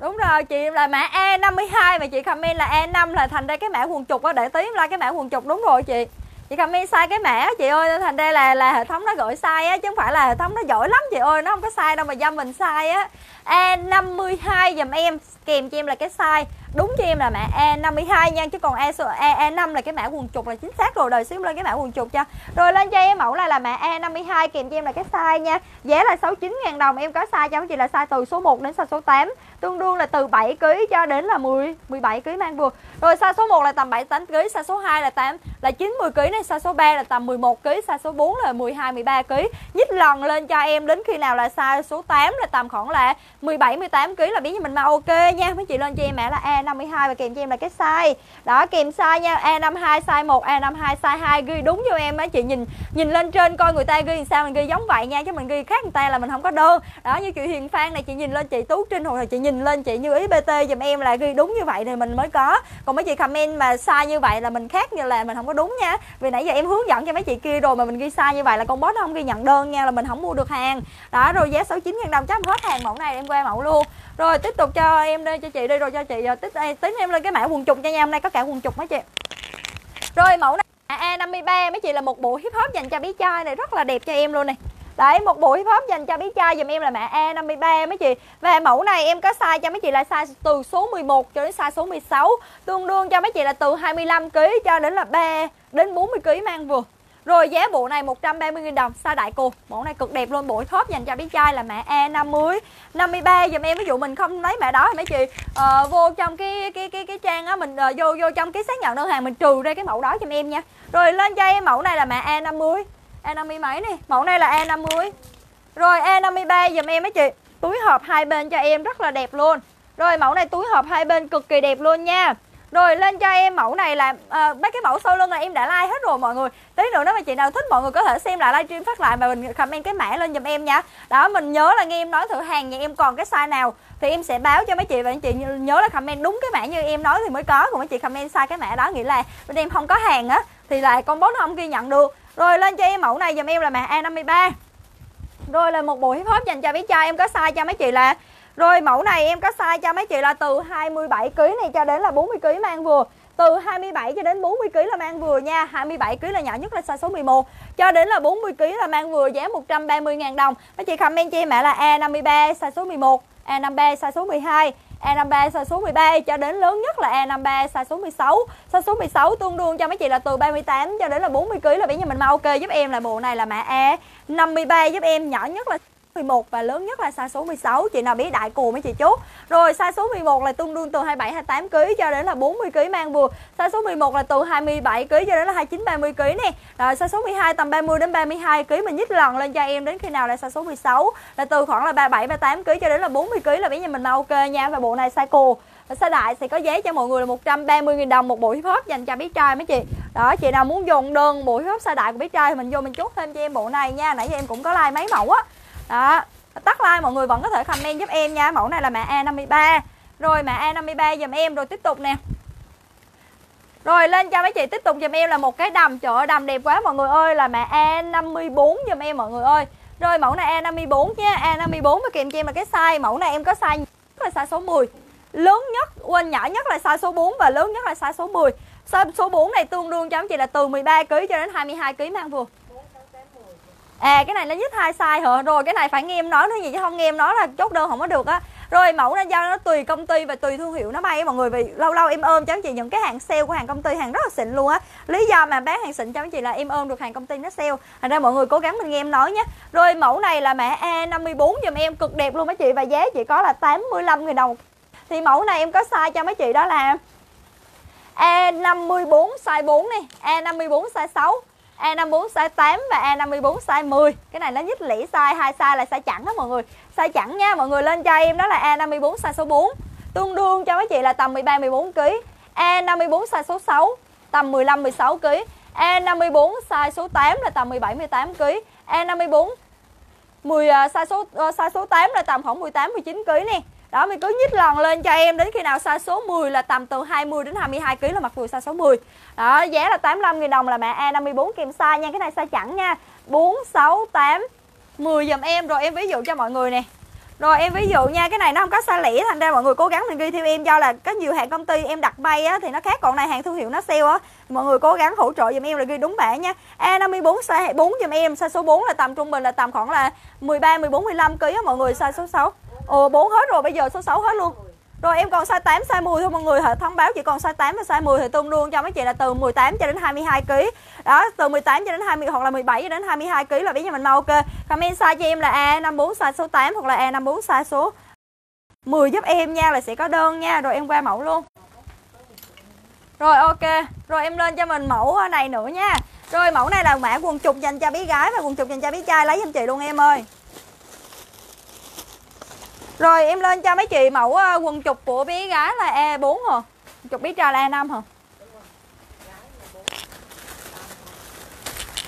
đúng rồi chị là mã E52 mà chị comment là E5 là thành ra cái mã quần trục á để tím ra cái mã quần trục đúng rồi chị. Chị comment sai cái mã chị ơi thành ra là là hệ thống nó gửi sai á chứ không phải là hệ thống nó giỏi lắm chị ơi nó không có sai đâu mà do mình sai á. E52 dùm em kèm cho em là cái size đúng cho em là mã E52 nha chứ còn E, e E5 là cái mã quần trục là chính xác rồi đời xíu lên cái mã quần trục cho. Rồi lên cho em mẫu này là mã E52 kèm cho em là cái size nha. Giá là 69 000 đồng em có size cho chị? Là size từ số 1 đến size số 8 tương đương là từ 7 kg cho đến là 10 17 kg mang vừa rồi size số 1 là tầm 7 8 kg size số 2 là 8 là 9 10 kg này size số 3 là tầm 11 kg size số 4 là 12 13 kg nhích lần lên cho em đến khi nào là size số 8 là tầm khoảng là 17 18 kg là biết như mình mà. Ok nha, mấy chị lên cho em mã là A52 và kèm cho em là cái size. Đó, kèm size nha A52 size 1 A52 size 2 ghi đúng cho em á. Chị nhìn nhìn lên trên coi người ta ghi sao, mình ghi giống vậy nha, chứ mình ghi khác người ta là mình không có đơn. Đó, như chị Hiền Phan này, chị nhìn lên chị Tú Trinh hoặc là chị nhìn lên chị Như Ý BT giùm em là ghi đúng như vậy thì mình mới có còn mấy chị comment mà sai như vậy là mình khác như là mình không có đúng nha. Vì nãy giờ em hướng dẫn cho mấy chị kia rồi mà mình ghi sai như vậy là con boss nó không ghi nhận đơn nha, là mình không mua được hàng. Đó, rồi giá 69 000 đồng chắc hết hàng mẫu này, em qua mẫu luôn. Rồi, tiếp tục cho em đây, cho chị đi, rồi cho chị rồi tiếp đây tính em lên cái mã quần trục cho nha, hôm nay có cả quần trục mấy chị. Rồi, mẫu này à, A53 mấy chị là một bộ hip hop dành cho bé trai này, rất là đẹp cho em luôn này. Đấy, một bộ hip hop dành cho bé trai dùm em là mã A53 mấy chị. Và mẫu này em có size cho mấy chị là size từ số 11 cho đến size số 16 Tương đương cho mấy chị là từ 25kg cho đến là 3 đến 40kg mang vừa. Rồi giá bộ này 130.000 đồng size đại cô. Mẫu này cực đẹp luôn Bộ top dành cho bé trai là mã E50 53 dùm em ví dụ mình không lấy mã đó thì mấy chị? Uh, vô trong cái cái cái cái trang á mình uh, vô vô trong cái xác nhận đơn hàng mình trừ ra cái mẫu đó cho em nha. Rồi lên cho em mẫu này là mã E50. E50 mấy nè, mẫu này là E50. Rồi E53 dùm em mấy chị. Túi hộp hai bên cho em rất là đẹp luôn. Rồi mẫu này túi hộp hai bên cực kỳ đẹp luôn nha. Rồi lên cho em mẫu này là à, mấy cái mẫu sau lưng là em đã like hết rồi mọi người. Tí nữa nếu mà chị nào thích mọi người có thể xem lại livestream phát lại mà mình comment cái mã lên giùm em nha. Đó mình nhớ là nghe em nói thử hàng nhà em còn cái size nào Thì em sẽ báo cho mấy chị và anh chị nhớ là comment đúng cái mã như em nói thì mới có. Còn mấy chị comment sai cái mã đó nghĩa là bên em không có hàng á Thì là con bố nó không ghi nhận được. Rồi lên cho em mẫu này giùm em là mã A53 Rồi là một bộ hip hop dành cho bé trai em có size cho mấy chị là rồi mẫu này em có size cho mấy chị là từ 27 kg này cho đến là 40 kg mang vừa. Từ 27 cho đến 40 kg là mang vừa nha. 27 kg là nhỏ nhất là size số 11 cho đến là 40 kg là mang vừa giá 130 000 đồng. Mấy chị comment cho em mã là A53 size số 11, A53 size số 12. E53 size số 13 cho đến lớn nhất là E53 size số 16 Size số 16 tương đương cho mấy chị là từ 38 cho đến là 40kg là bé nhà mình mau ok giúp em là bộ này là mã E53 giúp em nhỏ nhất là 11 và lớn nhất là size số 16 chị nào biết đại cù mấy chị chú? Rồi, size số 11 là tương đương từ 27 28 kg cho đến là 40 kg mang vừa size số 11 là từ 27 kg cho đến là 29 30 kg nè. Rồi, size số 12 tầm 30 đến 32 kg mình nhích lần lên cho em đến khi nào là size số 16 là từ khoảng là 37 38 kg cho đến là 40 kg là bé nhà mình mau ok nha, và bộ này size cù size đại sẽ có giá cho mọi người là 130.000 đồng một bộ hip hop dành cho bé trai mấy chị. Đó, chị nào muốn dùng đơn bộ hip hop size đại của bé trai thì mình vô mình chốt thêm cho em bộ này nha. Nãy giờ em cũng có like mấy mẫu á đó. Tắt like mọi người vẫn có thể comment giúp em nha. Mẫu này là mã A53. Rồi mã A53 dùm em. Rồi tiếp tục nè. Rồi lên cho mấy chị tiếp tục dùm em là một cái đầm. Trời ơi đầm đẹp quá mọi người ơi. Là mã A54 dùm em mọi người ơi. Rồi mẫu này A54 nha. A54 và kèm cho em là cái size. Mẫu này em có size là size số 10 Lớn nhất, quên nhỏ nhất là size số 4 Và lớn nhất là size số 10 Size số 4 này tương đương cho mấy chị là từ 13kg cho đến 22kg mang vừa. À cái này nó nhất hai size hả? Rồi, cái này phải nghe em nói nữa gì chứ không nghe em nói là chốt đơn không có được á. Rồi, mẫu nó do nó tùy công ty và tùy thương hiệu nó bay mọi người. Vì lâu lâu em ôm cho anh chị những cái hàng sale của hàng công ty, hàng rất là xịn luôn á. Lý do mà bán hàng xịn cho anh chị là em ôm được hàng công ty nó sale. Thành ra mọi người cố gắng mình nghe em nói nhé. Rồi, mẫu này là mã A54 giùm em, cực đẹp luôn mấy chị. Và giá chỉ có là 85 000 đồng. Thì mẫu này em có size cho mấy chị đó là A54 size 4 này A54 size 6 A54 size 8 và A54 size 10 Cái này nó nhất lĩ size, hai size là size chẵn đó mọi người. Size chẵn nha, mọi người lên cho em đó là A54 size số 4 Tương đương cho mấy chị là tầm 13-14 kg A54 size số 6 tầm 15-16 kg A54 size số 8 là tầm 17-18 kg A54 10 size số uh, size số 8 là tầm khoảng 18 19 kg nè đó, mình cứ nhích lòn lên cho em đến khi nào size số 10 là tầm từ 20 đến 22 kg là mặc vừa size số 10 đó, giá là 85 000 đồng là mã A54 kèm size nha, cái này size chẵn nha. 4 6 8 10 dùm em. Rồi em ví dụ cho mọi người nè. Rồi em ví dụ nha, cái này nó không có xa lẻ thành ra mọi người cố gắng mình ghi theo em do là có nhiều hàng công ty em đặt bay á, thì nó khác. Còn này hàng thương hiệu nó sale á, mọi người cố gắng hỗ trợ giùm em là ghi đúng mã nha. A54 size 4 giùm em, size số 4 là tầm trung bình là tầm khoảng là 13 14 15 kg á mọi người, size số 6 Ồ 4 hết rồi bây giờ số 6 hết luôn rồi em còn size 8, size 10 thôi mọi người thông báo chỉ còn size 8 và size 10 thì tương đương cho mấy chị là từ 18 cho đến 22 kg. Đó, từ 18 cho đến 20 hoặc là 17 cho đến 22 kg là bé nhà mình mau ok. Comment size cho em là A54 size số 8 hoặc là A54 size số 10 giúp em nha là sẽ có đơn nha. Rồi em qua mẫu luôn. Rồi ok, rồi em lên cho mình mẫu này nữa nha. Rồi mẫu này là mã quần trục dành cho bé gái và quần trục dành cho bé trai lấy giùm chị luôn em ơi. Rồi, em lên cho mấy chị mẫu ờ, quần chục của bé gái là E4 hả? chục bé trai là E5 hả?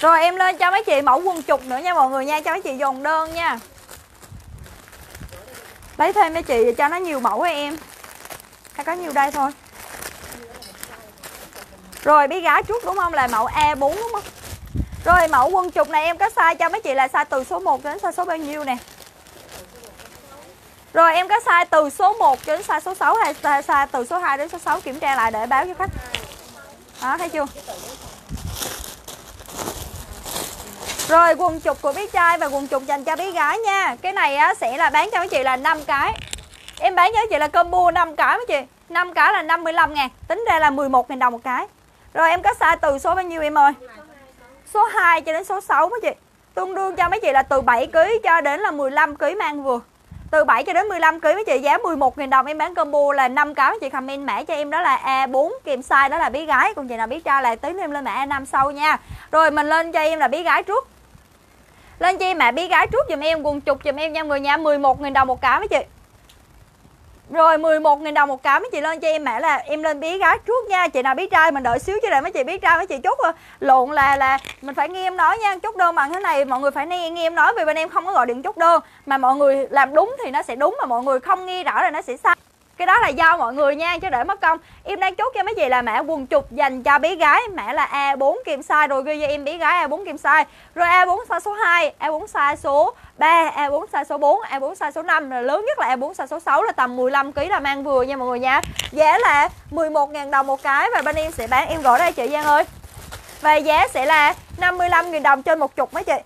Rồi, em lên cho mấy chị mẫu quần chục nữa nha mọi người nha, Cho mấy chị dồn đơn nha. Lấy thêm mấy chị cho nó nhiều mẫu ให้ em. Hay có nhiều đây thôi. Rồi, bé gái trước đúng không? Là mẫu E4 đúng không? Rồi, mẫu quần chục này em có size cho mấy chị là size từ số 1 đến size số bao nhiêu nè? Rồi em có size từ số 1 đến size số 6 hay size, từ số 2 đến số 6 kiểm tra lại để báo cho khách. Đó thấy chưa? Rồi quần trục của bé trai và quần trục dành cho bé gái nha. Cái này á sẽ là bán cho mấy chị là 5 cái. Em bán cho chị là combo 5 cái mấy chị. 5 cái là 55 ngàn Tính ra là 11 000 đồng một cái. Rồi em có size từ số bao nhiêu em ơi? Số 2 cho đến số 6 mấy chị. Tương đương cho mấy chị là từ 7 kg cho đến là 15 kg mang vừa từ 7 cho đến 15 kg với chị giá 11.000 đồng. Em bán combo là 5 cái chị comment mã cho em, đó là A4 kèm size, đó là bé gái. Còn chị nào biết trai là tí em lên mã A5 sau nha. Rồi mình lên cho em là bé gái trước. Lên cho em mã bé gái trước dùm em, quần chục dùm em nha người nha. 11.000 đồng một cái với chị rồi 11.000 đồng một cái mấy chị lên cho em mẹ là em lên bé gái trước nha. Chị nào biết trai mình đợi xíu chứ để mấy chị biết trai mấy chị chốt à. lộn là là mình phải nghe em nói nha. Chốt đơn bằng thế này mọi người phải nghe, nghe em nói vì bên em không có gọi điện chốt đơn. Mà mọi người làm đúng thì nó sẽ đúng mà mọi người không nghe rõ là nó sẽ sai cái đó là do mọi người nha, chứ để mất công. Em đang chốt cho mấy chị là mã quần chụp dành cho bé gái. Mã là A4 kim size, rồi ghi cho em bé gái A4 kim size. Rồi A4 size số 2 A4 size số 3 A4 size số 4 A4 size số 5 là lớn nhất là A4 size số 6 là tầm 15 kg là mang vừa nha mọi người nha. Giá là 11.000 đồng một cái và bên em sẽ bán. Em gọi đây chị Giang ơi. Và giá sẽ là 55.000 đồng trên một chục mấy chị.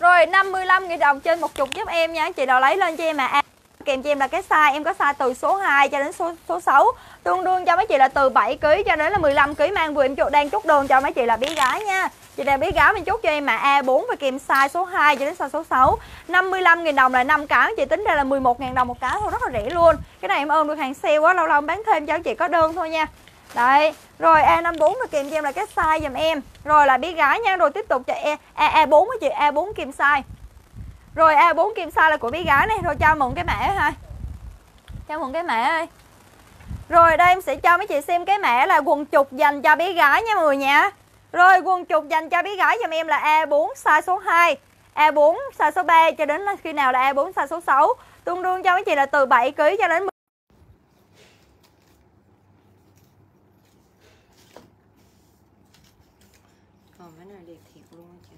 Rồi 55.000 đồng trên một chục giúp em nha. Chị nào lấy lên cho em mà kèm cho em là cái size em có size từ số 2 cho đến số số 6 tương đương cho mấy chị là từ 7 kg cho đến là 15 kg mang vừa em đang chốt đơn cho mấy chị là bé gái nha. Chị đang bé gái mình chốt cho em mà A4 và kèm size số 2 cho đến size số 6 55.000 đồng là 5 cái Chị tính ra là 11.000 đồng một cái thôi rất là rẻ luôn. Cái này em ôm được hàng sale quá lâu lâu bán thêm cho chị có đơn thôi nha. Đấy Rồi A54 là kèm cho em là cái size dùm em. Rồi là bé gái nha Rồi tiếp tục cho E, A, A4 với chị A4 kèm size. Rồi à, A4 kim size là của bé gái này. Rồi, cho mượn cái mã ha Cho mượn cái mã ơi rồi, đây em sẽ cho mấy chị xem cái mã là quần trục dành cho bé gái nha mọi người nha. Rồi, quần trục dành cho bé gái giùm em là A4 size số 2 A4 size số 3 cho đến khi nào là A4 size số 6 Tương đương cho mấy chị là từ 7kg cho đến còn cái này đẹp thiệt luôn á chị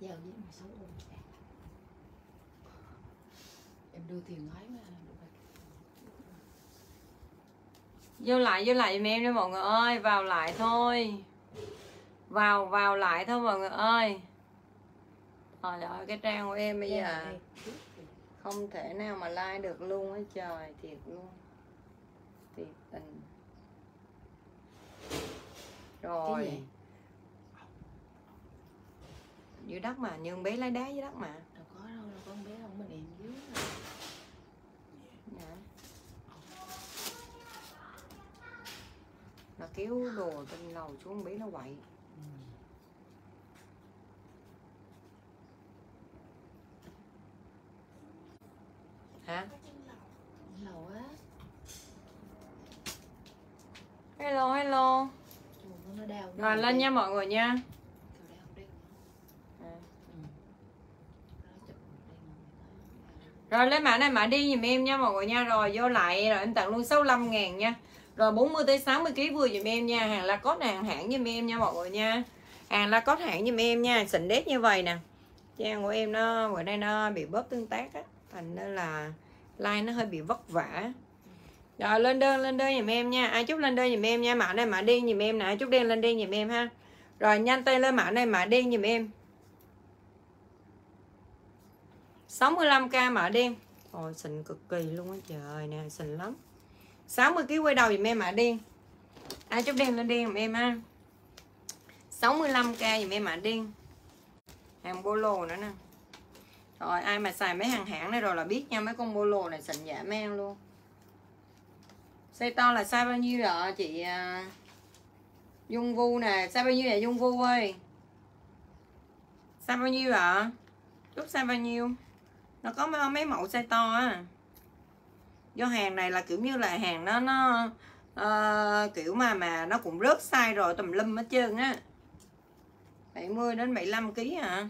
giờ với mà xấu ôm em đưa tiền ấy mà vô lại vô lại giùm em đi mọi người ơi vào lại thôi. Vào vào lại thôi mọi người ơi. Trời ơi cái trang của em bây giờ không thể nào mà like được luôn á trời thiệt luôn. Thiệt tình. Rồi. dưới đất mà nhưng bé lấy đá dưới đất mà đâu có đâu đâu con bé không mình em dưới Dạ nó kéo đồ trên lầu xuống bé nó quậy. Hả? Lầu á hello hello. Rồi, lên nha mọi người nha. À. Rồi, lấy mã này mã đi giùm em nha mọi người nha. Rồi, vô lại, rồi em tặng luôn 65 ngàn nha. Rồi 40 tới 60 kg vừa giùm em nha. Hàng là có hàng hãng giùm em nha mọi người nha. Hàng là có hãng giùm em nha. Xịn đét như vậy nè. Trang của em nó, bữa nay nó bị bóp tương tác á. Thành nên là like nó hơi bị vất vả. Rồi, lên đơn lên đơn giùm em nha. Ai chúc lên đơn giùm em nha. Mã này mã đen giùm em nè. Ai chúc đen lên đen giùm em ha. Rồi, nhanh tay lên mã này mã đen giùm em. 65k mã đen. Ôi, xịn cực kỳ luôn á. Trời nè, xịn lắm. 60 kg quay đầu dùm em mã đen Ai à, chút đen lên đen dùm em ha. 65k dùm em mã đen Hàng bolo nữa nè. Rồi ai mà xài mấy hàng hãng này rồi là biết nha Mấy con bolo này xịn giả men luôn. Size to là size bao nhiêu ạ chị à? Dung Vu nè Size bao nhiêu vậy Dung Vu ơi? Size bao nhiêu ạ Chút size bao nhiêu? Nó có mấy, mấy mẫu size to á do hàng này là kiểu như là hàng nó nó uh, kiểu mà mà nó cũng rớt sai rồi tùm lum hết trơn á. 70 đến 75 kg hả?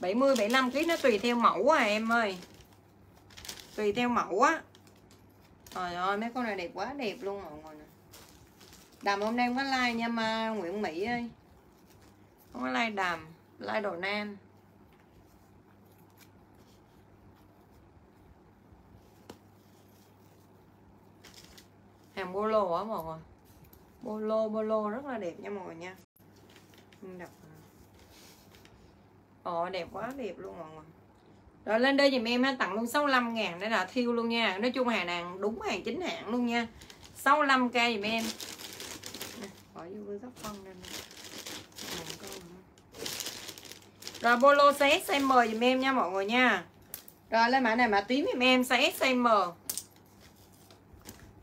70 75 kg nó tùy theo mẫu à em ơi. Tùy theo mẫu á. Trời ơi mấy con này đẹp quá đẹp luôn mọi người nè. Đàm hôm nay không có like nha mà Nguyễn Mỹ ơi. Không có like đàm like đồ nam. Hàng bolo á mọi người. Bolo bolo rất là đẹp nha mọi người nha. Em đọc Ồ, đẹp quá, đẹp luôn mọi người. Rồi, lên đây dùm em ha, tặng luôn 65 ngàn đây là thiêu luôn nha. Nói chung hàng nàng đúng hàng chính hãng luôn nha. 65k dùm em. Bỏ vô với góc phân đây. Rồi bolo size size M dùm em nha mọi người nha. Rồi, lên mã này mã tím dùm em size size M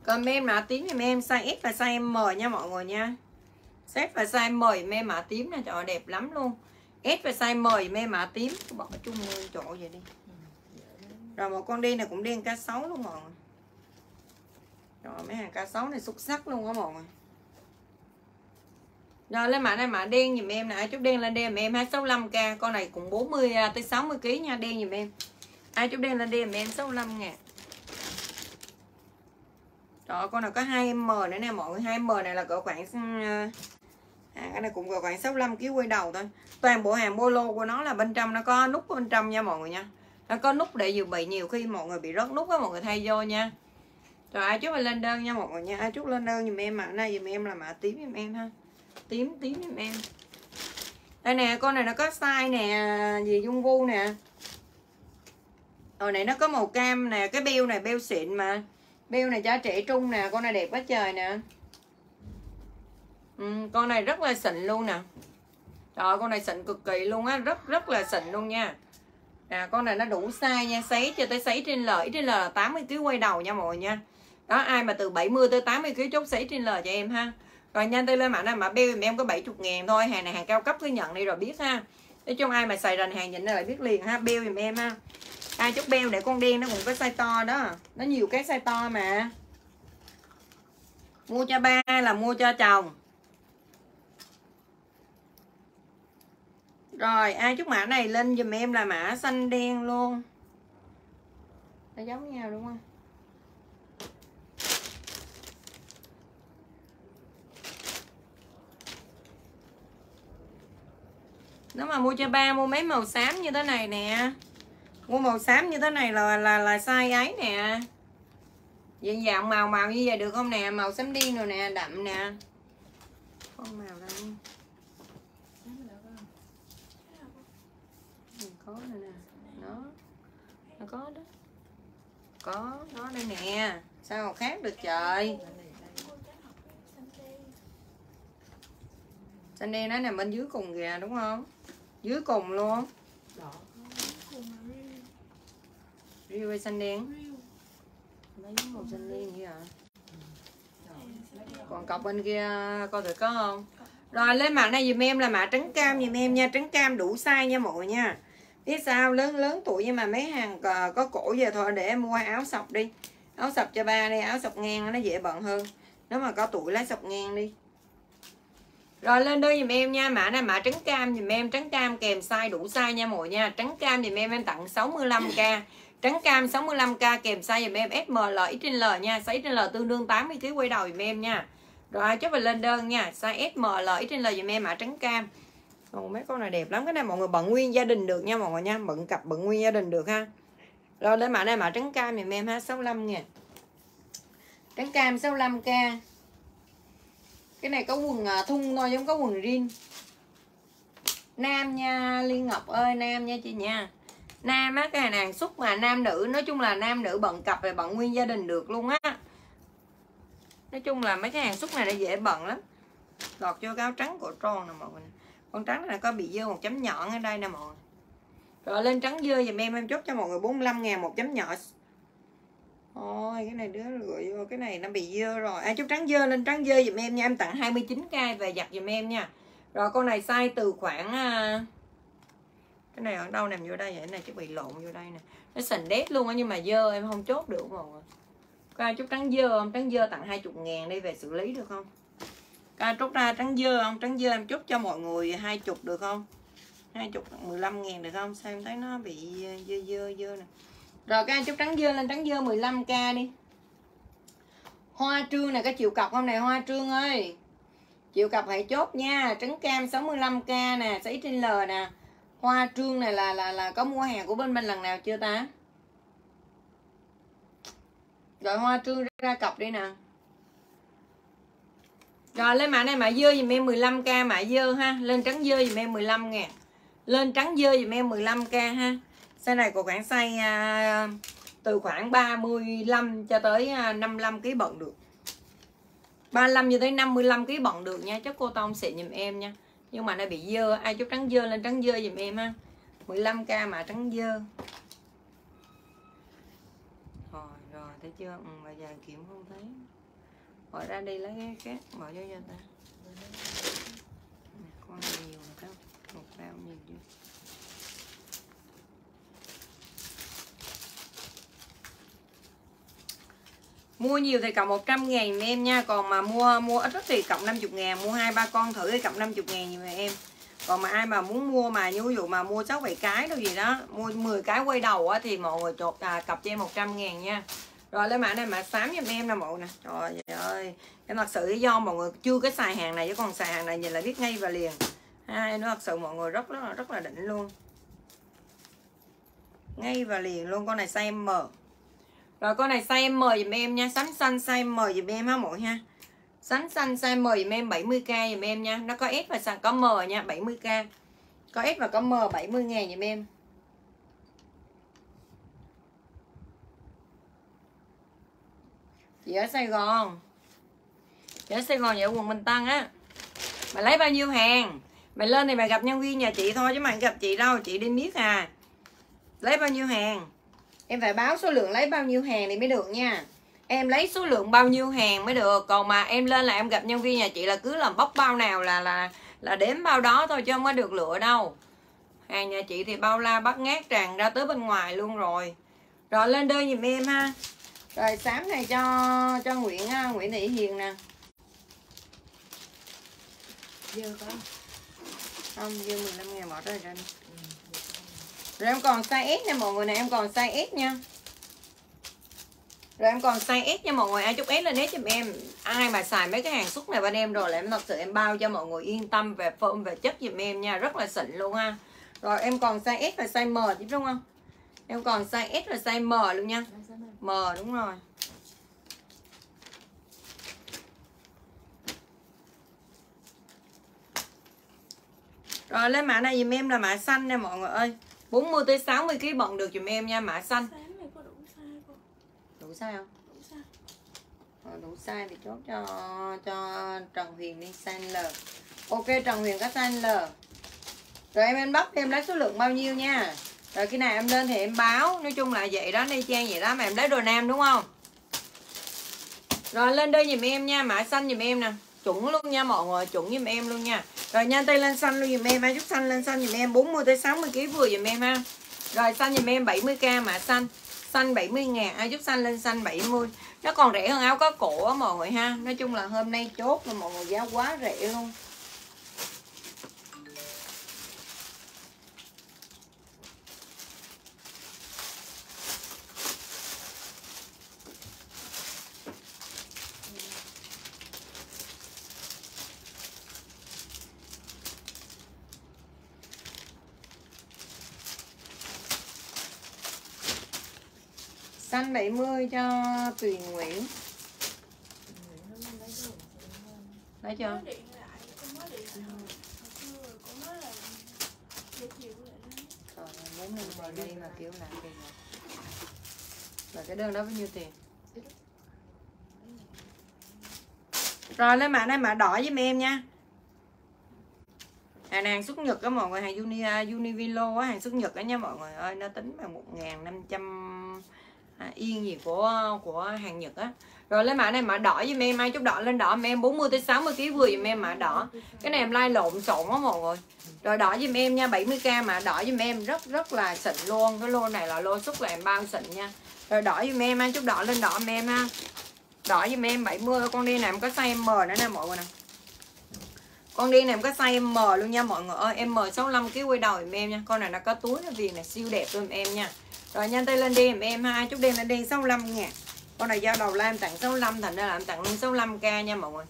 Comment mã tím thì em size S và size M nha mọi người nha. Set và size M dùm mã tím nè trời ơi, đẹp lắm luôn. S và size M dùm mã tím. Cứ bỏ chung nguyên chỗ vậy đi. Rồi một con đen này cũng đen cá sấu luôn mọi người. Rồi mấy hàng cá sấu này xuất sắc luôn á mọi người. Rồi lên mã này mã đen dùm em nè chút đen lên đen em 265k con này cũng 40 à, tới 60 kg nha đen dùm em ai chút đen lên đen em 65 ngàn. Trời ơi, con nào có 2M nữa nè mọi người 2M này là cỡ khoảng ừ, à, cái này cũng cỡ khoảng 65 kg quay đầu thôi. Toàn bộ hàng polo của nó là bên trong nó có nút bên trong nha mọi người nha. Nó có nút để dự bị nhiều khi mọi người bị rớt nút á mọi người thay vô nha. Rồi ai chúc mình lên đơn nha mọi người nha. Ai chúc lên đơn dùm em mã này dùm em là mã tím dùm em ha. Tím tím giùm em. Đây nè con này nó có size nè gì dung vu nè. Hồi này nó có màu cam nè cái beo này beo xịn mà bill này cho trẻ trung nè con này đẹp quá trời nè. Ừ, con này rất là xịn luôn nè. Trời con này xịn cực kỳ luôn á rất rất là xịn luôn nha. À con này nó đủ size nha sấy cho tới sấy trên lời trên l là 80 kg quay đầu nha mọi người nha. Đó ai mà từ 70 tới 80 kg chốt sấy trên lời cho em ha. Rồi nhanh tay lên mạng này mà bill em có 70 ngàn thôi hàng này hàng cao cấp cứ nhận đi rồi biết ha. Nói chung ai mà xài rành hàng nhịn lại biết liền ha bill giùm em ha ai chút beo để con đen nó cũng có size to đó. Nó nhiều cái size to mà. Mua cho ba là mua cho chồng. Rồi ai chút mã này lên giùm em là mã xanh đen luôn. Nó giống nhau đúng không? Nếu mà mua cho ba mua mấy màu xám như thế này nè mua màu xám như thế này là là là size ấy nè. Dạng dạng màu màu như vậy được không nè? Màu xám đi rồi nè, đậm nè. Con màu đây ừ, có này nè. Nó nó có đó. Có nó đây nè. Sao mà khác được trời? Xanh đen nó nằm bên dưới cùng kìa, đúng không? Dưới cùng luôn. Đó riêu hay xanh đen. Lấy màu xanh đen vậy à còn cọc bên kia coi thử có không? Rồi lên mã này dùm em là mã trắng cam dùm em nha. Trắng cam đủ size nha mọi người nha. Biết sao? Lớn lớn tuổi nhưng mà mấy hàng có, cổ giờ thôi để em mua áo sọc đi. Áo sọc cho ba đi áo sọc ngang nó dễ bận hơn. Nếu mà có tuổi lấy sọc ngang đi. Rồi lên đơn dùm em nha. Mã này mã trắng cam dùm em. Trắng cam kèm size đủ size nha mọi người nha. Trắng cam dùm em em tặng 65k trắng cam 65k kèm size dùm em SML X trên L nha. Size trên L tương đương 80 kg quay đầu dùm em nha. Rồi ai chốt về lên đơn nha. Size SML X trên L dùm em mã trắng cam. Ồ, mấy con này đẹp lắm. Cái này mọi người bận nguyên gia đình được nha mọi người nha. Bận cặp bận nguyên gia đình được ha. Rồi lên mã này mã trắng cam dùm em ha. 65 nha. Trắng cam 65k cái này có quần à, thun thôi giống có quần jean. Nam nha liên ngọc ơi nam nha chị nha nam á cái hàng xúc mà nam nữ nói chung là nam nữ bận cặp và bận nguyên gia đình được luôn á. Nói chung là mấy cái hàng xúc này nó dễ bận lắm. Lọt vô cái áo trắng cổ tròn nè mọi người con trắng này có bị dơ một chấm nhọn ở đây nè mọi người. Rồi lên trắng dơ giùm em em chốt cho mọi người 45 ngàn một chấm nhỏ. Ôi cái này đứa gửi vô cái này nó bị dơ rồi. Ai à, chút trắng dơ lên trắng dơ giùm em nha. Em tặng 29k về giặt giùm em nha. Rồi con này size từ khoảng à, cái này ở đâu nằm vô đây vậy? Cái này chứ bị lộn vô đây nè. Nó sành đét luôn á, nhưng mà dơ em không chốt được mọi người có ai chút trắng dơ không? Trắng dơ tặng 20 ngàn đi về xử lý được không? Có ai chốt ra trắng dơ không? Trắng dơ em chốt cho mọi người 20 được không? 20 15 ngàn được không? Sao em thấy nó bị dơ dơ dơ nè. Rồi các anh chút trắng dơ lên trắng dơ 15k đi. Hoa trương này có chịu cọc không này hoa trương ơi? Chịu cọc hãy chốt nha. Trứng cam 65k nè, sấy trên L nè. Hoa trương này là là là có mua hàng của bên mình lần nào chưa ta? Rồi hoa trương ra cọc đi nè. Rồi lên mã này mã dơ dùm em 15k mã dơ ha. Lên trắng dơ dùm em 15 ngàn. Lên trắng dơ dùm em 15k ha. Xe này của khoảng size à, từ khoảng 35 cho tới à, 55 kg bận được. 35 cho tới 55 kg bận được nha. Chắc cô tông xịn giùm em nha nhưng mà nó bị dơ. Ai chút trắng dơ lên trắng dơ giùm em ha 15k mà trắng dơ. Rồi rồi thấy chưa? Ừ, mà giờ kiểm không thấy. Bỏ ra đi lấy cái khác bỏ cho cho ta. Con này nhiều rồi không một bao nhiêu chưa mua nhiều thì cộng 100 ngàn em nha. Còn mà mua mua ít ít thì cộng 50 ngàn. Mua hai ba con thử thì cộng 50 ngàn như em. Còn mà ai mà muốn mua mà như ví dụ mà mua 6 7 cái đâu gì đó mua 10 cái quay đầu á thì mọi người chột à, cặp cho em 100 ngàn nha. Rồi lên mã này mã xám giùm em nè mọi nè. Trời ơi em thật sự do mọi người chưa có xài hàng này chứ còn xài hàng này nhìn là biết ngay và liền. Ha nó thật sự mọi người rất rất là rất là đỉnh luôn. Ngay và liền luôn con này size M rồi con này size M dùm em nha. Sánh xanh size M dùm em ha mọi ha. Sánh xanh size M dùm em 70k dùm em nha. Nó có S và có M nha 70k có S và có M 70 ngàn giùm em. Chị ở Sài Gòn. Chị ở Sài Gòn vậy quận Bình Tân á. Mày lấy bao nhiêu hàng? Mày lên thì mày gặp nhân viên nhà chị thôi, chứ mày không gặp chị đâu. Chị đi biết à. Lấy bao nhiêu hàng? Em phải báo số lượng lấy bao nhiêu hàng thì mới được nha. Em lấy số lượng bao nhiêu hàng mới được. Còn mà em lên là em gặp nhân viên nhà chị là cứ làm bóc bao nào là là là đếm bao đó thôi chứ không có được lựa đâu. Hàng nhà chị thì bao la bắt ngát tràn ra tới bên ngoài luôn rồi. Rồi lên đơn giùm em ha. Rồi xám này cho cho Nguyễn à, Nguyễn Thị Hiền nè. Dơ có. Không dư 15 ngàn bỏ ra rồi rồi em còn size S nha mọi người nè, em còn size S nha. Rồi em còn size S nha mọi người, ai chúc S lên S giùm em. Ai mà xài mấy cái hàng xuất này bên em rồi là em thật sự em bao cho mọi người yên tâm về form, về chất giùm em nha, rất là xịn luôn ha. Rồi em còn size S và size M chứ đúng không? Em còn size S và size M luôn nha. M đúng rồi. Rồi lên mã này dùm em là mã xanh nè mọi người ơi. 40 tới 60 kg bận được dùm em nha mã xanh. Này đủ size không? Đủ size Ờ, đủ size thì chốt cho cho Trần Huyền đi size L. Ok Trần Huyền có size L. Rồi em inbox em lấy số lượng bao nhiêu nha. Rồi khi nào em lên thì em báo. Nói chung là vậy đó đi trang vậy đó mà em lấy đồ nam đúng không? Rồi lên đây giùm em nha Mã xanh giùm em nè Chuẩn luôn nha mọi người, Chuẩn giùm em luôn nha. Rồi nhanh tay lên xanh luôn giùm em Ai chút xanh lên xanh giùm em 40 tới 60 kg vừa giùm em ha. Rồi xanh giùm em 70k mà xanh Xanh 70 ngàn Ai chút xanh lên xanh 70 Nó còn rẻ hơn áo có cổ á mọi người ha, Nói chung là hôm nay chốt mà mọi người giá quá rẻ luôn Xanh 70 cho Tuyền Nguyễn Lấy chưa? Mới điện lại, con mới điện lại hồi trưa rồi con nói là cho chiều Nguyễn lấy chưa? ơi, muốn lên đây mà kiểu làm gì vậy? Là cái đơn đó bao nhiêu tiền? Rồi lên mã này mã đỏ với em nha Hàng hàng xuất Nhật đó mọi người Hàng Uni, uh, Univilo á Hàng xuất Nhật đó nha mọi người ơi Nó tính bằng 1.500 à, yên gì của của hàng Nhật á. Rồi lên mã này mã đỏ với em ai chút đỏ lên đỏ em 40 tới 60 kg vừa giùm em mã đỏ. Cái này em like lộn xộn quá mọi người. Rồi đỏ giùm em nha 70k mã đỏ giùm em rất rất là xịn luôn. Cái lô này là lô xúc là em bao xịn nha. Rồi đỏ giùm em ai chút đỏ lên đỏ em ha đỏ giùm em 70 con đi này em có size M nữa nè mọi người nè. Con đi này em có size M luôn nha mọi người ơi. M 65 kg quay đầu giùm em nha. Con này nó có túi nó viền này siêu đẹp luôn em nha rồi, nhanh tay lên đi em em hai chút đêm lên đi 65 ngàn con này giao đầu la em tặng 65 thành ra là em tặng luôn 65k nha mọi người.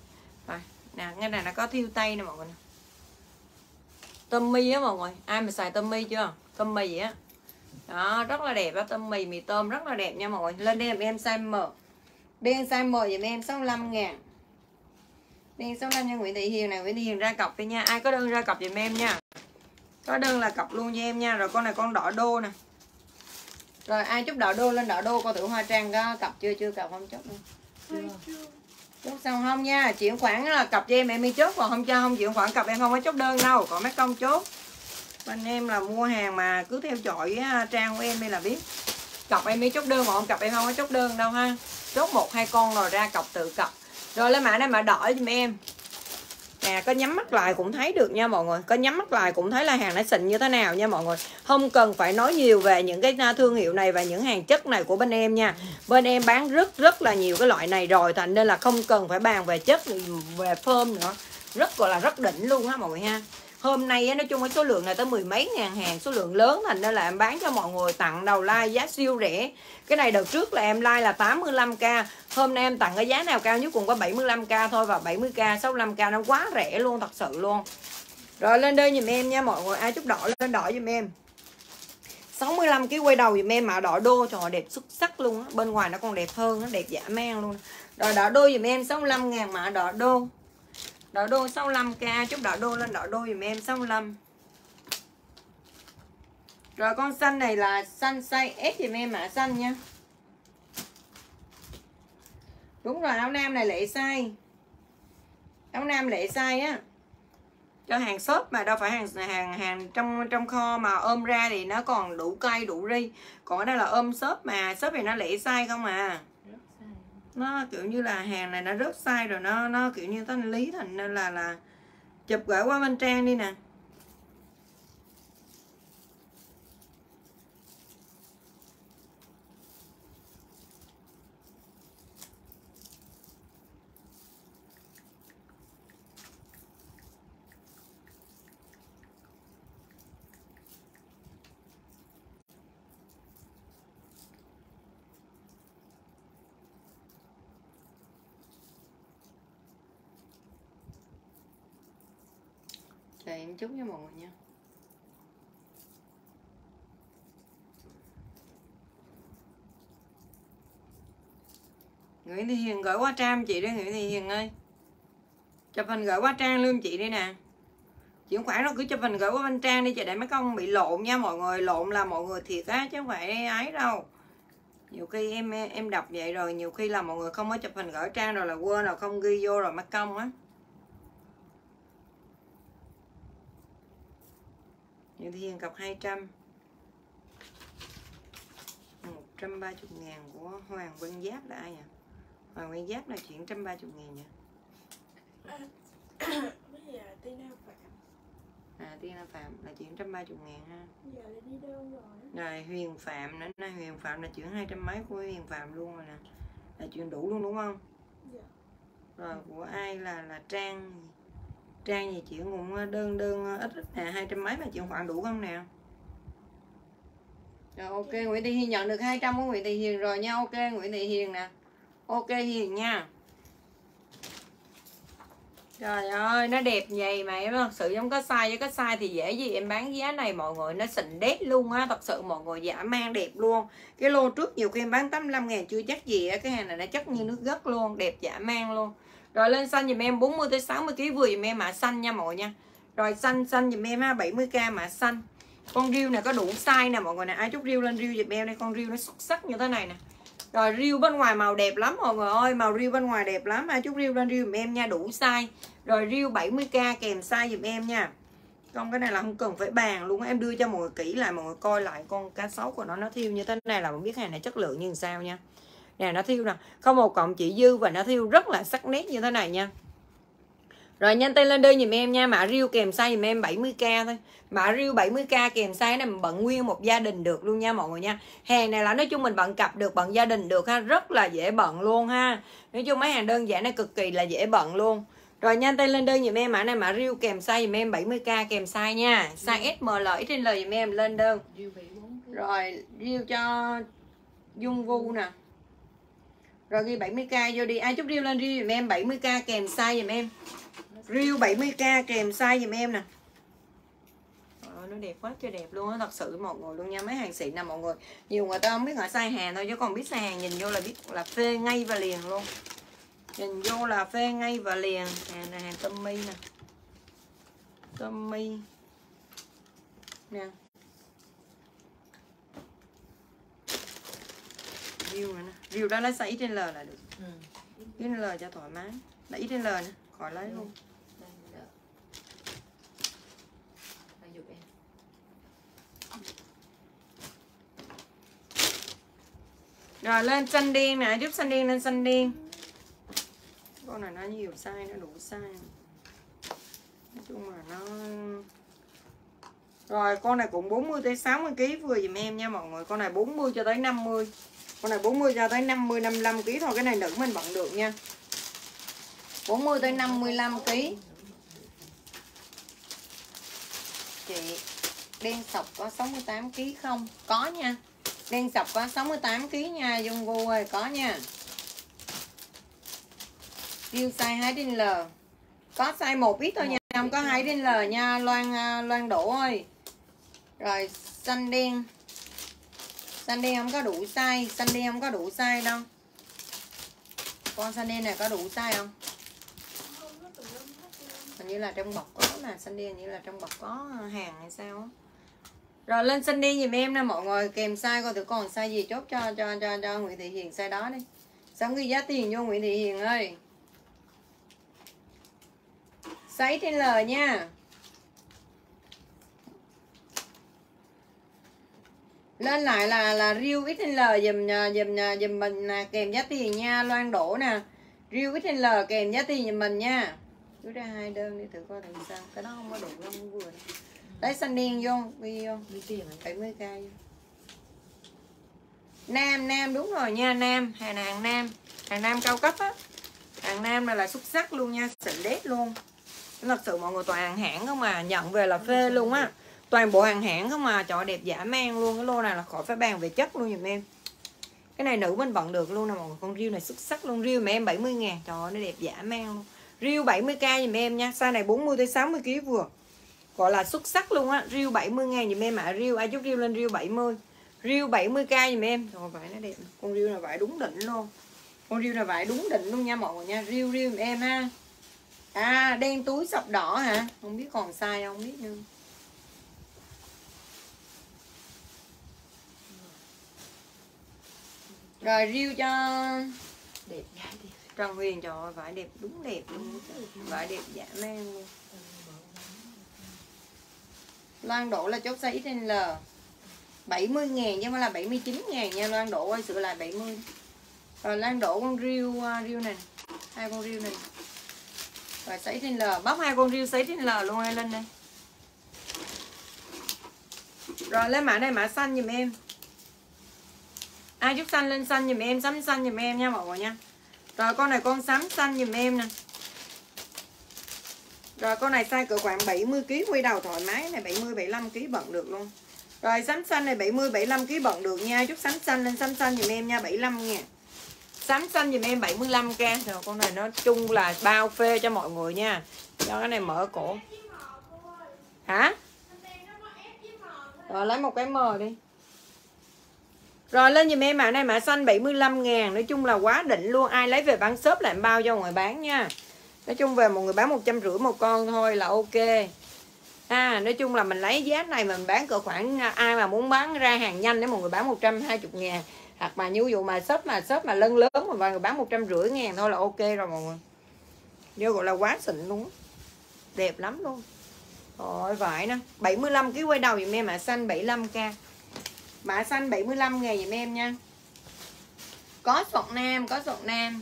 Rồi, nè, cái này nó có thiêu tay nè mọi người tôm á mọi người. Ai mà xài tôm chưa? Tôm mì á. Đó, rất là đẹp đó tôm mì mì tôm rất là đẹp nha mọi người. Lên đi em em size M đen size M giùm em 65 ngàn. Đen 65 nha Nguyễn Thị Hiền này Nguyễn Thị Hiền ra cọc đi nha. Ai có đơn ra cọc giùm em nha. Có đơn là cọc luôn cho em nha. Rồi con này con đỏ đô nè rồi ai chút đỏ đô lên đỏ đô coi thử hoa trang có cặp chưa? Chưa cặp không? Hay chưa? chốt xong không nha? Chuyển khoản là cặp cho em em đi chốt. Còn không cho không chuyển khoản cặp em không có chốt đơn đâu. Còn mấy công chốt. Bên em là mua hàng mà cứ theo chọi với trang của em đi là biết. Cặp em đi chốt đơn còn không cặp em không có chốt đơn đâu ha. Chốt một hai con rồi ra cọc tự cặp. Rồi lên mã này mã đỏ giùm em nè, có nhắm mắt lại cũng thấy được nha mọi người. Có nhắm mắt lại cũng thấy là hàng nó xịn như thế nào nha mọi người. Không cần phải nói nhiều về những cái à, thương hiệu này và những hàng chất này của bên em nha. Bên em bán rất rất là nhiều cái loại này rồi, thành nên là không cần phải bàn về chất, về phơm nữa. Rất gọi là rất đỉnh luôn á mọi người ha hôm nay á, nói chung cái số lượng này tới mười mấy ngàn hàng số lượng lớn thành nên là em bán cho mọi người tặng đầu like giá siêu rẻ. Cái này đợt trước là em like là 85k hôm nay em tặng cái giá nào cao nhất cũng có 75k thôi và 70k 65k nó quá rẻ luôn thật sự luôn. Rồi lên đây giùm em nha mọi người ai chút đỏ lên đỏ giùm em. 65 kg quay đầu giùm em mã đỏ đô trời ơi, đẹp xuất sắc luôn á bên ngoài nó còn đẹp hơn nó đẹp dã man luôn. Rồi đỏ đô giùm em 65 ngàn mã đỏ đô đỏ đô 65k chút đỏ đô lên đỏ đô giùm em 65 rồi con xanh này là xanh size S giùm em mã xanh nha. Đúng rồi, áo nam này lệ sai áo nam lệ sai á. Cho hàng shop mà, đâu phải hàng hàng hàng trong trong kho mà ôm ra thì nó còn đủ cây đủ ri. Còn ở đây là ôm shop mà, shop thì nó lẻ sai không à nó kiểu như là hàng này nó rớt size rồi, nó nó kiểu như nó lý thành nên là là chụp gửi qua bên trang đi nè. Em chúc cho mọi người nha. Nguyễn Thị Hiền gửi qua trang chị đi, Nguyễn Thị Hiền ơi. Chụp hình gửi qua trang luôn chị đi nè. Chuyển khoản nó cứ chụp hình gửi qua bên trang đi chị để mấy con bị lộn nha mọi người. Lộn là mọi người thiệt á, chứ không phải ấy đâu. Nhiều khi em em đọc vậy rồi, nhiều khi là mọi người không có chụp hình gửi trang rồi là quên rồi, không ghi vô rồi mất công á. Thị Hiền cọc 200 130 ngàn của Hoàng Quang Giáp là ai nhỉ? Hoàng Quang Giáp là chuyển 130 ngàn nhỉ? bây giờ Tina Phạm À Tina Phạm là chuyển 130 ngàn ha giờ là đi đâu rồi Rồi Huyền Phạm nữa nè Huyền Phạm là chuyển hai trăm mấy của Huyền Phạm luôn rồi nè Là chuyển đủ luôn đúng không? dạ Rồi của ai là là Trang Trang gì chuyển cũng ờ, đơn đơn ờ, ít ít nè, hai trăm mấy mà chuyển khoản đủ không nè. Rồi, ok, Nguyễn Thị Hiền nhận được 200 của Nguyễn Thị Hiền rồi nha. Ok, Nguyễn Thị Hiền nè. Ok, Hiền nha. Trời ơi, nó đẹp vậy mà, em thật sự không có sai với có sai thì dễ gì em bán giá này, mọi người nó xịn đét luôn á. Thật sự mọi người giả mang đẹp luôn. Cái lô trước nhiều khi em bán 85 ngàn chưa chắc gì á, cái hàng này nó chất như nước gất luôn, đẹp giả mang luôn rồi lên xanh giùm em 40 tới 60 kg vừa giùm em mã xanh nha mọi người nha. Rồi xanh xanh giùm em ha 70k mã xanh. Con riêu này có đủ size nè mọi người nè, ai chút riêu lên riêu giùm em đây con riêu nó xuất sắc như thế này nè. Rồi riêu bên ngoài màu đẹp lắm mọi người ơi, màu riêu bên ngoài đẹp lắm, ai chút riêu lên riêu giùm em nha, đủ size. Rồi riêu 70k kèm size giùm em nha. Con cái này là không cần phải bàn luôn em đưa cho mọi người kỹ lại, mọi người coi lại con cá sấu của nó nó thiêu như thế này là mình biết hàng này chất lượng như sao nha nè nó thiêu nè không một cộng chỉ dư và nó thiêu rất là sắc nét như thế này nha. Rồi nhanh tay lên đơn giùm em nha mã riêu kèm size giùm em 70k thôi. Mã riêu 70k kèm size này mình bận nguyên một gia đình được luôn nha mọi người nha. Hàng này là nói chung mình bận cặp được bận gia đình được ha rất là dễ bận luôn ha. Nói chung mấy hàng đơn giản này cực kỳ là dễ bận luôn. Rồi nhanh tay lên đơn giùm em mã này mã riêu kèm size giùm em 70k kèm size nha. Size SML XL giùm em lên đơn. Riêu bị 4 kg rồi riêu cho dung vu nè rồi ghi 70k vô đi. Ai chút riêu lên riêu giùm em. 70k kèm size giùm em. Riêu 70k kèm size giùm em nè. Trời ơi, nó đẹp quá trời đẹp luôn á. Thật sự mọi người luôn nha. Mấy hàng xịn nè mọi người. Nhiều người ta không biết họ size hàng thôi chứ còn biết size hàng nhìn vô là biết là phê ngay và liền luôn. Nhìn vô là phê ngay và liền. Hàng này hàng Tommy nè. Tommy. Nè. Riêu này nè. Riêu đó lấy size XL là được. Ừ. XL cho thoải mái. Là XL nè. Khỏi lấy luôn. Giúp em rồi lên xanh đen nè. Giúp xanh đen lên xanh đen con này nó nhiều size nó đủ size. Nói chung là nó rồi con này cũng 40 tới 60 kg vừa dùm em nha mọi người. Con này 40 cho tới 50 con này 40 cho tới 50 55 kg thôi, cái này nữ mình bận được nha. 40 tới 55 kg chị, đen sọc có 68 kg không? Có nha. Đen sọc có 68 kg nha dung gu ơi, có nha. Riêu size 2 đến L có size 1 ít thôi nha, không có 2 đến L nha, Loan à, Loan đổ ơi. Rồi, xanh đen xanh đen không có đủ size xanh đen không có đủ size đâu. Con xanh đen này có đủ size không? Hình như là trong bọc có mà xanh đen như là trong bọc có hàng hay sao rồi lên xanh đen giùm em nè, mọi người kèm size coi thử còn size gì chốt cho cho cho cho Nguyễn Thị Hiền size đó đi. Xong ghi giá tiền vô Nguyễn Thị Hiền ơi. Size trên L nha. Lên lại là là riêu XL dùm dùm dùm mình nè kèm giá tiền nha Loan đổ nè. Riêu XL kèm giá tiền dùm mình nha. Cứ ra hai đơn đi thử coi thử sao. Cái đó không có đủ đâu không vừa đâu. lấy xanh đen vô vô. Đi tiền hả? 70 k vô. Nam nam đúng rồi nha nam. Hàng hàng nam. Hàng nam cao cấp á. Hàng nam này là xuất sắc luôn nha xịn đét luôn. Thật sự mọi người toàn hàng hãng không mà nhận về là phê luôn á toàn bộ hàng hãng không mà chọn đẹp giả mang luôn. Cái lô này là khỏi phải bàn về chất luôn giùm em. Cái này nữ mình bận được luôn nè mọi người. Con riêu này xuất sắc luôn. Riêu mà em 70 ngàn. Trời ơi, nó đẹp giả mang luôn. Riêu 70k giùm em nha. Size này 40 tới 60 kg vừa. Gọi là xuất sắc luôn á. Riêu 70 ngàn giùm em ạ. À. riêu ai chút riêu lên riêu 70 riêu 70k giùm em. Rồi vải nó đẹp con riêu là vải đúng đỉnh luôn. Con riêu là vải đúng đỉnh luôn nha mọi người nha. Riêu riêu giùm em ha. À đen túi sọc đỏ hả? Không biết còn sai không biết nữa. Rồi riêu cho. Đẹp gái đi Trần Huyền trời ơi vải đẹp đúng đẹp luôn. Vải đẹp giả man luôn. Loan độ là chốt size XL 70 ngàn chứ không phải là 79 ngàn nha Loan độ ơi sửa lại 70 Rồi Loan độ con riêu uh, riêu này. Hai con riêu này. Rồi size XL bóc hai con riêu size XL luôn ai lên đây. Rồi lên mã này mã xanh giùm em Ai giúp xanh lên xanh giùm em, Sắm xanh giùm em nha mọi người nha Rồi con này con sắm xanh giùm em nè rồi con này size cỡ khoảng 70 kg quy đầu thoải mái này 70 75 kg bận được luôn. Rồi sắm xanh này 70 75 kg bận được nha. Chút sắm xanh lên, sắm xanh giùm em nha 75 nha. Sắm xanh giùm em 75k. Rồi con này nó chung là bao phê cho mọi người nha. Cho cái này mở cổ. Hả? Rồi lấy một cái mờ đi. Rồi lên dùm em mã này mã xanh 75 ngàn. Nói chung là quá đỉnh luôn. Ai lấy về bán shop lại em bao cho người bán nha. Nói chung về một người bán một trăm rưỡi một con thôi là ok. À, Nói chung là mình lấy giá này mình bán cỡ khoảng à, Ai mà muốn bán ra hàng nhanh để một người bán 120 ngàn. Hoặc mà như dụ mà shop mà shop mà lân lớn mà vài người bán một trăm rưỡi ngàn thôi là ok rồi mọi người. Vô gọi là quá xịn luôn. Đẹp lắm luôn. Rồi vải nè. 75 kg quay đầu dùm em mã xanh 75k Mã xanh 75 ngàn dùm em nha. Có sọt nam, Có sọt nam.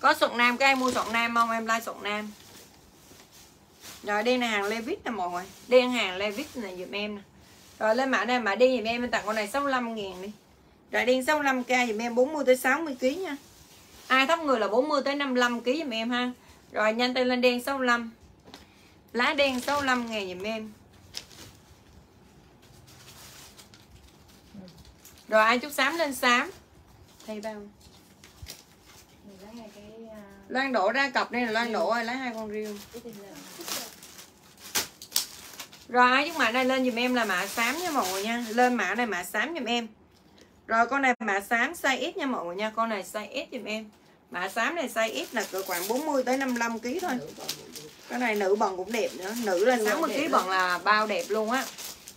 Có sọt nam các em mua sọt nam không? Em like sọt nam. Rồi đây là hàng Levi's nè mọi người. Đây là hàng Levi's này dùm em nè. Rồi, lên mã này, mã đen dùm em em tặng con này 65 ngàn đi. Rồi, đen 65k dùm em 40 tới 60 kg nha. Ai thấp người là 40 tới 55 kg dùm em ha. Rồi, nhanh tay lên đen 65 lá đen 65 ngàn dùm em. Rồi ai chút xám lên xám. Thay bao Mình lấy hai cái à, loan đổ ra cặp đây là loan đổ ơi lấy hai con riêu. Rồi ai giúp mã này lên dùm em là mã xám nha mọi người nha. Lên mã này mã xám dùm em. Rồi con này mã xám size X nha mọi người nha. Con này size S dùm em. Mã xám này size X là cỡ khoảng 40 tới 55 kg thôi. Cái này nữ bần cũng đẹp nữa. Nữ là 60 kg bần là bao đẹp luôn á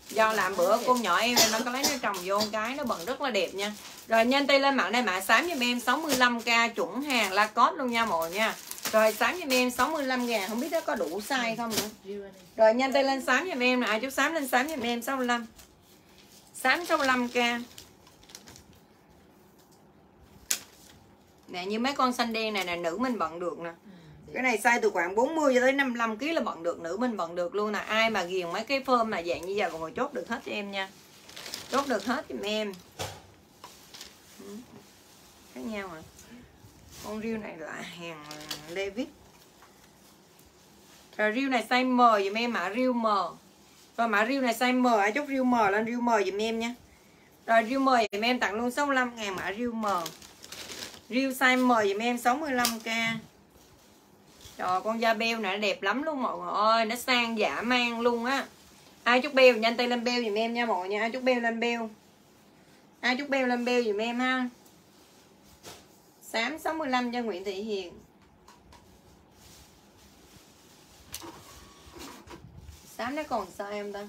Do làm bữa con nhỏ em em nó có lấy nó trồng vô cái nó bận rất là đẹp nha Rồi nhanh tay lên mạng đây mã xám giùm em 65k chuẩn hàng Lacoste luôn nha mọi nha Rồi xám giùm em 65 ngàn Không biết nó có đủ size không nữa rồi nhanh tay lên xám giùm em nè, ai chút xám lên xám giùm em 65. Xám 65k. Nè như mấy con xanh đen này là nữ mình bận được nè. Cái này size từ khoảng 40 cho tới 55 kg là bận được, nữ mình bận được luôn nè. Ai mà ghiền mấy cái phơm mà dạng như vậy mọi người chốt được hết cho em nha. Chốt được hết giùm em. Ừ. Khác nhau à. Con riêu này là hàng Levi's. Rồi riêu này size M dùm em mã riêu M. Rồi mã riêu này size M, ai chốt riêu M lên riêu M dùm em nha. Rồi riêu M dùm em tặng luôn 65 ngàn mã riêu M. Riêu size M dùm em 65k. Trời con da beo này nó đẹp lắm luôn mọi người ơi, nó sang giả mang luôn á. Ai chúc beo nhanh tay lên beo dùm em nha mọi người nha, ai chúc beo lên beo. Ai chúc beo lên beo dùm em ha. Xám 65 cho Nguyễn Thị Hiền. sám nó còn sao em ta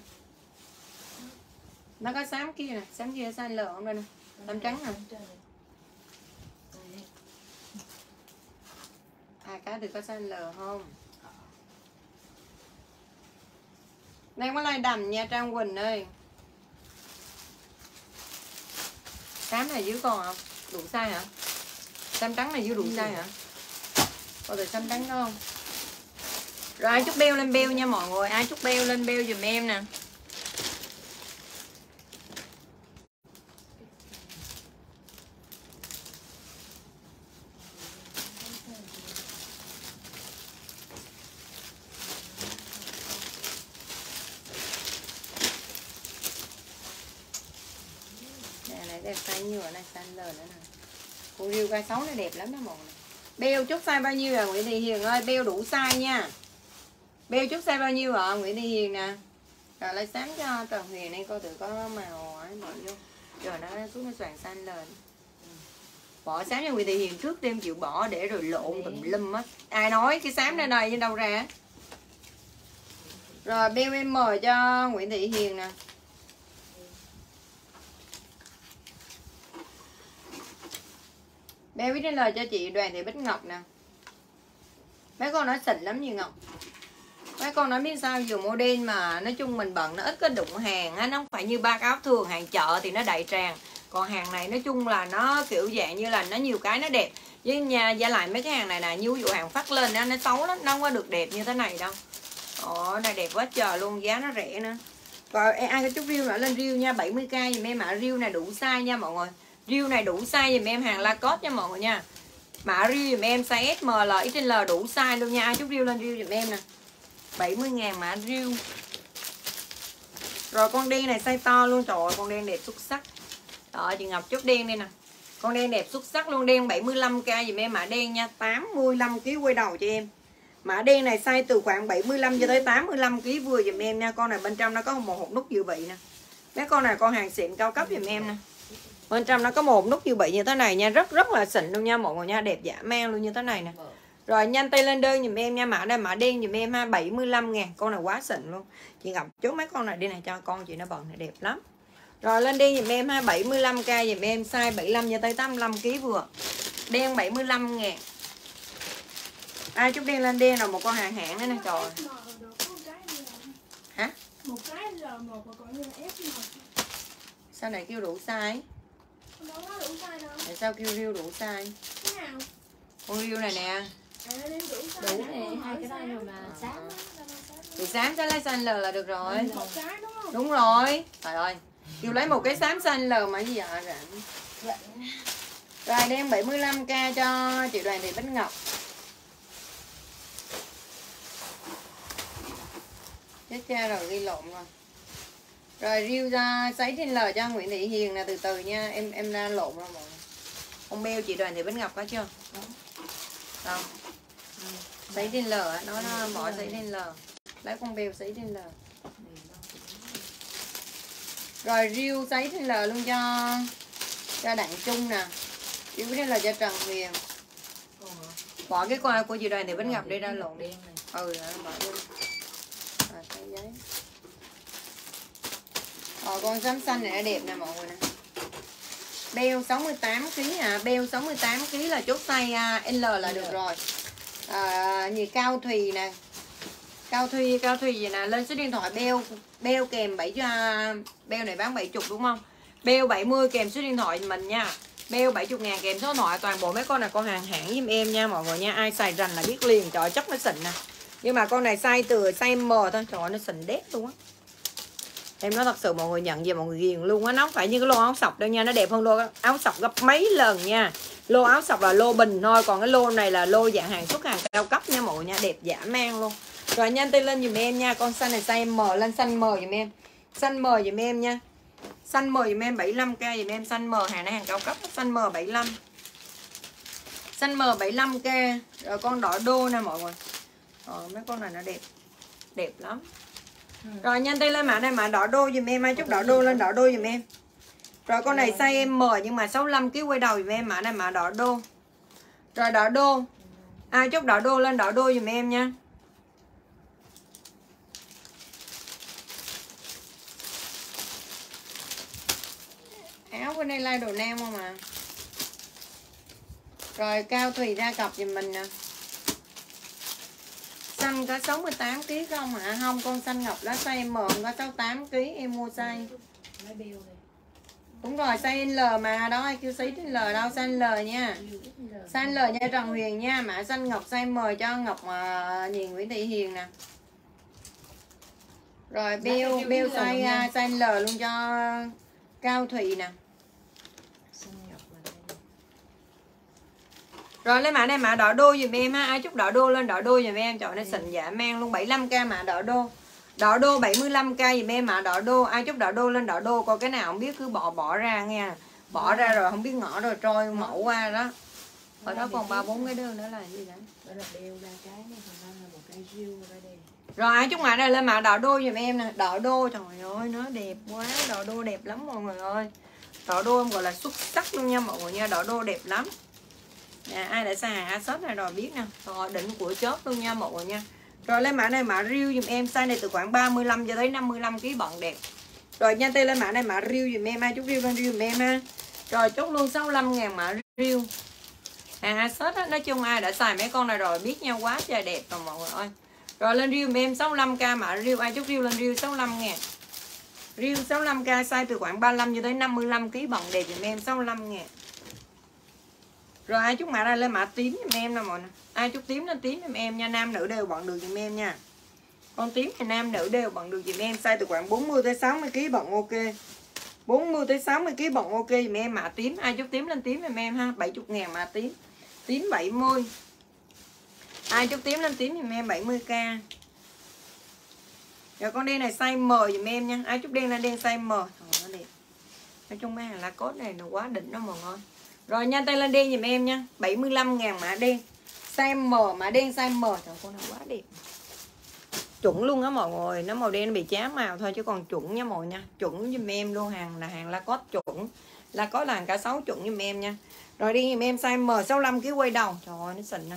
nó có sám kia nè sám kia xanh lờ không đây nè xám trắng nè hai cái thì có xanh lờ không đang có lai đầm nha trang quỳnh ơi. Xám này dưới còn không? Đủ size hả? Xám trắng này dưới đủ size hả? Có được xám trắng đó không? Rồi ai chúc beo lên beo nha mọi người. Ai chúc beo lên beo giùm em Nè này đẹp size nhựa lớn nữa nè. Con riêu gai sáu này đẹp lắm đó mọi người. Beo chốt size bao nhiêu à Nguyễn Thị Hiền ơi? Beo đủ size nha. Beo chốt size bao nhiêu ạ Nguyễn Thị Hiền nè? Rồi lấy xám cho Trần Huyền đây coi thử có màu ấy bỏ vô Rồi nó xuống nó soạn xanh lên. Bỏ xám cho Nguyễn Thị Hiền trước đêm chịu bỏ để rồi lộn tùm lum á. Ai nói cái xám này này đâu ra. Rồi beo em mời cho Nguyễn Thị Hiền nè Bé viết đến lời cho chị Đoàn Thị Bích Ngọc nè. Mấy con nói xịn lắm như Ngọc. Mấy con nói biết sao dùng model mà Nói chung mình bận nó ít có đụng hàng á Nó không phải như ba cái áo thường hàng chợ thì nó đầy tràn. Còn hàng này nói chung là nó kiểu dạng như là nó nhiều cái nó đẹp. Với nhà gia lại mấy cái hàng này nè Như ví dụ hàng phát lên á, nó xấu lắm Nó không có được đẹp như thế này đâu. Ồ này đẹp quá trời luôn Giá nó rẻ nữa. Rồi ai có chút riêu nữa lên riêu nha 70k dùm em ạ Riêu này đủ size nha mọi người. Riêu này đủ size dùm em hàng Lacoste nha mọi người nha. Mã riêu dùm em size S, M, L, XL đủ size luôn nha. Ai chút riêu lên riêu dùm em nè. 70 ngàn mã riêu Rồi con đen này size to luôn. Trời ơi con đen đẹp xuất sắc. Rồi chị Ngọc chút đen đây nè. Con đen đẹp xuất sắc luôn. Đen 75k dùm em mã đen nha. 85kg quay đầu cho em. Mã đen này size từ khoảng 75 cho tới 85kg vừa dùm em nha. Con này bên trong nó có một hộp nút dự bị nè. Mấy con này con hàng xịn cao cấp dùm em nè bên trong nó có một nút dự bị như thế này nha. Rất rất là xịn luôn nha. Mọi người nha. Đẹp dã man luôn như thế này nè. Rồi nhanh tay lên đơn giùm em nha. Mã đây mã đen giùm em ha. 75 ngàn. Con này quá xịn luôn. Chị gặp chốt mấy con này. Đi này cho con chị nó bận này. Đẹp lắm. Rồi lên đi giùm em ha. 75k giùm em. Size 75 cho tới 85 kg vừa. Đen 75 ngàn. Ai chút đen lên đen rồi một con hàng hãng nữa nè. Trời. Có một cái hả một cái L1 và còn như là S sao này kêu đủ size đâu có đủ size đâu. Tại sao kêu riêu đủ size? Cái nào? Con riêu này nè. À đủ size đủ nè, hai cái size rồi mà À. sáng thì xám sẽ lấy xanh L là được rồi. Một cái đúng không? Đúng rồi. Trời ơi. Kêu lấy một cái xám xanh L mà gì vậy rảnh. Rồi đem 75k cho chị Đoàn Thị Bích Ngọc. Chết cha rồi ghi lộn rồi rồi riêu ra sấy trên L cho Nguyễn Thị Hiền nè từ từ nha. Em em ra lộn rồi mọi người. Ông beo chị Đoàn Thị Bích Ngọc có chưa? Không sấy trên L á, nó nó bỏ sấy trên L lấy con beo sấy trên L rồi riêu sấy trên L luôn cho cho đặng trung nè. Riêu trên L cho Trần Huyền. Bỏ cái qua của chị Đoàn Thị Bích Ngọc đi ra lộn đi. Ừ bỏ đi. Rồi cái giấy rồi con xám xanh này nó đẹp nè mọi người nè. Beo 68 kg à beo 68 kg là chốt size à, L là được rồi. À, gì cao thùy nè. Cao thùy cao thùy gì nè lên số điện thoại beo beo kèm 7 cho beo này bán 70 đúng không? Beo 70 kèm số điện thoại mình nha. Beo 70 ngàn kèm số điện thoại toàn bộ mấy con này con hàng hãng giùm em nha mọi người nha. Ai xài rành là biết liền trời chất nó xịn nè. Nhưng mà con này size từ size M thôi trời ơi, nó xịn đét luôn á em nói thật sự mọi người nhận về mọi người ghiền luôn á, nó không phải như cái lô áo sọc đâu nha, nó đẹp hơn lô áo sọc gấp mấy lần nha. Lô áo sọc là lô bình thôi, còn cái lô này là lô dạng hàng, xuất hàng cao cấp nha mọi người nha, đẹp dã man luôn. Rồi nhanh tay lên dùm em nha, con xanh này size M, lên xanh M dùm em. Xanh M dùm em nha. Xanh M dùm em 75k dùm em, xanh M, hàng này hàng cao cấp, xanh M 75 xanh M 75k rồi con đỏ đô nè mọi người. Rồi mấy con này nó đẹp đẹp lắm. Ừ. rồi, nhanh tay lên mã này, mã đỏ đô dùm em ai chút đỏ đô lên, đỏ đô dùm em. Rồi, con này size em M nhưng mà 65 kg quay đầu dùm em, mã này mã đỏ đô. Rồi, đỏ đô. Ai chút đỏ đô lên, đỏ đô dùm em nha. Áo bên đây like đồ nam không à rồi, cao thùy ra cặp giùm mình nè xanh có 68 kg không hả không con xanh ngọc lá size M có 68 kg em mua này đúng rồi size L mà đó ai kêu xí L đâu size L nha. Size L nha Trần Huyền nha Mã xanh Ngọc size M cho Ngọc uh, Nhìn Nguyễn Thị Hiền nè. Rồi bill bill size uh, size L luôn cho Cao Thùy nè Xanh ngọc là đây Rồi lấy mã này mã đỏ đô giùm em ha Ai chúc đỏ đô lên đỏ đô giùm em. Trời nó xịn giả mang luôn. 75k mã đỏ đô. Đỏ đô 75k giùm em mã đỏ đô. Ai chúc đỏ đô lên đỏ đô. Coi cái nào không biết cứ bỏ bỏ ra nghe. Bỏ ra rồi không biết ngõ rồi trôi mẫu qua đó. Ở đó còn ba bốn cái đơn nữa là gì đấy Đó là bill ba cái này Còn đây là một cái riêu ra đây. Rồi ai chúc mã này lên mã đỏ đô giùm em nè. Đỏ đô trời ơi nó đẹp quá. Đỏ đô đẹp lắm mọi người ơi. Đỏ đô em gọi là xuất sắc luôn nha mọi người nha. Đỏ đô đẹp lắm nè, Ai đã xài hàng Asos này rồi biết nè. Rồi đỉnh của chốt luôn nha mọi người nha. Rồi lên mã này mã riêu dùm em. Size này từ khoảng 35 cho tới 55 kg bận đẹp. Rồi nhanh tay lên mã này mã riêu dùm em Ai chúc riêu lên riêu dùm em ha. Rồi chốt luôn 65 ngàn mã riêu hàng Asos á, nói chung ai đã xài mấy con này rồi biết nhau quá trời đẹp rồi mọi người ơi. Rồi lên riêu dùm em 65k mã riêu ai chúc riêu lên riêu 65 ngàn. Riêu 65k size từ khoảng 35 cho tới 55 kg bận đẹp dùm em 65 ngàn. Rồi ai chút mã ra lên mã tím giùm em nè mọi người. Ai chút tím lên tím giùm em nha, Nam nữ đều bận được giùm em nha. Con tím thì nam nữ đều bận được giùm em, Size từ khoảng 40 tới 60 kg bận ok. 40 tới 60 kg bận ok giùm em, mã tím Ai chút tím lên tím giùm em ha 70 ngàn mã tím. Tím 70 Ai chút tím lên tím giùm em 70k Rồi con đen này size M giùm em nha Ai chút đen lên đen size M. Trời nó đẹp. Nói chung mấy hàng lá cốt này nó quá đỉnh đó mọi người. Rồi nhanh tay lên đen giùm em nha. 75 ngàn mã đen. Size M, mã đen size M. Trời con này quá đẹp. Chuẩn luôn á mọi người. Nó màu đen nó bị chám màu thôi chứ còn chuẩn nha mọi nha. Chuẩn giùm em luôn. Hàng là hàng Lacoste chuẩn. Là có là hàng cả 6 chuẩn giùm em nha. Rồi đi giùm em size M 65 kg quay đầu. Trời ơi, nó xịn nè.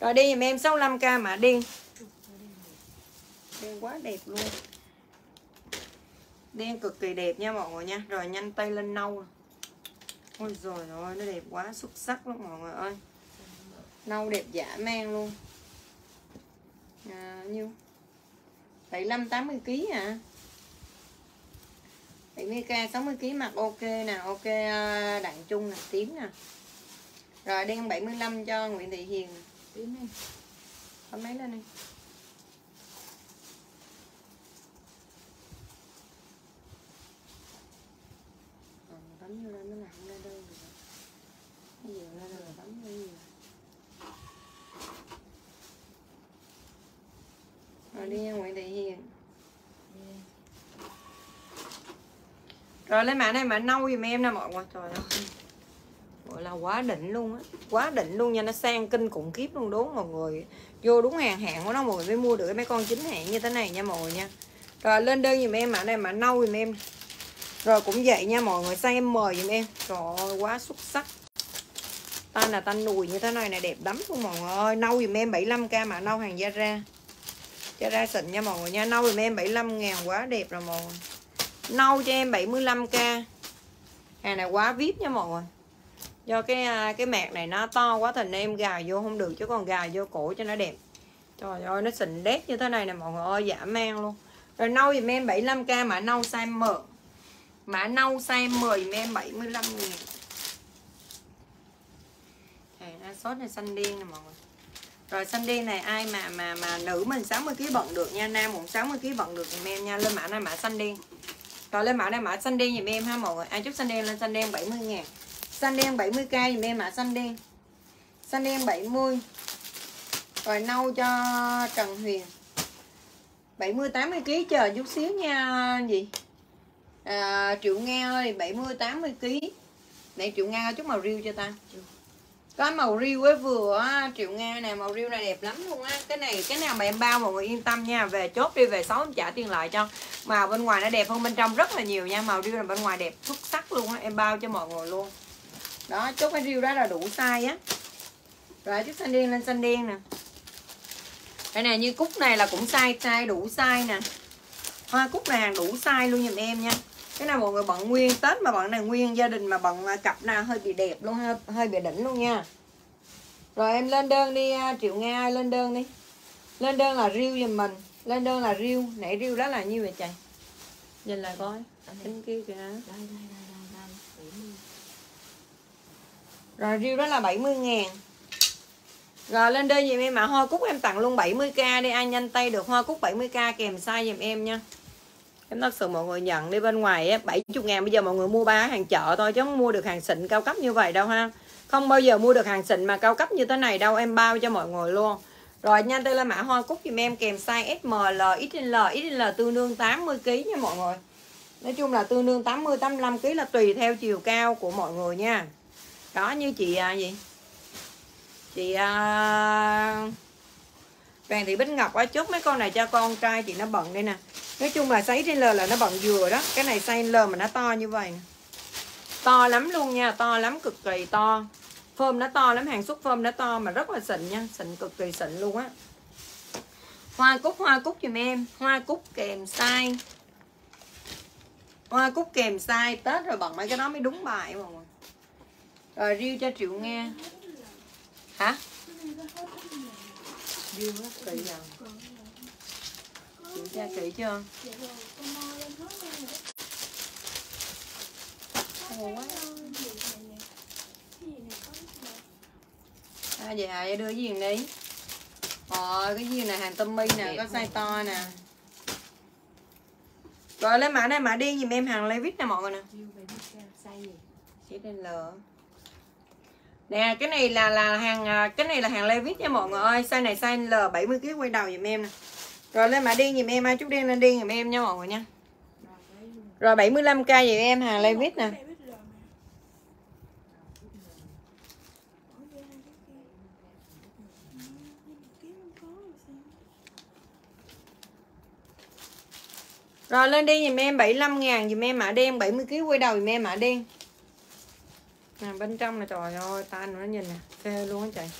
Rồi đi giùm em 65k mã đen. Đen quá đẹp luôn. Đen cực kỳ đẹp nha mọi người nha. Rồi nhanh tay lên nâu. Ôi rồi ơi nó đẹp quá xuất sắc lắm mọi người ơi. Nâu đẹp dã man luôn. À, Nhiêu? 75 80 kg à 70k 60 kg mặc ok nè Ok à, đặng trung nè tím nè. Rồi đen 75 cho Nguyễn Thị Hiền. Tím này Bấm máy lên đi. Ờ, bấm vô lên nó làm không ra đơn được rồi. Bây giờ lên rồi bấm vô nhiều rồi đi nha, Nguyễn Thị Hiền. Rồi lấy mã này mã nâu giùm em nè, mọi người. Trời ơi. Gọi là quá đỉnh luôn á. Quá đỉnh luôn nha, nó sang kinh khủng khiếp luôn đúng mọi người. Vô đúng hàng hạn của nó mọi người mới mua được mấy con chính hãng như thế này nha mọi người nha. Rồi, lên đơn giùm em, mã này mã nâu giùm em. Rồi, cũng vậy nha mọi người size M giùm em. Trời ơi, quá xuất sắc. Tan là tan nùi như thế này này đẹp lắm luôn mọi người ơi. Nâu giùm em 75k mã nâu hàng da ra cho ra xịn nha mọi người nha. Nâu giùm em 75 ngàn, quá đẹp rồi mọi người. Nâu cho em 75k hàng này quá vip nha mọi người. Do cái à, cái mạc này nó to quá thành em gài vô không được, chứ còn gài vô cổ cho nó đẹp. Trời ơi, nó xịn đét như thế này nè mọi người ơi giả mang luôn. Rồi nâu dùm em 75k mã nâu size M. Mã nâu size M dùm em 75 nghìn Hàng sốt này xanh đen nè mọi người rồi xanh đen này ai mà mà mà nữ mình 60 kg bận được nha nam cũng 60 kg bận được dùm em nha. Lên mã này mã xanh đen rồi lên mã này mã xanh đen dùm em ha mọi người. Ai chúc xanh đen lên xanh đen 70 ngàn. Xanh đen 70k dùm em mã xanh đen xanh đen 70 rồi nâu cho Trần Huyền. 70 80 kg chờ chút xíu nha gì? À, Triệu Nga ơi 70 80 kg Này Triệu Nga chút màu riêu cho ta có màu riêu ấy vừa Triệu Nga nè màu riêu này đẹp lắm luôn á. Cái này, cái nào mà em bao mọi người yên tâm nha, về chốt đi, về xấu em trả tiền lại cho. Màu bên ngoài nó đẹp hơn bên trong rất là nhiều nha, màu riêu là bên ngoài đẹp xuất sắc luôn á, em bao cho mọi người luôn. Đó, chốt cái riêu đó là đủ size á. Rồi chiếc xanh đen lên xanh đen nè. Đây nè, như cúc này là cũng size size đủ size nè. Hoa cúc này đủ size luôn giùm em nha cái nào mọi người bận nguyên tết mà bận này nguyên gia đình mà bận à, cặp nào hơi bị đẹp luôn hơi, hơi bị đỉnh luôn nha. Rồi em lên đơn đi à, triệu nga lên đơn đi. Lên đơn là riêu giùm mình lên đơn là riêu nãy riêu đó là nhiêu vậy trời nhìn lại coi. Bên kia kìa. Rồi riêu đó là 70 ngàn. Rồi lên đơn giùm em mà hoa cúc em tặng luôn 70k đi Ai nhanh tay được. Hoa cúc 70k kèm size giùm em nha Em thật sự mọi người nhận đi bên ngoài á 70 ngàn bây giờ mọi người mua ba hàng chợ thôi Chứ không mua được hàng xịn cao cấp như vậy đâu ha Không bao giờ mua được hàng xịn mà cao cấp như thế này đâu Em bao cho mọi người luôn Rồi nhanh tay lên mã hoa cúc giùm em kèm size SML, XL, XL tương đương 80kg nha mọi người Nói chung là tương đương 80 85 kg là tùy theo chiều cao của mọi người nha. Đó như chị à, gì? Chị à, Vàng Thị Bích Ngọc á chốt mấy con này cho con trai chị nó bận đây nè. Nói chung là size trên L là nó bận vừa đó. Cái này size L mà nó to như vậy. To lắm luôn nha, to lắm cực kỳ to. Phơm nó to lắm, hàng xuất phơm nó to mà rất là xịn nha, xịn cực kỳ xịn luôn á. Hoa cúc hoa cúc giùm em, hoa cúc kèm size Hoa cúc kèm size Tết rồi bận mấy cái đó mới đúng bài mọi người Rồi riêu cho Triệu nghe Hả? Riêu hết kỳ rồi Kiểm tra kỹ chưa? Lên. Ồ quá. À vậy hả? Đưa cái gì đi Ờ cái gì này hàng Tommy nè Có size to nè Rồi lấy mã này mã đen giùm em hàng Levi's nè mọi người nè size L Nè cái này là là hàng à, cái này là hàng Levi's nha mọi người ơi Size này size L 70 kg quay đầu giùm em nè rồi lên mã đen giùm em ai chút đen lên đen giùm em nha mọi người nha. Rồi 75k giùm em hàng Levi's nè. Rồi lên đi giùm em 75 ngàn giùm em mã đen 70 kg quay đầu giùm em mã đen. À, bên trong này trời ơi tay nó nhìn nè phê luôn á trời.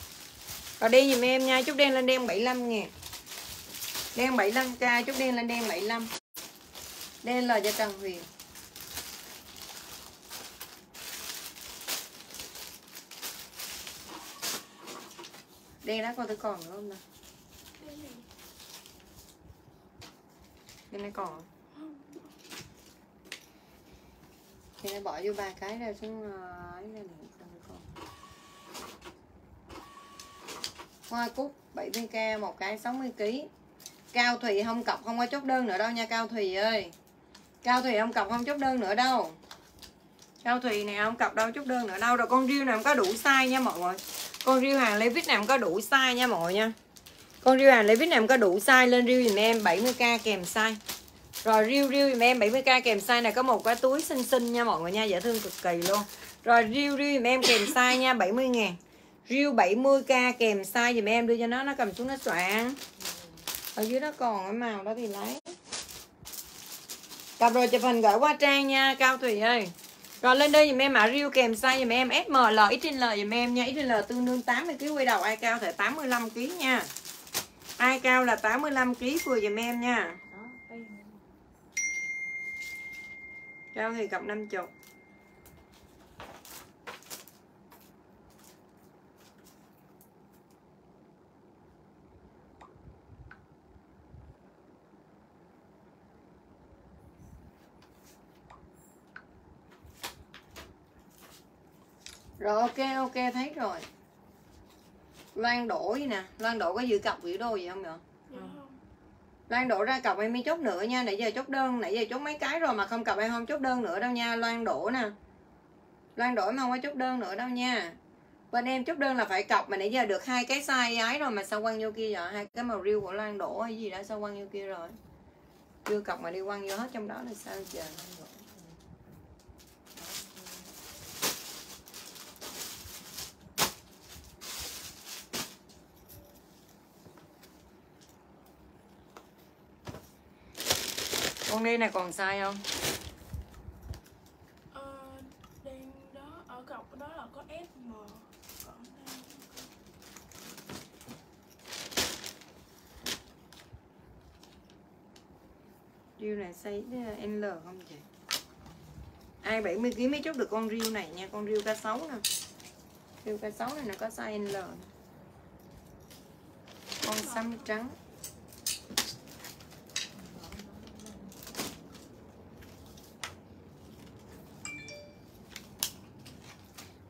Rồi đi giùm em nha chút đen lên đen 75 ngàn đen 75k chút đen lên đen 75 đen là cho Trần Huyền. Đen đó coi tôi còn nữa không nè Cái này đen này còn. Không? thì nó bỏ vô ba cái ra xuống ờ, ấy ra nữa coi hoa cúc 70k một cái 60 kg cao thùy không cọc không có chốt đơn nữa đâu nha cao thùy ơi. Cao thùy không cọc không chốt đơn nữa đâu. Cao thùy này không cọc đâu chốt đơn nữa đâu. Rồi con riêu này không có đủ size nha mọi người. Con riêu hàng Levi's này không có đủ size nha mọi người nha. Con riêu hàng Levi's này không có đủ size, lên riêu dùm em 70k kèm size. Rồi riêu riêu dùm em 70k kèm size này có một cái túi xinh xinh nha mọi người nha, dễ thương cực kỳ luôn. Rồi riêu riêu dùm em kèm size nha 70 ngàn. Riêu 70k kèm size dùm em, đưa cho nó nó cầm xuống nó soạn ở dưới đó còn cái màu đó thì lấy. Cặp rồi chụp hình gửi qua trang nha, cao thủy ơi. Rồi lên đây dùm em mã riêu kèm size dùm em SML XL dùm em nha XL tương đương 80 kg quay đầu ai cao thể 85 kg nha. Ai cao là 85 kg vừa dùm em nha. Cao thì cặp 50 Rồi ok ok thấy rồi. Loan đổ gì nè? Loan đổ có giữ cọc giữ đồ gì không Dạ không. Loan đổ ra cọc em mới chốt nữa nha Nãy giờ chốt đơn Nãy giờ chốt mấy cái rồi mà không cọc em không chốt đơn nữa đâu nha Loan đổ nè. Loan đổ em không có chốt đơn nữa đâu nha. Bên em chốt đơn là phải cọc Mà nãy giờ được hai cái size ấy rồi Mà sao quăng vô kia vậy? Hai cái màu riêu của Loan đổ hay gì đó Sao quăng vô kia rồi? Chưa cọc mà đi quăng vô hết trong đó là sao trời Con đi này còn sai không? Ờ, đen đó ở cọc đó là có SM còn đây Riêu này size L không chị? ai 70 kg mới chốt được con riêu này nha con riêu cá sấu nè. Riêu cá sấu này nó có size L con xăm trắng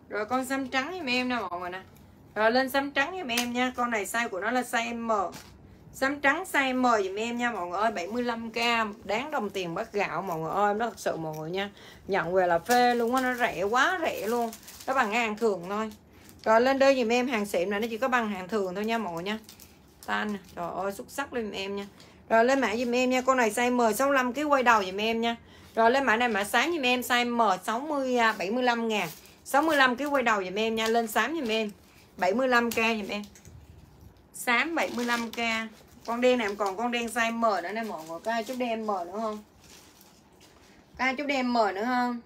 rồi con xăm trắng giùm em nè mọi người nè. Rồi lên xăm trắng giùm em nha. Con này size của nó là size M. Xăm trắng size M giùm em nha mọi người ơi. 75k đáng đồng tiền bát gạo mọi người ơi. Nó thật sự mọi người nha. Nhận về là phê luôn á. Nó rẻ quá, rẻ luôn. Nó bằng hàng thường thôi. Rồi lên đơn giùm em hàng xịn này, nó chỉ có bằng hàng thường thôi nha mọi người nha. Tan. Nè. trời ơi, xuất sắc lên em nha. Rồi lên mã giùm em nha. Con này size M65 cái quay đầu giùm em nha. Rồi lên mã này mã sáng giùm em, size M60 75 à, ngàn. 65 cái quay đầu giùm em nha lên xám giùm em. 75k giùm em. Xám 75k con đen này em còn con đen size M nữa nè mọi người. Có ai chút đen M nữa không? Có ai chút đen M nữa không?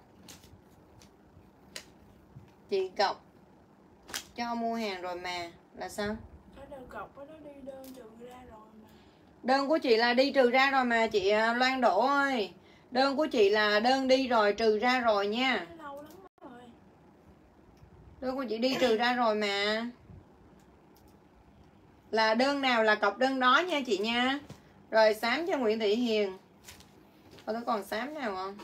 Chị cọc. Cho mua hàng rồi mà. Là sao? Ở đầu cọc đó, nó đi đơn trừ ra rồi mà. Đơn của chị là đi trừ ra rồi mà chị à, Loan Đỗ ơi. Đơn của chị là đơn đi rồi trừ ra rồi nha Nó lâu lắm rồi đơn của chị đi trừ ra rồi mà. Là đơn nào là cọc đơn đó nha chị nha. Rồi xám cho Nguyễn Thị Hiền. Có tôi còn xám nào không?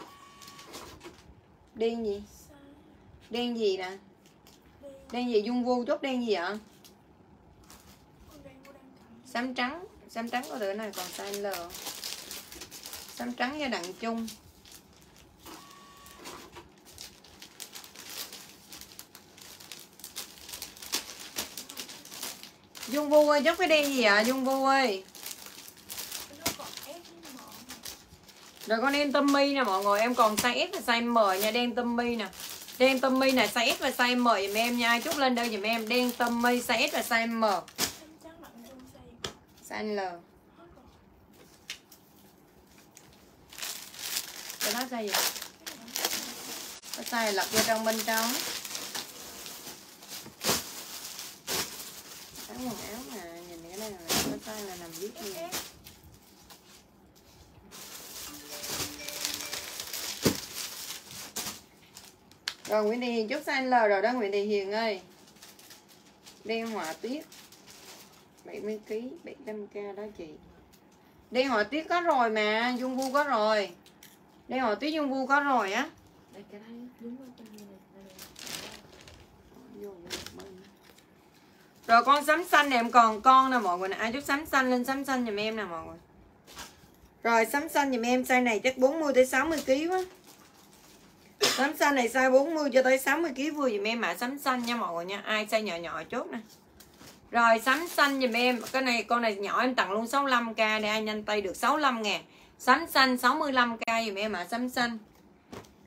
Đen gì? Đen gì nè? Đen gì? Dung vu chốt đen gì ạ sám xám trắng. Xám trắng có tựa này còn size L. Xám trắng cho đặng chung. Dung Vu ơi, chốt cái đen gì ạ Dung Vu ơi? Rồi con đen tummy nè mọi người Em còn size S và size M nha Đen tummy nè. Đen tummy nè size S và size M dùm em nha chút lên đây dùm em Đen tummy size S và size M. Size L. Cái đó size gì? Cái size lật vô trong bên trong. Áo quần áo mà Nhìn cái này là có size là nằm viết gì Rồi Nguyễn Thị Hiền chút size L rồi đó, Nguyễn Thị Hiền ơi. Đen họa tiết 70kg 700k đó chị. Đen họa tiết có rồi mà, Dung Vu có rồi. Đen họa tiết Dung Vu có rồi á. Đây, cái đấy đúng rồi con này đây này. Vô, vô, bên. Rồi con sắm xanh này em còn con nè mọi người nè. Ai chút sắm xanh lên sắm xanh giùm em nè mọi người. Rồi sắm xanh giùm em, size này chắc 40 tới 60 kg quá. Sắm xanh này size 40 cho tới 60 kg vừa giùm em mã sắm xanh nha mọi người nha. Ai size nhỏ nhỏ chốt nè. Rồi sắm xanh giùm em. Cái này, con này nhỏ em tặng luôn 65k Để ai nhanh tay được 65 ngàn. Sắm xanh 65k giùm em mã sắm xanh.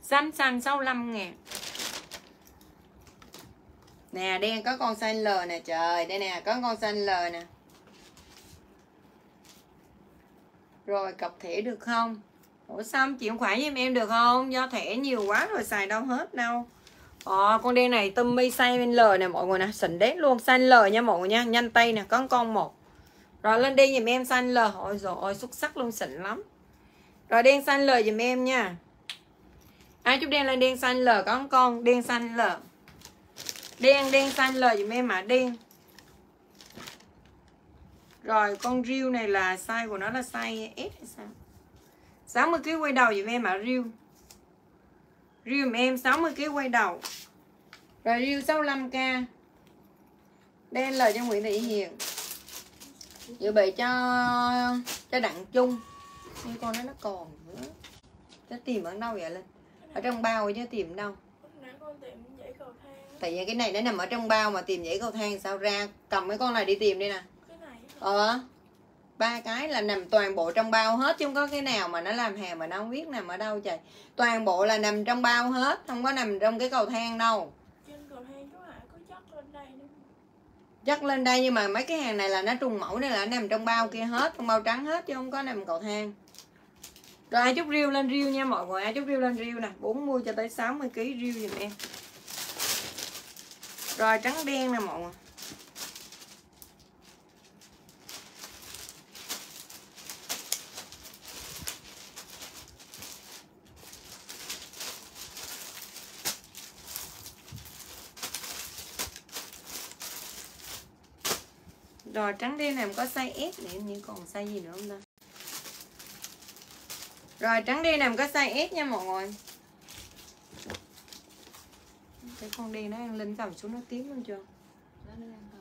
Sắm xanh 65 ngàn. Nè, đen có con xanh L nè, trời. Đây nè, có con xanh L nè. Rồi cọc thẻ được không? Ủa, sao không chuyển khoản giùm em được không? Do thẻ nhiều quá rồi, xài đâu hết đâu. Ờ con đen này Tommy size L nè, mọi người nè. Xịn đét luôn size L nha mọi người nha. Nhanh tay nè, có con một. Rồi, lên đi giùm em size L. Ôi rồi ôi xuất sắc luôn, xịn lắm. Rồi, đen xanh L giùm em nha. Ai chúc đen lên đen xanh L, có con? Đen xanh L đen đen xanh lời dùm em mà đen. Rồi, con riêu này là size của nó là size S hay sao? 60 kg quay đầu dùm em mà riêu riêu dùm em 60 kg quay đầu. Rồi riêu 65k đen lời cho Nguyễn Thị Hiền. Dự bị cho cho đặng chung nhưng con đó nó còn nữa. Nó tìm ở đâu vậy lên ở trong bao chứ tìm đâu? Nãy con tìm dãy cầu thang á tại vì cái này nó nằm ở trong bao mà tìm dãy cầu thang sao ra. Cầm cái con này đi tìm đi nè. Ờ. Ba cái là nằm toàn bộ trong bao hết chứ không có cái nào mà nó làm hàng mà nó không biết nằm ở đâu trời. Toàn bộ là nằm trong bao hết không có nằm trong cái cầu thang đâu. Chắc lên đây nhưng mà mấy cái hàng này là nó trùng mẫu nên là nằm trong bao kia hết trong bao trắng hết chứ không có nằm cầu thang. Rồi ai chút riêu lên riêu nha mọi người. Ai chút riêu lên riêu nè. 40 cho tới 60 kg riêu giùm em rồi, trắng đen nè, mọi người Rồi, trắng đen này em có size S nè, em nhưng còn size gì nữa không ta? Rồi, trắng đen này em có size S nha, mọi người cái con đen đó anh linh cầm xuống nó tím luôn chưa? Nó nó cầm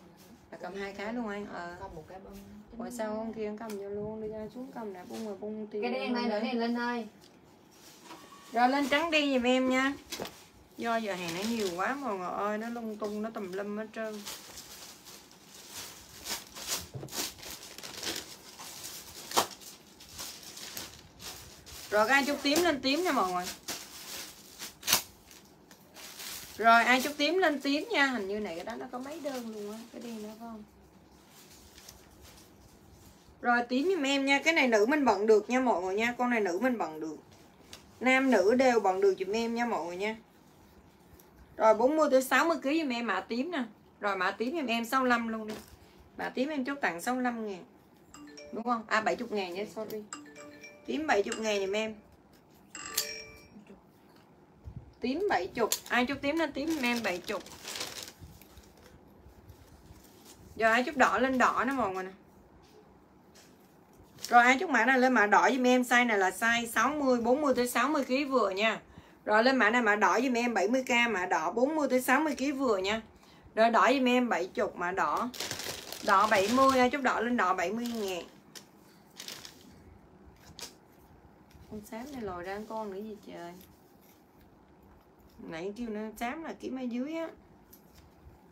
là cầm hai cái luôn anh ờ. Cầm một cái bông Ủa sao con kia cầm cho luôn? Đi ra xuống cầm nè bung mà bung tiền cái đen này nữa này linh ơi rồi lên trắng đen giùm em nha. Do giờ hàng nó nhiều quá mọi người ơi nó lung tung nó tùm lum hết trơn. Rồi ai chút tím lên tím nha mọi người rồi, ai chút tím lên tím nha. Hình như này cái đó nó có mấy đơn luôn á. Cái đen nữa không? Rồi, tím giùm em nha. Cái này nữ mình bận được nha mọi người nha. Con này nữ mình bận được. Nam, nữ đều bận được giùm em nha mọi người nha. Rồi 40 tới 60 kg giùm em. Mã tím nè. Rồi, mã tím giùm em 65 luôn đi. Mã tím em chốt tặng 65 ngàn. Đúng không? À 70 ngàn nha, sorry. Tím 70 ngàn giùm em tím 70 ai chút tím lên tím em 70 giờ ai chút đỏ lên đỏ nó mọi người nè rồi ai chút mã này lên mã đỏ giùm em size này là size 60 40 tới 60 kg vừa nha. Rồi lên mã này mã đỏ giùm em 70k mã đỏ 40 tới 60 kg vừa nha. Rồi đỏ giùm em 70 mã đỏ. Đỏ 70 ai chút đỏ lên đỏ 70 ngàn. Con xám này lòi ra con nữa gì trời. Nãy kêu nó xám là kiếm ở dưới á.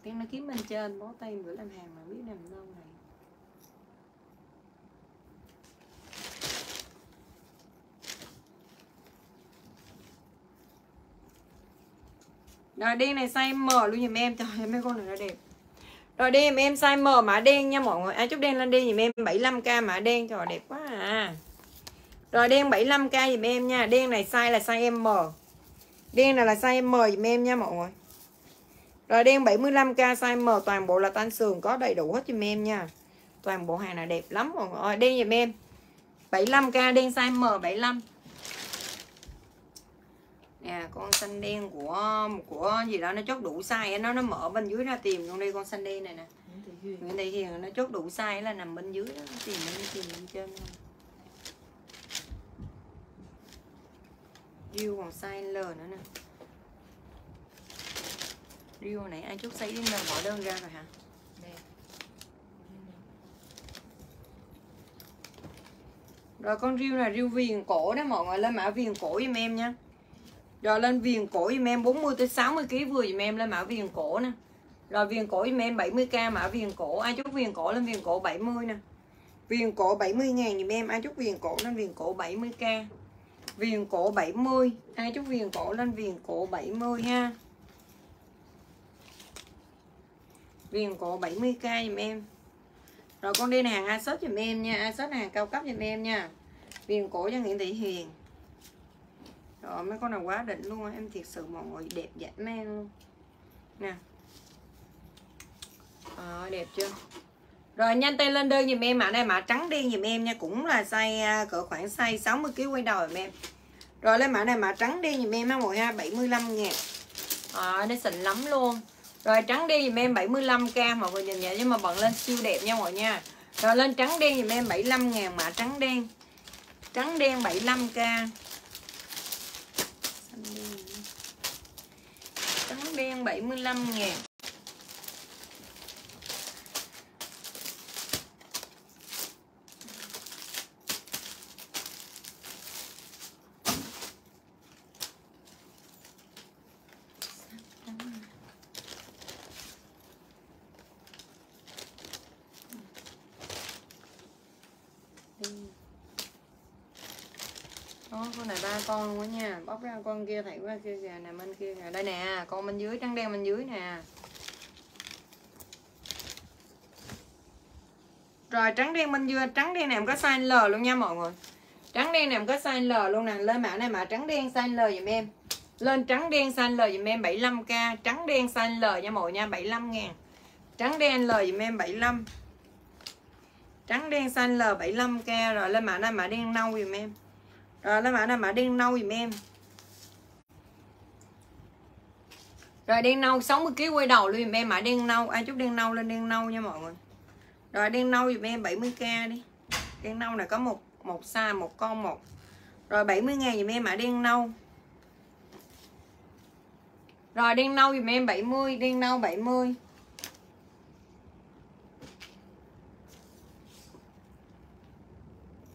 Tiếng nó kiếm bên trên, bó tay bữa làm hàng mà biết làm đâu này. Rồi đen này size M luôn giùm em, Trời ơi, mấy con này nó đẹp Rồi đen em size M mã đen nha mọi người à, Ai chút đen lên đi giùm em 75k mã đen, Trời đẹp quá à Rồi đen 75k giùm em nha, Đen này size là size M Đen này là size M giùm em nha mọi người. Rồi đen 75k size M Toàn bộ là tan sườn có đầy đủ hết giùm em nha. Toàn bộ hàng này đẹp lắm mọi người ơi Đen giùm em. 75k đen size M 75 nè con xanh đen của của gì đó nó chốt đủ size nó nó mở bên dưới ra tìm luôn đi con xanh đen này nè. Nguyễn Thị Hiền. Nó chốt đủ size là nằm bên dưới đó tìm bên tìm bên trên. luôn Riêu còn size L nữa nè Riêu này ai chốt size đến đâu bỏ đơn ra rồi hả Rồi con riêu là riêu viền cổ đó mọi người lên mã viền cổ giùm em nha rồi lên viền cổ giùm em 40 tới 60 kg vừa giùm em lên mã viền cổ nè. Rồi viền cổ giùm em 70k mã viền cổ. Ai chúc viền cổ lên viền cổ 70 nè. Viền cổ 70 ngàn giùm em. Ai chúc viền cổ lên viền cổ 70k. Viền cổ 70. Ai chúc viền cổ lên viền cổ 70 ha. Viền cổ 70k dùm em. Rồi con đi này hàng Asos dùm em nha. Asos hàng cao cấp dùm em nha. Viền cổ cho Nguyễn Thị Hiền. Rồi mấy con này quá đỉnh luôn á Em thiệt sự mọi người đẹp dã man luôn Nè à, Đẹp chưa rồi nhanh tay lên đơn dùm em mã này mã trắng đen dùm em nha. Cũng là size à, cỡ khoảng size 60kg quay đầu dùm em. Rồi lên mã này mã trắng đen dùm em ha mọi ha 75 ngàn. À, Nó xịn lắm luôn. Rồi trắng đen dùm em 75k Mọi người nhìn nhẹ nhưng mà bận lên siêu đẹp nha mọi nha. Rồi lên trắng đen dùm em 75 ngàn. Mã trắng đen Trắng đen 75k trắng đen 75 ngàn Đó, con này ba con luôn á nha. Bóc ra con kia thấy qua kia kìa, nè, bên kia kìa. Đây nè, con bên dưới trắng đen bên dưới nè. Rồi, trắng đen bên dưới, trắng đen này em có size L luôn nha mọi người. Trắng đen này em có size L luôn nè. Lên mã này mã trắng đen, size L giùm em. Lên trắng đen, size L giùm em 75k trắng đen, size L nha mọi người nha 75 ngàn. Trắng đen, L giùm em 75 trắng đen xanh L 75k rồi, lên mã này, mã đen nâu giùm em rồi lên mã này mã đen nâu giùm em. Rồi đen nâu 60 kg quay đầu luôn giùm em. Mã đen nâu, ai chút đen nâu lên đen nâu nha mọi người. Rồi đen nâu giùm em 70k đi. Đen nâu này có một một size một con, một. Rồi 70 ngàn giùm em mã đen nâu. Rồi đen nâu giùm em 70 đen nâu 70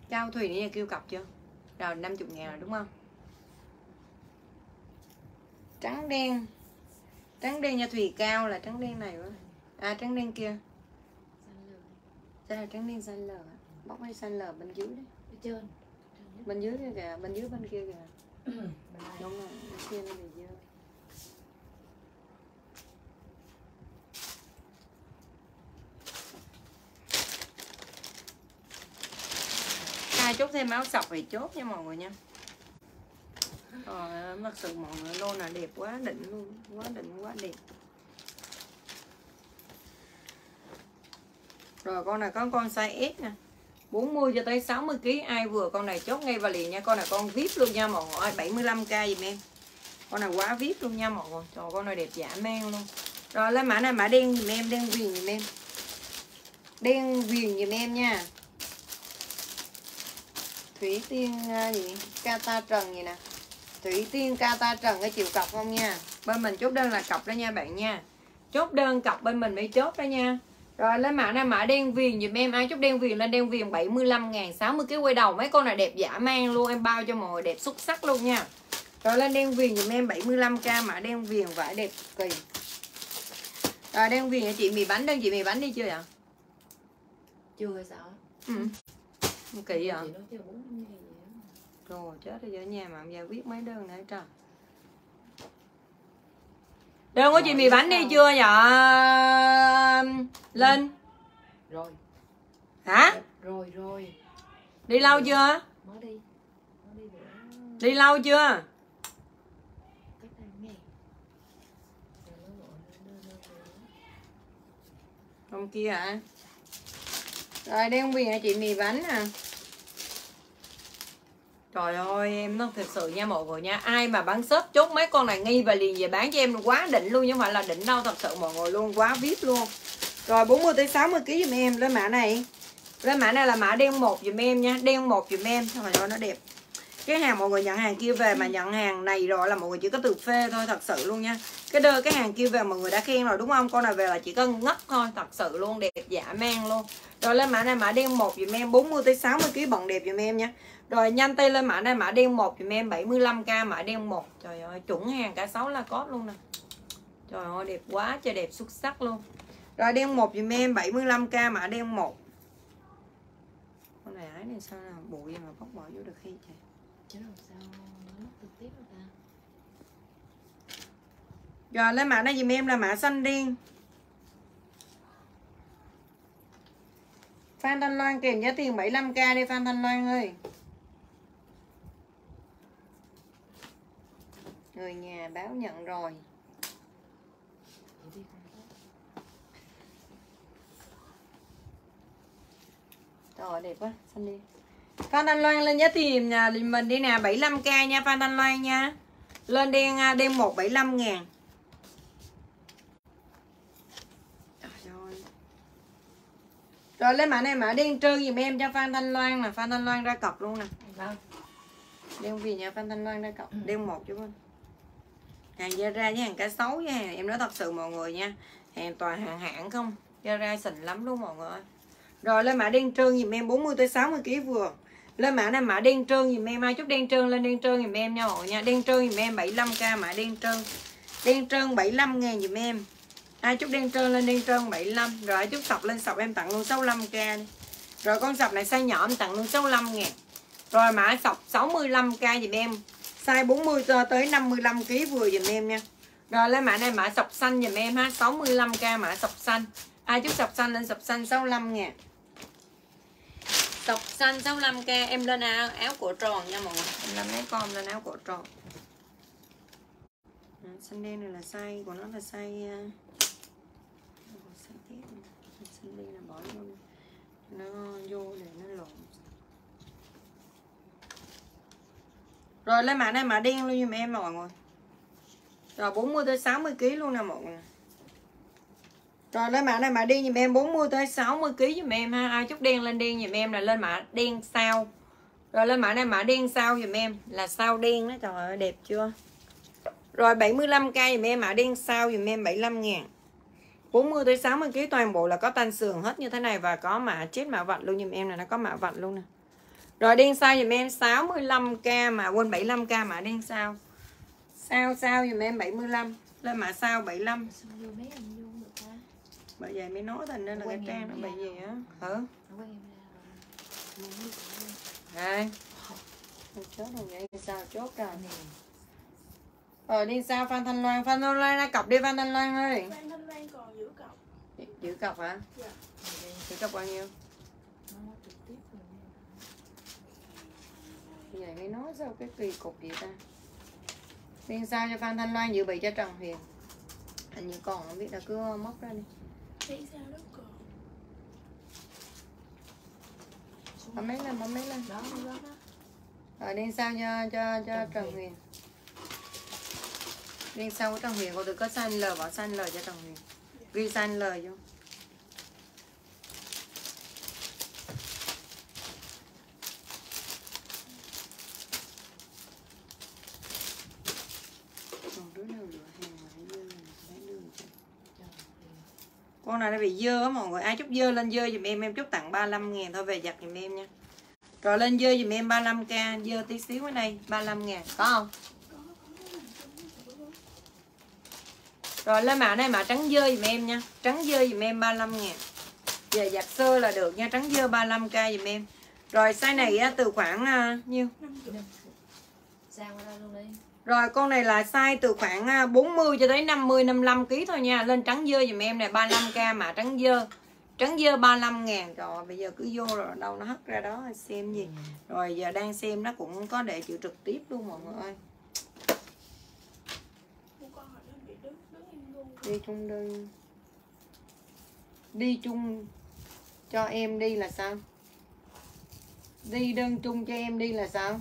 Cao Thùy nãy kêu cặp chưa? Rồi 50 ngàn rồi đúng không? Trắng đen. Trắng đen nha Thùy cao là trắng đen này quá. À trắng đen kia. Đây là trắng đen xanh lờ? Á. Bóc hay xanh lờ bên dưới đấy. Ở trên. Bên dưới kia kìa, bên dưới bên kia kìa. Đúng rồi, bên kia nó chốt thêm áo sọc thì chốt nha mọi người nha. Rồi thật sự mọi người lô là đẹp quá đỉnh luôn Quá đỉnh, quá đẹp. Rồi con này có con size S nè. 40 cho tới 60 kg ai vừa con này chốt ngay và liền nha. Con này con vip luôn nha mọi người 75k dùm em. Con này quá vip luôn nha mọi người. Trời con này đẹp giả men luôn. Rồi lên mã này mã đen dùm em đen viền dùm em. Đen viền dùm em nha thủy tiên à, gì kata trần gì nè. Thủy tiên kata trần cái chiều cọc không nha? Bên mình chốt đơn là cọc đó nha bạn nha. Chốt đơn cọc bên mình mới chốt đó nha. Rồi lên mã này mã đen viền dùm em. Ai chốt đen viền lên đen viền 75 ngàn 60 kg quay đầu. Mấy con này đẹp dã man luôn. Em bao cho mọi người đẹp xuất sắc luôn nha. Rồi lên đen viền dùm em 75k mã đen viền vải đẹp kỳ. Rồi đen viền chị mì bánh đơn chị mì bánh đi chưa vậy? Chưa hay sao. Ừ. kỳ đó rồi chết rồi ở nhà mà giờ viết mấy đơn nữa trời đơn của chị mì bánh đi chưa vậy? Lên. Rồi. Hả? Rồi rồi. Đi lâu chưa? Đi. Lâu chưa? Cách đây ngày rồi nó gọi nó đưa nó về Hôm kia hả? Rồi chị mì bánh nè Trời ơi, em nó thật sự nha mọi người nha. Ai mà bán shop chốt mấy con này nghi và liền về bán cho em quá đỉnh luôn nhưng mà là đỉnh đâu, thật sự mọi người luôn, quá vip luôn. Rồi 40 tới 60 kg giùm em, lên mã này. Lên mã này là mã đen một giùm em nha, Đen một giùm em. Trời ơi nó đẹp. Cái hàng mọi người nhận hàng kia về mà nhận hàng này rồi là mọi người chỉ có từ phê thôi, thật sự luôn nha. Cái đơ, cái hàng kia về mọi người đã khen rồi, đúng không? Con này về là chỉ có ngất thôi, thật sự luôn, đẹp giả man luôn. Rồi, lên mã này, mã đen một dùm em 40 tới 60 kg bận đẹp dùm em nha rồi nhanh tay lên mã này mã đen một dùm em 75k mã đen một. Trời ơi chuẩn hàng cả 6 là có luôn nè. Trời ơi đẹp quá trời đẹp xuất sắc luôn. Rồi đen một dùm em 75k mã đen một. Con này ái này sao là bụi mà bóc bỏ vô được khi trời? Chứ làm sao trực tiếp rồi ta? Rồi lên mã này dùm em là mã xanh đen. Phan Thanh Loan kèm giá tiền 75k đi Phan Thanh Loan ơi Người nhà báo nhận rồi. Không Trời đẹp quá, xanh đi. Phan Thanh Loan lên giá tiền nhà mình đi nè 75k nha Phan Thanh Loan nha. Lên đen à, đen 175 ngàn. Rồi lên mã này mã đen trơn dùm em cho Phan Thanh Loan nè. Phan Thanh Loan ra cọc luôn nè. Vâng. Đen vì nhà Phan Thanh Loan ra cọc. Đen một chú anh Hàng da với hàng cá sấu với hàng Em nói thật sự mọi người nha. Hàng toàn hàng hãng không? Da xịn lắm luôn mọi người Rồi lên mã đen trơn dùm em 40 tới 60 kg vừa. Lên mã này mã đen trơn dùm em, ai chút đen trơn lên đen trơn dùm em nha mọi người nha. Đen trơn dùm em 75k mã đen trơn. Đen trơn 75 ngàn dùm em. Ai chút đen trơn lên đen trơn 75 rồi ai chút sọc lên sọc em tặng luôn 65k đi rồi con sọc này size nhỏ em tặng luôn 65 ngàn. Rồi mã sọc 65k dùm em size 40 cho tới 55 kg vừa dùm em nha. Rồi lên mã này mã sọc xanh dùm em ha. 65k mã sọc xanh. Ai chút sọc xanh lên sọc xanh 65 ngàn Sọc xanh 65k em lên áo, áo cổ tròn nha mọi người. Em lên mấy con lên áo cổ tròn. À, Xanh đen này là size của nó là size à, Size tiếp Xanh đen là bỏ vô. Nó vô để nó lộn rồi lên mã này mã đen luôn giùm em mọi người Rồi 40 tới 60 kg luôn nè mọi người Rồi lên mã này mã đen giùm em 40 tới 60 kg giùm em ha. Ai chút đen lên đen giùm em là lên mã đen sao. Rồi lên mã này mã đen sao giùm em là sao đen đó, trời ơi, đẹp chưa. Rồi 75k giùm em mã đen sao giùm em 75 ngàn 40 tới 60 kg toàn bộ là có tan sườn hết như thế này và có mã chết mã vặn luôn giùm em này nó có mã vặn luôn nè. Rồi đen sao giùm em? 65k mà quên 75k mã đen sao. Sao sao giùm em 75 lên mã sao 75 Xong vô mấy anh vô được ta bởi vậy mới nói thành nên là cái trang em nó bị gì á? Hả? Hai chốt rồi vậy sao chốt rồi? Nè rồi đi sao? Phan thanh loan phan thanh loan ra cọc đi phan thanh loan ơi. Phan Thanh Loan còn giữ cọc. Giữ cọc hả? Dạ. Giữ cọc bao nhiêu Nó nói trực tiếp rồi nè vậy mới nói sao cái kỳ cục vậy ta? Đi sao cho phan thanh loan dự bị cho trần huyền? Hình như còn không biết là cứ móc ra đi. Thấy sao đó còn bấm mấy lên bấm mấy lên. Đó đó đó. Rồi đi sao cho cho cho trần huyền. Đi sau của trần huyền? Cô tự có xanh l bỏ xanh l cho trần huyền. Ghi xanh l vô còn đứa nào hàng mà nó dơ này, lấy lương con này nó bị dơ á mọi người. Ai chút dơ lên dơ giùm em em chút tặng 35 ngàn thôi về giặt giùm em nha. Rồi lên dơ giùm em 35k dơ tí xíu ở đây 35 ngàn. Có không? Rồi lên mã này mã trắng dơ giùm em nha. Trắng dơ giùm em 35 ngàn. Về giặt sơ là được nha trắng dơ 35k giùm em. Rồi size này á, từ khoảng uh, nhiêu? Sang qua luôn đi? Rồi con này là size từ khoảng à, 40 cho tới 50 55 kg thôi nha. Lên trắng dơ giùm em này 35k mà trắng dơ. Trắng dơ 35 ngàn Rồi bây giờ cứ vô rồi đâu nó hất ra đó xem gì. Rồi giờ đang xem nó cũng có để chịu trực tiếp luôn mọi người ơi. Đi chung đi. Đi chung cho em đi là sao? Đi đơn chung cho em đi là sao?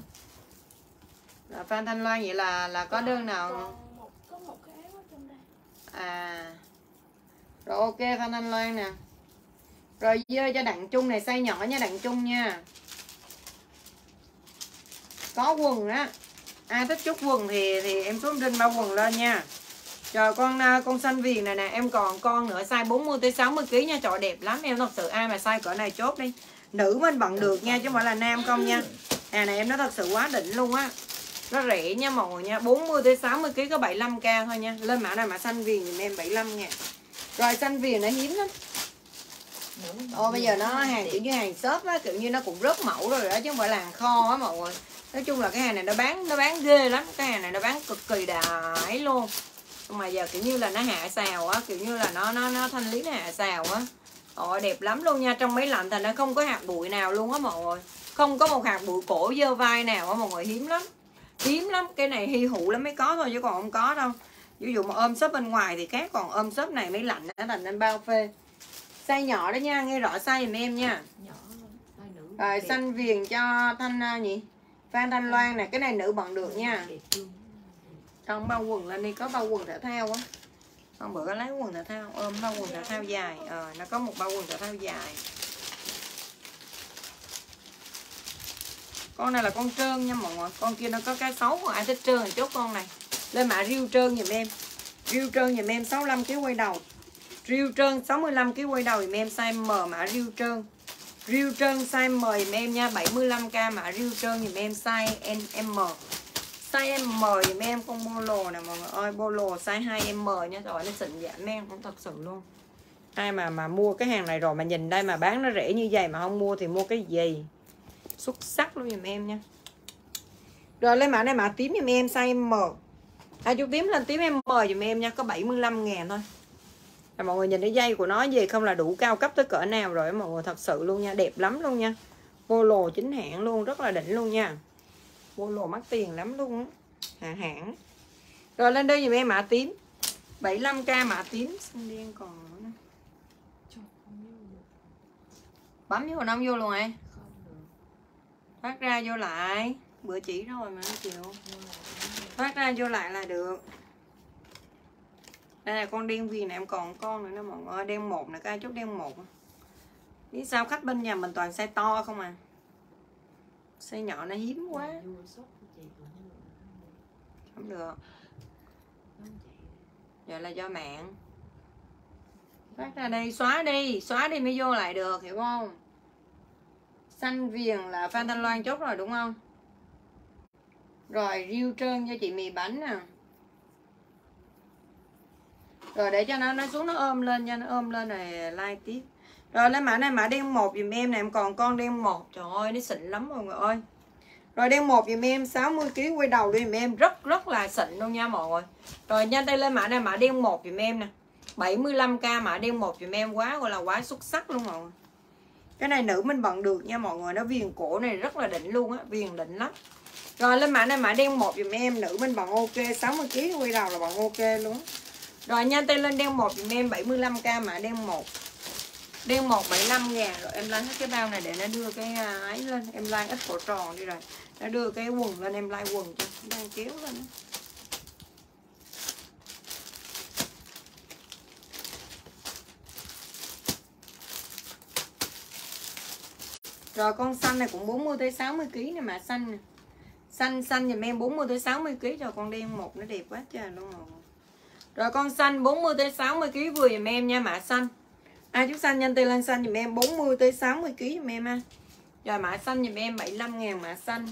Là Phan Thanh Loan vậy là là có đơn nào Còn một, có một cái áo ở trong đây. À. Rồi ok Phan Anh Loan nè. Rồi dơ cho đặng chung này size nhỏ nha đặng chung nha. Có quần á. Ai thích chút quần thì thì em xuống đinh bao quần lên nha. Trời con à, con xanh viền này nè Em còn con nữa size 40 tới 60 kg nha. Trời đẹp lắm em thật sự ai mà size cỡ này chốt đi. Nữ mình bận được nha chứ không phải là nam không nha. À này em nói thật sự quá đỉnh luôn á nó rẻ nha mọi người nha. 40 tới 60 kg có 75k thôi nha. Lên mã này mã xanh viền thì em 75 ngàn rồi xanh viền nó hiếm lắm. Ồ bây giờ nó hàng kiểu như hàng shop á kiểu như nó cũng rớt mẫu rồi đó chứ không phải là hàng kho á mọi người. Nói chung là cái hàng này nó bán nó bán ghê lắm. Cái hàng này nó bán cực kỳ đại luôn. Nhưng mà giờ kiểu như là nó hạ xào á kiểu như là nó nó nó thanh lý nó hạ xào á. Ồ đẹp lắm luôn nha. Trong máy lạnh thành nó không có hạt bụi nào luôn á mọi người. Không có một hạt bụi cổ dơ vai nào á mọi người hiếm lắm hiếm lắm cái này hy hữu lắm mới có thôi chứ còn không có đâu. Ví dụ mà ôm shop bên ngoài thì khác còn ôm shop này mới lạnh nó thành nên bao phê. Size nhỏ đó nha nghe rõ size giùm em nha. Nhỏ rồi xanh viền cho thanh à, nhỉ? Phan thanh loan nè cái này nữ bận được nha. Trong bao quần lên đi có bao quần thể thao á. Hôm bữa có lấy quần thể thao ôm bao quần thể thao dài. Ờ nó có một bao quần thể thao dài con này là con trơn nha mọi người. Con kia nó có cái xấu còn ai thích trơn thì chốt con này. Lên mã riêu trơn giùm em. Riêu trơn giùm em 65 kg quay đầu. Riêu trơn 65 kg quay đầu giùm em, size M mã riêu trơn. Riêu trơn size M giùm em nha 75k mã riêu trơn giùm em, size M. Size M giùm em, con bolo nè mọi người ơi bolo size 2M nha. Rồi nó xịn giảm men cũng thật sự luôn. Ai mà mà mua cái hàng này rồi mà nhìn đây mà bán nó rẻ như vậy mà không mua thì mua cái gì? Xuất sắc luôn dùm em nha. Rồi, lên mã này, mã tím dùm em, size M. Ai chú tím lên tím em M dùm em nha, có 75 ngàn thôi. Là mọi người nhìn cái dây của nó gì không là đủ cao cấp tới cỡ nào rồi, mọi người thật sự luôn nha, đẹp lắm luôn nha. Polo chính hãng luôn, rất là đỉnh luôn nha. Polo mắc tiền lắm luôn á hàng hãng. Rồi, lên đây dùm em, mã tím. 75k mã tím. Xanh đen còn nữa vô bấm vô không vô luôn ấy thoát ra vô lại. Bữa chỉ rồi mà nó chịu thoát ra vô lại là được. Đây là con đen viền này, em còn con nữa nè mọi người đen một nè, cái chút đen một? Biết sao khách bên nhà mình toàn size to không à? Size nhỏ nó hiếm quá. Không được. Vậy là do mạng. Phát ra đây xóa đi. Xóa đi mới vô lại được, hiểu không? Xanh viền là phan thanh loan chốt rồi đúng không? Rồi, riêu trơn cho chị mì bánh nè. Rồi, để cho nó nó xuống, nó ôm lên cho nó ôm lên rồi like tiếp. Rồi, lấy mã này, mã đen một dùm em nè, em còn con đen một. Trời ơi, nó xịn lắm mọi người ơi. Rồi, đen một dùm em 60 kg quay đầu đi dùm em, rất rất là xịn luôn nha mọi người. Rồi nhanh tay lên mã này, mã đen một dùm em nè. 75k mã đen một dùm em, quá, gọi là quá xuất sắc luôn mọi người cái này nữ mình bận được nha mọi người, nó viền cổ này rất là đỉnh luôn á, viền đỉnh lắm. Rồi lên mã này mã đen một dùm em, nữ mình bằng ok 60 kg quay đầu là bằng ok luôn. Rồi nhanh tay lên đen một dùm em 75k mã đen một. Đen một 75 ngàn rồi em lấy hết cái bao này để nó đưa cái à, ấy lên, em lai ít cổ tròn đi rồi. Nó đưa cái quần lên, em lai quần cho, đang kéo lên Rồi con xanh này cũng 40 tới 60 kg nè mà xanh nè. Xanh xanh giùm em 40 tới 60 kg rồi con đen một nó đẹp quá trời luôn rồi. Rồi con xanh 40 tới 60 kg vừa giùm em nha mã xanh. Ai chú xanh nhanh tay lên xanh giùm em 40 tới 60 kg giùm em ha. Rồi mã xanh giùm em 75 000 mã xanh.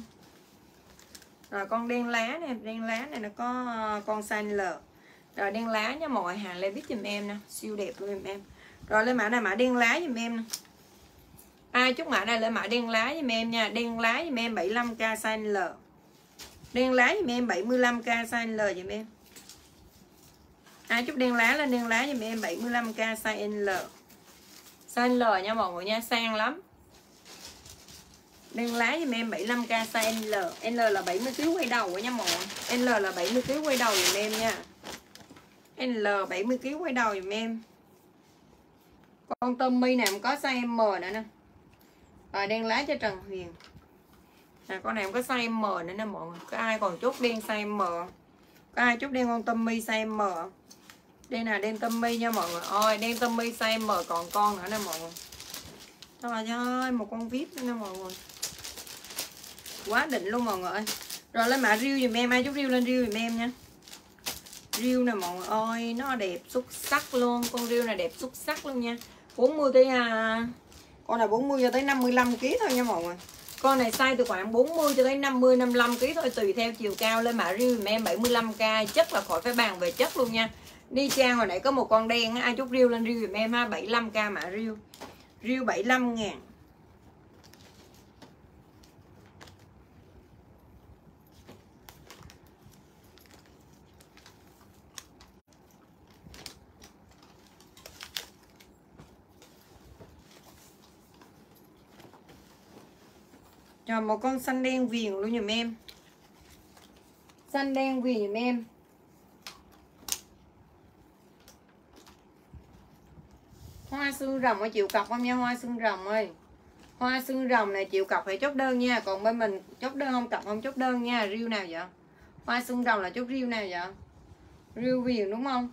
Rồi con đen lá nè, đen lá này nó có ờ, con xanh L. Rồi đen lá nha mọi hàng Levi's biết giùm em nè, siêu đẹp luôn giùm em. Rồi lên mã này mã đen lá giùm em nè. Ai chúc mã này lên mã đen lá giùm em nha, đen lá giùm em 75k size L. Đen lá giùm em 75k size L giùm em. Ai chúc đen lá lên đen lá giùm em 75k size L. Size L nha mọi người nha, sang lắm. Đen lá giùm em 75k size L. L là 70 kg quay đầu nha mọi người. L là 70 kg quay đầu giùm em nha. L 70 kg quay đầu giùm em. Con Tommy này em có size M nữa nè. Rồi đen lá cho Trần Huyền. À, con này em có size M nữa nè mọi người. Có ai còn chốt đen size M? Có ai chốt đen con Tommy size M? Đây là đen Tommy nha mọi người. Ôi, đen Tommy size M còn con nữa nè mọi người. Trời ơi, một con vip nữa nè mọi người. Quá đỉnh luôn mọi người. Rồi lên mã riêu dùm em, ai chút riêu lên riêu dùm em nha. Riêu nè mọi người ơi, nó đẹp xuất sắc luôn. Con riêu này đẹp xuất sắc luôn nha. 40 tới à, con này 40 cho tới 55 kg thôi nha mọi người. Con này size từ khoảng 40 cho tới 50 55 kg thôi tùy theo chiều cao lên mã riêu em 75k, chất là khỏi phải bàn về chất luôn nha. Đi trang hồi nãy có một con đen ai chút riêu lên riêu dùm em ha, 75k mã riêu. Riêu 75 ngàn Rồi một con xanh đen viền luôn giùm em. Xanh đen viền giùm em. Hoa xương rồng ở chịu cọc không nha, Hoa xương rồng ơi. Hoa xương rồng này chịu cọc phải chốt đơn nha, Còn bên mình chốt đơn không cọc không chốt đơn nha Riêu nào vậy? Hoa xương rồng là chốt riêu nào vậy? Riêu viền đúng không?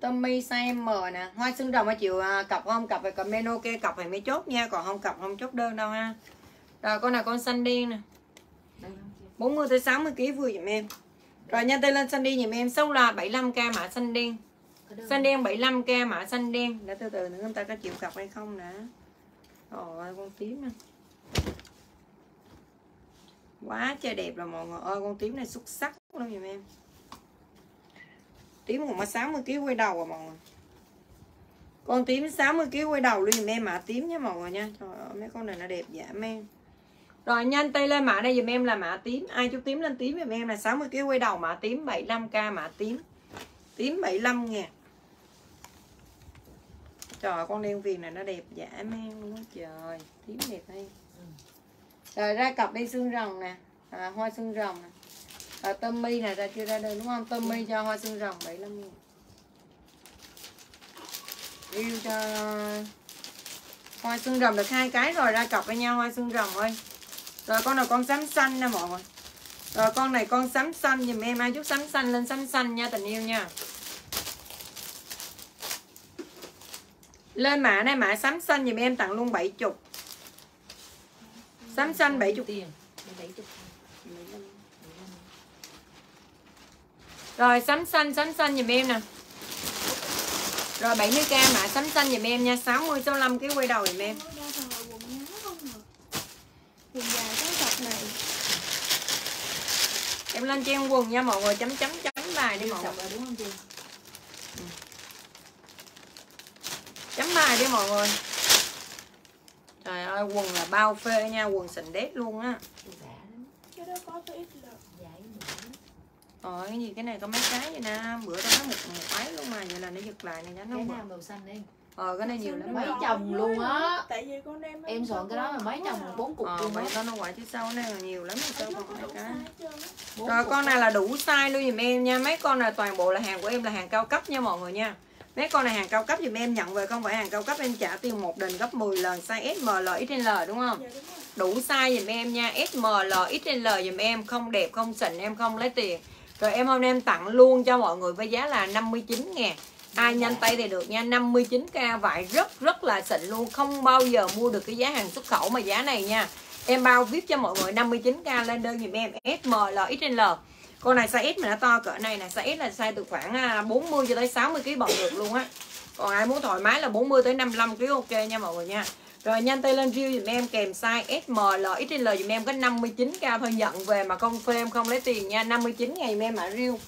Tommy size M nè Hoa xương rồng ở chịu à, cặp không cặp phải comment ok cặp phải mới chốt nha Còn không cặp không chốt đơn đâu ha Rồi con nào con xanh đen nè 40 tới 60 kg vừa dùm em. Rồi nhanh tay lên xanh đen dùm em, số là 75k mã xanh đen. Xanh đen 75k mã xanh đen. Để từ từ nữa người ta có chịu cặp hay không nè. Rồi con tím nè. Quá trời đẹp rồi mọi người ơi, con tím này xuất sắc luôn dùm em. Tím còn mới 60 kg quay đầu rồi mọi người. Con tím 60 kg quay đầu luôn giùm em mã tím nha mọi người nha. Trời ơi mấy con này nó đẹp dã man. Rồi nhanh tay lên mã đây dùm em là mã tím. Ai chú tím lên tím dùm em là 60 kg quay đầu mã tím 75k mã tím. Tím 75 ngàn Trời con đen viền này nó đẹp dã man luôn trời. Tím đẹp hay. Rồi ra cặp đi xương rồng nè. À, Hoa xương rồng nè Ờ, à, tâm mây này ra chưa ra đời đúng không? Tâm mây cho hoa xương rồng 75 nghìn. Yêu cho hoa xương rồng được hai cái rồi ra cặp với nhau hoa xương rồng ơi. Rồi con nào con sắm xanh nè mọi người. Rồi con này con sắm xanh dùm em ai chút sắm xanh lên sắm xanh nha tình yêu nha. Lên mã này mã sắm xanh dùm em tặng luôn 70 sắm xanh 70 tiền 70 rồi sắm xanh sắm xanh giùm em nè. Rồi 70k mã sắm xanh giùm em nha. 60 65 kg quay đầu giùm em. Cái em lên cho em quần nha mọi người. Chấm chấm chấm bài đi mọi người. Sọc rồi đúng không chị? Chấm bài đi mọi người. Trời ơi quần là bao phê nha quần xịn đét luôn á. Lắm cái đó có tới ít là dài nữa Rồi cái gì cái này có mấy cái vậy nè Bữa tao nói một, một ấy luôn mà Vậy là nó giật lại này cho nó cái nào màu xanh em? Ờ cái này nhiều lắm Mấy mà. chồng luôn á. tại vì con đem em soạn cái đó là mấy chồng bốn cục Ờ luôn vậy á tao nó quả chứ sau này là nhiều lắm sao còn mấy cái. Rồi con này là đủ size luôn dùm em nha. Mấy con này toàn bộ là hàng của em là hàng cao cấp nha mọi người nha. Mấy con này hàng cao cấp dùm em nhận về không phải hàng cao cấp em trả tiền một đền gấp 10 lần size S, M, L, XL đúng không? dạ đúng đủ size dùm em nha S, M, L, XL dùm em không đẹp không xịn em không lấy tiền rồi em hôm nay em tặng luôn cho mọi người với giá là 59 ngàn. Ai nhanh tay thì được nha. 59k vải rất rất là xịn luôn. Không bao giờ mua được cái giá hàng xuất khẩu mà giá này nha. Em bao viết cho mọi người 59k lên đơn dùm em. S, M, L, XL con này size S mà nó to cỡ này nè. Size S là size từ khoảng à, 40 cho tới 60 kg bận được luôn á. Còn ai muốn thoải mái là 40 tới 55 kg ok nha mọi người nha rồi nhanh tay lên view dùm em kèm size S, M, L, XL dùm em có 59k thôi nhận về mà không phê em không lấy tiền nha. 59 ngày dùm em mã riêu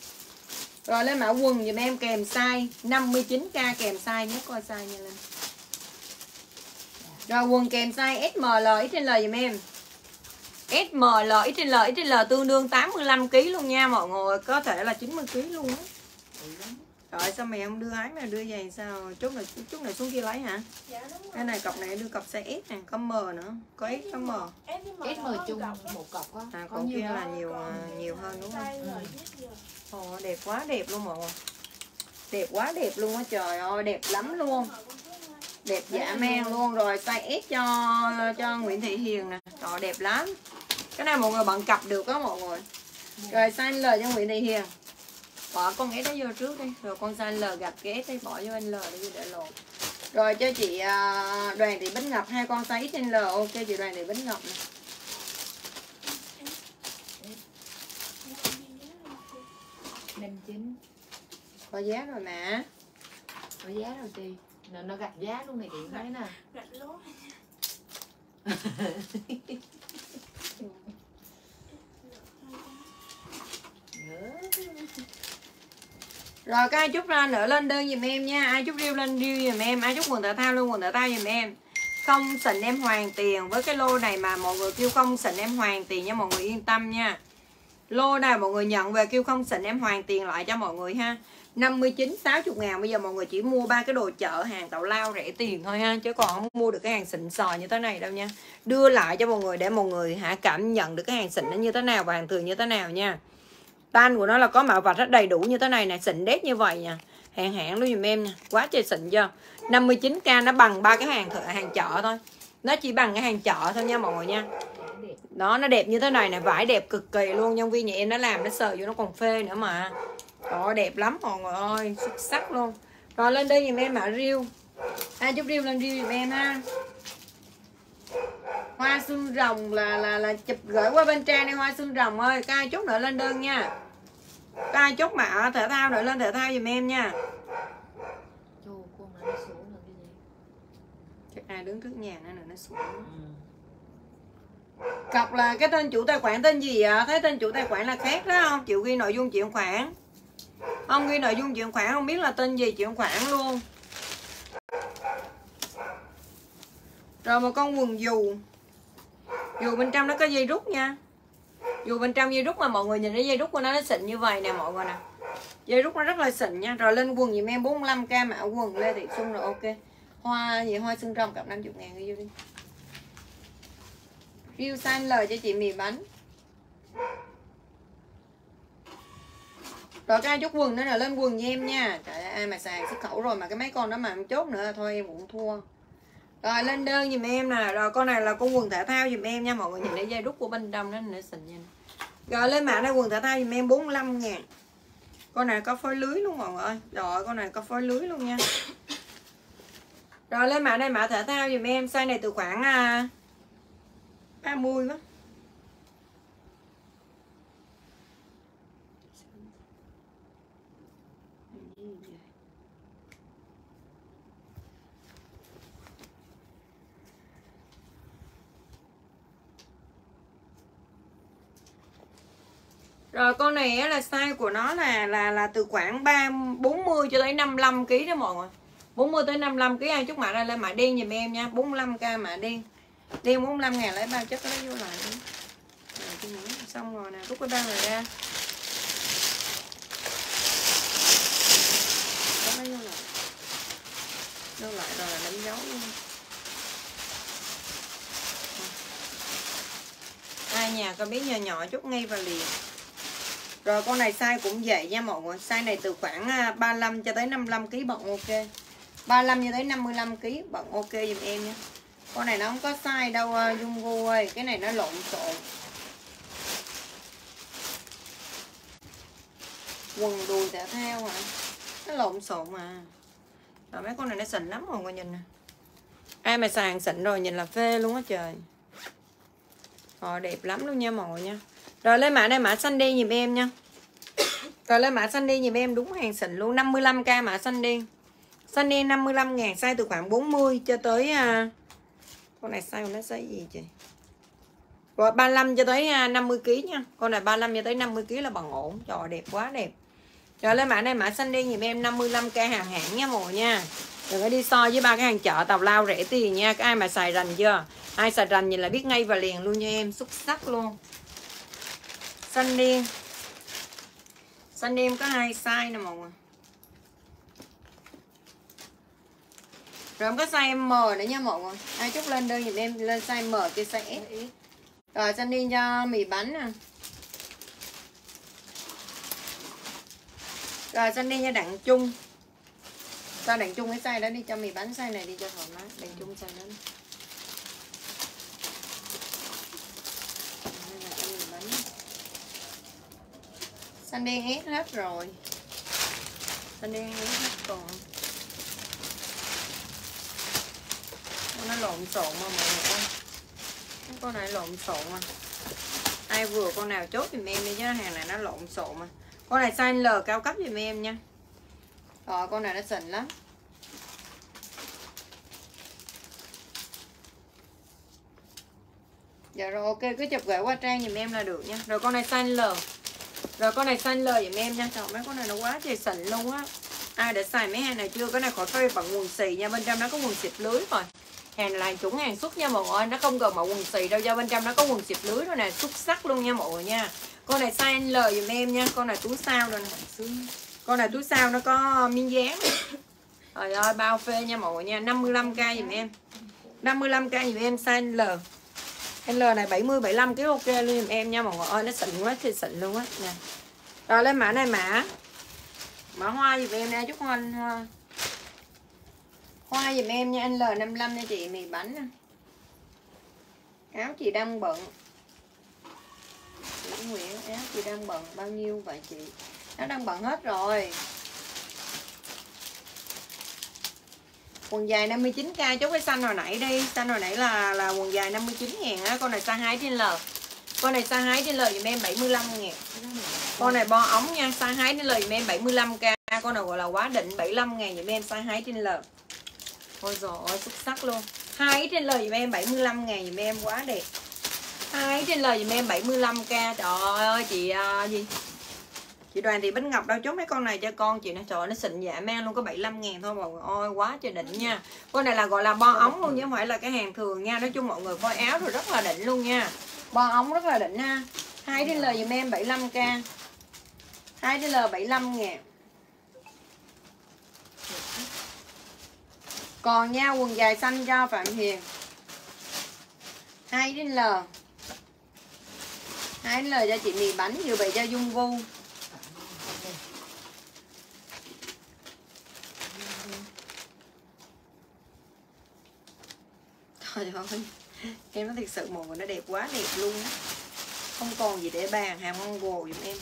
rồi lên mã quần dùm em kèm size 59k kèm size nhớ coi size nha lên. Rồi quần kèm size S, M, L, XL dùm em. S, M, L, XL, XL tương đương 85 kg luôn nha mọi người. Có thể là 90 kg luôn á. Rồi sao mày không đưa ái mà đưa giày sao? Chút này, chút này xuống kia lấy hả? Dạ đúng rồi. Cái này cọc này đưa cọc size S nè Có M nữa. Có S có M. S mờ chung một cọc á. À có còn kia là nhiều à, nhiều hơn đúng không. Ồ đẹp quá đẹp luôn mọi người. Đẹp quá đẹp luôn á trời ơi đẹp lắm luôn. Đẹp dã man luôn. rồi size S cho cho Nguyễn Thị Hiền nè. Rồi đẹp lắm. Cái này mọi người bận cặp được á mọi người. Rồi size L cho Nguyễn Thị Hiền Bỏ con S đó vô trước đi Rồi con size L gặp cái S đi bỏ vô anh L để vô để lộ Rồi cho chị à, Đoàn Thị Bích Ngọc hai con size XL Ok chị Đoàn Thị Bích Ngọc nè. Năm chín. Có giá rồi mà. Có giá rồi chị. Nó, nó gạch giá luôn này chị thấy nè. Gạch lố <laughs> Rồi các ai chúc ra nữa lên đơn giùm em nha. Ai chúc riêu lên riêu giùm em. Ai chúc quần thể thao luôn quần thể thao giùm em. Không xịn em hoàn tiền Với cái lô này mà mọi người kêu không xịn em hoàn tiền nha, Mọi người yên tâm nha. Lô này mọi người nhận về kêu không xịn em hoàn tiền lại cho mọi người ha. 59 60 ngàn, Bây giờ mọi người chỉ mua ba cái đồ chợ, hàng tàu lao rẻ tiền thôi ha, Chứ còn không mua được cái hàng xịn sò như thế này đâu nha. Đưa lại cho mọi người để mọi người hả cảm nhận được cái hàng xịn nó như thế nào Và hàng thường như thế nào nha. Tan của nó là có mạo vạch rất đầy đủ như thế này nè, Xịn đét như vậy nha. Hàng hãng luôn dùm em nha. Quá trời xịn chưa? 59k nó bằng ba cái hàng thợ, hàng chợ thôi. Nó chỉ bằng cái hàng chợ thôi nha mọi người nha. Đó, nó đẹp như thế này nè, vải đẹp cực kỳ luôn. Nhân viên nhà em nó làm, nó sờ vô nó còn phê nữa mà. Đó, đẹp lắm mọi người ơi, xuất sắc luôn. Rồi, lên đây giùm em, mã riêu. Ai chúc riêu, lên riêu giùm em ha hoa xương rồng là là là chụp gửi qua bên trang đi hoa xương rồng ơi. Các ai chốt nữa lên đơn nha. Các ai chốt mã thể thao nữa lên thể thao giùm em nha. Chắc ai đứng trước nhà nữa nữa nó xuống. Ừ. cọc là cái tên chủ tài khoản tên gì ạ thấy tên chủ tài khoản là khác đó không? Chịu ghi nội dung chuyển khoản. Không ghi nội dung chuyển khoản không biết là tên gì chuyển khoản luôn rồi một con quần dù. Dù bên trong nó có dây rút nha. Dù bên trong dây rút mà mọi người nhìn thấy dây rút của nó nó xịn như vậy nè mọi người nè. Dây rút nó rất là xịn nha. Rồi lên quần dùm em 45k mã quần lê thị xuân rồi, ok. Hoa gì? Hoa xương rồng cặp 50 ngàn đi vô đi. Riêu size lời cho chị mì bánh. Rồi cái chút quần nữa là lên quần với em nha. Trời ơi, ai mà xài xuất khẩu rồi mà cái mấy con đó mà không chốt nữa, Thôi em cũng thua. Rồi, lên đơn giùm em nè. Rồi, con này là con quần thể thao giùm em nha. Mọi người nhìn thấy dây rút của bên trong đó để xịn nha. Rồi, lên mã này quần thể thao dùm em 45 ngàn. Con này có phối lưới luôn, mọi người ơi. Rồi con này có phối lưới luôn nha. Rồi, lên mã này mã thể thao dùm em. Size này từ khoảng à, 30 quá. Rồi con này là size của nó là là là từ khoảng 3 40 cho tới 55 kg đó mọi người. 40 tới 55 kg ai chút mã ra lên mã đen giùm em nha. 45k mã đen. Đen 45 ngàn lấy bao chất lấy vô lại. Rồi xong rồi nè, rút cái bao này ra. Đó, lấy vô lại. Vô lại rồi là đánh dấu luôn. Ai nhà có biết nhỏ nhỏ chút ngay và liền rồi, con này size cũng vậy nha mọi người. Size này từ khoảng à, 35 cho tới 55 kg bận ok. 35 cho tới 55 kg bận ok dùm em nha. Con này nó không có size đâu à, Dung Gu ơi. Cái này nó lộn xộn. Quần đùi thể theo hả? Nó lộn xộn mà. Rồi mấy con này nó xịn lắm mọi người, nhìn nè. Ai mà sàn xịn rồi nhìn là phê luôn á trời. Họ đẹp lắm luôn nha mọi người nha rồi lên mã này mã xanh đen dùm em nha. Rồi lên mã xanh đen dùm em đúng hàng xịn luôn 55k mã xanh đen Xanh đen 55 ngàn size từ khoảng 40 cho tới à, Con này size của nó size gì chị? Rồi 35 cho tới à, 50kg nha. Con này 35 cho tới 50kg là bằng ổn Trời đẹp quá đẹp. Rồi lên mã này mã xanh đen dùm em 55k hàng hãng nha mọi nha. Đừng có đi so với ba cái hàng chợ tàu lao rẻ tiền nha Các ai mà xài rành chưa? Ai xài rành nhìn là biết ngay và liền luôn nha em Xuất sắc luôn xanh đen xanh đen có hai size nè mọi người. Rồi có size M nữa nha mọi người. Ai chút lên đơn giùm em lên size M cái size S. Rồi xanh đen cho mì bánh nè. Rồi xanh đen cho đặng chung. Sao đặng chung cái size đó đi cho mì bánh size này đi cho thoải mái. Đặng chung size đó đi. Xanh đen ép hết rồi. Xanh đen ép hết còn nó lộn xộn mà mọi người ơi. Con này lộn xộn mà. Ai vừa con nào chốt giùm em đi chứ, hàng này nó lộn xộn mà. Con này size L cao cấp giùm em nha. Rồi, con này nó xịn lắm. Dạ rồi, ok, cứ chụp gửi qua trang giùm em là được nha. Rồi, con này size L rồi con này xanh lời giùm em nha. Trời, mấy con này nó quá trời xịn luôn á. Ai đã xài mấy hàng này chưa? Cái này khỏi phải bằng quần xì nha. Bên trong nó có quần xịt lưới rồi. Hàng này là chuẩn hàng xuất nha mọi người. Nó không cần mà quần xì đâu. Do bên trong nó có quần xịt lưới rồi nè. Xuất sắc luôn nha mọi người nha. Con này size L giùm em nha. Con này túi sao rồi nè. Con này túi sao nó có miếng dán. Trời ơi, bao phê nha mọi người nha. 55k giùm em. 55k giùm em size L L này 70 75 kg ok luôn em nha mọi người ơi, nó xịn quá, thì xịn luôn á. Nè. Rồi lên mã này mã. Mã hoa giùm em nha, chút hoa hoa. Hoa giùm em nha, anh L55 nha chị, mì bánh nè. Áo chị đang bận. Chị Nguyễn, áo chị đang bận, bao nhiêu vậy chị? Nó đang bận hết rồi. Quần dài 59k chốt cái xanh hồi nãy đi. Xanh hồi nãy là là quần dài 59 ngàn á. Con này size 2 trên L. Con này size 2 trên L dùm em 75 ngàn. Con này bo ống nha. Size 2 trên L dùm em 75k con này gọi là quá định 75 ngàn dùm em size 2 trên L. Ôi dồi ôi xuất sắc luôn. 2 trên L dùm em 75 ngàn dùm em quá đẹp. 2 trên L dùm em 75k trời ơi chị uh, gì? Chị đoàn thì bánh ngọc đâu chốt mấy con này cho con? Chị nó trời nó xịn dạ mang luôn, có 75 ngàn thôi mọi người ôi quá trời đỉnh nha. Con này là, gọi là, bo ống luôn chứ không phải là cái hàng thường nha. Nói chung mọi người coi áo rồi rất là đỉnh luôn nha. Bo ống rất là đỉnh ha. Hai đến L dùm em 75k hai đến L 75 ngàn. Còn nha, quần dài xanh cho Phạm Hiền. Hai đến L hai đến L cho chị mì bánh như vậy cho Dung Vu. Trời ơi em nó thật sự màu nó đẹp quá đẹp luôn không còn gì để bàn hàng mango giùm em.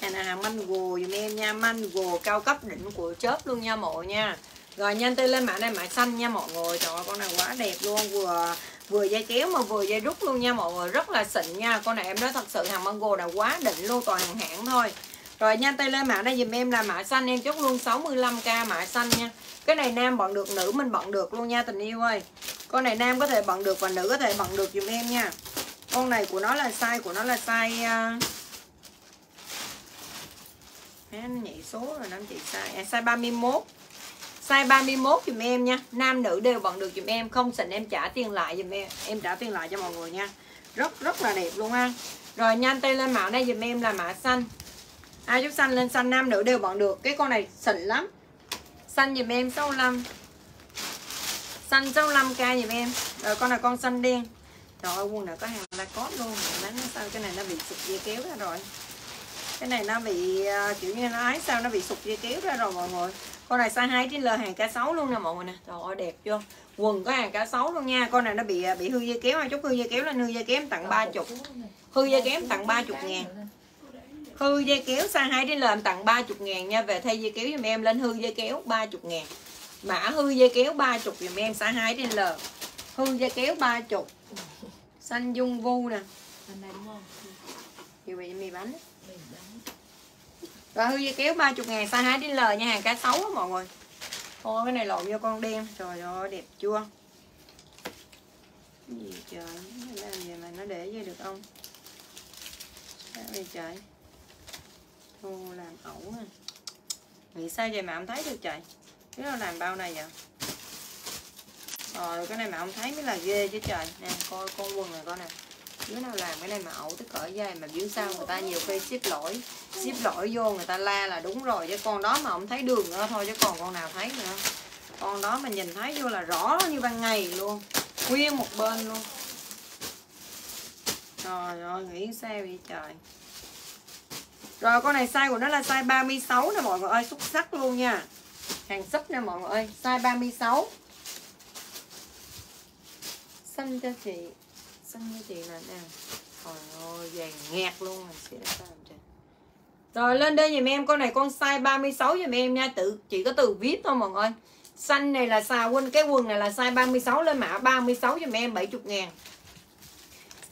Hàng là hàng mango giùm em nha mango cao cấp đỉnh của chớp luôn nha mọi nha. Rồi nhanh tay lên mã này, mã xanh nha mọi người. Trời ơi, con này quá đẹp luôn, vừa vừa dây kéo mà vừa dây rút luôn nha mọi người. Rất là xịn nha, con này em nói thật sự hàng mango là quá đỉnh luôn, toàn hàng hãng thôi. Rồi nhanh tay lên mã đây dùm em là mã xanh em chốt luôn 65k mã xanh nha. Cái này nam bận được, nữ mình bận được luôn nha, tình yêu ơi con này nam có thể bận được và nữ có thể bận được dùm em nha. Con này của nó là size của nó là size uh... nó nhảy số rồi năm chị size. À, size 31 size 31 dùm em nha. Nam nữ đều bận được dùm em. Không xịn em trả tiền lại dùm em. Em trả tiền lại cho mọi người nha. Rất rất là đẹp luôn ha. Rồi nhanh tay lên mã đây dùm em là mã xanh. Ai chút xanh lên xanh nam nữ đều bận được. Cái con này xịn lắm. Xanh dùm em 65 xanh 65k dùm em. Rồi con này con xanh đen. Trời ơi, quần này có hàng Lacoste luôn. Bán sao cái này nó bị sụp dây kéo ra rồi. Cái này nó bị à, kiểu như nó ái sao nó bị sụp dây kéo ra rồi mọi người. Con này size 2 trên L hàng cá 6 luôn nè mọi người nè. Trời ơi, đẹp chưa? Quần có hàng cá 6 luôn nha. Con này nó bị à, bị hư dây kéo. Hai chút hư dây kéo lên, hư dây kéo tặng 30 hư dây kéo tặng 30 ngàn. Hư dây kéo size 2 trên L tặng 30 ngàn nha. Về thay dây kéo giùm em, lên hư dây kéo 30 ngàn mã hư dây kéo 30 giùm em size 2 đến L. Hư dây kéo 30 xanh dung vu nè. Anh này đúng không? thì bị mì bánh. Rồi hư dây kéo 30 ngàn size 2 đến L nha hàng cá sấu á mọi người. Ô cái này lộn vô con đen. Trời ơi đẹp chưa? Cái gì trời? Làm gì mà nó để vô được không? Sao vậy trời? Thu làm ẩu à. Nghĩ sao vậy mà không thấy được trời cái nó làm bao này vậy? Rồi cái này mà không thấy mới là ghê chứ trời. Nè, coi con quần này coi nè. Đứa nào làm cái này mà ẩu tới cỡ dây mà biểu sao người ta nhiều khi ship lỗi ship lỗi vô người ta la là đúng rồi. Chứ con đó mà không thấy đường nữa thôi, chứ còn con nào thấy nữa. Con đó mà nhìn thấy vô là rõ như ban ngày luôn. Nguyên một bên luôn. Trời ơi, nghĩ sao vậy trời? Rồi, con này size của nó là size 36 nè, mọi người ơi, xuất sắc luôn nha hàng súp nha mọi người ơi, size 36 xanh cho chị. Xanh cho chị là nè trời ơi, vàng nghẹt luôn rồi sẽ sao trời? Rồi, lên đây dùm em, con này con size 36 dùm em nha, tự, chỉ có từ vip thôi mọi người. Xanh này là xà quên cái quần này là size 36 lên mã 36 dùm em 70 ngàn.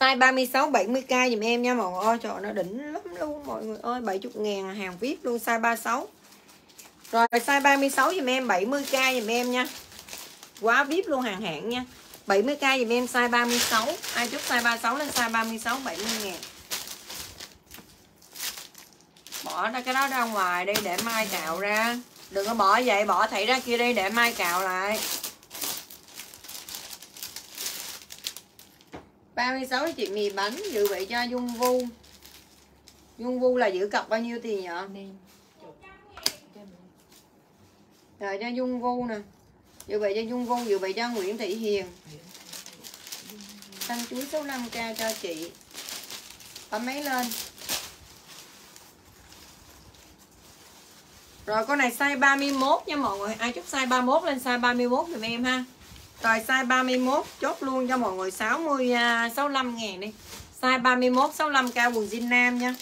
Size 36 70k dùm em nha mọi người ơi, trời nó đỉnh lắm luôn mọi người ơi 70 ngàn hàng vip luôn, size 36 rồi, size 36 dùm em 70k dùm em nha. Quá vip luôn, hàng hạn nha. 70k dùm em, size 36 ai chúc size 36 lên size 36 70 ngàn. Bỏ ra cái đó ra ngoài đi, để mai cạo ra. Đừng có bỏ vậy bỏ thảy ra kia đi, để mai cạo lại. 36 chị mì bánh, dự bị cho Dung Vu. Dung Vu là giữ cọc bao nhiêu tiền vậy Nên chục cho mình rồi cho Dung Vu nè. Dự bị cho Dung Vu, dự bị cho Nguyễn Thị Hiền. Tăng chuối 65k cho chị. Bấm máy lên. Rồi, con này size 31 nha mọi người. Ai chúc size 31 lên size 31 giùm em ha. Rồi, size 31 chốt luôn cho mọi người. 60 65 à, ngàn đi. Size 31 65k quần jean nam nha.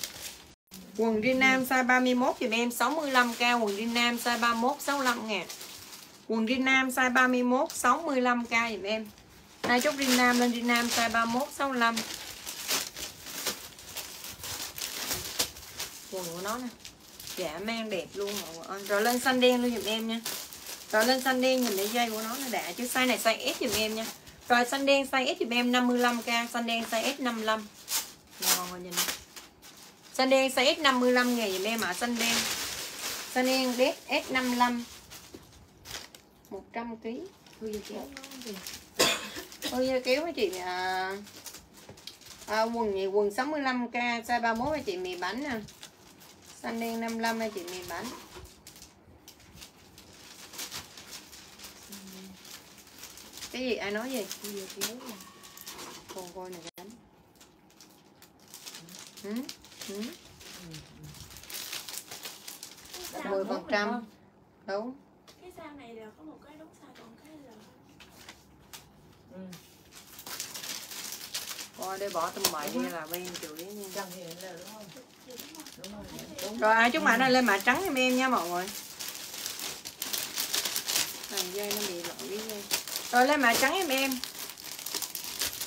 Quần jean nam size 31 giùm em 65k quần jean nam size 31 65 ngàn. Quần jean nam size 31 65k giùm em. Ai chốt jean nam lên jean nam size 31 65 Quần của nó nè. Dạ mang đẹp luôn mọi người ơi. Rồi lên xanh đen luôn giùm em nha. Rồi lên xanh đen nhìn để dây của nó nó đã Chứ size này size S giùm em nha. Rồi xanh đen size S giùm em 55k Xanh đen size S 55 Nè mọi người nhìn nè. Xanh đen size S 55 ngày dùm em ạ à. Xanh đen. Xanh đen đét S 55 100kg Hư dây kéo nó? Ôi da kéo mấy chị. À, à, quần gì? Quần 65k size 31 mấy chị? Mì bánh à. nè xanh đen 55 mấy chị? Mì bánh. Cái gì? Ai nói gì? Hư dây kéo Còn coi này bánh. Ừ? Ừ? Cái mười sao- phần trăm đúng cái sao này là có một cái đúng sai còn cái là Ừ. thôi để bỏ tầm bậy đi là bên chửi nha Trần Hiền là đúng không? Đúng rồi. Đúng. rồi ai chúc mã này lên mã trắng giùm em nha mọi người Thằng dây nó bị lộn cái dây rồi lên mã trắng giùm em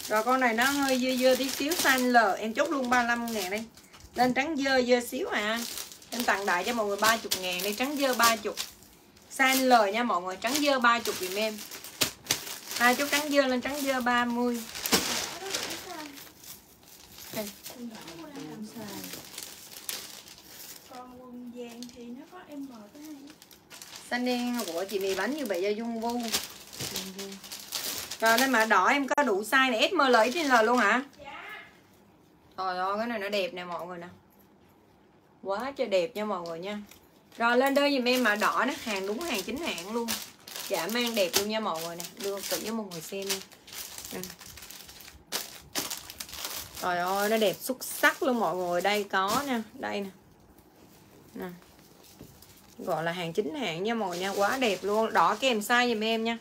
rồi con này nó hơi dơ dơ tí xíu xanh L em chốt luôn 35 ngàn đi lên trắng dơ dơ xíu à. Em tặng đại cho mọi người 30 ngàn đây trắng dơ 30 xanh L nha mọi người, trắng dơ 30 dùm em. Ai chốt trắng dơ lên, trắng dơ 30 Quần xanh đen của chị mì bánh như vậy do dung vu rồi lên mà đỏ em có đủ size này SML XL luôn hả? Trời ơi, cái này nó đẹp nè mọi người nè. Quá trời đẹp nha mọi người nha. Rồi, lên đơn giùm em mà đỏ nè, Hàng đúng hàng chính hãng luôn. Chả mang đẹp luôn nha mọi người nè. Đưa tự cho mọi người xem nha. Nè. Trời ơi, nó đẹp xuất sắc luôn mọi người. Đây có nè, Đây nè. Nè. Gọi là hàng chính hãng nha mọi người nha. Quá đẹp luôn. Đỏ kèm size giùm em nha.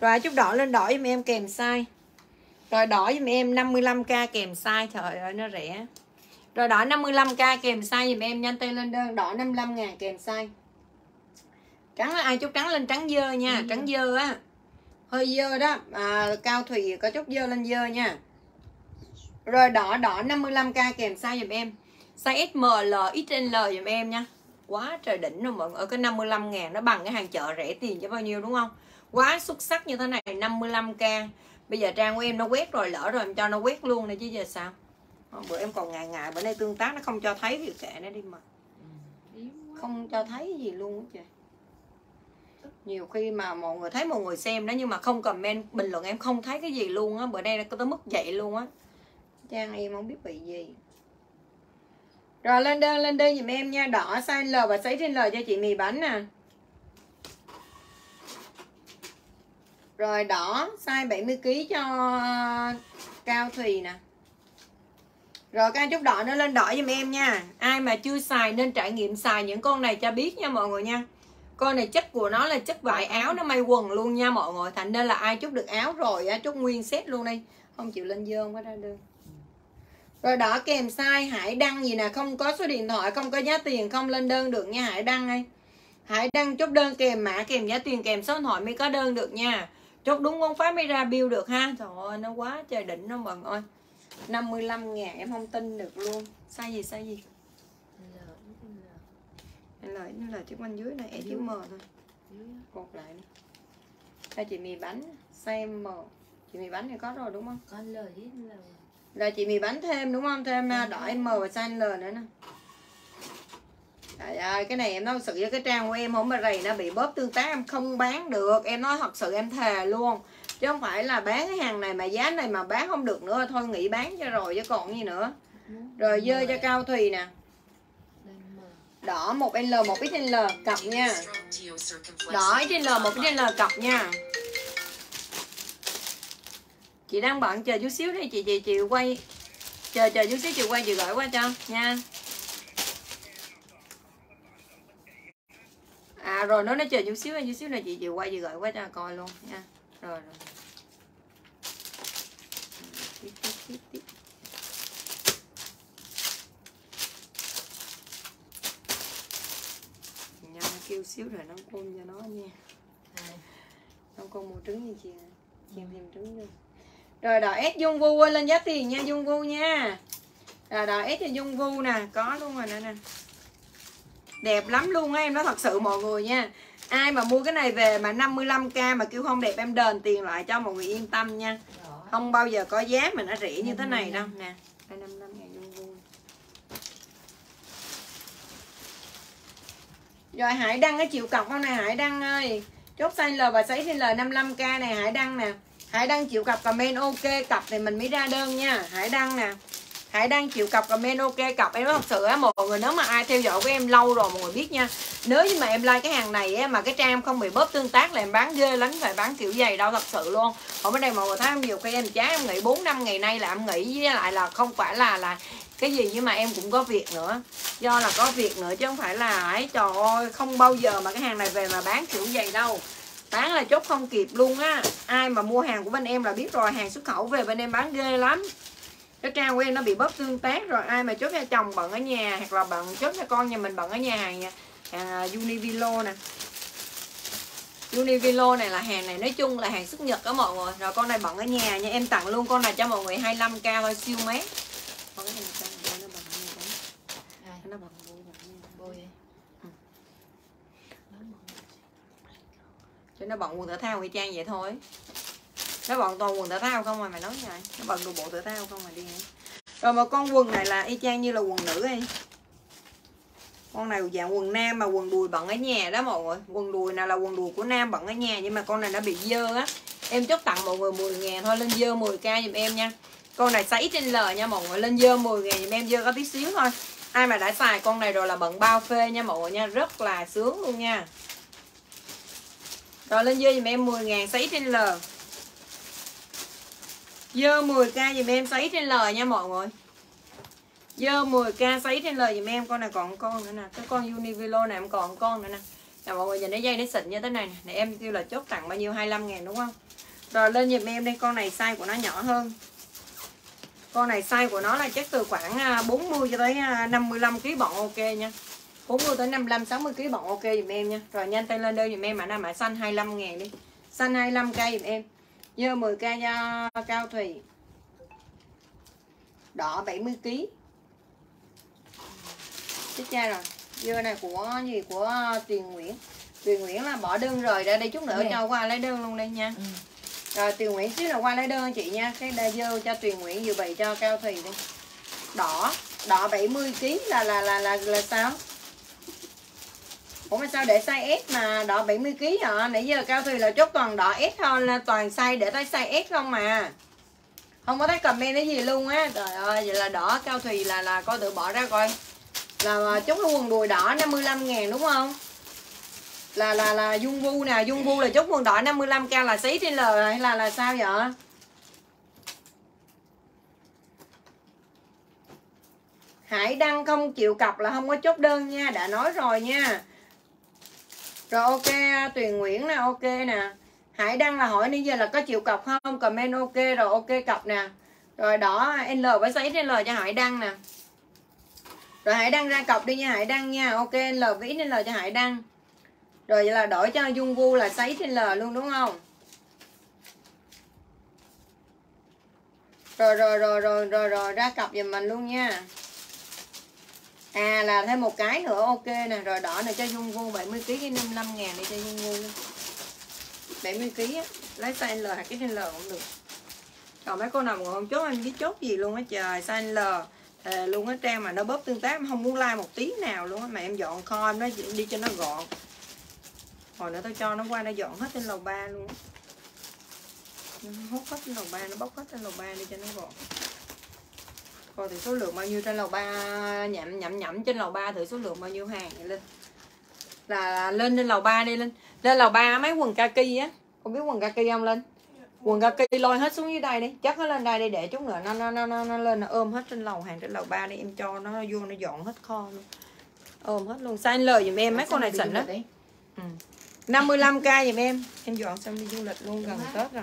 Rồi, chút đỏ lên đỏ giùm em, kèm size rồi đỏ giùm em 55k kèm size. Trời ơi nó rẻ. Rồi đỏ 55k kèm size giùm em nhanh tay lên đơn đỏ 55 ngàn kèm size. Trắng ai chút trắng lên trắng dơ nha trắng dơ á. Hơi dơ đó. À, cao thủy có chút dơ lên dơ nha. Rồi đỏ đỏ 55k kèm size giùm em. Size SML XL giùm em nha. Quá trời đỉnh rồi mọi người ở cái 55 ngàn nó bằng cái hàng chợ rẻ tiền cho bao nhiêu đúng không? Quá xuất sắc như thế này 55k bây giờ trang của em nó quét rồi lỡ rồi em cho nó quét luôn này chứ giờ sao? Ờ, bữa em còn ngại ngại bữa nay tương tác nó không cho thấy thì kệ nó đi mà. Quá. không cho thấy gì luôn á trời. Nhiều khi mà mọi người thấy mọi người xem đó nhưng mà không comment bình luận em không thấy cái gì luôn á bữa nay nó có tới mức vậy luôn á. Trang em không biết bị gì. Rồi lên đơn lên đơn giùm em nha đỏ size L và size trên L cho chị mì bánh nè rồi đỏ, size 70kg cho Cao Thùy nè. Rồi các anh chút đỏ nó lên đỏ giùm em nha. Ai mà chưa xài nên trải nghiệm xài những con này cho biết nha mọi người nha. Con này chất của nó là chất vải áo, nó may quần luôn nha mọi người. Thành nên là ai chút được áo rồi á chút nguyên set luôn đi không chịu lên dơ, không có ra đơn. Rồi đỏ kèm size hải đăng gì nè, không có số điện thoại, không có giá tiền, không lên đơn được nha hải đăng ơi. Hải đăng chốt đơn kèm, mã kèm giá tiền kèm số điện thoại mới có đơn được nha chốt đúng con phá mới ra bill được ha? Trời ơi nó quá trời đỉnh nó mọi ơi. 55 ngàn em không tin được luôn. Sai gì sai gì? L, nó là chữ bên dưới này e chữ m thôi. Cột lại đi. Đây chị mì bánh size m chị mì bánh này có rồi đúng không? Có L, L. là chị mì bánh thêm đúng không? Thêm à, đỏ M và size L nữa nè Trời ơi, cái này em nói thật sự với cái trang của em không mà rầy nó bị bóp tương tác em không bán được. Em nói thật sự em thề luôn. Chứ không phải là bán cái hàng này mà giá này mà bán không được nữa Thôi nghỉ bán cho rồi chứ còn gì nữa. Rồi dơ cho Cao Thùy nè. Đỏ 1L, 1XL cặp nha. Đỏ XL, 1XL cặp nha. Chị đang bận chờ chút xíu đi chị chị chị quay Chờ chờ chút xíu chị quay chị gửi qua cho nha. À rồi nó nói chờ chút xíu chút xíu là chị chị quay chị gửi qua cho coi luôn nha Rồi rồi Tiếp, tiếp, tiếp, tiếp. Nhau kêu xíu rồi nó ôn cho nó nha. Không con mua trứng như chị à. Chiên thêm trứng vô Rồi đỏ S Dung Vu lên giá tiền nha Dung Vu nha Rồi đỏ S cho Dung Vu nè Có luôn rồi nè nè Đẹp lắm luôn á em nói thật sự mọi người nha. Ai mà mua cái này về mà 55k mà kêu không đẹp em đền tiền lại cho mọi người yên tâm nha. Không bao giờ có giá mà nó rẻ như thế này đâu. Nè. Đây 55 ngàn Dung Vu Rồi Hải Đăng cái chịu cọc không nè Hải Đăng ơi? Chốt size L và size L 55k này Hải Đăng nè. Hải Đăng chịu cọc comment ok cặp thì mình mới ra đơn nha. Hải Đăng nè hãy Đăng chịu cọc comment ok cọc em nói thật sự á. Mọi người nếu mà ai theo dõi của em lâu rồi mọi người biết nha. Nếu như mà em like cái hàng này á, mà cái trang em không bị bóp tương tác là em bán ghê lắm, phải bán kiểu dày đâu thật sự luôn. Ở bên đây mọi người thấy em nhiều khi em chán, em nghỉ 4 năm ngày nay là em nghĩ với lại là không phải là là cái gì nhưng mà em cũng có việc nữa. Do là có việc nữa chứ không phải là ấy. Trời ơi, không bao giờ mà cái hàng này về mà bán kiểu dày đâu. Bán là chốt không kịp luôn á. Ai mà mua hàng của bên em là biết rồi, hàng xuất khẩu về bên em bán ghê lắm cái trang của em nó bị bóp tương tác rồi. Ai mà chốt cho chồng bận ở nhà hoặc là bận chốt cho con nhà mình bận ở nhà hàng hàng uh, Univilo nè. Univilo này là hàng này nói chung là hàng xuất nhật đó mọi người. Rồi con này bận ở nhà nha. Em tặng luôn con này cho mọi người 25k thôi siêu mát. Con cái này cho nó bận nó bận. Ừ. Nó bận. chứ nó bận quần thể thao y chang vậy thôi nó bận toàn quần thể thao không mà mày nói vậy nó bận đồ bộ thể thao không mà đi. Rồi mà con quần này là y chang như là quần nữ ấy con này dạng quần nam mà quần đùi bận ở nhà đó mọi người. Quần đùi nào là quần đùi của nam bận ở nhà, nhưng mà con này nó bị dơ á. Em chốt tặng mọi người 10 ngàn thôi, lên dơ 10k giùm em nha. Con này size trên L nha mọi người, lên dơ 10 ngàn giùm em, dơ có tí xíu thôi. Ai mà đã xài con này rồi là bận bao phê nha mọi người nha, rất là sướng luôn nha. Rồi lên dơ giùm em 10 ngàn size trên L. Dơ 10k dùm em xoáy trên lời nha mọi người. Dơ 10k xoáy trên lời dùm em. Con này còn con nữa nè. Cái con Univilo này em còn con nữa nè. Nè mọi người nhìn cái dây nó xịn như thế này nè. Em kêu là chốt tặng bao nhiêu? 25 ngàn đúng không? Rồi lên dùm em đây Con này size của nó nhỏ hơn. Con này size của nó là chắc từ khoảng à, 40 cho tới 55 kg bọng ok nha. 40 tới 55 60 kg bọng ok dùm em nha. Rồi nhanh tay lên đơn dùm em. Mã nào mã xanh 25 ngàn đi. Xanh 25k dùm em. Dơ 10k cho Cao Thùy Đỏ 70kg Chết cha rồi. Dơ này của gì? Của Tuyền Nguyễn. Tuyền Nguyễn là bỏ đơn rồi ra đây chút nữa Nè. cho qua lấy đơn luôn đây nha. Ừ. Rồi Tuyền Nguyễn xíu là qua lấy đơn chị nha. Cái đây dơ cho Tuyền Nguyễn dự bị cho Cao Thùy đi Đỏ. Đỏ 70kg là là là là là sao Ủa, mà sao để size S mà đỏ 70kg hả? Nãy giờ Cao Thùy là chốt toàn đỏ S thôi, là toàn size để tới size S không mà Không có thấy comment cái gì luôn á Trời ơi, vậy là đỏ, Cao Thùy là là coi tự bỏ ra coi Là chốt cái quần đùi đỏ 55 ngàn đúng không? Là là là Dung Vu nè, Dung Vu là chốt quần đỏ 55k là xí trên L hay là là sao vậy? Hải Đăng không chịu cọc là không có chốt đơn nha, Đã nói rồi nha rồi ok, Tuyền Nguyễn nè, ok nè. Hải Đăng là hỏi nãy giờ là có chịu cọc không? Comment ok rồi, ok cọc nè. Rồi đỏ L với size L cho Hải Đăng nè. Rồi Hải Đăng ra cọc đi nha, Hải Đăng nha. Ok L với L cho Hải Đăng. Rồi vậy là đổi cho Dung Vu là size L luôn, đúng không? Rồi rồi rồi rồi rồi rồi, ra cặp giùm mình luôn nha. À là thêm một cái nữa, ok nè. Rồi đỏ này cho Dung Vu 70kg cái 55 ngàn đi cho Dung Vu 70kg á, Lấy size L hoặc cái L cũng được. Còn mấy cô nào mà không chốt, em biết chốt gì luôn á, trời, Size L. Thề luôn á, Trang mà nó bóp tương tác em không muốn like một tí nào luôn á, Mà em dọn kho, em nói đi cho nó gọn. Hồi nữa tao cho nó qua, nó dọn hết trên lầu 3 luôn á. Nó hút hết trên lầu 3 Nó bóc hết trên lầu 3 đi cho nó gọn coi thử số lượng bao nhiêu trên lầu 3 nhậm nhậm nhậm trên lầu 3 thử số lượng bao nhiêu hàng vậy lên là lên lên lầu 3 đi lên lên lầu 3 mấy quần kaki á. Không biết quần kaki không lên quần kaki lôi hết xuống dưới đây đi. Chắc nó lên đây đi để chút nữa nó nó nó nó, nó lên nó ôm hết trên lầu hàng trên lầu 3 đi. Em cho nó vô nó dọn hết kho luôn. Ôm hết luôn. Size lời giùm em mấy con này xịn đó ừ. 55k giùm em. Em dọn xong đi du lịch luôn gần tết rồi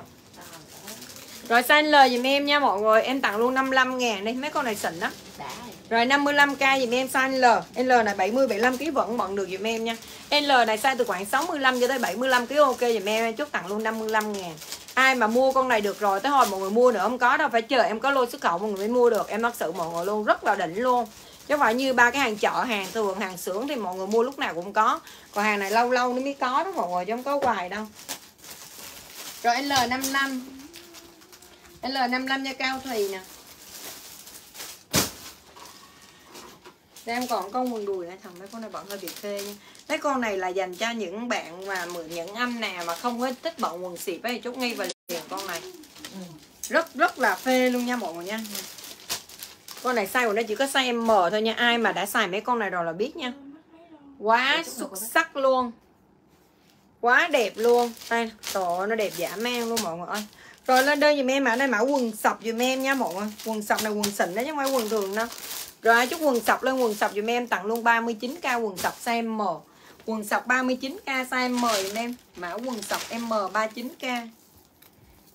rồi size L giùm em nha mọi người. Em tặng luôn 55 ngàn đi Mấy con này xịn lắm. Đã Rồi 55k giùm em size L. L này 70 75 kg vẫn bận được giùm em nha. L này size từ khoảng 65 cho tới 75 kg ok giùm em. Em chốt tặng luôn 55 ngàn. Ai mà mua con này được rồi Tới hồi mọi người mua nữa không có đâu Phải chờ em có lô xuất khẩu mọi người mới mua được. Em thật sự mọi người luôn rất là đỉnh luôn. Chứ không phải như ba cái hàng chợ hàng thường hàng xưởng thì mọi người mua lúc nào cũng có. Còn hàng này lâu lâu nó mới có đó mọi người chứ không có hoài đâu. Rồi L55 L55 nha Cao Thùy nè Đây, em còn con quần đùi này thằng mấy con này bận hơi bị phê nha. Mấy con này là dành cho những bạn mà mượn những anh nào mà không có thích bận quần xịp ấy, chút ngay và liền con này. Rất rất là phê luôn nha mọi người nha. Con này size của nó chỉ có size M thôi nha, ai mà đã xài mấy con này rồi là biết nha. Quá xuất sắc luôn. Quá đẹp luôn. Đây tổ nó đẹp giả man luôn mọi người ơi rồi lên đơn dùm em mã này mã quần sọc dùm em nha mọi người. Quần sọc này quần xịn đó, chứ không phải quần thường đâu. Rồi chút quần sọc lên quần sọc dùm em, tặng luôn 39k quần sọc size M. Quần sọc 39k size M dùm em. Mã quần sọc M 39k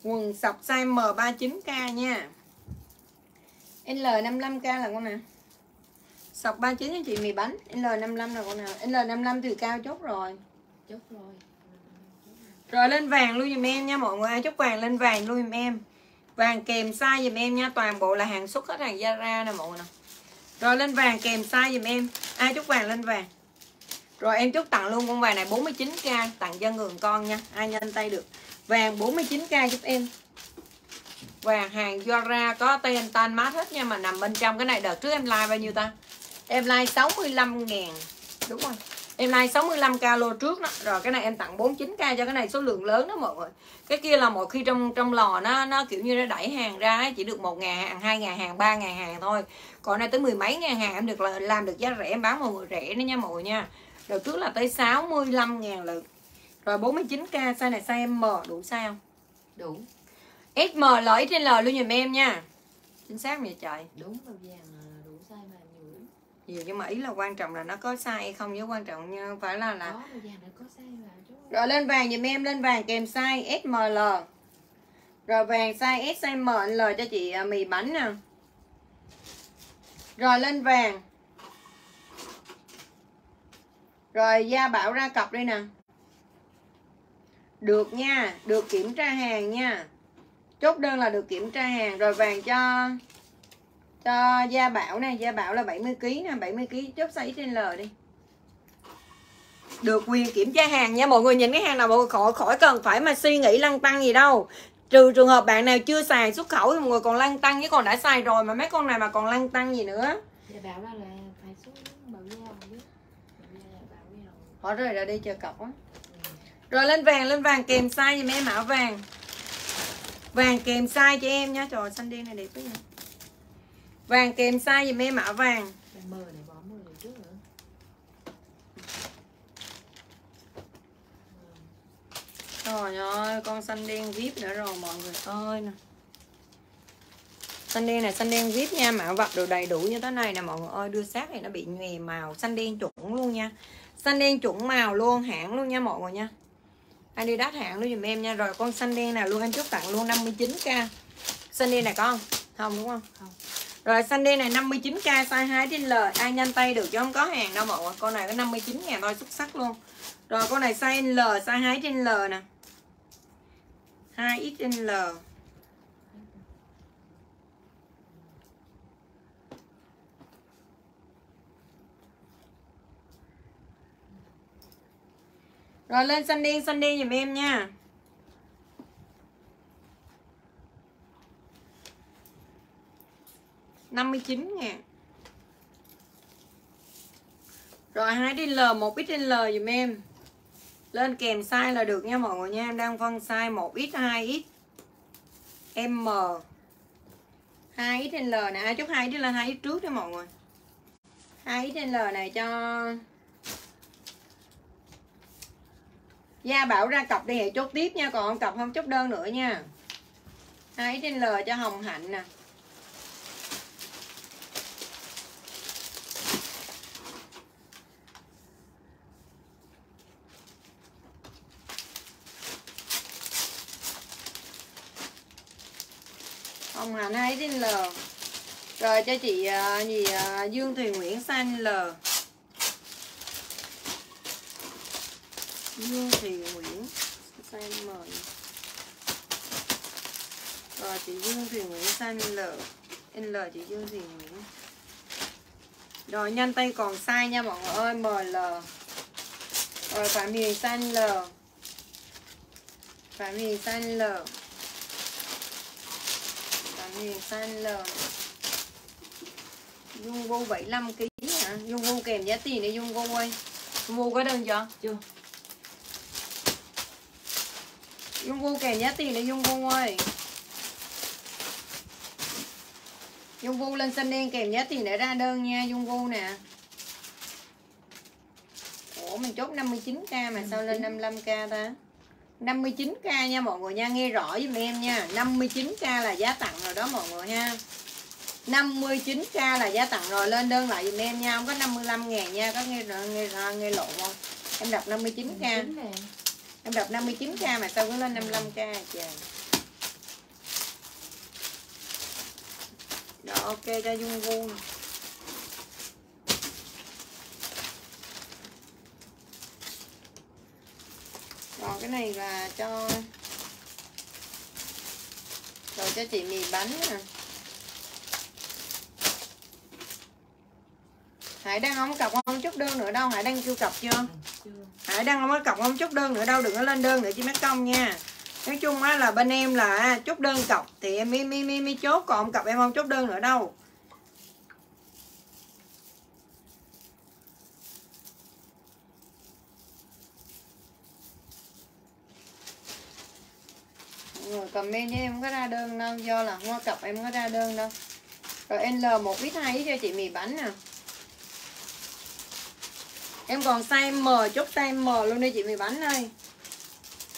quần sọc size M 39k nha. L55k là con nào Sọc 39 cho chị mì bánh. L55 là con nào L55 từ cao chốt rồi. Chốt rồi. Rồi, lên vàng luôn dùm em nha mọi người. Ai chốt vàng lên vàng luôn dùm em. Vàng kèm size dùm em nha. Toàn bộ là hàng xuất hết hàng Zara nè mọi người nè. Rồi, lên vàng kèm size dùm em. Ai chúc vàng lên vàng? Rồi, em chúc tặng luôn con vàng này 49k Tặng cho người con nha. Ai nhanh tay được. Vàng 49k giúp em. Vàng hàng Zara có tên tan mát hết nha, Mà nằm bên trong cái này đợt trước em like bao nhiêu ta? Em like 65 ngàn. Đúng rồi. Em like 65k lô trước đó. Rồi cái này em tặng 49k cho cái này số lượng lớn đó mọi người. Cái kia là một khi trong trong lò nó nó kiểu như nó đẩy hàng ra ấy, Chỉ được một ngàn hàng, hai ngàn hàng, ba ngàn hàng thôi. Còn này tới mười mấy ngàn hàng em được là làm được giá rẻ Em bán mọi người rẻ nữa nha mọi người nha. Đầu trước là tới 65 ngàn lượng. Rồi 49k size này size M đủ size không? Đủ. SM L trên L luôn giùm em nha. Chính xác vậy trời. Đúng màu vàng à, đủ size mà nhiều nhưng mà ý là quan trọng là nó có size hay không chứ quan trọng nha phải là là có có Rồi lên vàng giùm em lên vàng kèm size SML Rồi vàng size S size ML cho chị à, mì bánh nè. Rồi lên vàng. Rồi Gia Bảo ra cọc đây nè. Được nha Được kiểm tra hàng nha. Chốt đơn là được kiểm tra hàng. Rồi vàng cho Cho Gia Bảo nè Gia Bảo là 70kg nè 70kg chốt size trên L đi. Được quyền kiểm tra hàng nha mọi người nhìn cái hàng nào mọi người khỏi khỏi cần phải mà suy nghĩ lăng tăng gì đâu. Trừ trường hợp bạn nào chưa xài xuất khẩu thì mọi người còn lăng tăng chứ còn đã xài rồi mà mấy con này mà còn lăng tăng gì nữa. Dạ bảo là là phải số bảo rồi họ rời ra đi chờ cọc á. Rồi lên vàng lên vàng kèm size giùm em ảo vàng. Vàng kèm size cho em nha trời xanh đen này đẹp quá nha vàng kèm size giùm em ảo vàng mờ này bỏ mờ này trước nữa Trời ơi, con xanh đen VIP nữa rồi mọi người ơi nè. Xanh đen này xanh đen VIP nha, mạo vật đồ đầy đủ như thế này nè mọi người ơi, đưa sát thì nó bị nhòe màu, xanh đen chuẩn luôn nha. Xanh đen chuẩn màu luôn, hãng luôn nha mọi người nha. Adidas hãng luôn dùm em nha. Rồi con xanh đen nào luôn em chốt tặng luôn 59k. Xanh đen này có không? Không đúng không? Không. Rồi xanh đen này 59k size 2 trên L, ai nhanh tay được chứ không có hàng đâu mọi người. Con này có 59 ngàn thôi xuất sắc luôn. Rồi con này size L, size 2 trên L nè. 2XL Rồi lên xanh đen xanh đen giùm em nha. Năm mươi chín ngàn Rồi 2XL, 1XL dùm em. Lên kèm size là được nha mọi người nha. Em đang phân size 1X, 2X M. 2X trên nè. Ai chốt 2X lên 2X trước nha mọi người. 2XL này cho Gia bảo ra cặp đi hệ chốt tiếp nha. Còn không cọc không chốt đơn nữa nha. 2XL cho Hồng Hạnh nè. Hồng Hạnh 2 L. Rồi cho chị à, gì à, Dương Thùy Nguyễn xanh L. Dương Thùy Nguyễn xanh M. Rồi chị Dương Thùy Nguyễn xanh L. L chị Dương Thùy Nguyễn. Rồi nhanh tay còn sai nha mọi người ơi ML Rồi Phạm Huyền xanh L. Phạm Huyền xanh L. Huyền xanh L. Dung Vu 75kg hả? Dung Vu kèm giá tiền đi Dung Vu ơi. Dung Vu có đơn chưa? chưa? Dung Vu kèm giá tiền đi Dung Vu ơi. Dung Vu lên xanh đen kèm giá tiền để ra đơn nha Dung Vu nè. Ủa mình chốt 59k mà sao lên 55k ta 59k nha mọi người nha Nghe rõ giùm em nha. 59k là giá tặng rồi đó mọi người ha 59k là giá tặng rồi lên đơn lại giùm em nha Không có 55 ngàn nha. Có nghe nghe, nghe, lộn không? Em đọc 59k Chính nè Em đọc 59k mà sao cứ lên 55k trời? Rồi ok cho dung nè. Còn cái này là cho rồi cho chị mì bánh nè. Hải đang không có cọc không chút đơn nữa đâu Hải đang kêu cọc chưa? Chưa. Hải đang không có cọc không chút đơn nữa đâu đừng có lên đơn nữa chị mất công nha. Nói chung á là bên em là chút đơn cọc thì em mi mi mi mi chốt còn cọc em không chốt đơn nữa đâu Mọi người comment với em không có ra đơn đâu do là có cặp em không có ra đơn đâu. Rồi L một ít hai cho chị mì bánh nè em còn size M chốt size M luôn đi chị mì bánh ơi.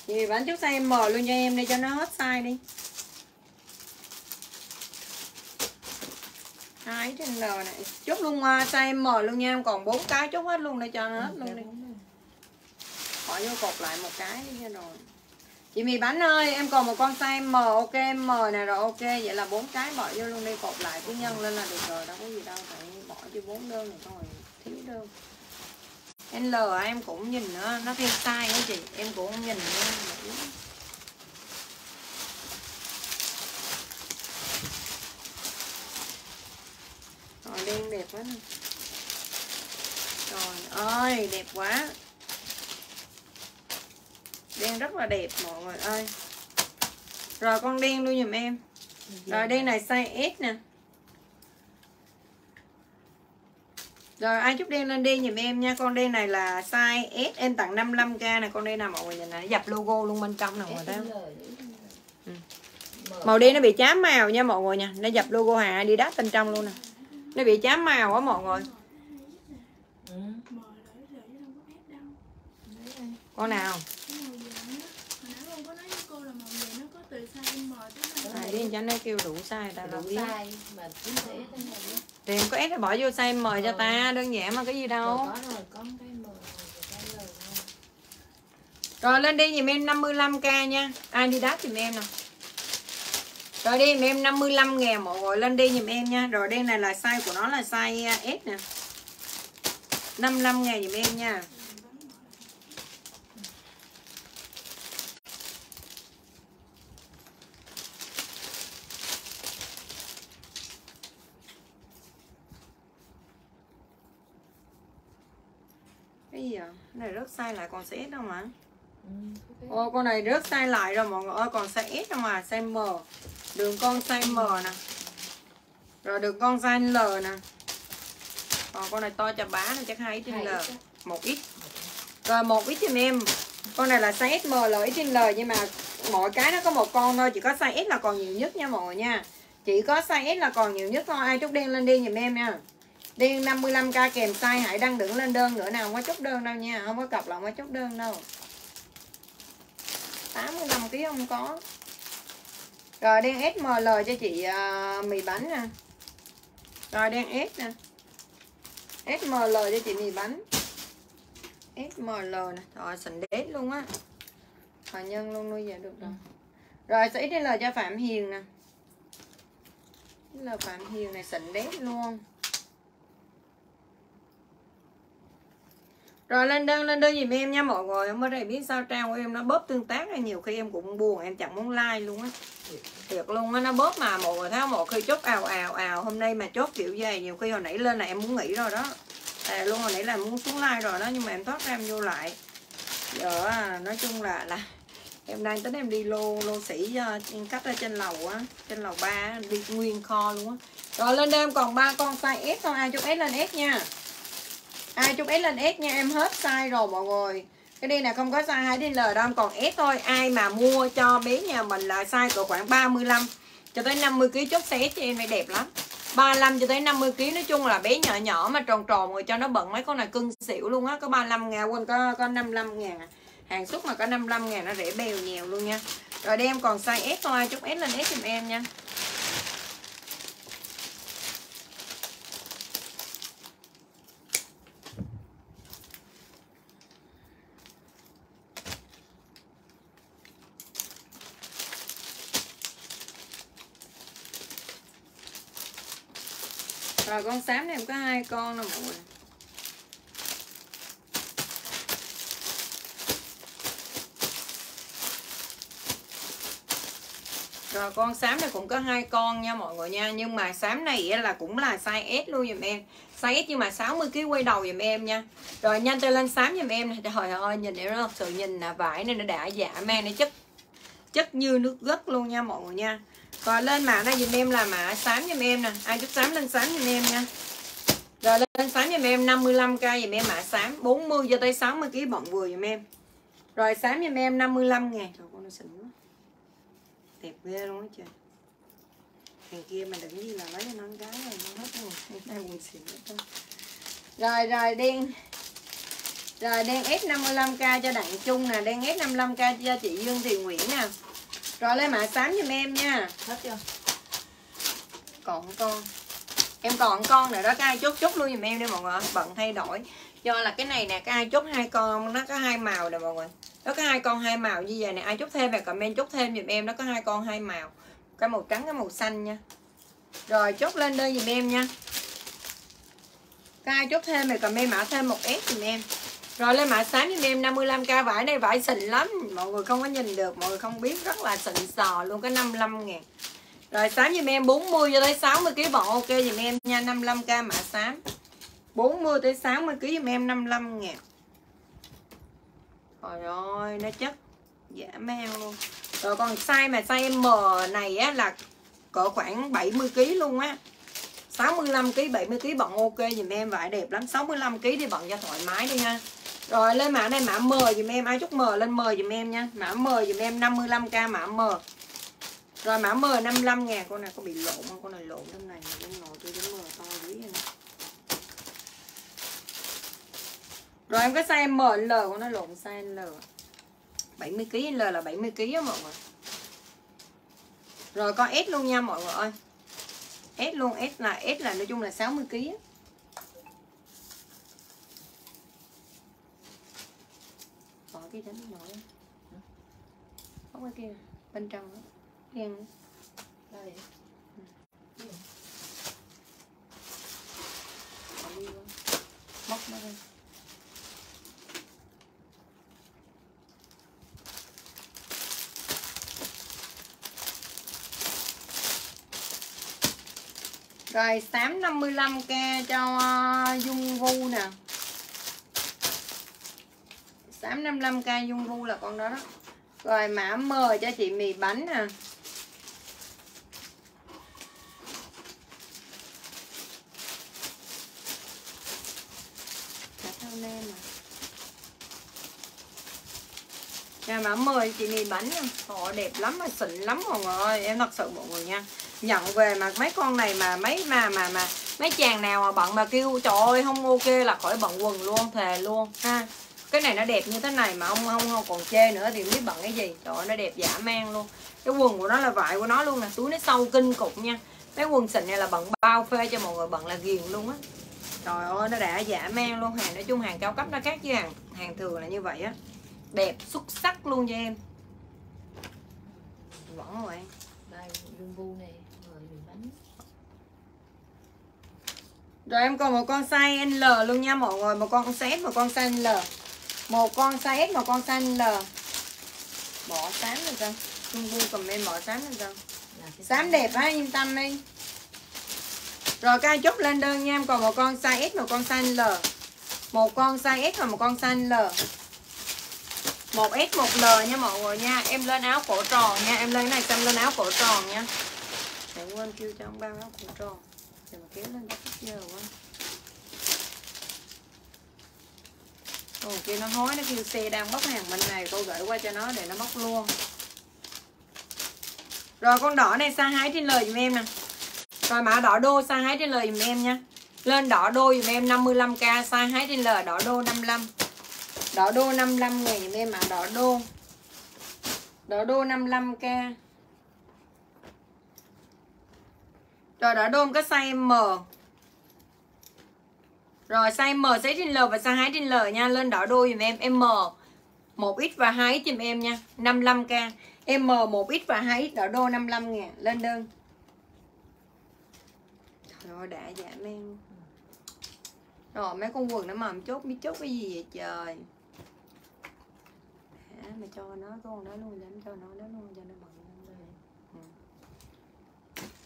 Chị mì bánh chốt size M luôn cho em đi cho nó hết size đi. Hai trên L này. Chốt luôn uh, size M luôn nha em còn bốn cái chốt hết luôn để cho nó hết luôn đi. bỏ vô cột lại một cái đi cho rồi chị mì bánh ơi, em còn một con size M, ok, M này rồi, ok. Vậy là bốn cái bỏ vô luôn đi, cột lại cứ nhân lên là được rồi, đâu có gì đâu, phải bỏ vô bốn đơn này thôi, thiếu đơn. L à, em cũng nhìn nữa nó thêm size đó chị, em cũng không nhìn nữa rồi, đen đẹp quá trời ơi, đẹp quá đen rất là đẹp mọi người ơi. Rồi con đen luôn giùm em. Rồi đen này size S nè. Rồi ai chút đen lên đi giùm em nha. Con đen này là size S. Em tặng 55k này Con đen nào mọi người nhìn này Dập logo luôn bên trong nè mọi người thấy không? Ừ. Màu đen nó bị chám màu nha mọi người nha. Nó dập logo hàng Adidas bên trong luôn nè. Nó bị chám màu á mọi người. Ừ. mờ đỡ rồi chứ không có ép đâu Đấy đây. Con nào cái màu vàng á hồi nãy con có nói với cô là màu vàng nó có từ size M tới à, size đi cho nó kêu đủ size ta Đủ biết. Em có S thì bỏ vô size M cho ta Đơn giản mà cái gì Rồi đâu có rồi, có cái M rồi. Rồi lên đi giùm em 55k nha. Adidas giùm em nè Rồi đi em 55 ngàn mọi người lên đi giùm em nha. Rồi đen này là size của nó là size S nè. 55 ngàn giùm em nha Cái gì vậy? Cái này rớt size lại còn size S đâu mà Ừ, Ô con này rớt size lại rồi mọi người ơi Còn size S đâu mà size M. Đường con size M nè. Rồi đường con size L nè. Còn con này to cho bá này chắc 2 trên Hai L. một ít. Rồi một ít giùm em. Con này là size M, L, X trên L Nhưng mà mỗi cái nó có một con thôi. Chỉ có size S là còn nhiều nhất nha mọi người nha. Chỉ có size S là còn nhiều nhất thôi. Ai chốt đen lên đi giùm em nha Đen 55k kèm size Hãy đăng đừng lên đơn nữa nào Không có chốt đơn đâu nha Không có cọc là không có chốt đơn đâu. 85 kg không có. Rồi đen SML cho chị à, mì bánh nè. Rồi đen S nè. SML cho chị mì bánh. SML nè. Rồi sình đét luôn á. Hòa nhân luôn nuôi giờ được rồi. Rồi sẽ XL cho Phạm Hiền nè. Là Phạm Hiền này sình đét luôn Rồi lên đơn lên đơn giùm em nha mọi người. Không mới đây biết sao trang của em. Nó bóp tương tác hay nhiều khi em cũng buồn em chẳng muốn like luôn á. Thiệt luôn á nó bóp mà mọi người thấy không? Một khi chốt ào ào ào hôm nay mà chốt kiểu gì nhiều khi hồi nãy lên là em muốn nghỉ rồi đó. À, luôn hồi nãy là muốn xuống like rồi đó nhưng mà em thoát ra em vô lại. Giờ nói chung là là em đang tính em đi lô lô sĩ uh, ờ, cắt ở trên lầu á trên lầu ba đi nguyên kho luôn á. Rồi lên đây em còn ba con size S thôi ai chốt S lên S nha ai chốt S lên S nha, em hết size rồi mọi người. Cái đi này không có size 2 đến L đâu còn S thôi. Ai mà mua cho bé nhà mình là size cỡ khoảng 35 cho tới 50 kg chốt xé cho em này đẹp lắm. 35 cho tới 50 kg nói chung là bé nhỏ nhỏ mà tròn tròn rồi cho nó bận, mấy con này cưng xỉu luôn á. Có 35 ngàn, quên, có có 55 ngàn. Hàng xuất mà có 55 ngàn nó rẻ bèo nhèo luôn nha. Rồi đem còn size S thôi chốt S lên S giùm em nha. Rồi, con xám này em có hai con nè mọi người. Rồi, con xám này cũng có hai con nha mọi người nha. Nhưng mà xám này là cũng là size S luôn dùm em. Size S nhưng mà 60kg quay đầu dùm em nha. Rồi, nhanh tay lên xám dùm em này Trời ơi, nhìn em nó thật sự nhìn là vải này nó đã giả mang nó chất Chất như nước gất luôn nha mọi người nha. Rồi lên mã này dùm em là mã xám dùm em nè. Ai chút xám lên xám dùm em nha. Rồi, lên xám dùm em 55k dùm em mã xám. 40 cho tới 60kg bọn vừa dùm em. Rồi, xám dùm em 55 ngàn Trời, con nó xịn quá. Đẹp ghê luôn á trời. Thằng kia mà đừng gì là lấy cho nó con gái này nó hết luôn hai buồn xịn hết trơn rồi rồi, đen. Rồi, đen S55k cho Đặng Trung nè. Đen S55k cho chị Dương Thị Nguyễn nè. Rồi lấy mã xám giùm em nha. Hết chưa? Còn con. Em còn con nữa đó Cái ai chốt chốt luôn giùm em đi mọi người. Bận thay đổi. Do là cái này nè Cái ai chốt hai con Nó có hai màu nè mọi người. Nó có hai con hai màu như vậy nè ai chốt thêm về comment chốt thêm giùm em nó có hai con hai màu. Cái màu trắng cái màu xanh nha. Rồi chốt lên đây giùm em nha. Cái ai chốt thêm về comment mã thêm một S giùm em rồi lên mã 8 giùm em 55k vải này vải xịn lắm. Mọi người không có nhìn được mọi người không biết rất là xịn sò luôn Có 55 ngàn. Rồi 8 giùm em 40 cho tới 60 kg bộ ok giùm em nha 55k mã 8 40 tới 60 kg giùm em 55 ngàn. Trời ơi, nó chất dã meo luôn. Rồi còn size mà size M này á là cỡ khoảng 70kg luôn á. 65kg, 70kg bận ok dùm em vải đẹp lắm. 65kg thì bận cho thoải mái đi ha. Rồi, lên mã này mã M dùm em. Ai chúc M lên M dùm em nha. Mã M dùm em 55k mã M. Rồi, mã M 55 ngàn Con này có bị lộn không? Con này lộn trong này. Con ngồi tôi đến M to dữ vậy nè. Rồi, em có size M L. Con nó lộn size L. 70kg L là 70kg á mọi người. Rồi, con S luôn nha mọi người ơi. S luôn. S là S là nói chung là 60kg á. Cái đánh nổi Không cái kia Bên trong đó Đen đó. đây luôn. Móc nó lên Rồi xám 55k cho Dung Vu nè 855k Dung Vu là con đó đó. Rồi mã M cho chị mì bánh nè. Cả thao nè. Rồi mã 10 chị mì bánh nha Họ đẹp lắm mà, xịn lắm mọi người ơi. Em thật sự mọi người nha, nhận về mà mấy con này mà mấy mà mà mà mấy chàng nào mà bận mà kêu, trời ơi, không ok là khỏi bận quần luôn, thề luôn, ha cái này nó đẹp như thế này mà ông không không còn chê nữa thì không biết bận cái gì. Trời ơi nó đẹp dã man luôn. Cái quần của nó là vải của nó luôn nè túi nó sâu kinh cục nha. Mấy quần xịn này là bận bao phê cho mọi người bận là ghiền luôn á. Trời ơi nó đã dã man luôn. Hàng nói chung hàng cao cấp nó khác chứ hàng hàng thường là như vậy á. Đẹp xuất sắc luôn cho em. Vẫn rồi em. Đây lương bu này rồi em còn một con size L luôn nha mọi người Một con size S, một con size L Một con size S, một con size L. Bỏ xám rồi cơ Trung vui comment bỏ xám là cái Xám đẹp á, yên tâm đi. Rồi các anh chốt lên đơn nha Em. Còn một con size S, một con size L. Một con size S và một con size L. Một S một L nha mọi người nha. Em lên áo cổ tròn nha. Em lên này xem lên áo cổ tròn nha. Để quên kêu cho ông bao áo cổ tròn. Để mà kéo lên cho giờ quá Ồ, kia nó hối, nó kêu xe đang bóc hàng bên này, Cô gửi qua cho nó để nó bóc luôn. Rồi, con đỏ này sang hái trên lời dùm em nè. Rồi, mã đỏ đô sang hái trên lời dùm em nha. Lên đỏ đô dùm em 55k sang hái trên lời đỏ đô 55 Đỏ đô 55 ngàn dùm em mã đỏ đô. Đỏ đô 55k Rồi, đỏ đô có size M. Rồi size M size trên L và size 2 trên L nha. Lên đỏ đôi dùm em. M 1X và 2X dùm em nha. 55k M 1X và 2X đỏ đô 55 ngàn. Lên đơn. Rồi đã giảm em. Rồi mấy con quần nó mầm chốt biết chốt cái gì vậy trời? À, mày cho nó con đó luôn Để cho nó đó luôn cho nó bận.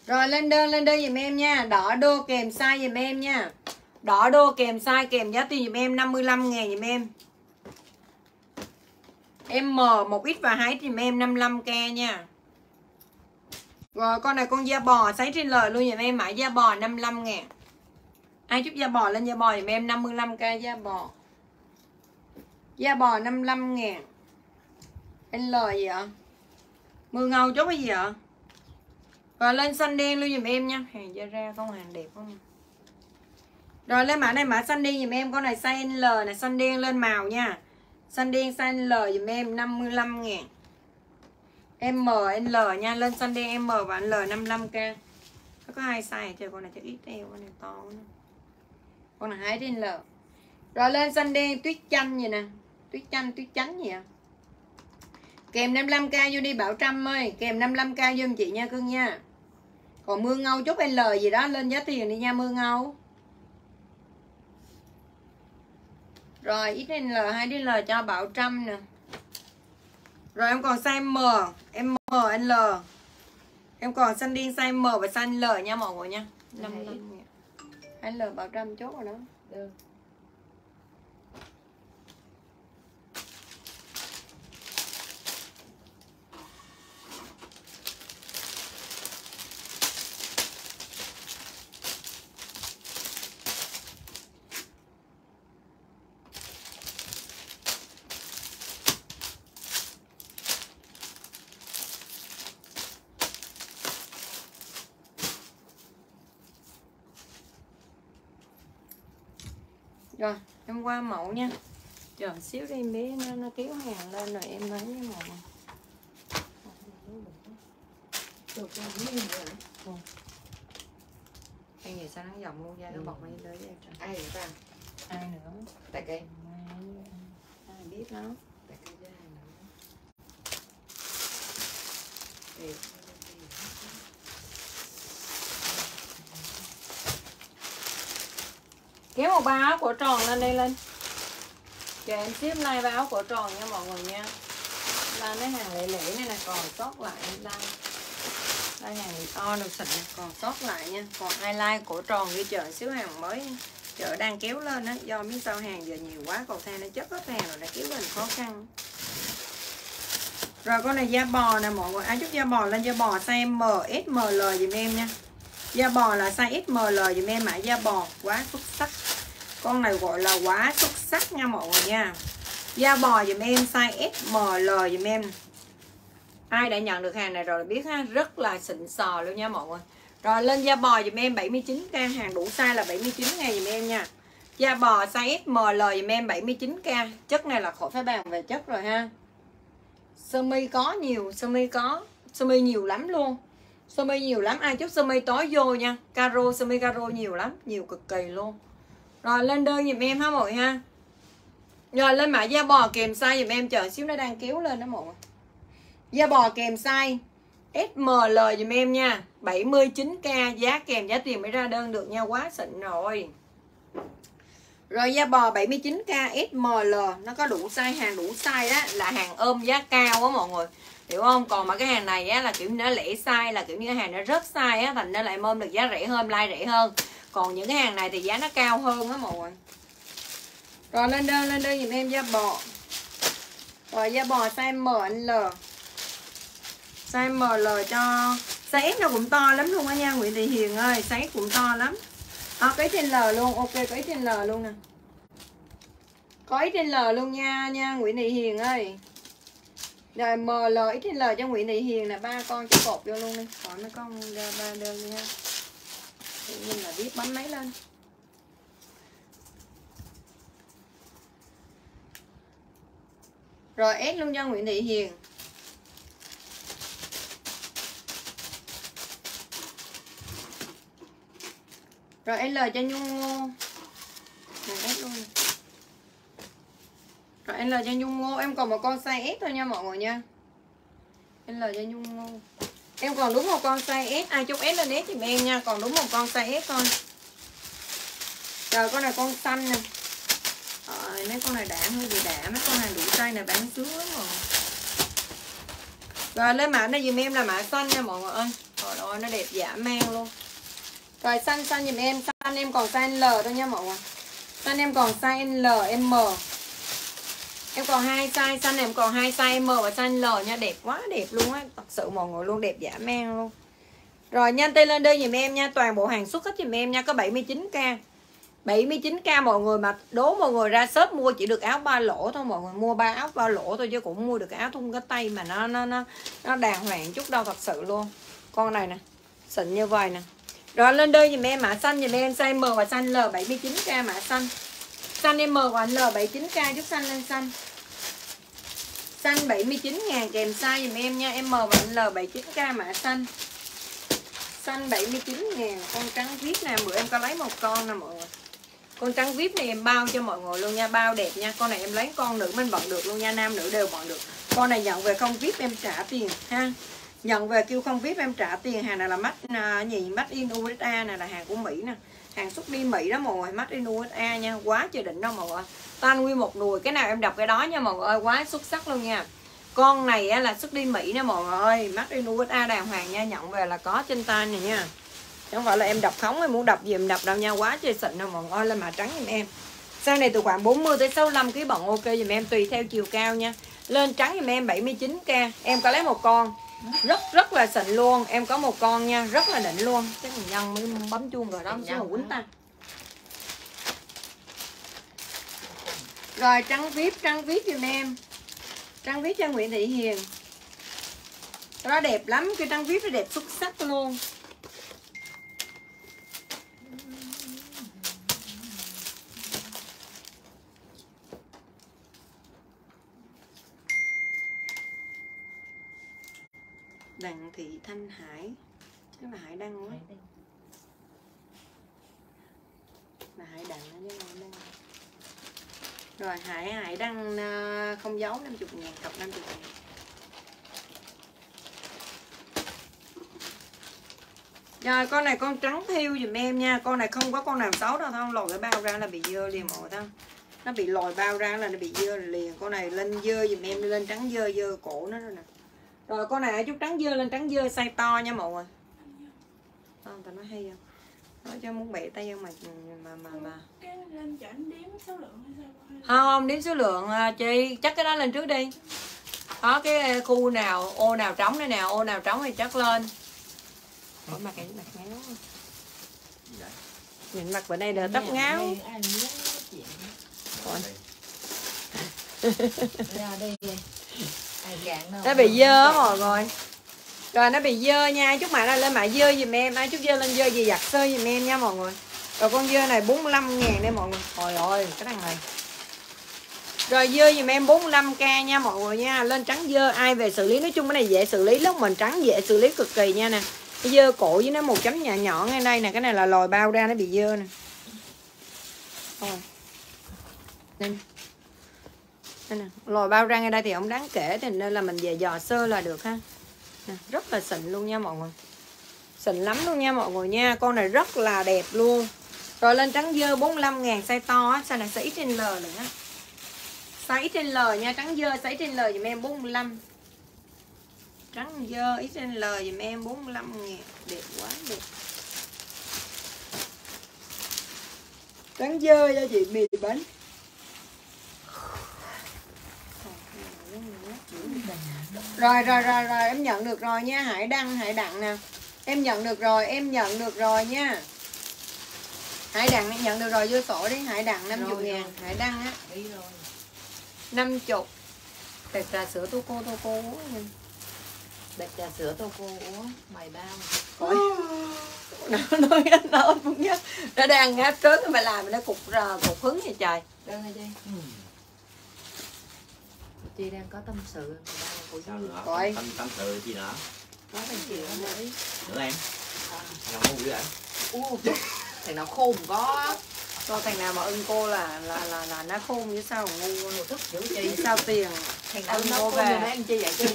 Rồi lên đơn lên đơn giùm em nha. Đỏ đô kèm size giùm em nha đỏ đô, kèm size, kèm giá tiền giùm em 55 ngàn giùm em. Em M 1X và 2X giùm em 55k nha. Rồi, con này con da bò, sấy trên lời luôn giùm em, mã da bò 55 ngàn. Ai chút da bò lên da bò giùm em 55k da bò. Da bò 55 ngàn. L gì ạ? Mưa ngầu chốt cái gì ạ? Và lên xanh đen luôn giùm em nha. Hàng da ra không hàng đẹp không? Rồi lên mã này mã xanh đen giùm em. Con này size L này xanh đen lên màu nha. Xanh đen size L giùm em 55 ngàn. M, L nha. Lên xanh đen M và L 55k Nó có hai size trời con này chắc ít eo Con này to quá. Con này hai trên L. Rồi lên xanh đen tuyết chanh gì nè. Tuyết chanh, tuyết chánh gì ạ Kèm 55k vô đi Bảo Trâm ơi. Kèm 55k vô em chị nha cưng nha. Còn mưa ngâu chút L gì đó Lên giá tiền đi nha mưa ngâu. Rồi XL 2DL cho Bảo Trâm nè. Rồi em còn size M. Em M L? Em còn xanh đen size M và size L nha mọi người nha. 55 ngàn. Hai L Bảo Trâm chốt rồi đó. Được. Rồi em qua mẫu nha Chờ xíu đi em bé nó, nó kéo hàng lên rồi em lấy mọi người Được rồi. Em nghĩ sao nó dòng luôn ra nó bọc mấy đứa vậy trời Ai vậy ta? Ai nữa Tại cây. Ai, biết nó Tại cây với ai nữa. Thiệt. Kéo một ba áo của tròn lên đây lên. Cho em tiếp like ba áo của tròn nha mọi người nha. Là cái hàng lẻ lẻ này là còn sót lại đang đây hàng to được sạch này còn sót lại nha. Còn ai lai cổ tròn đi chờ xíu hàng mới. Chợ đang kéo lên á Do miếng sau hàng giờ nhiều quá cầu thang nó chất hết hàng rồi đã kéo lên khó khăn. Rồi con này da bò nè mọi người. Ai chút da bò lên da bò size M, S, M, L dùm em nha. Da bò là size SML dùm em mã da bò Quá xuất sắc. Con này gọi là quá xuất sắc nha mọi người nha. Da bò dùm em size SML dùm em. Ai đã nhận được hàng này rồi biết ha, Rất là xịn sò luôn nha mọi người. Rồi lên da bò dùm em 79k Hàng đủ size là 79 ngày dùm em nha. Da bò size SML dùm em 79k Chất này là khỏi phải bàn về chất rồi ha. Sơ mi có nhiều, Sơ mi có, Sơ mi nhiều lắm luôn sơ mi nhiều lắm. Ai chút sơ mi tối vô nha. Caro sơ mi caro nhiều lắm. Nhiều cực kỳ luôn. Rồi, lên đơn giùm em ha mọi người ha. Rồi, lên mã da bò kèm size giùm em. Chờ xíu nó đang kéo lên đó mọi người. Da bò kèm size SML giùm em nha. 79k giá kèm, giá tiền mới ra đơn được nha. Quá xịn rồi. Rồi da bò 79k SML nó có đủ size hàng, đủ size đó là hàng ôm giá cao á mọi người hiểu không? Còn mà cái hàng này á là kiểu như nó lẻ size là kiểu như cái hàng nó rất size á thành ra lại mơm được giá rẻ hơn like rẻ hơn. Còn những cái hàng này thì giá nó cao hơn á mọi người. Rồi lên đơn lên đơn giùm em da bò. Rồi da bò size ML size ML cho size S nó cũng to lắm luôn á nha Nguyễn Thị Hiền ơi. Size cũng to lắm. Ờ, à, cái trên L luôn. Ok cái trên L luôn nè. Có ít trên L luôn nha nha Nguyễn Thị Hiền ơi rồi, m l x L cho Nguyễn Thị Hiền là ba con cho cột vô luôn đi. Còn mấy con ra ba đơn đi ha. Tự nhiên là viết bấm máy lên. Rồi, S luôn cho Nguyễn Thị Hiền. Rồi, L cho Nhung Ngô. Rồi, S luôn rồi L cho Nhung Ngô. Em còn một con size S thôi nha mọi người nha. L cho Nhung Ngô. Em còn đúng một con size S. Ai chốt S lên S giùm em nha. Còn đúng một con size S thôi. Rồi con này con xanh nè. Rồi mấy con này đã hơi bị đã mấy con này đủ size này bán sướng lắm rồi. Rồi lên mã này dùm em là mã xanh nha mọi người ơi. Trời ơi nó đẹp dã man luôn. Rồi xanh xanh dùm em. Xanh em còn size L thôi nha mọi người. Xanh em còn size L, M. Em còn hai size Xanh em còn hai size M và size L nha. Đẹp quá, đẹp luôn á. Thật sự mọi người luôn đẹp dã man luôn. Rồi nhanh tay lên đây dùm em nha. Toàn bộ hàng xuất hết dùm em nha. Có 79k 79k mọi người mà đố mọi người ra shop mua chỉ được áo ba lỗ thôi. Mọi người mua ba áo ba lỗ thôi chứ cũng mua được cái áo thun cái tay mà nó nó nó nó đàng hoàng chút đâu, thật sự luôn. Con này nè, xịn như vậy nè. Rồi lên đây dùm em, mã xanh dùm em, size M và size L 79k mã xanh xanh em M và L 79k chút xanh lên xanh. Xanh 79 ngàn kèm size dùm em nha. M và anh L 79k mã xanh. Xanh 79 ngàn, con trắng vip nè. Bữa em có lấy một con nè mọi người. Con trắng vip này em bao cho mọi người luôn nha. Bao đẹp nha. Con này em lấy con nữ mình bận được luôn nha. Nam nữ đều bận được. Con này nhận về không vip em trả tiền, ha. Nhận về kêu không vip em trả tiền. Hàng này là mắt à, nhì mắt in USA này là hàng của Mỹ nè hàng xuất đi Mỹ đó mọi người mắt in USA nha quá trời đỉnh đâu mọi người. Tan nguyên một nùi cái nào em đọc cái đó nha mọi người ơi quá xuất sắc luôn nha. Con này á, là xuất đi Mỹ nè mọi người ơi mắt in USA đàng hoàng nha nhận về là có trên tay này nha. Không phải là em đọc khống em muốn đọc gì em đọc đâu nha quá trời xịn đâu mọi người ơi lên mã trắng giùm em. Sang này từ khoảng 40 tới 65 kg bận ok giùm em tùy theo chiều cao nha. Lên trắng giùm em 79k em có lấy một con rất rất là xịn luôn. Em có một con nha rất là đỉnh luôn. Cái thằng nhân mới bấm chuông rồi đó xuống quýnh ta. Rồi trắng vip trắng vip giùm em. Trắng vip cho Nguyễn Thị Hiền. Nó đẹp lắm cái trắng vip nó đẹp xuất sắc luôn Đặng Thị Thanh Hải. Chắc là Hải Đăng quá. Là Hải Đăng chứ Hải Đăng. Rồi Hải Hải Đăng à, không giấu 50 ngàn Cọc 50 ngàn. Rồi con này con trắng thiêu dùm em nha. Con này không có con nào xấu đâu Không lòi cái bao ra là bị dơ liền mọi không Nó bị lòi bao ra là nó bị dơ liền. Con này lên dơ dùm em Lên trắng dơ dơ cổ nó rồi nè rồi con này chút trắng dơ lên trắng dơ size to nha mọi người. Không tao nói hay không? Nói cho muốn bẻ tay mà mà mà mà. Cái lên chảnh đếm số lượng hay sao không không đếm số lượng à, chị chắc cái đó lên trước đi. Có cái khu nào ô nào trống đây nào ô nào trống thì chắc lên. Ủa mặt cái mặt ngáo nhìn mặt bữa nay đỡ tóc ngáo. Ôi, ra đây nó bị dơ mọi người. Rồi nó bị dơ nha. Chút mã này lên mã dơ giùm em. Ai chút dơ lên dơ gì giặt sơ giùm em nha mọi người. Rồi con dơ này 45 ngàn đây mọi người. Trời ơi cái thằng này. Rồi dơ giùm em 45k nha mọi người nha. Lên trắng dơ. Ai về xử lý? Nói chung cái này dễ xử lý lắm. Mình trắng dễ xử lý cực kỳ nha nè. Cái dơ cổ với nó một chấm nhỏ nhỏ ngay đây nè. Cái này là lòi bao ra nó bị dơ nè. Rồi Nên đây nè lòi bao răng ở đây thì không đáng kể thì nên là mình về dò sơ là được ha. Nè, rất là xịn luôn nha mọi người. Xịn lắm luôn nha mọi người nha con này rất là đẹp luôn. Rồi lên trắng dơ 45 ngàn size to á size này size XL nữa? Size XL nha trắng dơ size XL dùm em 45 trắng dơ XL dùm em 45 ngàn. Đẹp quá đẹp. Trắng dơ cho chị mì bánh. Rồi rồi rồi rồi em nhận được rồi nha. Hải đăng hải đặng nè. Em nhận được rồi em nhận được rồi nha. Hải đặng em nhận được rồi vô sổ đi. Hải đặng 50 Rồi, ngàn. rồi. hải đăng á. Đi rồi. 50 Tẹt trà sữa tô cô tô cô uống nha. đặt trà sữa tô cô uống mày bao Coi Nó nói nó cũng nhớ Nó đang ngáp trớn mà làm nó cục rờ cục hứng vậy trời. Đơn này đây chị đang có tâm sự của Sao Duy nữa? Coi. Tâm, tâm sự gì nữa? có thành chuyện mới Nữa em? à. Nào ngu dữ em? u thằng nào khôn có Coi thằng nào mà ưng cô là là là là nó khôn như sao mà ngu Một thức dữ chi sao tiền Thằng nào Ưng cô về. anh chi vậy chi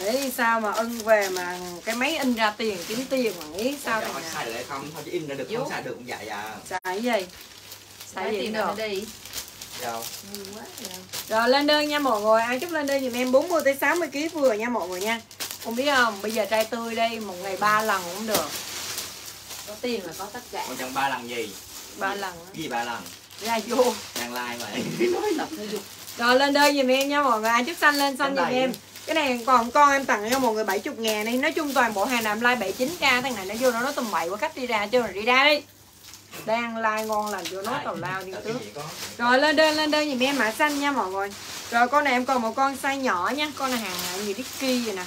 Nghĩ sao mà ưng về mà cái máy in ra tiền kiếm tiền mà nghĩ sao Sao thằng xài nào được hay không thôi chứ in ra được không xài được cũng vậy à Xài cái gì Xài gì tiền nào được đi quá vậy. Rồi lên đơn nha mọi người. Ai chúc lên đơn giùm em 40 tới 60 kg vừa nha mọi người nha. Không biết không? Bây giờ trai tươi đây Một ngày ba lần cũng được. Có tiền là có tất cả. Còn trong ba lần gì? Ba lần á. cái gì ba lần? Ra vô. Đang like dục Rồi lên đơn giùm em nha mọi người. Ai chúc xanh lên xanh đẩy. em. Cái này còn con em tặng cho mọi người 70 ngàn này Nói chung toàn bộ hàng làm like 79k Thằng này nó vô nó nói tầm bậy quá khách đi ra Chưa rồi đi ra đi Đang like ngon lành vô nói tào lao đi trước. Rồi lên đơn lên đơn giùm em mã xanh nha mọi người. Rồi con này em còn một con size nhỏ nha. Con này hàng gì Dicky vậy nè.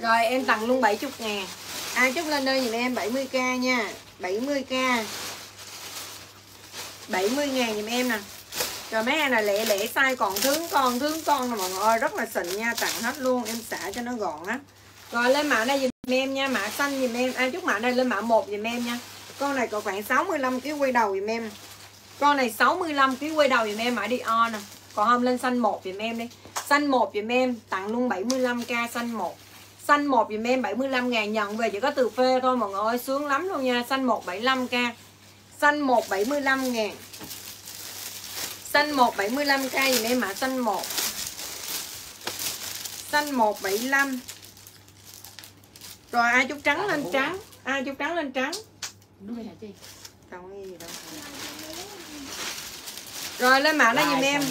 Rồi em tặng luôn 70 ngàn. Ai chúc lên đơn giùm em 70k nha. 70k 70 ngàn giùm em nè. Rồi mấy hàng này lẻ lẻ size còn thương con thương con nè mọi người ơi. Rất là xịn nha tặng hết luôn Em xả cho nó gọn á. Rồi lên mã này giùm em nha Mã xanh giùm em. Ai chúc mã này lên mã 1 giùm em nha Con này có khoảng 65 kg quay đầu giùm em. Con này 65 kg quay đầu giùm em mã đi on nè. Còn không lên xanh 1 giùm em đi. Xanh 1 giùm em tặng luôn 75k xanh 1 xanh 1 giùm em 75 ngàn nhận về chỉ có từ phê thôi mọi người ơi sướng lắm luôn nha. Xanh 1 75k xanh 1 75 ngàn. Xanh 1 75k giùm em mã xanh 1 xanh 1 75 rồi ai chút trắng lên trắng? ai chút trắng lên trắng Nuôi hả chị? Không có gì đâu. Rồi lên mã này giùm em.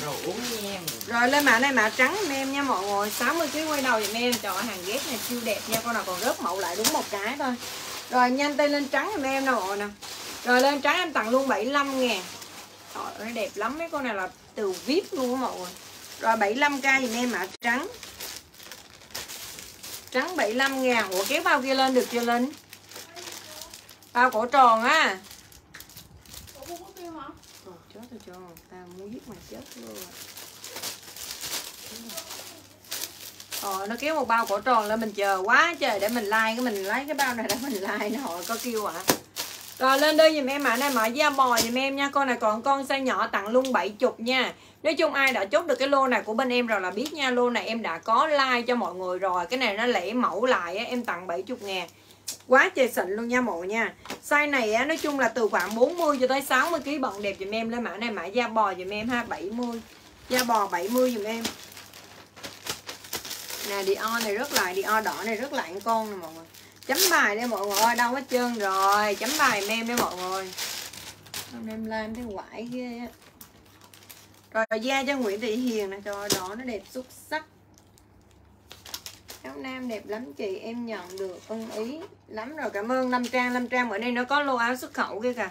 rồi lên mã này mã trắng giùm em nha mọi người. 60 kg quay đầu giùm em. Ơi, hàng ghép này siêu đẹp nha. Con nào còn rớt mẫu lại đúng một cái thôi. Rồi nhanh tay lên trắng giùm em nè mọi người nè. Rồi lên trắng em tặng luôn 75 ngàn Trời ơi đẹp lắm mấy con này là từ VIP luôn á mọi người. Rồi 75k giùm em mã trắng. Trắng 75 ngàn. Ủa kéo bao kia lên được chưa Linh Bao cổ tròn á. Ủa không có kêu hả? Ồ, chết rồi cho ta muốn giết mày chết luôn. À. Ờ, nó kéo một bao cổ tròn lên mình chờ quá trời để mình like cái mình lấy cái bao này để mình like nó họ có kêu ạ rồi lên đây giùm em mã này mã da bò giùm em nha. Con này còn con size nhỏ tặng luôn 70 nha. Nói chung ai đã chốt được cái lô này của bên em rồi là biết nha lô này em đã có like cho mọi người rồi. Cái này nó lẻ mẫu lại á, em tặng 70 ngàn quá trời xịn luôn nha mọi người nha. Size này á nói chung là từ khoảng 40 cho tới 60 kg bận đẹp dùm em lên mã này mã da bò dùm em ha 70 da bò 70 dùm em. Nè Dior này rất lại Dior đỏ này rất lạnh con nè mọi người. Chấm bài đây mọi người ơi đâu hết trơn rồi. Chấm bài em đây mọi người. Hôm em làm thấy quải ghê á. Rồi da cho Nguyễn Thị Hiền nè trời ơi, đỏ nó đẹp xuất sắc áo nam đẹp lắm chị, em nhận được ưng ý lắm rồi. Cảm ơn Lâm Trang Lâm Trang ở đây nó có lô áo xuất khẩu kia kìa.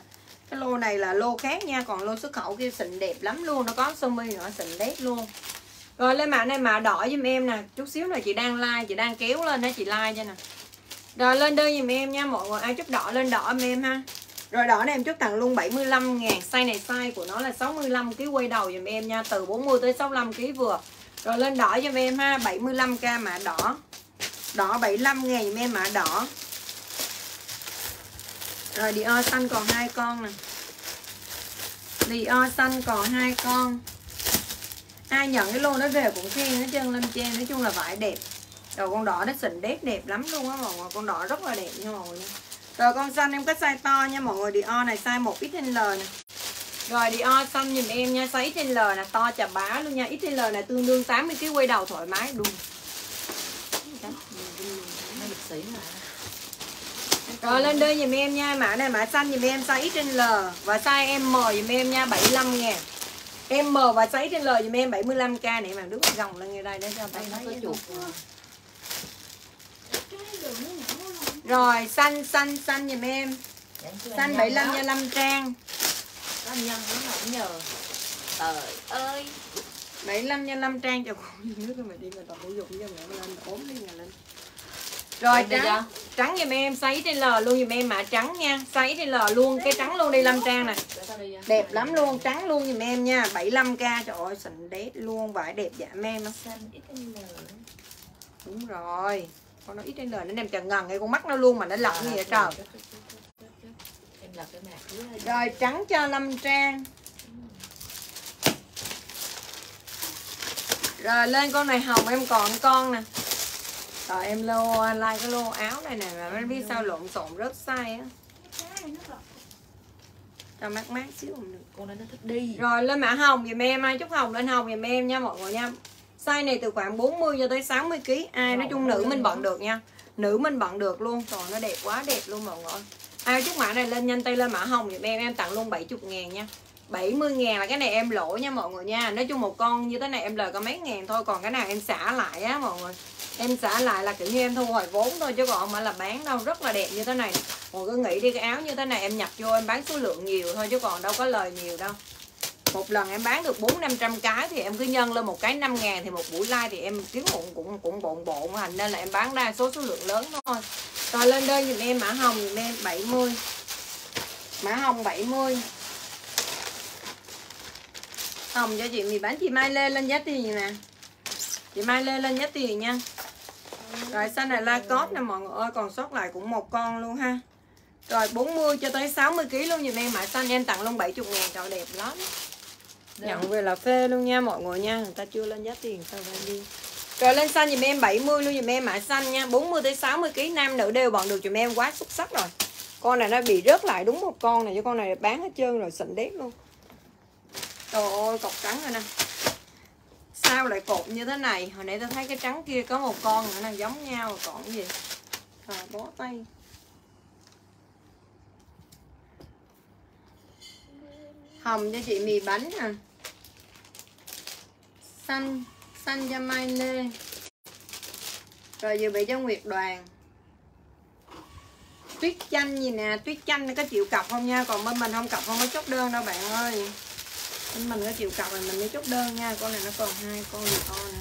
Cái lô này là lô khác nha, còn lô xuất khẩu kia xịn đẹp lắm luôn, nó có sơ mi nữa, xịn đét luôn. Rồi, lên mã này mã đỏ giùm em nè. Chút xíu là chị đang like, chị đang kéo lên đó, chị like cho nè. Rồi, lên đơn giùm em nha, mọi người. Ai chút đỏ lên đỏ em em ha. Rồi đỏ này em chút tặng luôn 75 ngàn, Size này size của nó là 65 kg quay đầu giùm em nha, Từ 40 tới 65 kg vừa. Rồi, lên đỏ giùm em ha 75k mã đỏ. Đỏ 75 ngày giùm em mã đỏ. Rồi Dior xanh còn hai con nè. Dior xanh còn hai con. Ai nhận cái lô nó về cũng khen hết chân lên trên Nói chung là vải đẹp. Rồi con đỏ nó xịn đét đẹp lắm luôn á, mọi người. Con đỏ rất là đẹp nha mọi người. Rồi, con xanh em có size to nha mọi người. Dior này size 1XL nè. Rồi Dior xanh nhìn em nha, Size XL nè. To chà bá luôn nha. XL này tương đương 80kg quay đầu thoải mái. Đùm Sĩ mà. Rồi lên đơn giùm em nha. Mã này mã xanh giùm em size XL Và size M giùm em nha 75 ngàn M và size XL giùm em 75k này mà đứng gồng lên ngay đây để cho nói có chuột? Rồi xanh xanh xanh giùm em. Xanh 75 nha Lâm Trang. Có nhân nó không nhờ. Trời ơi. 75 nha Lâm Trang. Cho con <laughs> nước mày đi mà tập thể dục cho mẹ lên ốm đi nhà lên rồi Em đi trắng trắng giùm em size XL luôn giùm em mã trắng nha. Size XL luôn cái trắng luôn đi Lâm Trang nè. Đẹp lắm luôn trắng luôn giùm em nha. 75k trời ơi xịn đét luôn vải đẹp giảm em lờ. Đúng rồi. Con nó XL nó đem trần ngần ngay con mắt nó luôn mà nó lọc như vậy trời. rồi trắng cho lâm trang. Rồi lên con này hồng em còn con nè rồi em lô like cái lô áo này nè mà nó biết sao lộn xộn rớt size á. Cho mát mát xíu cũng được. Con nó thích đi. Rồi lên mã hồng giùm em ai chút hồng lên hồng giùm em nha mọi người nha. Size này từ khoảng 40 cho tới 60 kg ai nói chung nữ mình bận được nha. Nữ mình bận được luôn. Trời nó đẹp quá đẹp luôn mọi người. Ai chút mã này lên nhanh tay lên mã hồng giùm em em tặng luôn 70 ngàn nha. 70 ngàn là cái này em lỗ nha mọi người nha. Nói chung một con như thế này em lời có mấy ngàn thôi Còn cái nào em xả lại á mọi người Em xả lại là kiểu như em thu hồi vốn thôi, Chứ còn mà là bán đâu, Rất là đẹp như thế này. Mọi người cứ nghĩ đi cái áo như thế này, em nhập vô em bán số lượng nhiều thôi, Chứ còn đâu có lời nhiều đâu. Một lần em bán được bốn năm trăm cái thì em cứ nhân lên một cái 5 ngàn thì một buổi like thì em kiếm cũng cũng cũng bộn bộn thành nên là em bán đa số số lượng lớn thôi. Rồi lên đơn giùm em, mã hồng giùm em 70 mã hồng 70 hồng cho chị, mì bán chị Mai Lê lên giá tiền nè. Chị Mai Lê lên giá tiền nha rồi xanh này la cốt nè mọi người ơi còn sót lại cũng một con luôn ha. Rồi 40 cho tới 60 kg luôn giùm em mã xanh em tặng luôn 70 ngàn trời đẹp lắm. Nhận về là phê luôn nha mọi người nha. Người ta chưa lên giá tiền sao phải đi. Rồi lên xanh giùm em 70 luôn giùm em mã xanh nha. 40 tới 60 kg nam nữ đều bận được giùm em quá xuất sắc rồi. Con này nó bị rớt lại đúng một con này cho con này bán hết trơn rồi xịn đét luôn. Trời ơi cọc trắng rồi nè sao lại cột như thế này? Hồi nãy tôi thấy cái trắng kia có một con nữa đang giống nhau còn gì? À, bó tay. Hồng cho chị mì bánh nè. Xanh xanh cho mai lê rồi dự bị cho nguyệt đoàn. Tuyết chanh gì nè? Tuyết chanh có chịu cọc không nha? Còn bên mình không cọc không có chốt đơn đâu bạn ơi mình có chịu cọc thì mình mới chốt đơn nha. Con này nó còn hai con gì con nè.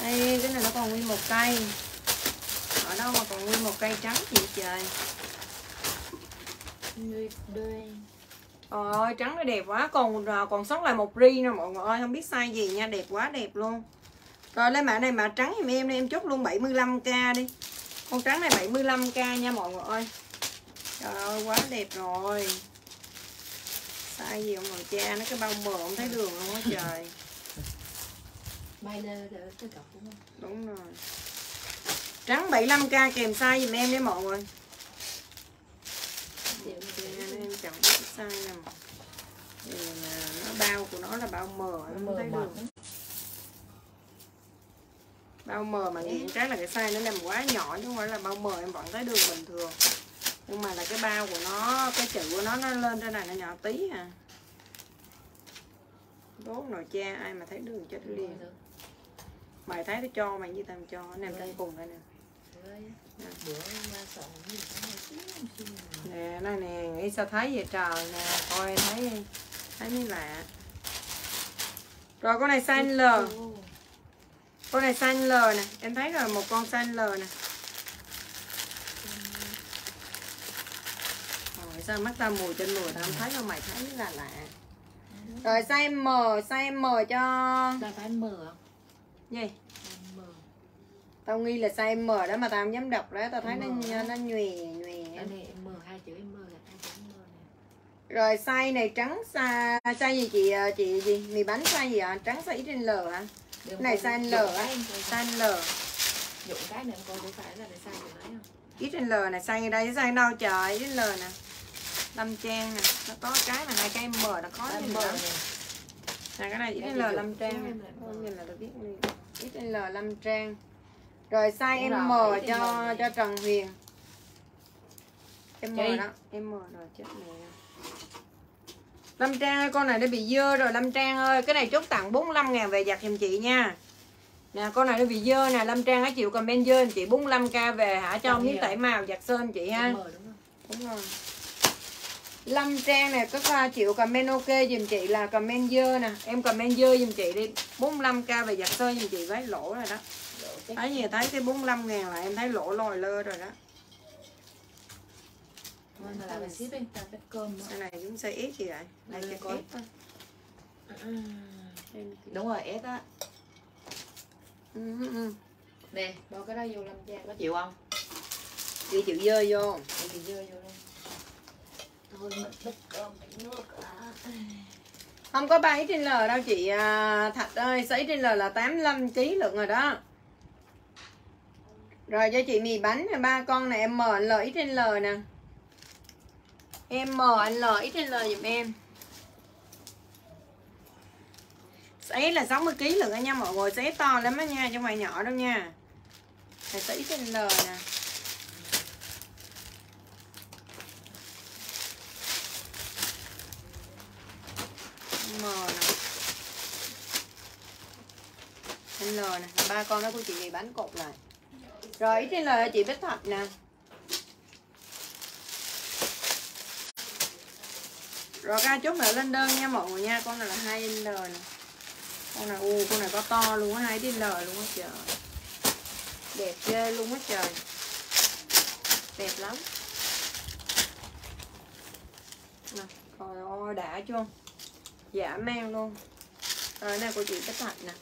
Đây cái này nó còn nguyên một cây. Ở đâu mà còn nguyên một cây trắng gì trời? Trời ơi trắng nó đẹp quá. Còn à, còn sót lại một ri nè mọi người ơi. Không biết size gì nha. Đẹp quá đẹp luôn. Rồi lấy mã này mã trắng giùm em đi. Em chốt luôn 75k đi. Con trắng này 75k nha mọi người ơi. Trời ơi quá đẹp rồi Size gì ông nội cha Nó cái bao mờ không thấy đường luôn á trời. Bay lên cái cọc đúng không? Đúng rồi. Trắng 75k kèm size giùm em đi mọi người em chẳng biết cái size nào. Là nó bao của nó là bao mờ em không thấy đường. bao mờ mà nghiện cái là cái size nó nằm quá nhỏ chứ không phải là bao mờ em vẫn thấy đường bình thường nhưng mà là cái bao của nó cái chữ của nó nó lên trên này nó nhỏ tí à. Đốt nồi cha ai mà thấy đường chết liền. Mày thấy nó cho mày như tao cho nằm trên cùng đây nè. Nè. Đây nè nghĩ sao thấy vậy trời nè coi thấy thấy mới lạ. Rồi con này size L con này size L nè em thấy rồi một con size L nè rồi sao mắt tao mùi trên mùi tao không thấy đâu mày thấy là lạ rồi size M size M cho Ta phải mờ không? gì mờ. tao nghi là size M đó mà tao không dám đọc đó tao thấy nó M đó. nó nhòe nhòe mờ hai chữ mờ là hai chữ mờ nè. rồi size này trắng size size gì chị ờ, chị gì mì bánh size gì ạ trắng size XL hả Để này size L á size L Dụng cái này coi để phải là sai chữ mấy không? XL này size đây size đâu trời XL nè Lâm Trang nè nó có cái mà hai cái M nó có Em gì mờ nữa nè. nè cái này Cái XL Lâm Trang. Em không nhìn là tôi biết liền XL Lâm Trang. Rồi size Đúng M rồi, cho này. cho Trần Huyền. M Chị. đó. M rồi chết mẹ Lâm Trang ơi con này nó bị dơ rồi Lâm Trang ơi. Cái này chốt tặng 45 ngàn về giặt giùm chị nha. Nè con này nó bị dơ nè. Lâm Trang á chịu comment dơ chị 45k về hả? Cho miếng tẩy màu giặt sơn chị ha. Em mờ đúng không? Đúng rồi. Lâm Trang này có pha chịu comment ok dùm chị là comment dơ nè Em comment dơ dùm chị đi 45k về giặt sơn dùm chị với lỗ rồi đó Thấy gì thấy cái 45 ngàn là em thấy lỗ lòi lơ rồi đó. Cái này chúng size ít chị ạ Đây cái có. ép thôi À, Đúng rồi, S á. ừ, ừ, ừ. Nè, bao cái đó vô Lâm Trang có chịu không? Chị chịu dơ vô chị dơ vô đây thôi mình bít cơm nước à. Không có 3 trên L đâu chị à, Thạch ơi 6 trên L là 85 kg lượng rồi đó. Rồi cho chị mì bánh ba con này em M L ít trên L nè. Em M L ít trên L giùm em. Sấy là 60 kg lượng nha mọi người Sấy to lắm á nha chứ không phải nhỏ đâu nha. Này sấy trên L nè. M nè. L nè, ba con đó của chị này bán cột lại. Rồi ít trên L là chị Bích Thạch nè. Rồi ca chút nữa lên đơn nha mọi người nha. Con này là hai L nè. Con này, u, con này có to luôn á 2 L luôn á, trời. Đẹp ghê luôn á, trời. Đẹp lắm. Nè trời ơi đã chưa? Dạ mang luôn. Rồi này cô chị Bích Thạch nè.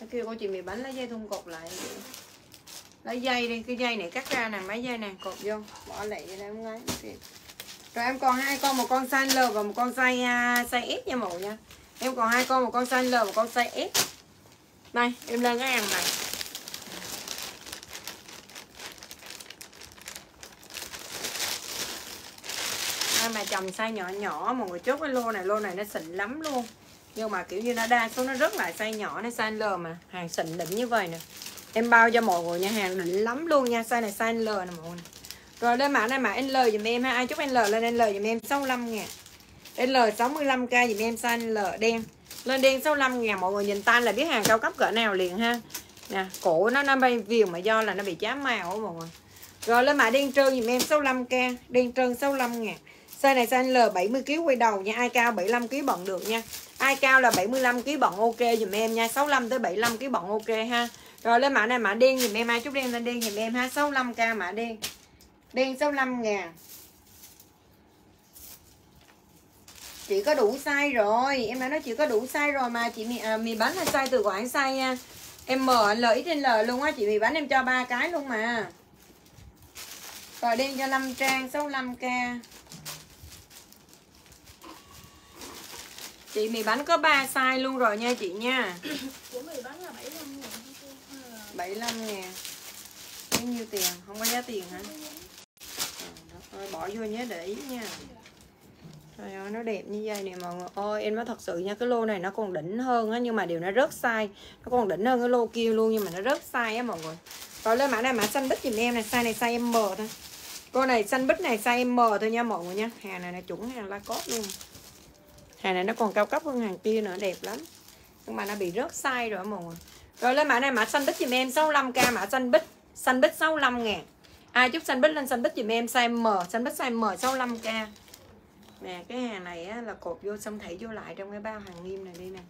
Cái kia cô chị mì bánh lấy dây thun cột lại lấy dây đi cái dây này cắt ra nè mấy dây nè cột vô. Bỏ lại cho em ngay rồi em còn hai con một con size L và một con size uh, size S nha mọi nha. Em còn hai con một con size L và một con size S. Đây em lên cái hàng này. Mà chồng size nhỏ nhỏ mọi người chốt cái lô này lô này nó xịn lắm luôn. Nhưng mà kiểu như nó đa số nó rất là size nhỏ nó size L mà, hàng xịn đỉnh như vậy nè. Em bao cho mọi người nha, hàng đỉnh lắm luôn nha, size này size L nè mọi người. Rồi lên mã này, mã L dùm em ha, ai chúc L lên L dùm em 65 ngàn. L 65k dùm em, size L đen. Lên đen 65 ngàn, mọi người nhìn tan là biết hàng cao cấp cỡ nào liền ha. Nè, cổ nó nó bay viền mà do là nó bị chám màu mọi người. Rồi lên mã đen trơn dùm em 65k đen trơn 65 ngàn size này size L 70kg quay đầu nha ai cao 75kg bận được nha. Ai cao là 75kg bận ok dùm em nha 65 tới 75kg bận ok ha. Rồi lên mã này mã đen dùm em ai chút đen lên đen dùm em ha 65k mã đen. Đen 65 ngàn. Chị có đủ size rồi em đã nói chị có đủ size rồi mà chị mì, à, mì bánh là size từ quảng size nha. Em M L trên L luôn á chị mì bánh em cho ba cái luôn mà. Rồi đen cho 5 trang 65k chị mì bánh có 3 size luôn rồi nha chị nha. <coughs> Của mì bánh là 75 ngàn hả cô? Hay là 75 ngàn. Bao nhiêu tiền? Không có giá tiền hả? Đất ơi, bỏ vô nhớ để ý nha. Trời ơi, nó đẹp như vậy nè mọi người ơi em nói thật sự nha cái lô này nó còn đỉnh hơn á nhưng mà điều nó rớt size. Nó còn đỉnh hơn cái lô kia luôn nhưng mà nó rớt size á mọi người. Rồi lên mã này mã xanh bích giùm em này size này size M thôi. Con này xanh bích này size M thôi nha mọi người nha. Hàng này là chuẩn hàng Lacoste luôn hàng này nó còn cao cấp hơn hàng kia nữa đẹp lắm. Nhưng mà nó bị rớt size rồi mọi người. Rồi lên mã này mã xanh bích giùm em 65k mã xanh bích xanh bích 65 ngàn. Ai chúc xanh bích lên xanh bích giùm em size M xanh bích size M 65k nè cái hàng này á, là cột vô xong thảy vô lại trong cái bao hàng nghiêm này đi nè.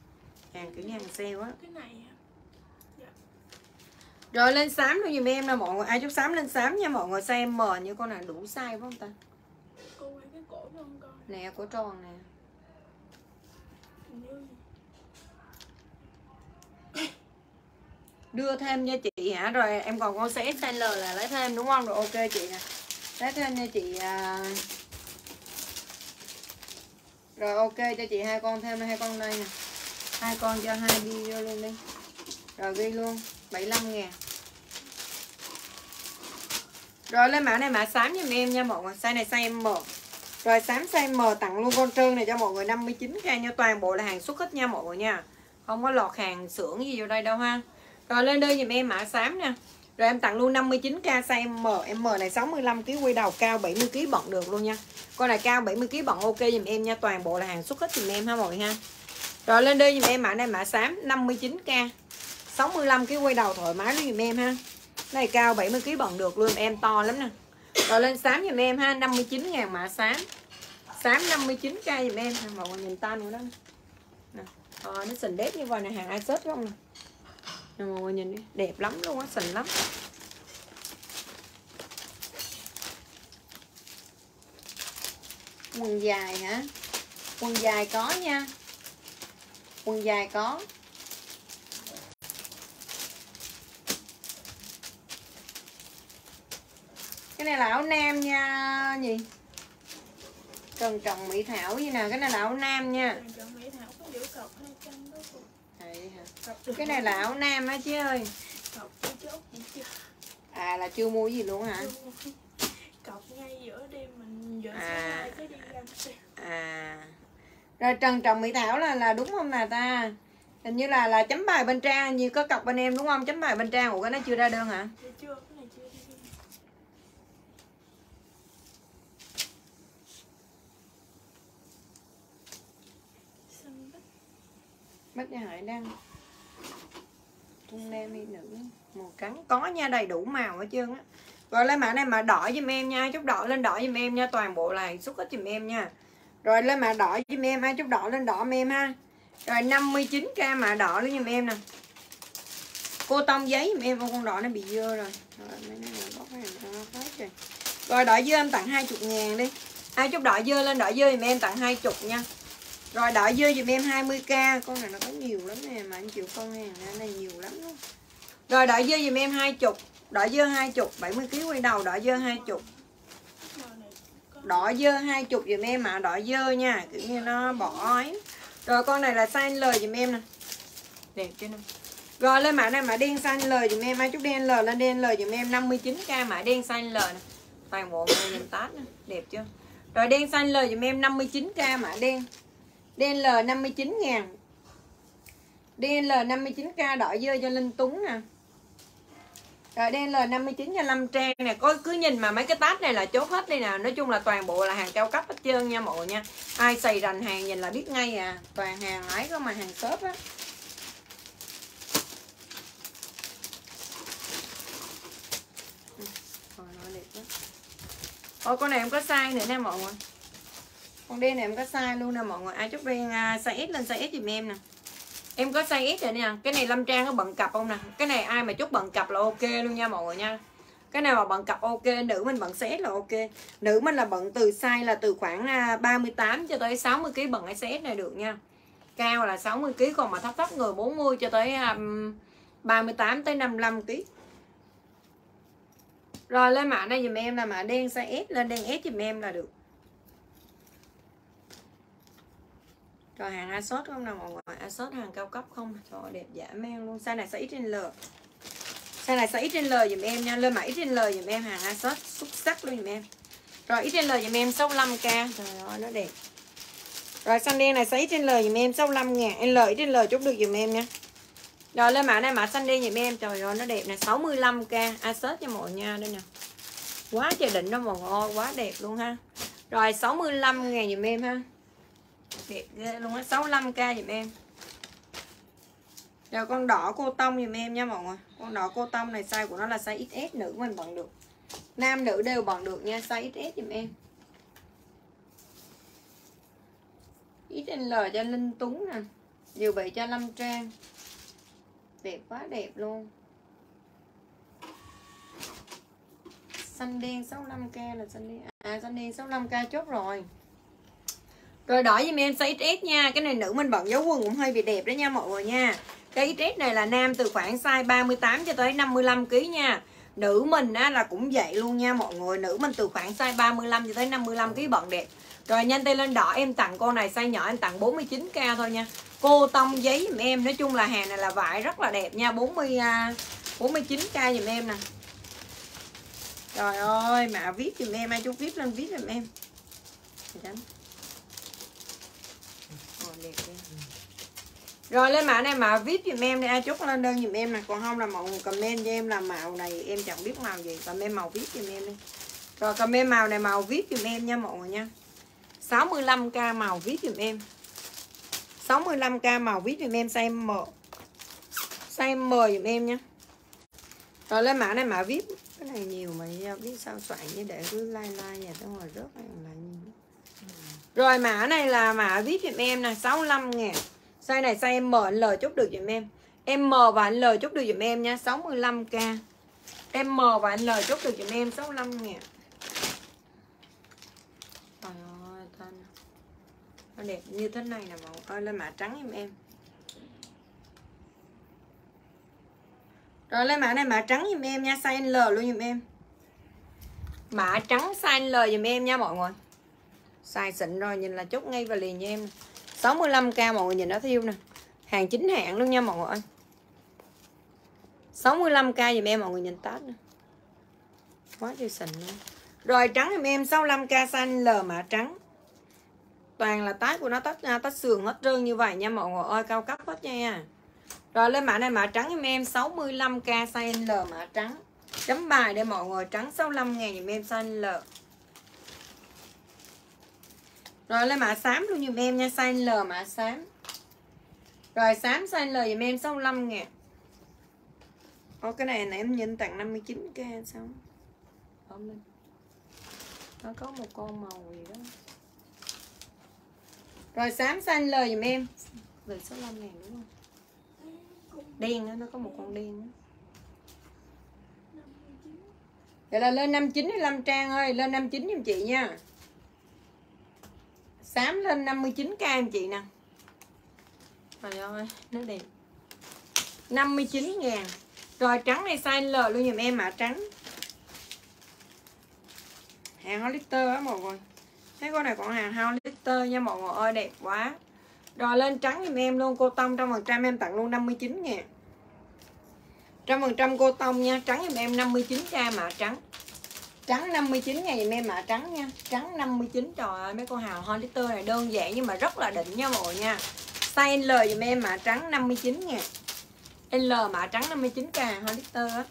Hàng kiểu như hàng sale á. Cái này hả? rồi lên xám luôn giùm em nè mọi người. Ai chúc xám lên xám nha mọi người size M như con này đủ size phải không ta? Nè cổ tròn nè đưa thêm nha chị hả? Rồi em còn con size XL là lấy thêm đúng không? Rồi ok chị nè lấy thêm nha chị à... rồi ok cho chị hai con thêm hai con đây nè. Hai con cho hai đi vô luôn đi. Rồi ghi luôn 75 ngàn. Rồi lên mã này mã xám giùm em nha mọi người. Size này size M rồi xám size M tặng luôn con trơn này cho mọi người. 59k nha, toàn bộ là hàng xuất hết nha mọi người nha. Không có lọt hàng xưởng gì vô đây đâu ha. Rồi, lên đây giùm em mã xám nè. Rồi, em tặng luôn 59k size M. M này 65 kg quy đầu, cao 70 kg bận được luôn nha. Con này cao 70 kg bận, ok giùm em nha. Toàn bộ là hàng xuất hết giùm em ha mọi người ha. Rồi, lên đây giùm em mã này, mã xám 59k 65 kg quay đầu, thoải mái luôn giùm em ha. Này, cao 70 kg bận được luôn, em to lắm nè rồi lên xám giùm em ha 59 ngàn mã xám. Xám 59k giùm em. Mọi người nhìn tan của nó. Nè à, nó xình đét như vậy nè hàng ai xếp không? Nè nè mọi người nhìn đi đẹp lắm luôn á xình lắm. Quần dài hả? Quần dài có nha. Quần dài có. Cái này là áo nam nha gì trần trọng mỹ thảo gì nè cái này là áo nam nha. Còn chọn Mỹ Thảo có giữ cọc 200 đó cô? Đấy hả? Cọc được cái này là áo nam á chứ ơi. À là chưa mua gì luôn hả? Cọc ngay giữa đêm mình À. cái đi à. Rồi trần trọng mỹ thảo là là đúng không nè ta? Hình như là là chấm bài bên trang như có cọc bên em đúng không? Chấm bài bên trang ủa cái nó chưa ra đơn hả? Chưa chưa, cái này chưa đi Xanh bích Bách Gia Hải đang Tung nem hay nữ Màu trắng. Có nha, đầy đủ màu hết trơn á. Rồi lên mã này mà đỏ giùm em nha, Chút đỏ lên đỏ giùm em nha, Toàn bộ là hàng xuất hết giùm em nha. Rồi lên mã đỏ giùm em ha, Chút đỏ lên đỏ giùm em ha. Rồi 59k mã đỏ lên giùm em nè. Cô tông giấy giùm em, Con đỏ nó bị dơ rồi. Rồi, mấy này bóc này nó hết rồi Rồi đỏ dưa em tặng 20 ngàn đi. Ai chút đỏ dưa lên, đỏ dưa giùm em tặng 20 nha rồi đợi dưa giùm em 20k Con này nó có nhiều lắm nè Mà anh chịu con hàng này, này nhiều lắm luôn. Rồi đợi dưa giùm em 20 Đợi dưa 20 70kg quay đầu đợi dưa 20 Đỏ dơ 20 giùm em mà đỏ dơ nha Kiểu như nó bỏ ấy. Rồi con này là size L giùm em nè. Đẹp chưa nè? Rồi lên mã này mã đen size L giùm em Ai chút đen L lên đen L giùm em 59k mã đen size L nè. Toàn bộ người nhìn tát nè Đẹp chưa? Rồi đen size L giùm em 59k mã đen. DL 59 ngàn. DL 59k đợi dơ cho Linh Túng nè. Rồi DL 59 cho Lâm Trang nè. Có cứ nhìn mà mấy cái tát này là chốt hết đây nè. Nói chung là toàn bộ là hàng cao cấp hết trơn nha mọi nha. Ai xài rành hàng nhìn là biết ngay à. Toàn hàng ấy có mà hàng shop á. Ừ, Rồi, nó đẹp. Ôi con này em có size nữa nè mọi người con đen này em có size luôn nè mọi người. À, ai chúc đen à, size S lên size S giùm em nè. Em có size S rồi nè. Cái này lâm trang có bận cặp không nè? Cái này ai mà chúc bận cặp là ok luôn nha mọi người nha. Cái nào mà bận cặp ok nữ mình bận size S là ok. Nữ mình là bận từ size là từ khoảng à, 38 cho tới 60 kg bận cái size S này được nha. Cao là 60 kg còn mà thấp thấp người 40 cho tới um, 38 tới 55 kg rồi lên mã này dùm em là mã đen size S lên đen S dùm em là được. Rồi hàng Asos không nào mọi người Asos hàng cao cấp không? Trời ơi, đẹp dã man luôn. Size này size XL Size này size XL dùm em nha. Lên mã XL dùm em hàng Asos xuất sắc luôn dùm em. Rồi XL dùm em 65k Trời ơi nó đẹp. Rồi xanh đen này size XL dùm em 65 ngàn. L XL được dùm em nha. Rồi lên mã này mã xanh đen dùm em. Trời ơi nó đẹp nè 65k Asos cho mọi nha đây nè. Quá trời đỉnh đó mọi người ơi Quá đẹp luôn ha. Rồi 65 ngàn dùm em ha đẹp ghê luôn á 65k dùm em. Rồi con đỏ cô tông dùm em nha mọi người. Con đỏ cô tông này size của nó là size XS nữ mình bận được. Nam nữ đều bận được nha, size XS dùm em. XL cho Linh Túng nè. Điều bị cho Lâm Trang. Đẹp quá đẹp luôn. Xanh đen 65k là xanh đen. À xanh đen 65k chốt rồi rồi đỏ giùm em size XS nha. Cái này nữ mình bận dấu quần cũng hơi bị đẹp đó nha mọi người nha. Cái XS này là nam từ khoảng size 38 cho tới 55kg nha. Nữ mình á, là cũng vậy luôn nha mọi người. Nữ mình từ khoảng size 35 cho tới 55kg bận đẹp. Rồi nhanh tay lên đỏ em tặng cô này size nhỏ em tặng 49k thôi nha. Cô tông giấy giùm em. Nói chung là hàng này là vải rất là đẹp nha. 40 49k à, giùm em nè. Trời ơi mạ viết giùm em Ai chú viết lên viết giùm em. Đánh. Ồ, đẹp ghê. Rồi lên mã này mã VIP giùm em đi. Ai chốt lên đơn giùm em nè. Còn không là mọi người comment cho em là màu này Em chẳng biết màu gì. Comment màu VIP giùm em đi. Rồi comment màu này màu VIP giùm em nha mọi người nha. 65k màu VIP giùm em. 65k màu VIP giùm em size M. Size M giùm em nha. Rồi lên mã này mã VIP. Cái này nhiều mà biết sao soạn như để cứ like like nhà tới ngoài rớt này là rồi, mã này là mã VIP giùm em nè 65 ngàn. Size này size M, L chốt được giùm em. M và L chốt được giùm em nha 65k M và L chốt được giùm em 65 ngàn. Trời ơi thân Nó đẹp như thế này nè mọi người ơi Lên mã trắng giùm em. Rồi, lên mã này mã trắng giùm em nha, Size L luôn giùm em. Mã trắng size L giùm em nha, mọi người xài xịn rồi, nhìn là chốt ngay và liền nha em. 65k mọi người nhìn nó thiêu nè? Hàng chính hãng luôn nha mọi người 65k dùm em, mọi người nhìn tết nè. Quá trời xịn luôn. Rồi trắng dùm em 65k xanh L mã trắng. Toàn là tái của nó tách à, tát tách sườn hết trơn như vậy nha mọi người ơi, cao cấp hết nha. Rồi lên mã này, mã trắng dùm em 65k size L mã trắng. Chấm bài để mọi người, trắng 65 ngàn dùm em size L rồi lên mã xám luôn giùm em nha size L mã xám. Rồi xám size L giùm em 65 ngàn. Ô cái này nãy em nhìn tặng 59k sao ôm lên. Nó có một con màu gì đó. Rồi xám xanh lời giùm em. Lời 65 ngàn đúng không? Đen đó, nó có một con đen đó. Vậy là lên 59 hay 5 trang ơi Lên 59 giùm chị nha Xám lên 59k em chị nè. Trời ơi nó đẹp. 59 ngàn. Rồi trắng này size L luôn giùm em mã trắng. Hàng Hollister á mọi người. Thấy con này còn hàng Hollister nha mọi người ơi đẹp quá. Rồi lên trắng giùm em luôn cô tông trăm phần trăm em tặng luôn 59 ngàn. Trăm phần trăm cô tông nha Trắng giùm em 59k mã trắng Trắng 59 nha dùm em ạ, à. trắng nha. Trắng 59 trời ơi mấy cô hào Hollister này đơn giản nhưng mà rất là đỉnh nha mọi người nha. Size L dùm em ạ, à. trắng 59 nha. L mã trắng 59k Hollister á.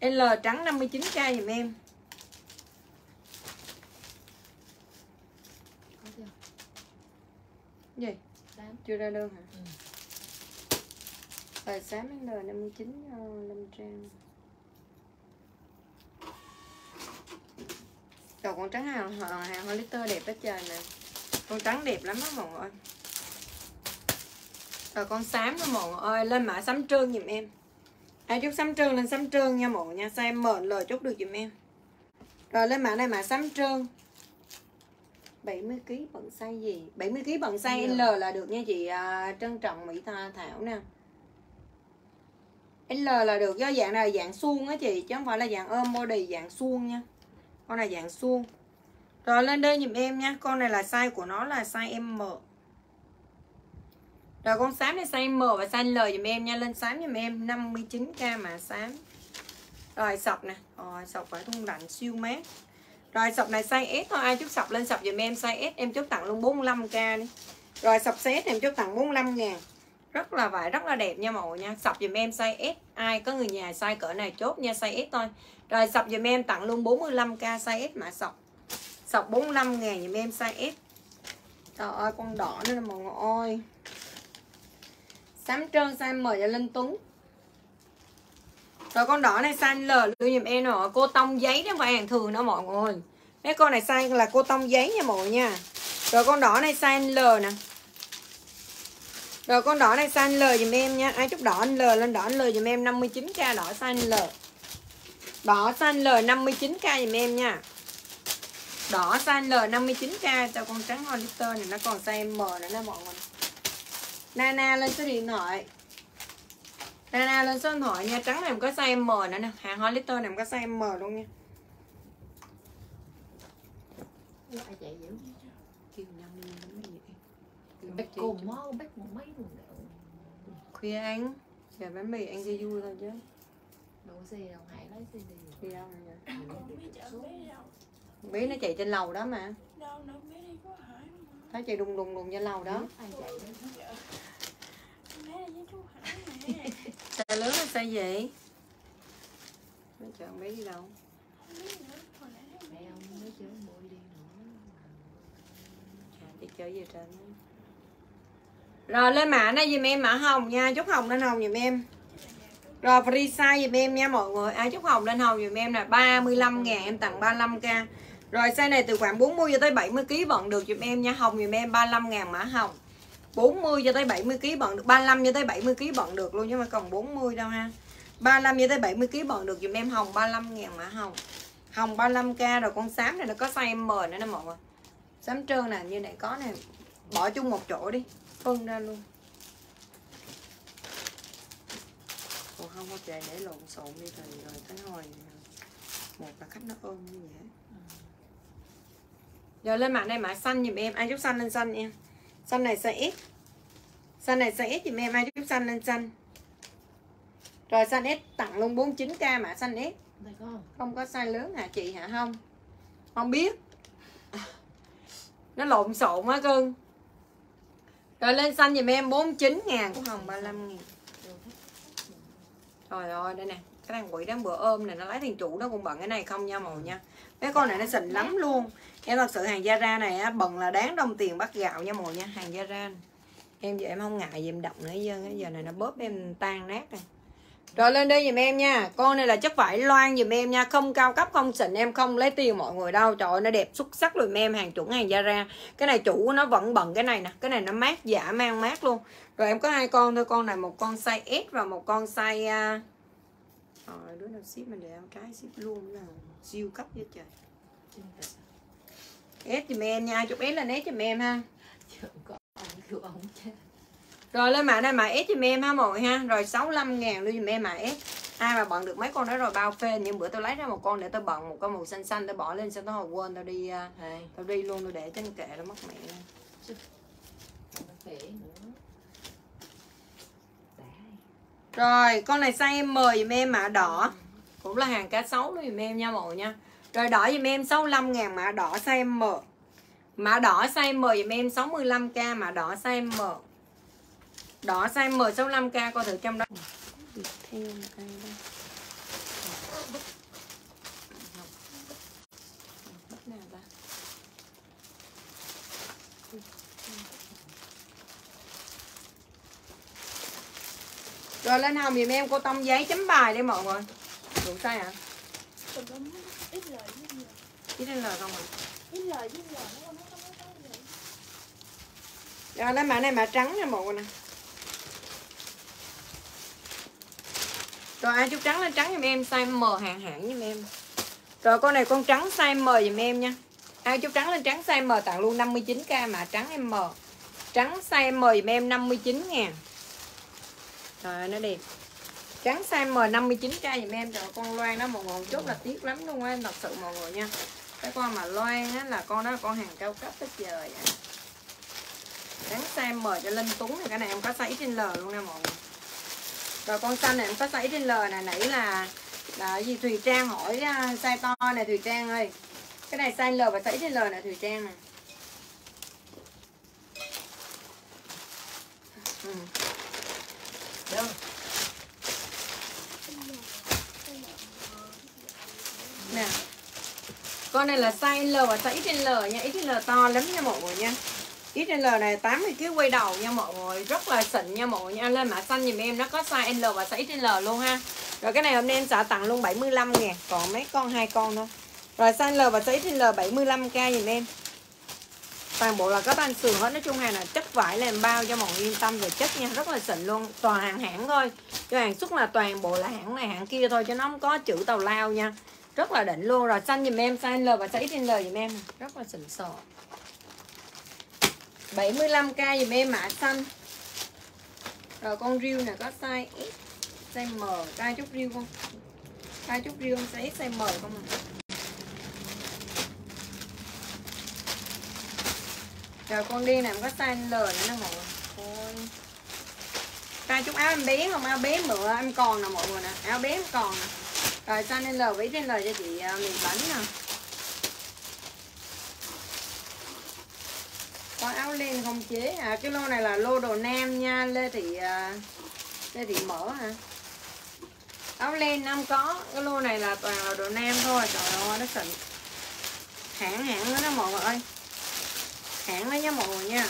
L trắng 59k dùm em. Gì? Sám. Chưa ra đơn hả? Ừ. Rồi sám L 59 ờ, trang Trời con trắng hàng hàng, hàng Hollister đẹp hết trời nè. Con trắng đẹp lắm á mọi người Rồi con xám đó mọi người ơi. Lên mã xám trơn giùm em. Ai chút xám trơn lên xám trơn nha mọi người nha Size M L chốt được giùm em. Rồi lên mã này mã xám trơn. 70kg bận size gì? 70kg bận size L là được nha chị à, Trân trọng Mỹ Tha Thảo nè. L là được do dạng này là dạng suông á chị Chứ không phải là dạng ôm body dạng suông nha con này dạng suông Rồi lên đây giùm em nha. Con này là size của nó là size M. Rồi con xám này size M và size L giùm em nha. Lên xám giùm em. 59k mà xám. Rồi sọc nè. Rồi sọc phải thun lạnh siêu mát. Rồi sọc này size S thôi. Ai chút sọc lên sọc giùm em. Size S em chốt tặng luôn 45k đi. Rồi sọc size S em chốt tặng 45 ngàn. Rất là vải, rất là đẹp nha mọi người nha. Sọc giùm em size S. Ai có người nhà size cỡ này chốt nha. Size S thôi. Rồi, sọc dùm em tặng luôn 45k size S mã sọc. Sọc 45 ngàn dùm em size S. Trời ơi, con đỏ nữa nè mọi người ơi. Sám trơn size M cho Linh Tuấn. Rồi, con đỏ này size L luôn dùm em rồi Cô tông giấy đó không phải hàng thường đó mọi người Mấy con này size là cô tông giấy nha mọi người nha Rồi, con đỏ này size L nè Rồi, con đỏ này size L dùm em nha Ai chút đỏ L lên, đỏ L dùm em 59k đỏ size L Đỏ size L 59k giùm em nha. Đỏ size L 59k cho con trắng Hollister này nó còn size M nữa nè mọi người. Nana lên số điện thoại. Nana lên số điện thoại nha. Trắng này có size M nữa nè. Hàng Hollister này có size M luôn nha. Gì bách cùng bách một mấy luôn Khuya ăn Giờ bánh mì ăn cho vui thôi chứ. Đổ xe đâu hãy lấy xe đi Đi đâu rồi vậy? Con biết bé đâu nó chạy trên lầu đó mà Đâu đi có Hải mà Thấy chạy đùng đùng đùng trên lầu đó ai chạy với chú Hải nè Xe lớn là xe gì? Nó chở con bé đi đâu? Mẹ ông chở bụi đi nữa đi chơi về trên. Rồi lên mã này dùm em, mã hồng nha Chúc hồng lên hồng dùm em rồi, free size dùm em nha mọi người. Ai chúc hồng lên hồng dùm em nè. 35 ngàn, Em tặng 35k Rồi, size này từ khoảng 40 cho tới 70 kg bận được dùm em nha. Hồng dùm em 35 ngàn mã hồng. 40 cho tới 70 kg bận được. 35 cho tới 70 kg bận được luôn nhưng mà còn 40 đâu ha. 35 cho tới 70 kg bận được dùm em. Hồng 35 ngàn mã hồng. Hồng 35k rồi con xám này nó có size M nữa nè mọi người. Xám trơn nè, như này có nè. Bỏ chung một chỗ đi. Phân ra luôn. Không có trời để lộn xộn đi thì rồi tới hồi Một là khách nó ôm như vậy. Rồi lên mã này mã xanh giùm em Ai chút xanh lên xanh em. Xanh này size S Xanh này size S giùm em Ai chút xanh lên xanh. Rồi xanh S tặng luôn 49k mã xanh S không? Không có size lớn hả chị hả? Không. Không biết. Nó lộn xộn quá cưng. Rồi lên xanh giùm em 49 ngàn. Của Hồng 35 ngàn Trời ơi đây nè Cái thằng quỷ đáng bữa ôm này nó lấy tiền chủ nó cũng bận cái này không nha màu nha. Mấy con này nó xịn lắm luôn. Em thật sự hàng Zara này á, bận là đáng đồng tiền bắt gạo nha màu nha Hàng Zara này. Em giờ em không ngại gì em động nữa giờ, giờ này nó bóp em tan nát rồi rồi lên đây giùm em nha. Con này là chất vải loan giùm em nha. Không cao cấp, không xịn, em không lấy tiền mọi người đâu. Trời ơi, nó đẹp xuất sắc luôn em, Hàng chuẩn hàng Zara. Cái này chủ của nó vẫn bận cái này nè. Cái này nó mát giả, mang mát luôn. Rồi em có hai con thôi. Con này một con size S và một con size à, uh... Rồi đứa nào ship mình để em cái ship luôn là siêu cấp với trời. S giùm em nha. Chụp S là nét giùm em ha. Chứ có ông kêu ông rồi lên mã này mã S giùm em ha mọi người ha. Rồi 65 ngàn luôn giùm em mã S. Ai mà bận được mấy con đó rồi bao phê. Những bữa tôi lấy ra một con để tôi bận một con màu xanh xanh Tôi bỏ lên xong tôi hồi quên tôi đi à, Đây Tôi đi luôn tôi để trên kệ nó mất mẹ Rồi con này size M giùm em mã đỏ. Cũng là hàng cá sấu luôn giùm em nha mọi người nha. Rồi đỏ giùm em 65 ngàn mã đỏ size M. Mã đỏ size M giùm em 65k Mã đỏ size M Đỏ size M 65k coi thử trong đó Theo một đây. Rồi lên hồng giùm em cô tông giấy chấm bài đi mọi người Đủ sai hả? Tùm ít lời ít lời không ạ? ít lời với lời nó không có Rồi lên mã này, mã trắng nha mọi người nè Rồi, ai chút trắng lên trắng giùm em, Size M hàng hãng giùm em. Rồi, con này con trắng size M giùm em nha. Ai chút trắng lên trắng size M, tặng luôn 59k mà, trắng M. Trắng size M giùm em 59 ngàn. Trời ơi, nó đẹp. Trắng size M 59k giùm em. Rồi con Loan nó một một chút là tiếc lắm luôn á, Thật sự mọi người nha. Cái con mà Loan á là con đó là con hàng cao cấp hết trời ạ Trắng size M cho Linh Tuấn này, Cái này em có size trên L luôn nè mọi người. Rồi con xanh này em có size trên này, Nãy là là gì? Thùy Trang hỏi à, size to này, Thùy Trang ơi. Cái này size L và size trên lờ này, Thùy Trang nè ừ. Nè. Con này là size L và size XL nha XL to lắm nha mọi người nha. XL này 80 kg quay đầu nha mọi người. Rất là xịn nha mọi người nha. Lên mã xanh dùm em, nó có size L và size XL luôn ha. Rồi cái này hôm nay em sẽ tặng luôn 75 ngàn. Còn mấy con, hai con thôi. Rồi size L và size XL 75k dùm em. Toàn bộ là có tan sườn hết. Nói chung hàng là chất vải làm bao cho mọi người yên tâm về chất nha. Rất là xịn luôn. Toàn hàng hãng thôi. Cho hàng xuất là toàn bộ là hãng này, hãng kia thôi, cho nó không có chữ tàu lao nha. Rất là đỉnh luôn. Rồi xanh dùm em, size L và size XL dùm em. Rất là xịn sò. 75k dùm em mã xanh. Rồi con riêu này có size S size M. Có chút riêu không ai chút riêu không size S size M không à rồi con đi này có size L nữa nè mọi người. Ôi. Chút áo em bé không? Áo bé mượn em còn nè mọi người nè. Áo bé em còn nè. Rồi size L với trên L cho chị uh, miền bánh nè. Lên không chế à cái lô này là lô đồ nam nha lê thị uh, lê thị mở hả? Áo len năm có cái lô này là toàn là đồ nam thôi. Trời ơi nó xịn. Hãng hãng nữa đó mọi người ơi. Hãng nó nha mọi người nha.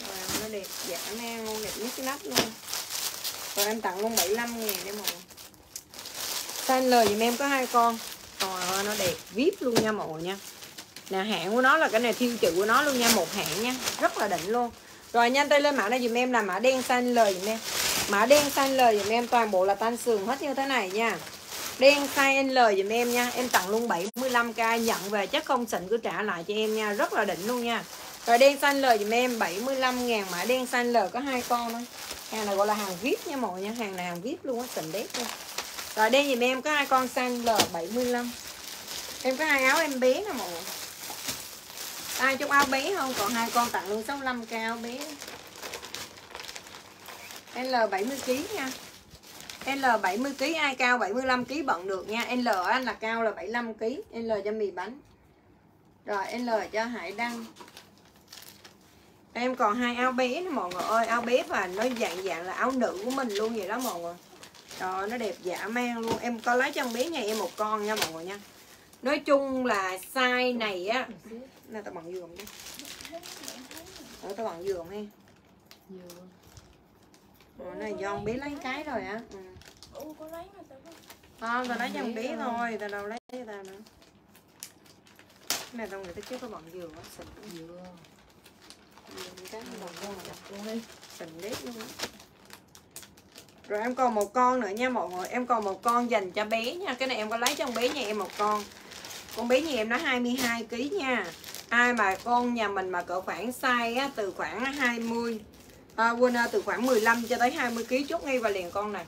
Rồi nó đẹp dạ nang luôn đẹp nhất cái nắp luôn. Rồi em tặng luôn 75 ngàn để mọi người. Size L dùm em có hai con. Trời ơi nó đẹp VIP luôn nha mọi người nha. Nè hạn của nó là cái này, thiêu chữ của nó luôn nha, Một hạn nha, Rất là đỉnh luôn. Rồi nhanh tay lên mã này dùm em là mã đen xanh lời dùm em. Mã đen xanh lời dùm em, toàn bộ là tan sườn hết như thế này nha. Đen size L dùm em nha, Em tặng luôn 75k Nhận về chắc không xịn cứ trả lại cho em nha, Rất là đỉnh luôn nha. Rồi đen size L dùm em 75 ngàn, Mã đen size L có hai con thôi. Hàng này gọi là hàng VIP nha mọi nha, Hàng này hàng VIP luôn á, xịn đét luôn. Rồi đen dùm em có hai con size L75 Em có hai áo em bé nè mọi người ai chúc áo bé không? Còn hai con tặng luôn 65 k áo bé. L 70 kg nha. L 70 kg ai cao 75 kg bận được nha. L anh là cao là 75 kg L cho mì bánh. Rồi, L cho Hải Đăng. Em còn hai áo bé nữa mọi người ơi. Áo bé và nó dạng dạng là áo nữ của mình luôn vậy đó mọi người. Rồi nó đẹp dã man luôn. Em có lấy cho con bé nhà em một con nha mọi người nha. Nói chung là size này á Nè tao bằng giường đi. Ở tao bằng giường hay. Rồi này do con bé lấy cái rồi á. Ừ. có lấy mà tao có Không, tao lấy cho bé thôi Tao đâu lấy cho tao nữa. Này tao nghĩ tới trước tao bằng giường á Xịn. Giường cái bằng Con chặt luôn đi. Xịn đét luôn á. Rồi em còn một con nữa nha mọi người. Em còn một con dành cho bé nha. Cái này em có lấy cho con bé nhà em một con. Con bé nhà em nó 22kg nha Ai mà con nhà mình mà cỡ khoảng size á, từ khoảng 20 à, quên à, từ khoảng 15 cho tới 20kg chốt ngay và liền con này.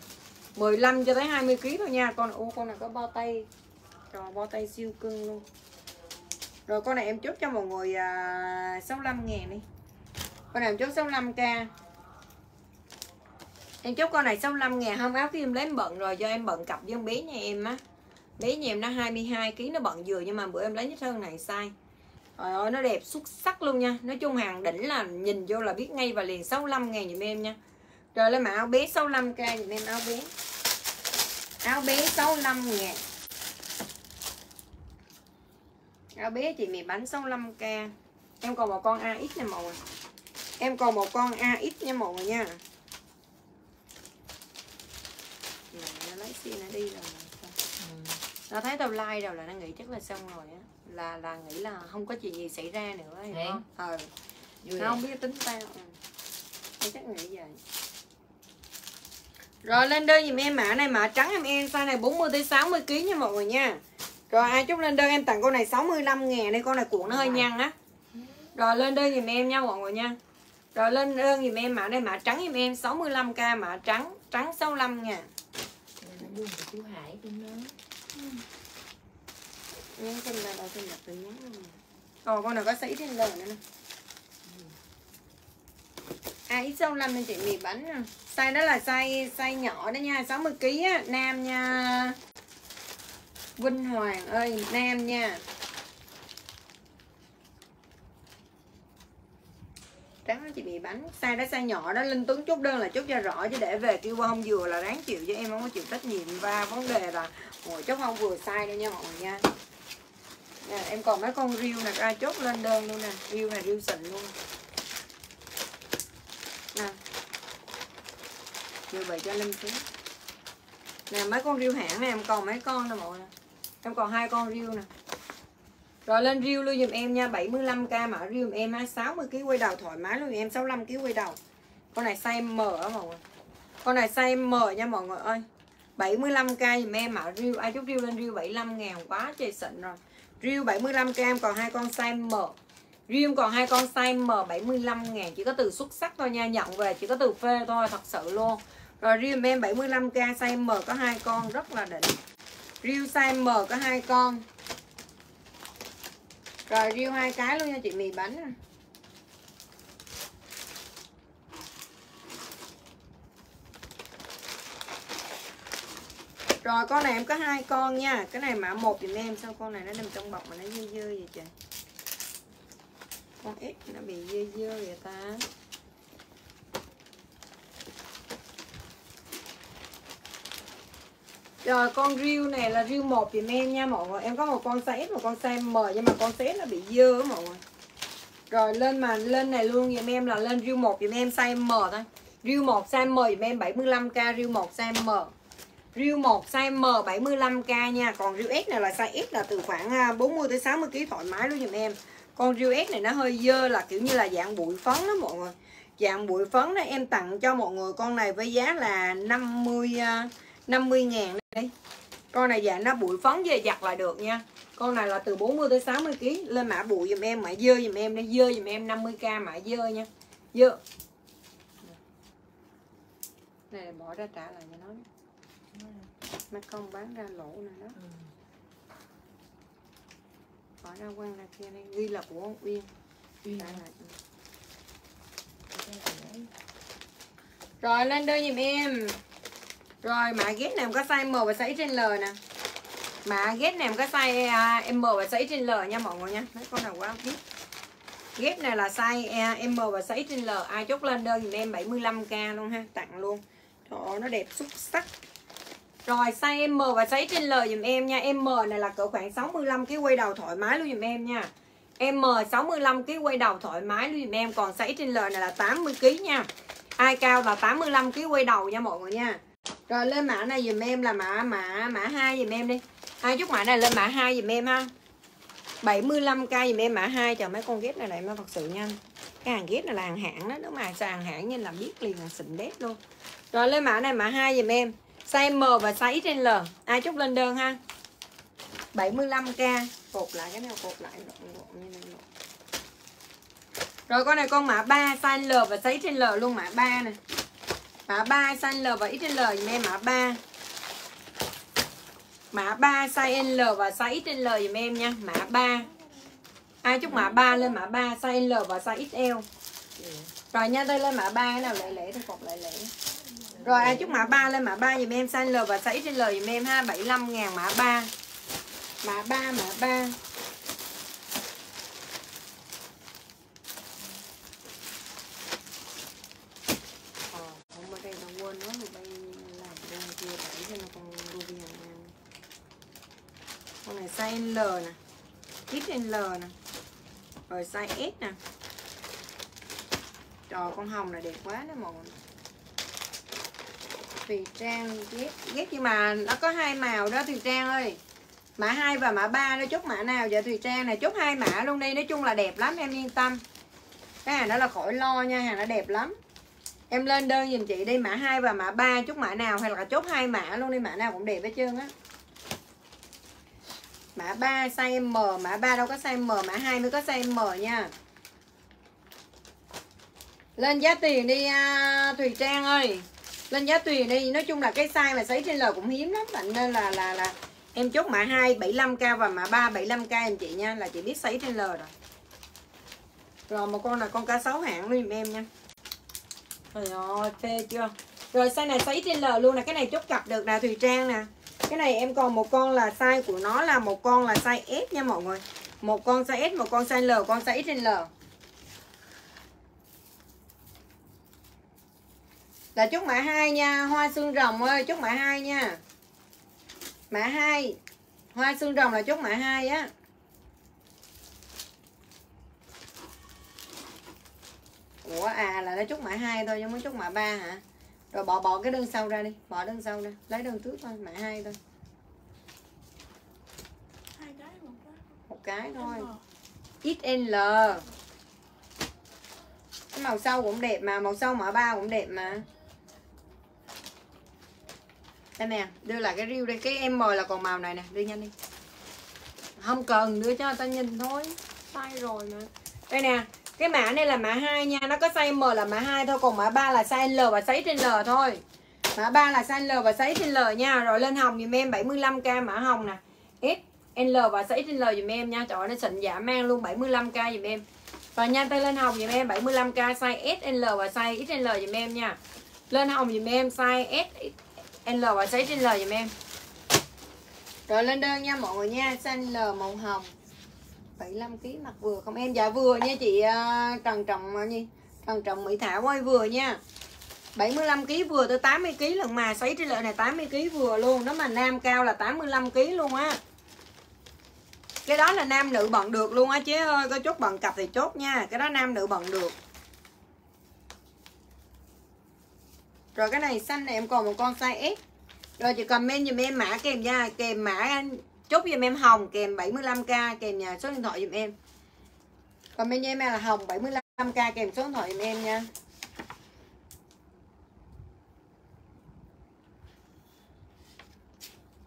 15 cho tới 20kg thôi nha Con ô con này có bao tay. Trời bao tay siêu cưng luôn. Rồi con này em chốt cho mọi người à, 65 ngàn đi. Con này em chốt 65k Em chốt con này 65 ngàn hôm áo em lấy em bận rồi do em bận cặp với con bé nhà em á. Bé nhà em nó 22 kg nó bận vừa nhưng mà bữa em lấy nhất hơn này sai. Trời ơi nó đẹp xuất sắc luôn nha. Nói chung hàng đỉnh là nhìn vô là biết ngay và liền 65 ngàn giùm em nha. Rồi lên mà áo bé 65k giùm em áo bé. Áo bé 65 ngàn. Áo bé chị mì bánh 65k Em còn một con AX nè mọi người. Em còn một con AX nha mọi người nha. Mẹ nó lấy xe nó đi rồi sao? Ừ. nó thấy tao like rồi là nó nghĩ chắc là xong rồi á là là nghĩ là không có chuyện gì xảy ra nữa hiểu Hả? không? Ờ. Vui nó không biết tính tao ừ. Chắc nghĩ vậy. Rồi lên đơn giùm em mã này mã trắng em em size này 40 tới 60 kg nha mọi người nha. Rồi ai chúc lên đơn em tặng con này 65 ngàn đây con này cuộn nó hơi nhăn á. Rồi lên đơn giùm em nha mọi người nha. Rồi lên đơn giùm em mã này mã trắng giùm em 65k mã trắng trắng 65 ngàn. Đây chú Hải. Nhắn tin là đâu sinh nhật tự nhắn luôn nè. Ồ con này có sấy trên lời nữa nè. À ít sâu năm nên chị mì bánh nè. Size đó là size size nhỏ đó nha 60kg á Nam nha. Vinh Hoàng ơi Nam nha. Trắng chị mì bánh. Size đó size nhỏ đó Linh Tuấn chốt đơn là chốt cho rõ Chứ để về kêu qua không vừa là đáng chịu Chứ em không có chịu trách nhiệm Và vấn đề là Ngồi chốt không vừa size đâu nha mọi người nha Nè, em còn mấy con riêu nè ra chốt lên đơn luôn nè. Riêu này riêu xịn luôn. Nè. Như vậy cho linh xíu nè mấy con riêu hãng này em còn mấy con nè mọi người. Em còn hai con riêu nè. Rồi lên riêu luôn giùm em nha 75k mã riêu giùm em ha 60 kg quay đầu thoải mái luôn em 65 kg quay đầu. Con này size M á mọi người. Con này size M nha mọi người ơi. 75k giùm em mã riêu ai chốt riêu lên riêu 75 ngàn quá trời xịn rồi. Riêu 75k còn hai con size M. Riêng còn hai con size M 75 ngàn, Chỉ có từ xuất sắc thôi nha, Nhận về chỉ có từ phê thôi, thật sự luôn. Rồi riêng em 75k size M có hai con, rất là đỉnh. Riêu size M có hai con. Rồi riêu hai cái luôn nha, chị mì bánh. Rồi, con này em có hai con nha. Cái này mã một dùm em, Sao con này nó nằm trong bọc mà nó dơ dơ vậy trời? Con ít nó bị dơ dơ vậy ta? Rồi, con riêu này là riêu một dùm em nha mọi người. Em có một con size S một con size M, Nhưng mà con size S nó bị dơ mọi người. Rồi, lên mà lên này luôn dùm em là lên riêu một dùm em size M thôi. Riêu 1 size M dùm em 75k Riêu 1 size M. Riêu 1 size M 75k nha. Còn riêu S này là size S là từ khoảng à, 40 tới 60 kg thoải mái luôn dùm em. Con riêu S này nó hơi dơ là kiểu như là dạng bụi phấn đó mọi người. Dạng bụi phấn đó em tặng cho mọi người con này với giá là 50 50 à, ngàn đi. Con này dạng nó bụi phấn về giặt là được nha. Con này là từ 40 tới 60 kg Lên mã bụi dùm em, mã dơ dùm em đi. Dơ dùm em 50k mã dơ nha. Dơ. Này bỏ ra trả lại cho nó. nha mấy con bán ra lỗ này đó. Ừ. khỏi ra quăng ra kia đây ghi là của uyên. Uyên lại. ừ. Rồi lên đơn giùm em. Rồi mã ghét này có size M và size trên L nè. Mã ghét này có size à, M và size trên L nha mọi người nha. Mấy con nào quá biết. Ghép này là size à, M và size trên L. Ai chốt lên đơn giùm em 75k luôn ha. Tặng luôn. Trời ơi, nó đẹp xuất sắc rồi size M và size trên L dùm em nha. M này là cỡ khoảng 65 kg quay đầu thoải mái luôn dùm em nha. M 65 kg quay đầu thoải mái luôn dùm em. Còn size trên L này là 80 kg nha. Ai cao là 85 kg quay đầu nha mọi người nha. Rồi, lên mã này dùm em là mã mã mã 2 dùm em đi. Ai chút mã này lên mã 2 dùm em ha. 75k dùm em mã 2 Chờ mấy con ghép này này, mà thật sự nha. Cái hàng ghép này là hàng hãng đó. Nếu mà hàng hãng nhìn là biết liền là xịn đét luôn. Rồi, lên mã này mã 2 dùm em. Size M và size trên L. Ai chút lên đơn ha? 75k Cột lại cái nào cột lại như này. Rồi con này con mã 3 size L và size trên L luôn mã 3 nè. Mã 3 size L và XL dùm em mã 3 Mã 3 size L và size XL dùm em nha Mã 3 Ai chúc mã 3 lên mã 3 size L và size XL Rồi nha tôi lên mã 3 cái nào lẻ lẻ tôi cột lại lẻ rồi ai chúc mã 3 lên, mã 3 dùm em, size L và size XL dùm em ha 75 ngàn mã 3 Mã 3 mã 3 ờ, size L nè XL nè, rồi size S nè. Trời, con hồng này đẹp quá đó mọi người. Thùy Trang ghét ghét nhưng mà nó có hai màu đó Thùy Trang ơi mã 2 và mã 3 nó chốt mã nào vậy Thùy Trang này chốt hai mã luôn đi nói chung là đẹp lắm em yên tâm cái hàng đó là khỏi lo nha hàng nó đẹp lắm Em lên đơn giùm chị đi mã 2 và mã 3 chốt mã nào hay là chốt hai mã luôn đi mã nào cũng đẹp hết trơn á. Mã 3 size M, mã 3 đâu có size M, mã 2 mới có size M nha. Lên giá tiền đi uh, Thùy Trang ơi. Lên giá tùy đi, nói chung là cái size mà sấy trên L cũng hiếm lắm, vậy nên là là là em chốt mã 2 75k và mã 3 75k em chị nha, là chị biết sấy trên L rồi. Rồi một con là con cá sấu hạng luôn giùm em nha. Trời ơi, phê chưa? Rồi size này size trên L luôn nè, cái này chốt cặp được nè Thùy Trang nè. Cái này em còn một con là size của nó là một con là size S nha mọi người. Một con size S, một con size L, con size trên Là chốt mã 2 nha, hoa xương rồng ơi, chốt mã 2 nha. Mã 2. Hoa xương rồng là chốt mã 2 á. Ủa à là nó chốt mã 2 thôi chứ mới chốt mã 3 hả? Rồi bỏ bỏ cái đơn sau ra đi, bỏ đơn sau ra, lấy đơn trước thôi, mã 2 thôi. hai cái một cái Một cái thôi. XL. Cái màu sau cũng đẹp mà, màu sau mã 3 cũng đẹp mà. Đây nè, đưa lại cái riêu đây, cái M là còn màu này nè, đưa nhanh đi. Không cần đưa cho người ta nhìn thôi. Sai rồi nữa Đây nè, cái mã này là mã 2 nha, nó có size M là mã 2 thôi, còn mã 3 là size L và size trên L thôi. Mã 3 là size L và size trên L nha. Rồi lên hồng dùm em 75k mã hồng nè. S L và size trên L dùm em nha. Trời ơi nó xịn giả mang luôn 75k dùm em. Và nha tay lên hồng dùm em 75k size S L và size XL dùm em nha. Lên hồng dùm em size S L và size trên L dùm em. Rồi lên đơn nha mọi người nha, xanh L màu hồng. 75 kg mặt vừa không em? Dạ vừa nha chị à, Trần Trọng à, gì? Trần Trọng Mỹ Thảo ơi vừa nha. 75 kg vừa tới 80 kg lần mà sấy trên lợi này 80 kg vừa luôn. Nó mà nam cao là 85 kg luôn á. Cái đó là nam nữ bận được luôn á chế ơi có chốt bận cặp thì chốt nha. Cái đó nam nữ bận được. Rồi cái này xanh này em còn một con size S rồi chị comment dùm em mã kèm nha. Kèm mã chốt dùm em hồng kèm 75k kèm nhà số điện thoại dùm em. Comment cho em là hồng 75k kèm số điện thoại dùm em nha.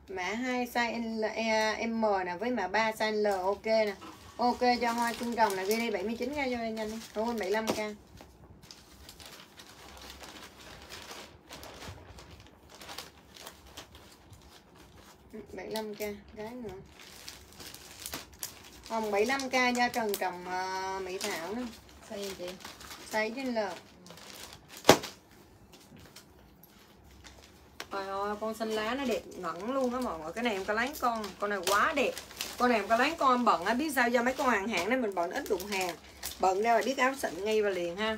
Mã 2 size L, e, M nè với mã 3 size L ok nè. Ok cho hoa trung rồng là ghi đi 79 k cho em nhanh đi. Thôi 75k 75k cái nữa. Còn 75k cho Trần Trọng uh, Mỹ Thảo nữa vậy chị? Size trên L Trời ơi, con xanh lá nó đẹp ngẩn luôn á mọi người. Cái này em có lấy con, con này quá đẹp. Con này em có lấy con em bận á Biết sao do mấy con hàng hạn nên mình bận ít đụng hàng. Bận ra là biết áo xịn ngay và liền ha.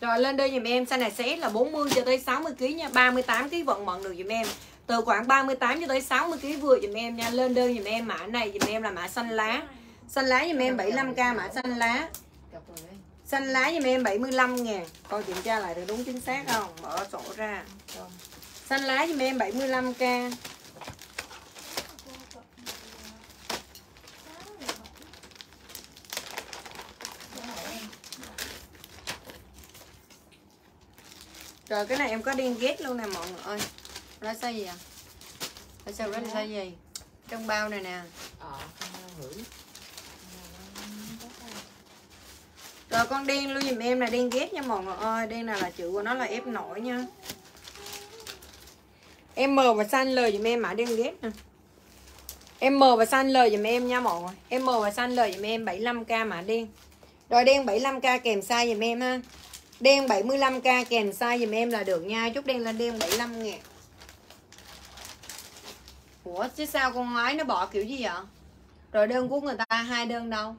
Rồi lên đây dùm em Size này sẽ là 40 cho tới 60kg nha 38kg vẫn bận được dùm em từ khoảng 38 cho tới 60kg vừa dùm em nha. Lên đơn dùm em mã này dùm em là mã xanh lá. Xanh lá dùm em 75k mã xanh lá. Xanh lá dùm em 75 ngàn. Coi kiểm tra lại được đúng chính xác không? Mở sổ ra. Xanh lá dùm em 75k Rồi, cái này em có đen ghét luôn nè mọi người ơi. Nó size gì à? Ở sao đó là size gì Trong bao này nè. Ờ. Rồi con đen luôn giùm em là đen ghét nha mọi người ơi. Đen này là chữ của nó là ép nổi nha. M và xanh L giùm em mã đen ghét nè. M và xanh L giùm em nha mọi người. M và xanh L giùm em 75k mã đen. Rồi đen 75k kèm size giùm em ha. Đen 75k kèm size giùm em là được nha. Chút đen lên đen 75 ngàn Ủa chứ sao con gái nó bỏ kiểu gì vậy? Rồi đơn của người ta hai đơn đâu?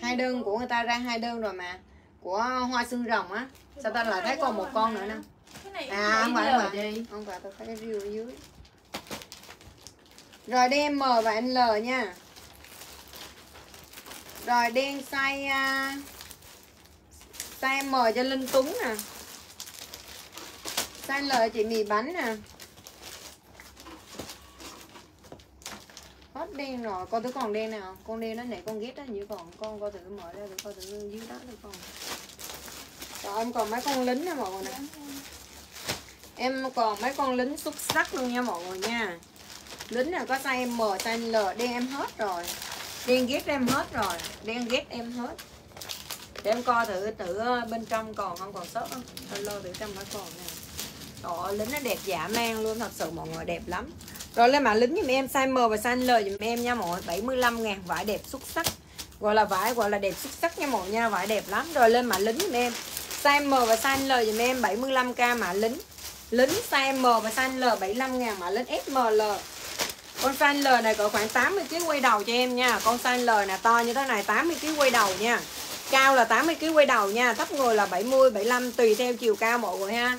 Hai đơn của người ta ra hai đơn rồi mà. Của hoa xương rồng á. Sao ta lại thấy còn một con nữa nè? À không phải mà gì? không phải tôi thấy cái ở dưới. Rồi đen M và L nha. Rồi đen size à, size M cho Linh Tuấn nè. Size L chị mì bánh nè hết đen rồi con thứ còn đen nào. Con đen nó này con ghét đó như còn con coi thử mở ra thử coi thử dưới đó được không. Rồi em còn mấy con lính nè mọi người nè. Em còn mấy con lính xuất sắc luôn nha mọi người nha. Lính là có size M size L đen em hết rồi. Đen ghét em hết rồi. Đen ghét em hết. Để em coi thử thử ờ, bên trong còn không còn sót không? Lo thử trong nó còn nè. Trời ơi, lính nó đẹp dã man luôn thật sự mọi người đẹp lắm rồi lên mã lính giùm em, size M và size L giùm em nha mọi. Người 75 ngàn, vải đẹp xuất sắc. Gọi là vải, gọi là đẹp xuất sắc nha mọi người nha, vải đẹp lắm. Rồi lên mã lính giùm em. Size M và size L giùm em 75k mã lính. Lính size M và size L 75 ngàn mã lính SML con size L này có khoảng 80 kg quay đầu cho em nha. Con size L này to như thế này 80 kg quay đầu nha. Cao là 80 kg quay đầu nha. Thấp người là 70 75 tùy theo chiều cao mọi người ha.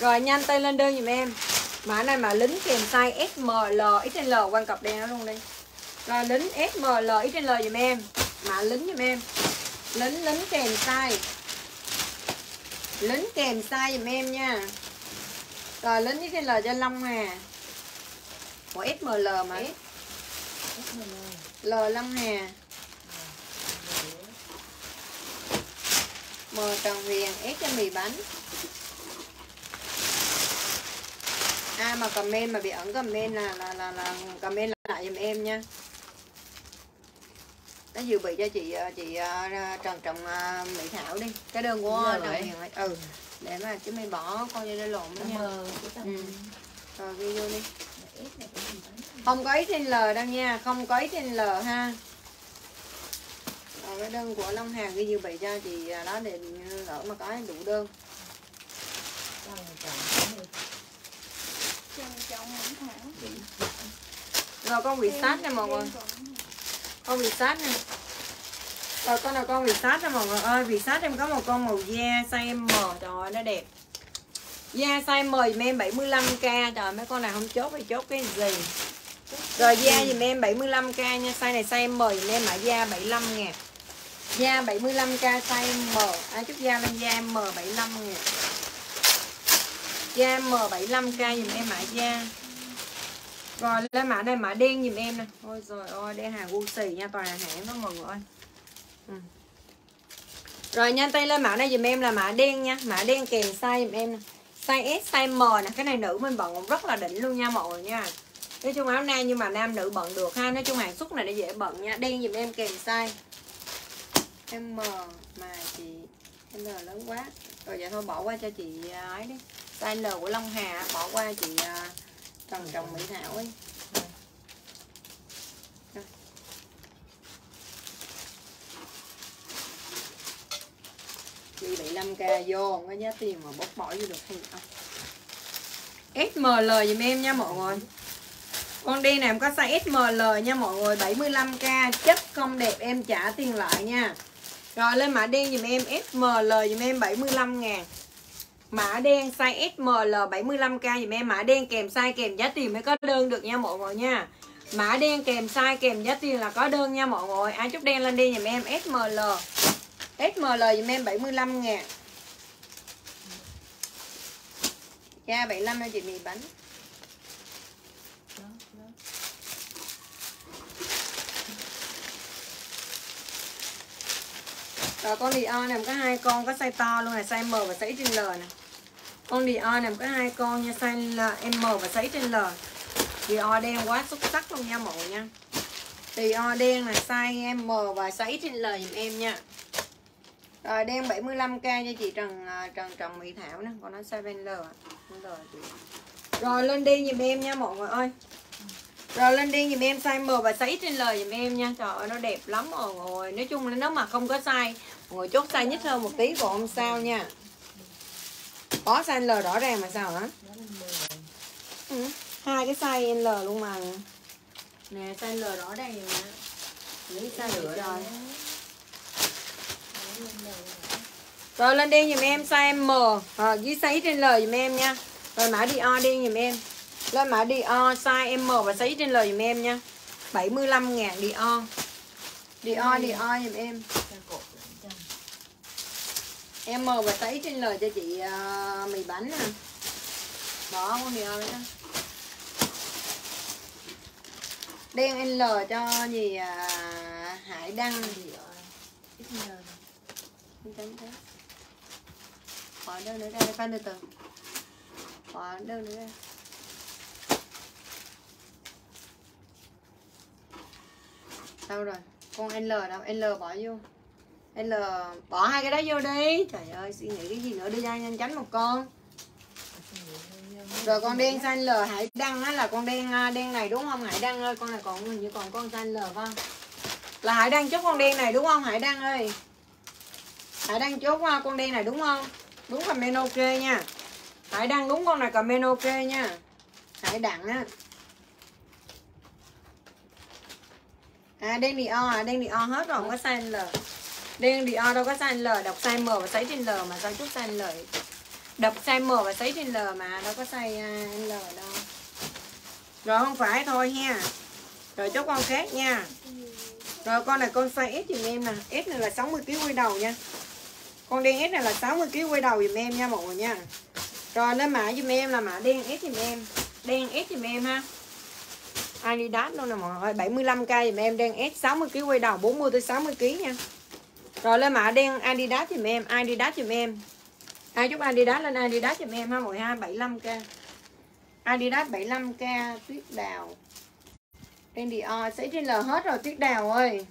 Rồi nhanh tay lên đơn giùm em mã này mà lính kèm size SML XL quan cặp đen nó luôn đi. Rồi lính SML XL giùm em. Mã lính giùm em. Lính lính kèm size lính kèm size giùm em nha. Rồi lính XL cho Long Hà Ủa SML mà. L. Long Hà M Trần Huyền S cho mì bánh ai mà comment mà bị ẩn comment là là là, là comment lại giùm em nha. Nó dự bị cho chị ờ, chị ờ, Trần Trọng ờ, Mỹ Thảo đi. Cái đơn của Trần ấy. ừ để mà chứ mày bỏ con vô đây lộn đó nha. Ừ. rồi ghi vô đi. Không có ý trên L đâu nha không có ý trên L ha. Rồi cái đơn của Long Hà ghi dự bị cho chị đó để lỡ mà có đủ đơn Con này chồng cũng Trần trọng Nguyễn Thảo rồi con bị sát nè mọi người. con bị sát nè rồi con nào con bị sát nè mọi người ơi. Bị sát em có một con màu da size M. Trời ơi nó đẹp. Da size M dùm em 75k trời mấy con này không chốt thì chốt cái gì? Rồi da dùm em 75k nha. Size này size M dùm em mã da 75 ngàn da 75k size M. Ai chút da lên da M 75 ngàn da M 75k dùm em mã da. Rồi lên mã này mã đen dùm em nè. Ôi rồi ôi đen hàng Gucci nha toàn là hãng đó mọi người ơi. Ừ. Rồi nhanh tay lên mã này dùm em là mã đen nha Mã đen kèm size dùm em nè. Size S, size M nè Cái này nữ mình bận cũng rất là đỉnh luôn nha mọi người nha. Nói chung áo nam nhưng mà nam nữ bận được ha Nói chung hàng xuất này nó dễ bận nha. Đen dùm em kèm size. M mà chị L lớn quá. Rồi vậy thôi bỏ qua cho chị à, ấy đi tay của Long Hà, bỏ qua chị à, Trần Trọng Mỹ Thảo ấy. Chị bị 5k vô có giá tiền mà bốc bỏ vô được hay không? SML dùm em nha mọi người. Con đi này em có size SML nha mọi người 75k chất không đẹp, em trả tiền lại nha. Rồi lên mã đen dùm em SML dùm em 75 ngàn. Mã đen size SML 75k dùm em. Mã đen kèm size kèm giá tiền mới có đơn được nha mọi người nha. Mã đen kèm size kèm giá tiền là có đơn nha mọi người. Ai chút đen lên đi dùm em. SML SML dùm em 75 ngàn. Dạ 75 cho chị mì bánh? Rồi con Dior này có hai con, có size to luôn này, size M và size XL L. Con Dior này có hai con nha size L, M và size trên L. Dior đen quá xuất sắc luôn nha mọi người nha. Dior đen là size M và size trên L giùm em nha. Rồi đen 75k cho chị Trần à, Trần Trần Mỹ Thảo nè, còn nó size L. L chị. Rồi lên đi giùm em nha mọi người ơi. Rồi lên đi giùm em size M và size trên L giùm em nha Trời ơi nó đẹp lắm mọi người Nói chung là nếu mà không có size Mọi người chốt size nhích hơn một tí cũng không sao nha có size L rõ ràng mà sao hả? Ừ. Hai cái size L luôn mà. Nè size L rõ ràng nè Những size lửa rồi. Rồi lên đi giùm em size M. À, Với size trên L giùm em nha. Rồi mã Dior đi giùm em. Lên mã Dior size M và size trên L giùm em nha. 75 ngàn Dior Dior Dior giùm em em mờ và tấy trên L cho chị uh, mì bánh nè. Bỏ con mì đó Đen L cho gì à, Hải Đăng. Gì ở ít nhờ Không tránh thế Bỏ đơn nữa ra đây khoan từ từ. Bỏ đơn nữa ra. Đâu rồi? Con L đâu? L bỏ vô. L bỏ hai cái đó vô đi. Trời ơi, suy nghĩ cái gì nữa đi ra nhanh tránh một con. Rồi con đen xanh L, Hải Đăng á, là con đen à, đen này đúng không? Hải Đăng ơi, Con này còn, hình như còn con xanh L không? Là Hải Đăng chốt con đen này đúng không, Hải Đăng ơi? Hải Đăng chốt qua con đen này đúng không? Đúng comment ok nha. Hải Đăng đúng con này comment ok nha. Hải Đăng á. À đen Dior à đen Dior hết rồi, không có xanh L. Đen Dior đâu có size L, Đọc size M và size trên L mà sao chút size L. Đọc size M và size trên L mà, đâu có size à, L đâu. Rồi không phải thôi ha Rồi chốt con khác nha. Rồi con này con size S giùm em nè. S này là 60kg quay đầu nha. Con đen S này là 60kg quay đầu giùm em nha mọi người nha. Rồi lên mã giùm em là mã đen S giùm em. Đen S giùm em ha. Adidas luôn nè mọi người 75k giùm em. Đen S 60kg quay đầu 40 tới 60kg nha rồi lên mã đen Adidas giùm em, Adidas giùm em. Ai chúc Adidas lên Adidas giùm em ha mọi ha 75k Adidas 75k tuyết đào. Đen Dior sẽ trên L hết rồi, tuyết đào ơi.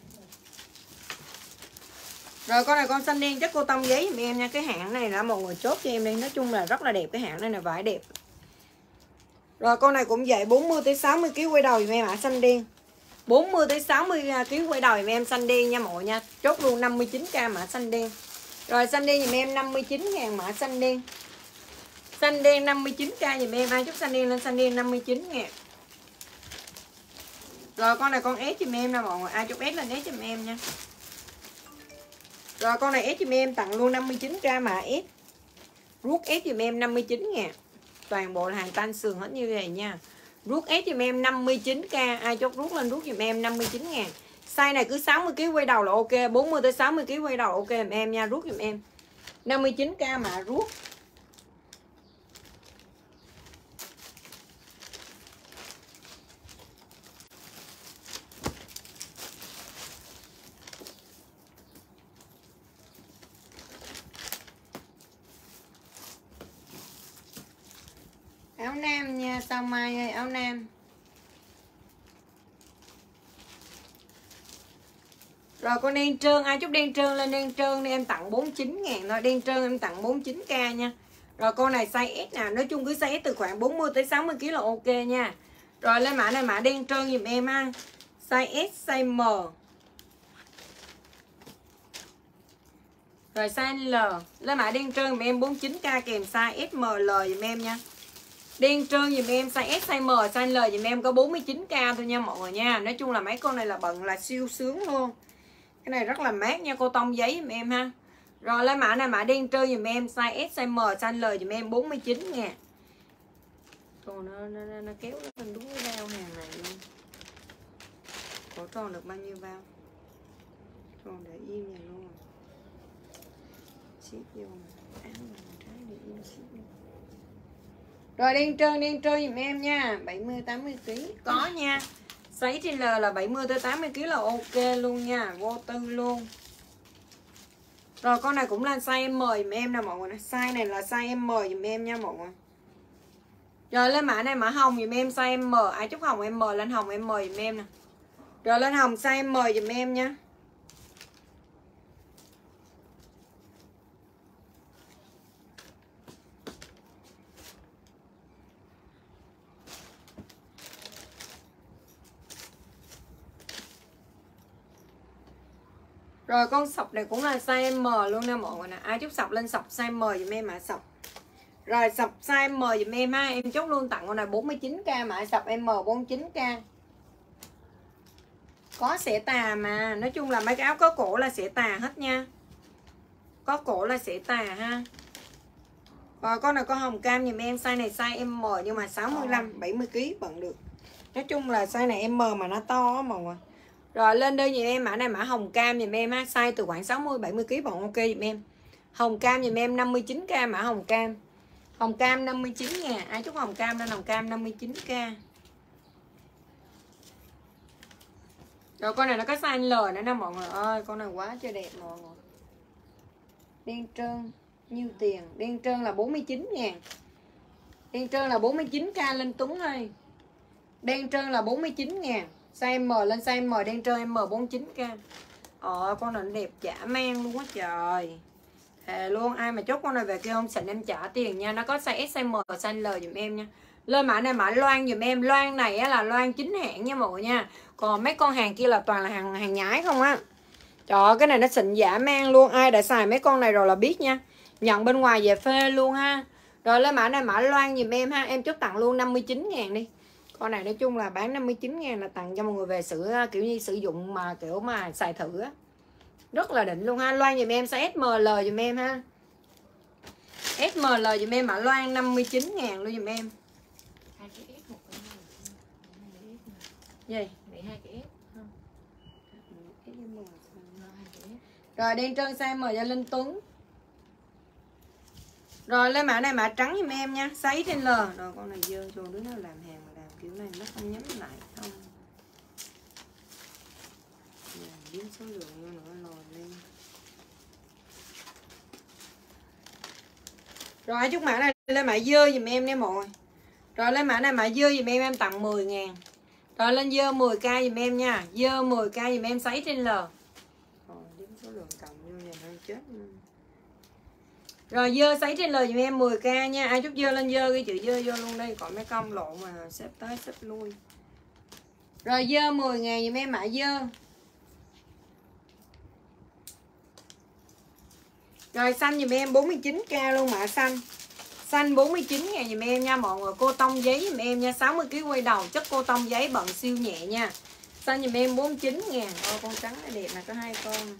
Rồi con này con xanh đen chắc cô tông giấy giùm em nha, cái hãng này là mọi người chốt cho em đi. Nói chung là rất là đẹp, cái hãng này là vải đẹp. Rồi con này cũng vậy 40 tới 60 kg quay đầu giùm em ạ, xanh đen. 40 tới 60 kg quay đầu em xanh đen nha mọi nha. Chốt luôn 59k mã xanh đen. Rồi xanh đen giùm em 59 ngàn mã xanh đen. Xanh đen 59k giùm em. Ai chốt xanh đen lên xanh đen 59 ngàn. Rồi con này con S giùm em nè mọi người. Ai chốt S lên S giùm em nha. Rồi con này S giùm em tặng luôn 59k mã S. Rút S giùm em 59 ngàn. Toàn bộ là hàng tan sườn hết như vậy nha rút S giùm em 59k ai chốt rút lên rút giùm em 59 ngàn. Size này cứ 60 kg quay đầu là ok 40 tới 60 kg quay đầu ok em nha. Rút giùm em 59k mà rút áo nam nha sao mai ơi áo nam. Rồi con đen trơn, ai chút đen trơn lên đen trơn đi em tặng 49 ngàn thôi. Đen trơn em tặng 49k nha. Rồi con này size S nè, nói chung cứ size S từ khoảng 40 tới 60 kg là ok nha. Rồi lên mã này mã đen trơn giùm em ha. Size S, size M. Rồi size L. Lên mã đen trơn dùm em 49k kèm size SML dùm em nha. Đen trơn dùm em size S, size M, size L dùm em có 49k thôi nha mọi người nha. Nói chung là mấy con này là bận là siêu sướng luôn. Cái này rất là mát nha cô tông giấy dùm em ha. Rồi lấy mã này mã đen trơn dùm em size S, size M, size L dùm em 49 nha Còn nó, nó, nó, nó kéo nó lên đúng cái bao hàng này luôn. Cổ tròn được bao nhiêu bao? Tròn để im này luôn. Ship vô mà áo mình trái thì im ship vô rồi, đen trơn đen trơn giùm em nha. 70 80 kg có nha. Sấy trên L là 70 tới 80 kg là ok luôn nha. Vô tư luôn. Rồi, con này cũng là size M dùm em nè, mọi người Size này là size M dùm em nha, mọi người. Rồi, lên mã này, mã hồng dùm em, size M. Ai chúc hồng em M, lên hồng em M dùm em nè. Rồi, lên hồng size M dùm em nha. Rồi, con sọc này cũng là size M luôn nè mọi người nè. Ai chúc sọc lên sọc size M dùm em mã sọc. Rồi, sọc size M dùm em ha. Em chốt luôn tặng con này 49k mã sọc M49k Có xẻ tà mà. Nói chung là mấy cái áo có cổ là xẻ tà hết nha. Có cổ là xẻ tà ha. Rồi, con này con hồng cam dùm em. Size này size M nhưng mà 65 70kg bận được. Nói chung là size này M mà nó to á mọi người rồi lên đơn giùm em mã này mã hồng cam giùm em ha size từ khoảng 60 70 kg bọn ok giùm em. Hồng cam giùm em 59k mã hồng cam. Hồng cam 59 nha, ai chúc hồng cam lên hồng cam 59k. Rồi con này nó có size L nữa nè mọi người ơi, con này quá trời đẹp mọi người. Đen trơn nhiêu tiền? Đen trơn là 49 ngàn Đen trơn là 49k lên Tuấn ơi. Đen trơn là 49 ngàn size M lên size M đen chơi M49k Ờ con này đẹp chả mang luôn á trời. Thề luôn ai mà chốt con này về kia không xịn em trả tiền nha. Nó có size S, size M, size L dùm em nha. Lên mã này mã loan dùm em. Loan này á là loan chính hãng nha mọi người nha. Còn mấy con hàng kia là toàn là hàng hàng nhái không á. Trời ơi, cái này nó xịn giả mang luôn. Ai đã xài mấy con này rồi là biết nha. Nhận bên ngoài về phê luôn ha. Rồi lên mã này mã loan dùm em ha. Em chốt tặng luôn 59 ngàn đi con này nói chung là bán 59 ngàn là tặng cho mọi người về sử kiểu như sử dụng mà kiểu mà xài thử á. Rất là đỉnh luôn ha. Loan dùm em size SML dùm em ha. SML dùm em mà Loan 59 ngàn luôn dùm em. Gì? Rồi đen trơn size M cho Linh Tuấn. Rồi lên mã này mã trắng giùm em nha. Sấy trên L. Rồi con này dơ cho đứa nào làm kiểu này nó không nhắm lại không. Nhà biến số lượng vô nữa lòi lên. Rồi chút mã này lên mã dơ giùm em nha mọi. Người Rồi lên mã này mã dơ giùm em em tặng 10 ngàn. Rồi lên dơ 10k giùm em nha. Dơ 10k giùm em sấy trên L. Rồi đếm số lượng cộng vô nhà hơi chết luôn rồi dơ sấy trên lời giùm em 10k nha. Ai chút dơ lên dơ ghi chữ dơ vô luôn đây. Còn mấy công lộ mà xếp tới xếp lui. Rồi dơ 10 ngàn giùm em mã dơ. Rồi xanh giùm em 49k luôn mã xanh. Xanh 49 ngàn giùm em nha. Mọi người, Cô tông giấy giùm em nha. 60kg quay đầu, chất cô tông giấy bận siêu nhẹ nha. Xanh giùm em 49 ngàn. Ôi con trắng này đẹp nè, có hai con.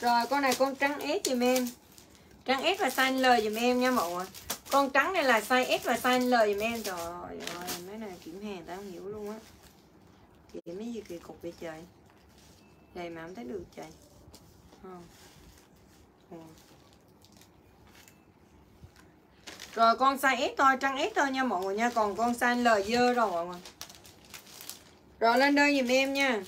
Rồi con này con trắng S dùm em. Trắng S và size L dùm em nha mọi người Con trắng này là size S và size L dùm em. Trời ơi mấy này kiểm hàng tao không hiểu luôn á. Kiểm mấy gì kỳ cục vậy trời? Này mà không thấy được trời. Không. Ừ. Rồi con size S thôi, trắng S thôi nha mọi người nha. Còn con size L dơ rồi mọi người Rồi lên đơn giùm em nha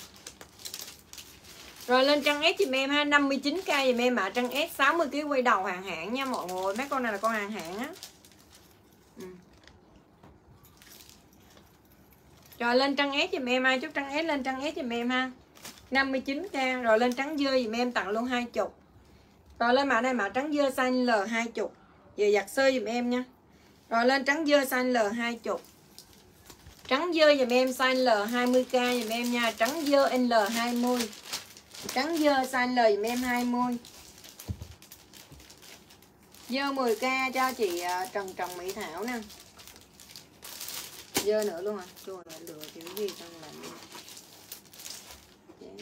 rồi lên trăng S giùm em ha 59k giùm em ạ. À. Trăng S 60kg quay đầu hàng hãng nha mọi người. Mấy con này là con hàng hãng á. Ừ. Rồi lên trăng S giùm em ha Chúc trăng S lên trăng S giùm em ha. 59k Rồi lên trắng dưa giùm em, tặng luôn 20 Rồi lên mã này mã trắng dưa xanh L 20 Về giặt sơ giùm em nha. Rồi lên trắng dưa xanh L 20 trắng dưa dùm em size L 20k dùm em nha. Trắng dưa L 20 trắng dơ size L dùm em 20 dơ 10k cho chị à, Trần Trần Mỹ Thảo nè. Dơ nữa luôn à? Rồi lại lựa kiểu gì xong lại Chán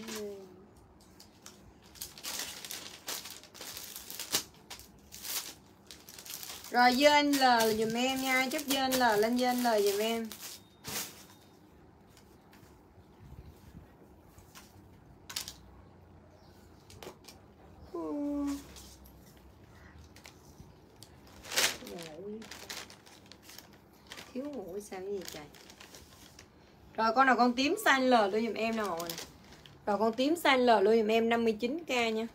rồi dơ anh L dùm em nha chúc dơ anh L, lên dơ anh L dùm em. Ừ. thiếu ngủ sao cái gì trời rồi con nào, con tím xanh L luôn giùm em nè mọi người rồi con tím xanh L luôn giùm em 59k nha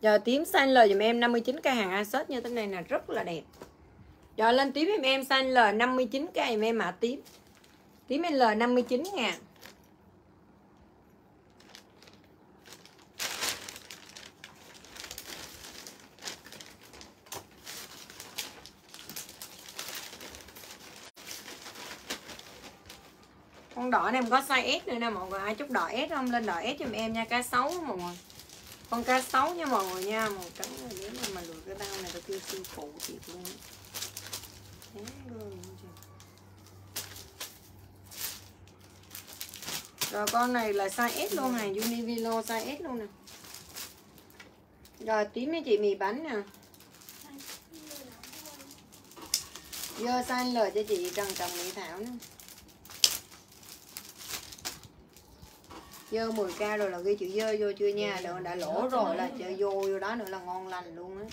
Giờ tím xanh L dùm em 59k hàng Asos như thế này là rất là đẹp. Giờ lên tím em em xanh L 59k dùm em mã tím. Tím L 59 ngàn. Con đỏ này, em có size S nữa nè mọi người. Ai chút đỏ S không? Lên đỏ S giùm em nha Cá sấu mọi người. Con cá sấu nha mọi người nha. Màu trắng này nếu mà mà lượt cái bao này Tôi kêu sư phụ thiệt luôn. Luôn. Rồi, con này là size S luôn này Univilo size S luôn nè. Rồi, tím với chị mì bánh nè. Dơ size L cho chị Trần Trần Mỹ Thảo nè. Dơ 10k rồi là ghi chữ dơ vô chưa nha? Đã, đã lỗ rồi là chơi vô vô đó nữa là ngon lành luôn á.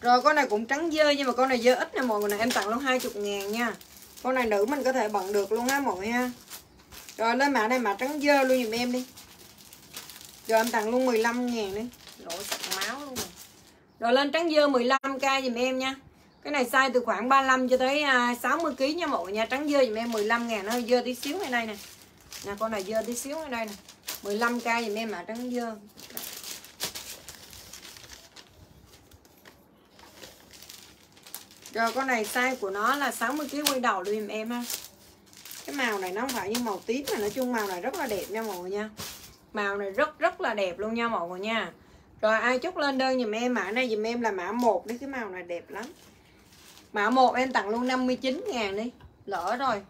Rồi con này cũng trắng dơ nhưng mà con này dơ ít nè mọi người này em tặng luôn 20 ngàn nha. Con này nữ mình có thể bận được luôn á mọi người ha. Rồi lên mã này mã trắng dơ luôn giùm em đi. Rồi em tặng luôn 15 ngàn đi. Lỗ sạch máu luôn rồi. rồi lên trắng dơ 15k giùm em nha cái này size từ khoảng 35 cho tới à, 60 kg nha mọi người nha. Trắng dơ dùm em 15 ngàn, nó hơi dơ tí xíu ở đây nè. Nè con này dơ tí xíu ở đây nè. 15k dùm em mà trắng dơ. Rồi, con này size của nó là 60 kg quay đầu luôn dùm em ha. Cái màu này nó không phải như màu tím mà, nói chung màu này rất là đẹp nha mọi người nha. Màu này rất rất là đẹp luôn nha mọi người nha. Rồi, ai chốt lên đơn dùm em mã này dùm em là mã 1 đấy cái màu này đẹp lắm. Mã 1 em tặng luôn 59 ngàn đi. Lỡ rồi.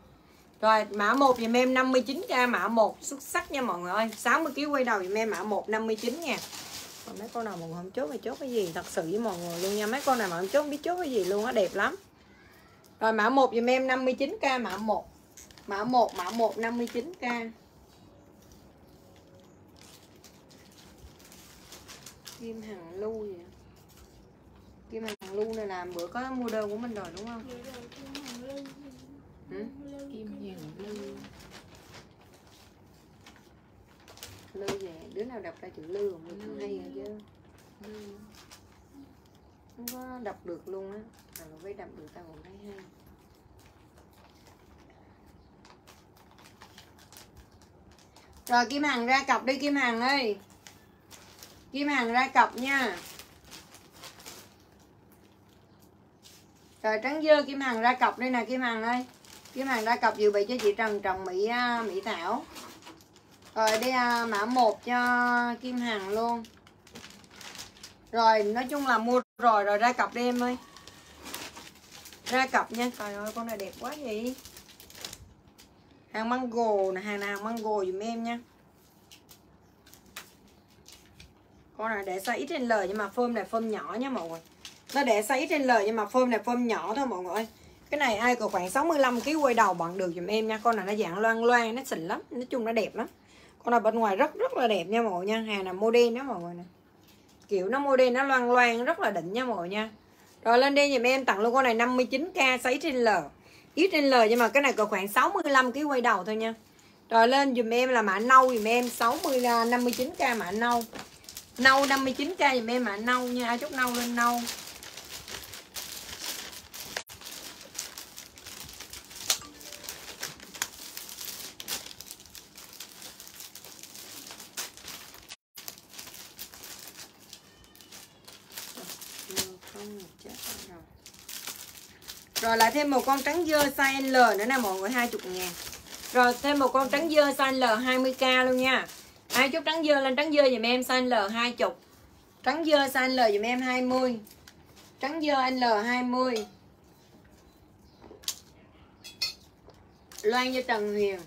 Rồi, mã 1 dùm em 59k Mã 1 xuất sắc nha mọi người ơi. 60kg quay đầu dùm em mã 1 59 ngàn. Còn mấy con nào mà không chốt thì chốt cái gì? Thật sự với mọi người luôn nha. Mấy con nào mà không chốt không biết chốt cái gì luôn á, Đẹp lắm. Rồi, mã 1 dùm em 59k mã 1 Mã 1 mã 1 59k Kim Hằng Lưu vậy à. Kim Hằng Lưu này làm bữa có mua đơn của mình rồi đúng không? Vậy rồi Kim Hằng Lưu Ừ? Kim Hiền Lưu Lưu về đứa nào đọc ra chữ Lưu không mình không hay rồi chứ. Không có đọc được luôn á. À, mà với đọc được tao còn thấy hay. Rồi Kim Hằng ra cọc đi Kim Hằng ơi. Kim Hằng ra cọc nha Rồi trắng dơ Kim Hằng ra cọc đây nè Kim Hằng ơi. Kim Hằng ra cọc dự bị cho chị Trần Trần Mỹ à, Mỹ Thảo. Rồi đây à, mã 1 cho Kim Hằng luôn. Rồi nói chung là mua rồi rồi ra cọc đi em ơi. Ra cọc nha Trời ơi con này đẹp quá vậy. Hàng mango nè Hàng nào mango dùm em nha. Con này để size XL nhưng mà phơm này phơm nhỏ nha mọi người nó để sấy trên lời nhưng mà phơm này phơm nhỏ thôi mọi người cái này ai có khoảng 65 kg quay đầu bạn được dùm em nha. Con này nó dạng loang loang, nó xịn lắm, nói chung nó đẹp lắm. Con này bên ngoài rất rất là đẹp nha mọi người nha. Hàng là model đó mọi người nè. Kiểu nó model, nó loang loang, rất là đỉnh nha mọi người nha. Rồi lên đây dùm em tặng luôn con này 59k sấy trên L ít trên L nhưng mà cái này có khoảng 65 kg quay đầu thôi nha. Rồi lên dùm em là mã nâu dùm em 60 59k à, mã nâu. Nâu 59k dùm em mã nâu nha. Ai chút nâu lên nâu Mưa không chết rồi rồi lại thêm một con trắng dơ size L nữa nè mọi người 20 ngàn. Rồi thêm một con trắng dơ size L 20k luôn nha. Ai chút trắng dơ lên trắng dơ dùm em size L 20 trắng dơ size L dùm em 20 trắng dơ L 20 Loan cho Trần Huyền.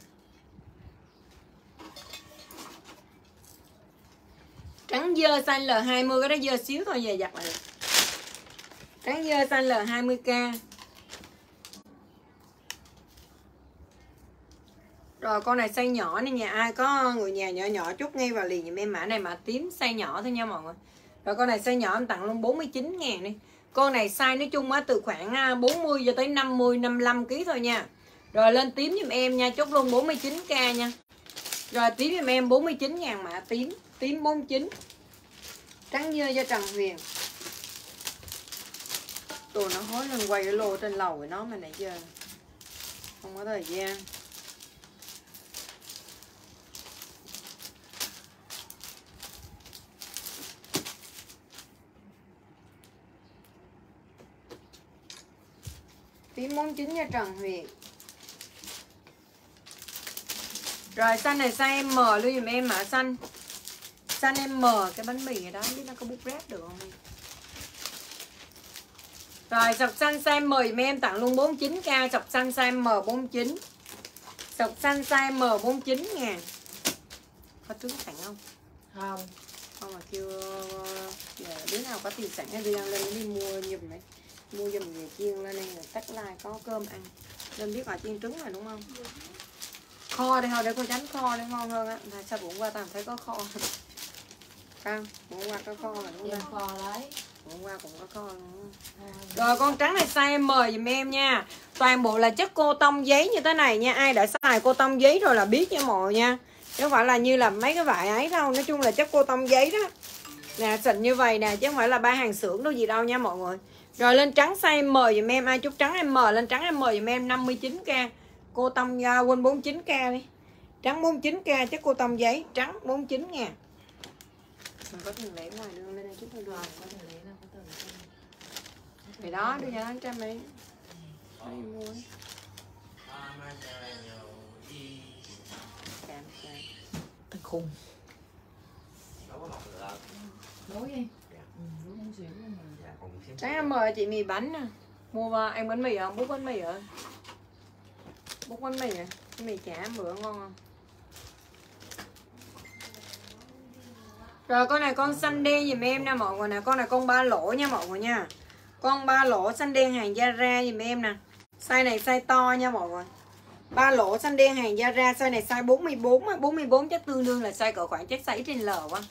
Trắng dơ size L20 Cái đó dơ xíu thôi về giặt lại. Trắng dơ size L20k Rồi, con này size nhỏ nên nhà, ai có người nhà nhỏ nhỏ chút ngay vào liền giùm em mã này, mã tím size nhỏ thôi nha mọi người. Rồi, con này size nhỏ em tặng luôn 49 000 đi. Con này size nói chung á, từ khoảng à, 40 cho tới 50 55 kg thôi nha. Rồi, lên tím giùm em nha, Chốt luôn 49k nha. Rồi, tím giùm em 49 ngàn mã tím Tím 49 Trắng dưa cho Trần Huyền. Tụi nó hối lên quay cái lô trên lầu của nó mà nãy giờ Không có thời gian. Tím 49 cho Trần Huyền. Rồi xanh này size M luôn dùm em mã xanh? Xanh em M cái bánh mì này đó biết nó có bút ráp được không Rồi sọc xanh size M dùm em tặng luôn 49k Sọc xanh size M49 Sọc xanh size M49 ngàn Có trứng sẵn không? không. Không mà kêu đứa nào có tiền sẵn đi đang lên đi mua giùm đấy Mua giùm về chiên lên đây rồi tắt like có cơm ăn. Nên biết là chiên trứng rồi đúng không? Kho đi thôi để cô tránh kho để ngon hơn á. Sao bụng qua tao thấy có kho? <laughs> Sao? Bữa qua có kho mà đúng không? kho lấy Bữa qua cũng có kho luôn Rồi con trắng này size M dùm em nha. Toàn bộ là chất cô tông giấy như thế này nha. Ai đã xài cô tông giấy rồi là biết nha mọi người nha. Chứ không phải là như là mấy cái vải ấy đâu. Nói chung là chất cô tông giấy đó. Nè xịn như vậy nè Chứ không phải là ba hàng xưởng đâu gì đâu nha mọi người Rồi lên trắng size M dùm em Ai chút trắng em M lên trắng em M dùm em 59k Cô tông uh, quên 49k đi. Trắng 49k chất cô tông giấy Trắng 49 ngàn. Mình có tiền lẻ ngoài đường lên đây chút thôi được không có thể lấy đâu có thể Thì đó đưa cho anh trăm đi. Đây mua thằng khùng. Nối đi ừ, nối không xíu luôn mà Dạ, còn một xíu. Sáng em mời chị mì bánh nè. Mua vào ăn bánh mì không? Bút bánh mì rồi Bút bánh mì nè Bánh mì chả bữa ngon không? Rồi con này con xanh đen dùm em nè mọi người nè. Con này con ba lỗ nha mọi người nha. Con ba lỗ xanh đen hàng Zara dùm em nè. Size này size to nha mọi người. Ba lỗ xanh đen hàng Zara Size này size 44 á, 44 chắc tương đương là size cỡ khoảng chắc size trên L quá.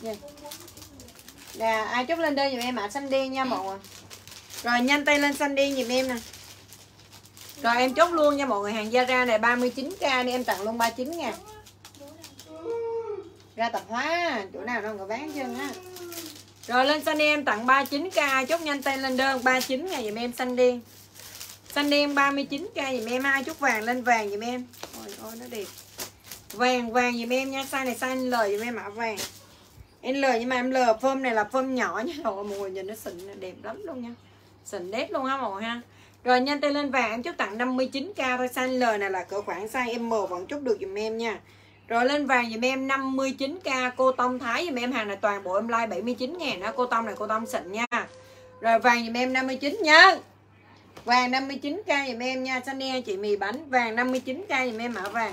Nha. Dạ, ai chốt lên đơn giùm em mã xanh đen nha mọi người. Rồi nhanh tay lên xanh đen giùm em nè. Rồi em chốt luôn nha mọi người. Hàng Zara này 39k đi em tặng luôn 39 nha. Ra tập hóa Chỗ nào đâu người bán chân á. Rồi lên xanh đen em tặng 39k Chốt nhanh tay lên đơn 39 ngày giùm em xanh đen Xanh đen 39k giùm em Ai chốt vàng lên vàng giùm em. Ôi ôi nó đẹp. Vàng vàng giùm em nha Size này size L giùm em mã vàng. L nhưng mà em L phơm này là phơm nhỏ nha. Rồi mọi người nhìn nó xịn, đẹp lắm luôn nha. Xịn đẹp luôn á mọi người ha. Rồi, nhanh tay lên vàng, em chốt tặng 59k thôi. Size L này là cỡ khoảng size M vẫn chốt được dùm em nha. Rồi, lên vàng dùm em 59k Cô tông thái dùm em hàng này, toàn bộ em like 79 ngàn đó Cô tông này, cô tông xịn nha. Rồi, vàng dùm em 59 nha. Vàng 59k dùm em nha. Sunny, chị mì bánh, Vàng 59k dùm em mã vàng.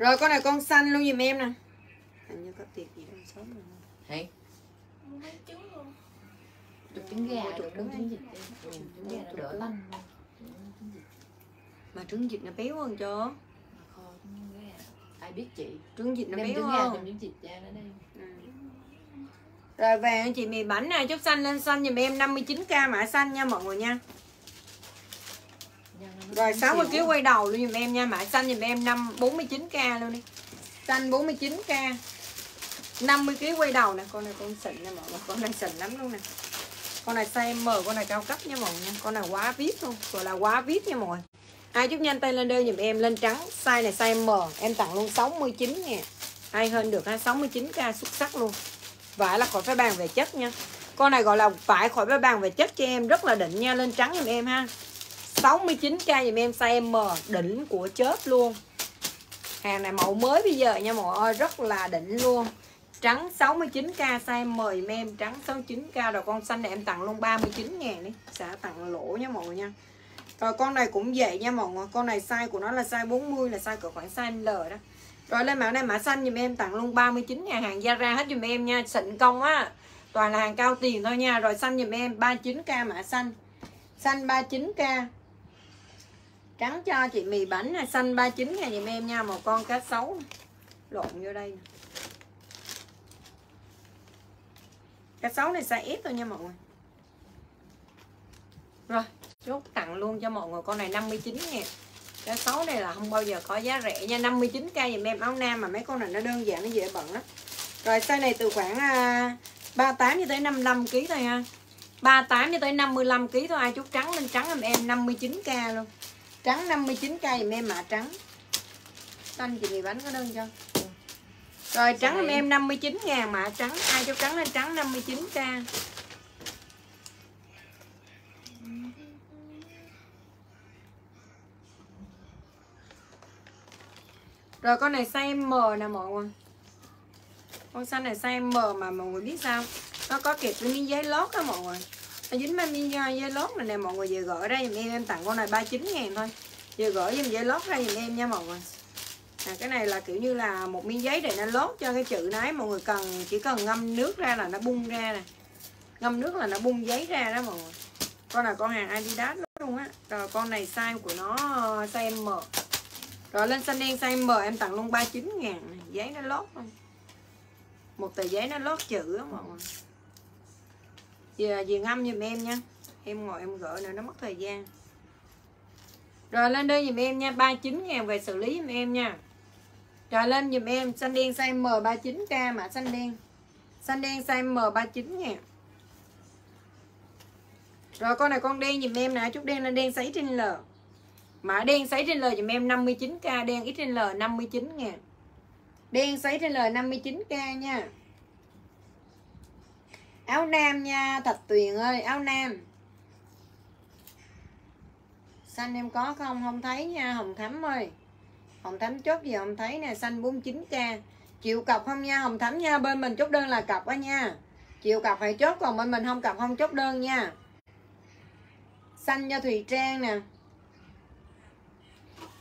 Rồi con này con xanh luôn dùm em nè. Hình như có tiệc gì đang sớm rồi. Bánh trứng luôn. Trứng gà trứng trứng vịt đi Ừ, trứng gà nó đỡ Mà trứng vịt nó béo hơn gà. Ai biết chị? Trứng vịt nó đem béo trứng gà hơn. đem trứng vịt ra nó đây Ừ. Rồi về anh chị mì bánh này chút xanh lên xanh giùm em 59k mã xanh nha mọi người nha Rồi cũng 60 xỉu. kg quay đầu luôn giùm em nha mã xanh giùm em 5 49k luôn đi. Xanh 49k 50 kg quay đầu nè Con này con xịn nha mọi người Con này xịn lắm luôn nè. Con này size M Con này cao cấp nha mọi người nha Con này quá vip luôn Gọi là quá vip nha mọi người. Ai chút nhanh tay lên đơn giùm em lên trắng size này size M em tặng luôn 69 ngàn ai hơn được ha 69k xuất sắc luôn. Vải là khỏi phải bàn về chất nha. Con này gọi là vải khỏi phải bàn về chất cho em rất là đỉnh nha lên trắng giùm em ha 69k dùm em size M đỉnh của chớp luôn. Hàng này mẫu mới bây giờ nha mọi ơi, rất là đỉnh luôn. Trắng 69k size M dùm em trắng 69k rồi con xanh này em tặng luôn 39 ngàn đi. Sẽ tặng lỗ nha mọi người nha. Rồi con này cũng vậy nha mọi người, Con này size của nó là size 40 là size cỡ khoảng size L đó. Rồi lên mã này mã xanh dùm em, tặng luôn 39 ngàn hàng Zara hết dùm em nha, Xịn công á. Toàn là hàng cao tiền thôi nha. Rồi xanh dùm em 39k mã xanh. Xanh 39k Trắng cho chị mì bánh này, Xanh 39 ngàn dùm em nha Một con cá sấu. Lộn vô đây Cá sấu này size ít thôi nha mọi người. Rồi, chốt tặng luôn cho mọi người con này 59 ngàn cá sấu này là không bao giờ có giá rẻ nha 59k dùm em áo nam mà mấy con này nó đơn giản, nó dễ bận lắm. Rồi, size này từ khoảng à, 38 cho tới 55 kg thôi ha. 38 cho tới 55 kg thôi, ai chút trắng lên trắng em em 59k luôn trắng 59k dùm em mạ trắng. Xanh chị mì bánh có đơn cho. Rồi trắng em em 59 ngàn mạ trắng ai chút trắng lên trắng 59k Rồi con này size M nè mọi người. Con xanh này size M mà mọi người biết sao? Nó có kẹp cái miếng giấy lót đó mọi người nó dính mấy miếng giấy lót này nè mọi người về gỡ ra giùm em Em tặng con này 39 ngàn thôi. Về gỡ giùm giấy lót ra giùm em nha mọi người. À, Cái này là kiểu như là một miếng giấy để nó lót cho cái chữ nái Mọi người cần chỉ cần ngâm nước ra là nó bung ra nè. Ngâm nước là nó bung giấy ra đó mọi người. Con này con hàng Adidas luôn á. Rồi con này size của nó size M. Rồi lên xanh đen size M em tặng luôn 39 ngàn. Giấy nó lót không Một tờ giấy nó lót chữ đó mọi người về, về à, ngâm giùm em nha. Em ngồi em gỡ nữa nó mất thời gian. Rồi lên đây giùm em nha 39 ngàn về xử lý giùm em nha. Rồi lên giùm em Xanh đen size M 39k mã xanh đen. Xanh đen size M 39 ngàn. Rồi con này con đen giùm em nè Chút đen là đen sấy trên L. Mã đen sấy trên l dùm em 59k Đen XL 59 ngàn. Đen sấy trên L 59k nha. Áo nam nha, Thạch Tuyền ơi, áo nam. Xanh em có không? Không thấy nha, Hồng Thắm ơi. Hồng Thắm chốt gì không thấy nè, Xanh 49k Chịu cọc không nha, Hồng Thắm nha, Bên mình chốt đơn là cọc á nha. Chịu cọc phải chốt, Còn bên mình không, cọc không chốt đơn nha. Xanh cho Thùy Trang nè.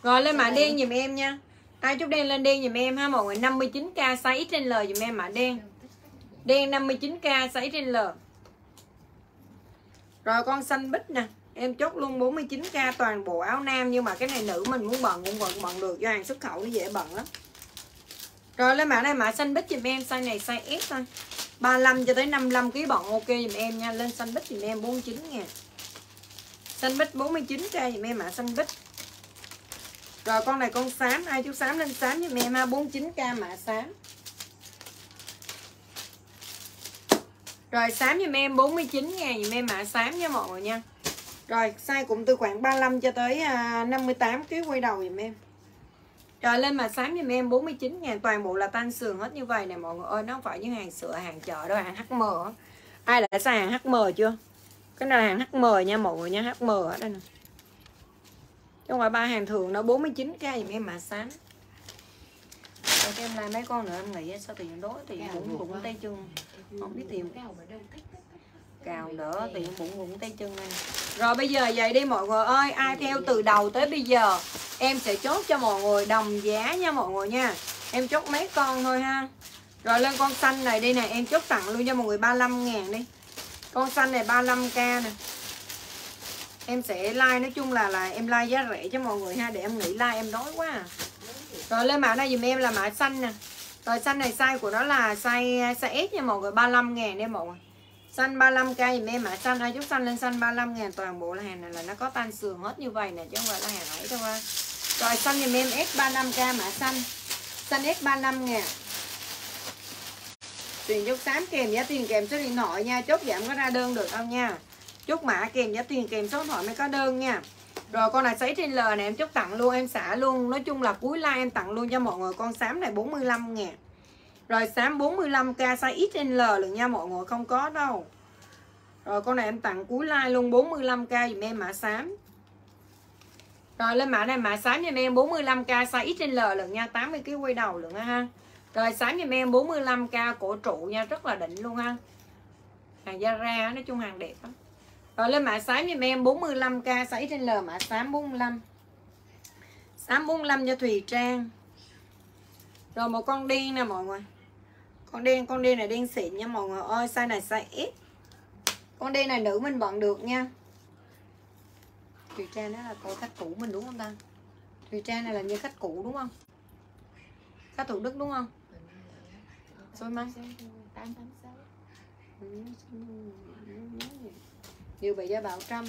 Rồi, lên mã đen giùm em nha. Ai chốt đen lên đen giùm em ha, mọi người. 59k size xl giùm em, mã đen. Đen 59k size trên L Rồi con xanh bích nè. Em chốt luôn 49k toàn bộ áo nam, Nhưng mà cái này nữ mình muốn bận cũng vẫn bận được, Do hàng xuất khẩu nó dễ bận lắm. Rồi lên mã này, mã xanh bích giùm em, Size này size S thôi. 35 cho tới 55 kg bận ok giùm em nha. Lên xanh bích giùm em 49 ngàn Xanh bích 49k giùm em, mã xanh bích. Rồi con này con xám, Ai chú xám lên xám giùm em ha 49k mã xám. Rồi xám giùm em 49 ngàn giùm em mã xám nha mọi người nha. Rồi size cũng từ khoảng 35 cho tới 58 kg quay đầu giùm em. Rồi lên mà xám giùm em 49 ngàn Toàn bộ là tan sườn hết như vậy nè mọi người ơi Nó không phải những hàng sữa hàng chợ đâu hàng HM Ai đã xài hàng HM chưa? Cái này là hàng HM nha mọi người nha HM ở đây nè. Chứ không phải ba hàng thường nó 49k dùm em mà sáng rồi em lại mấy con nữa em nghĩ sao tiền đó tiền bụng bụng tay chân không biết tiền cào đỡ tiền. bụng bụng tay chân này rồi bây giờ vậy đi mọi người ơi ai theo từ đầu tới bây giờ em sẽ chốt cho mọi người đồng giá nha mọi người nha. Em chốt mấy con thôi ha. Rồi lên con xanh này đi nè em chốt tặng luôn cho mọi người 35 ngàn đi. Con xanh này 35k nè. Em sẽ like nói chung là là em like giá rẻ cho mọi người ha để em nghĩ like em đói quá à. rồi lên mã này dùm em là mã xanh nè rồi xanh này, size của nó là size size S nha mọi người 35 ngàn đây mọi người. Xanh 35k dùm em mã xanh, ai chút xanh lên xanh 35 ngàn, toàn bộ là hàng này là nó có tan sườn hết như vậy nè, chứ không phải là hàng ấy đâu ha. Rồi xanh dùm em S35k mã xanh. Xanh S35 ngàn. Tiền chốt xám kèm giá tiền kèm số điện thoại nha, chốt giảm có ra đơn được không nha? Chốt mã kèm giá tiền kèm số điện thoại mới có đơn nha rồi con này sấy trên L này em chốt tặng luôn, em xả luôn. Nói chung là cuối like em tặng luôn cho mọi người. Con xám này 45 ngàn. Rồi xám 45k size XL luôn nha mọi người, không có đâu. Rồi con này em tặng cuối like luôn 45k dùm em mã xám. Rồi lên mã này, mã xám giùm em 45k size XL luôn nha 80kg quay đầu luôn ha. Rồi xám giùm em 45k cổ trụ nha, rất là đỉnh luôn ha. Hàng Zara, nói chung hàng đẹp lắm. Rồi lên mã xám giùm em 45k sấy trên L mã xám 45. Xám 45 cho Thùy Trang. Rồi một con đen nè mọi người. Con đen con đen này đen xịn nha mọi người ơi, size này size ít. Con đen này nữ mình bận được nha. Thùy Trang đó là cô khách cũ mình đúng không ta? Thùy Trang này là như khách cũ đúng không? Khách Thủ Đức đúng không? xôi mấy? 886 đều bị cho bảo trăm.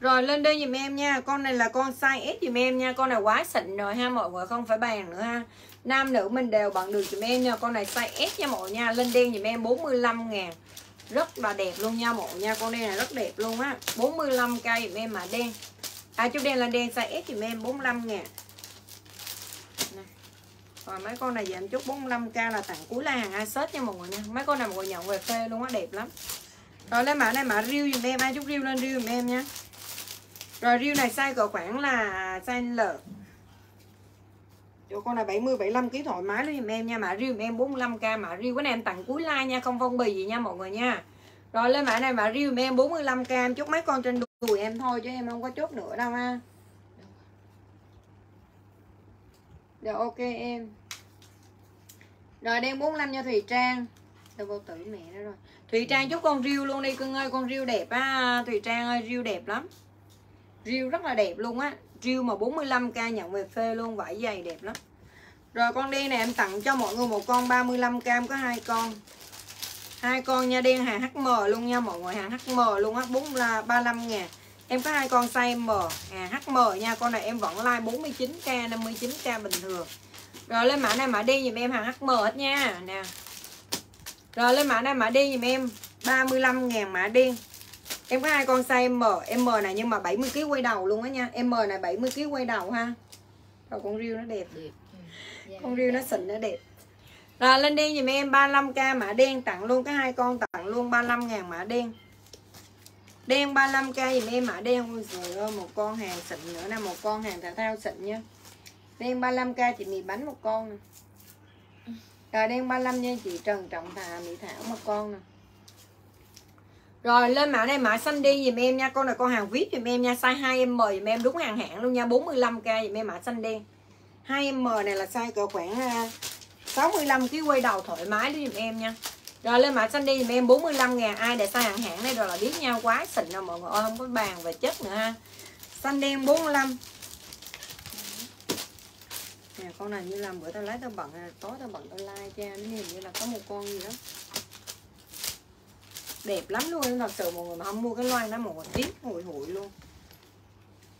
Rồi, lên đây dùm em nha. Con này là con size S dùm em nha. Con này quá xịn rồi ha, mọi người không phải bàn nữa ha. Nam nữ mình đều bận được dùm em nha. Con này size S nha mọi nha. Lên đen dùm em 45 ngàn. Rất là đẹp luôn nha mọi nha. Con này rất đẹp luôn á. 45 cây dùm em mà đen. À chút đen là đen size S dùm em 45 ngàn. Nè. Rồi, mấy con này giảm chút. 45k là tặng cuối là hàng A-set à, nha mọi người nha. Mấy con này mọi người nhận về phê luôn á, đẹp lắm. Rồi lên mã này mã riêu dùm em Ai chút riêu lên riêu dùm em nha rồi riêu này size cỡ khoảng là size L Chỗ con này 70 75 kg thoải mái luôn dùm em nha. Mã riêu dùm em 45k mã riêu cái này em tặng cuối like nha, không phong bì gì nha mọi người nha. Rồi lên mã này mã riêu dùm em 45k em chốt mấy con trên đùi em thôi chứ em không có chốt nữa đâu ha. Rồi ok em. Rồi đen 45 cho Thùy Trang. Đâu vô tử mẹ đó rồi. Thùy Trang chúc con riêu luôn đi cưng ơi, con riêu đẹp á. Thùy Trang ơi, riêu đẹp lắm. Riêu rất là đẹp luôn á. Riêu mà 45k nhận về phê luôn Vải dày đẹp lắm. Rồi con đen này em tặng cho mọi người một con 35k có hai con. Hai con nha đen hàng HM luôn nha mọi người hàng HM luôn á. Bốn là 35 ngàn. Em có hai con size M hàng HM nha. Con này em vẫn like 49k 59k bình thường. Rồi lên mã này mã đen dùm em hàng HM hết nha. Nè. Rồi lên mã này mã đen dùm em. 35 ngàn mã đen. Em có hai con size M M này nhưng mà 70 kg quay đầu luôn á nha. M này 70 kg quay đầu ha. Rồi con riêu nó đẹp. Đẹp ừ. Con riêu nó xịn nó đẹp. Rồi lên đen dùm em 35k mã đen. Tặng luôn cái hai con tặng luôn 35 ngàn mã đen. Đen 35k dùm em mã đen. Ôi trời ơi một con hàng xịn nữa nè Một con hàng thể thao xịn nha. Đen 35k chị mì bánh một con nè rồi đen 35 nha, chị Trần Trọng Thà Mỹ Thảo một con nè. Rồi, lên mã này, mã xanh đi dùm em nha. Con này con hàng VIP dùm em nha. Size 2M dùm em, đúng hàng hãng luôn nha. 45k dùm em, mã xanh đen. 2M này là size cỡ khoảng à, 65 kg quay đầu thoải mái đi dùm em nha. Rồi, lên mã xanh đi dùm em 45 ngàn. Ai để size hàng hãng này rồi là biết nhau quá. Xịn rồi mọi người ơi, Không có bàn về chất nữa ha. Xanh đen 45 Nè, con này như làm bữa tao lấy tao bận à, Tối tao bận tao like cho Nó nhìn như là có một con gì đó. Đẹp lắm luôn thật sự mọi người mà không mua cái loài nó một tiếng tiếc hụi hụi luôn.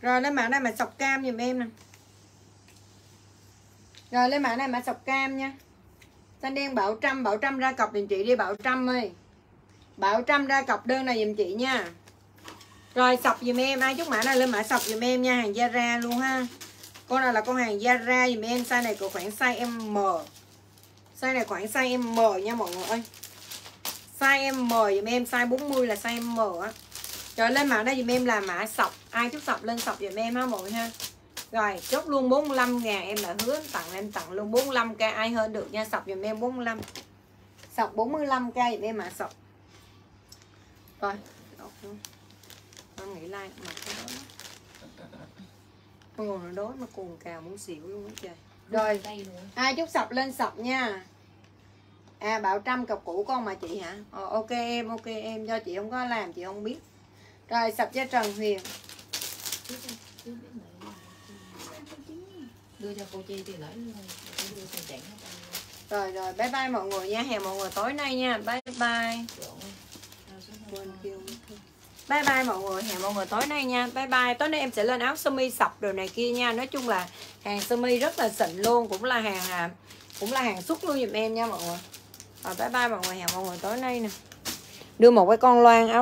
Rồi lên mã này mà sọc cam giùm em nè. Rồi lên mã này mà sọc cam nha. Xanh đen bảo trăm bảo trăm ra cọc giùm chị đi, bảo trăm ơi. Bảo trăm ra cọc đơn này giùm chị nha. Rồi, sọc giùm em, ai chút mã này lên mã sọc giùm em nha, hàng Zara luôn ha con này là con hàng Zara dùm em size này có khoảng size M. Size này khoảng size M nha mọi người ơi. Size M dùm em size 40 là size M á. Rồi lên mã đây dùm em là mã sọc. Ai chút sọc lên sọc dùm em ha mọi người ha. Rồi, chốt luôn 45 ngàn em đã hứa tặng, em tặng luôn 45k ai hơn được nha. Sọc dùm em 45 sọc 45k dùm em mã sọc. Rồi con nghĩ like Ôi nó đói mà cuồng cào muốn xỉu luôn á trời. Rồi ai chút sọc lên sọc nha. À bảo trăm cọc cũ con mà chị hả? Ờ, ok em ok em do chị không có làm chị không biết. Rồi sập cho trần huyền. Đưa cho cô chi thì lấy đưa chẳng rồi rồi bye bye mọi người nha. Hẹn mọi người tối nay nha. Bye bye. Quên kêu bye bye mọi người hẹn mọi người tối nay nha. Bye bye tối nay em sẽ lên áo sơ mi sọc đồ này kia nha. Nói chung là hàng sơ mi rất là xịn luôn cũng là hàng à, cũng là hàng xuất luôn giùm em nha mọi người. Rồi bye bye mọi người hẹn mọi người tối nay nè. Đưa một cái con loan áo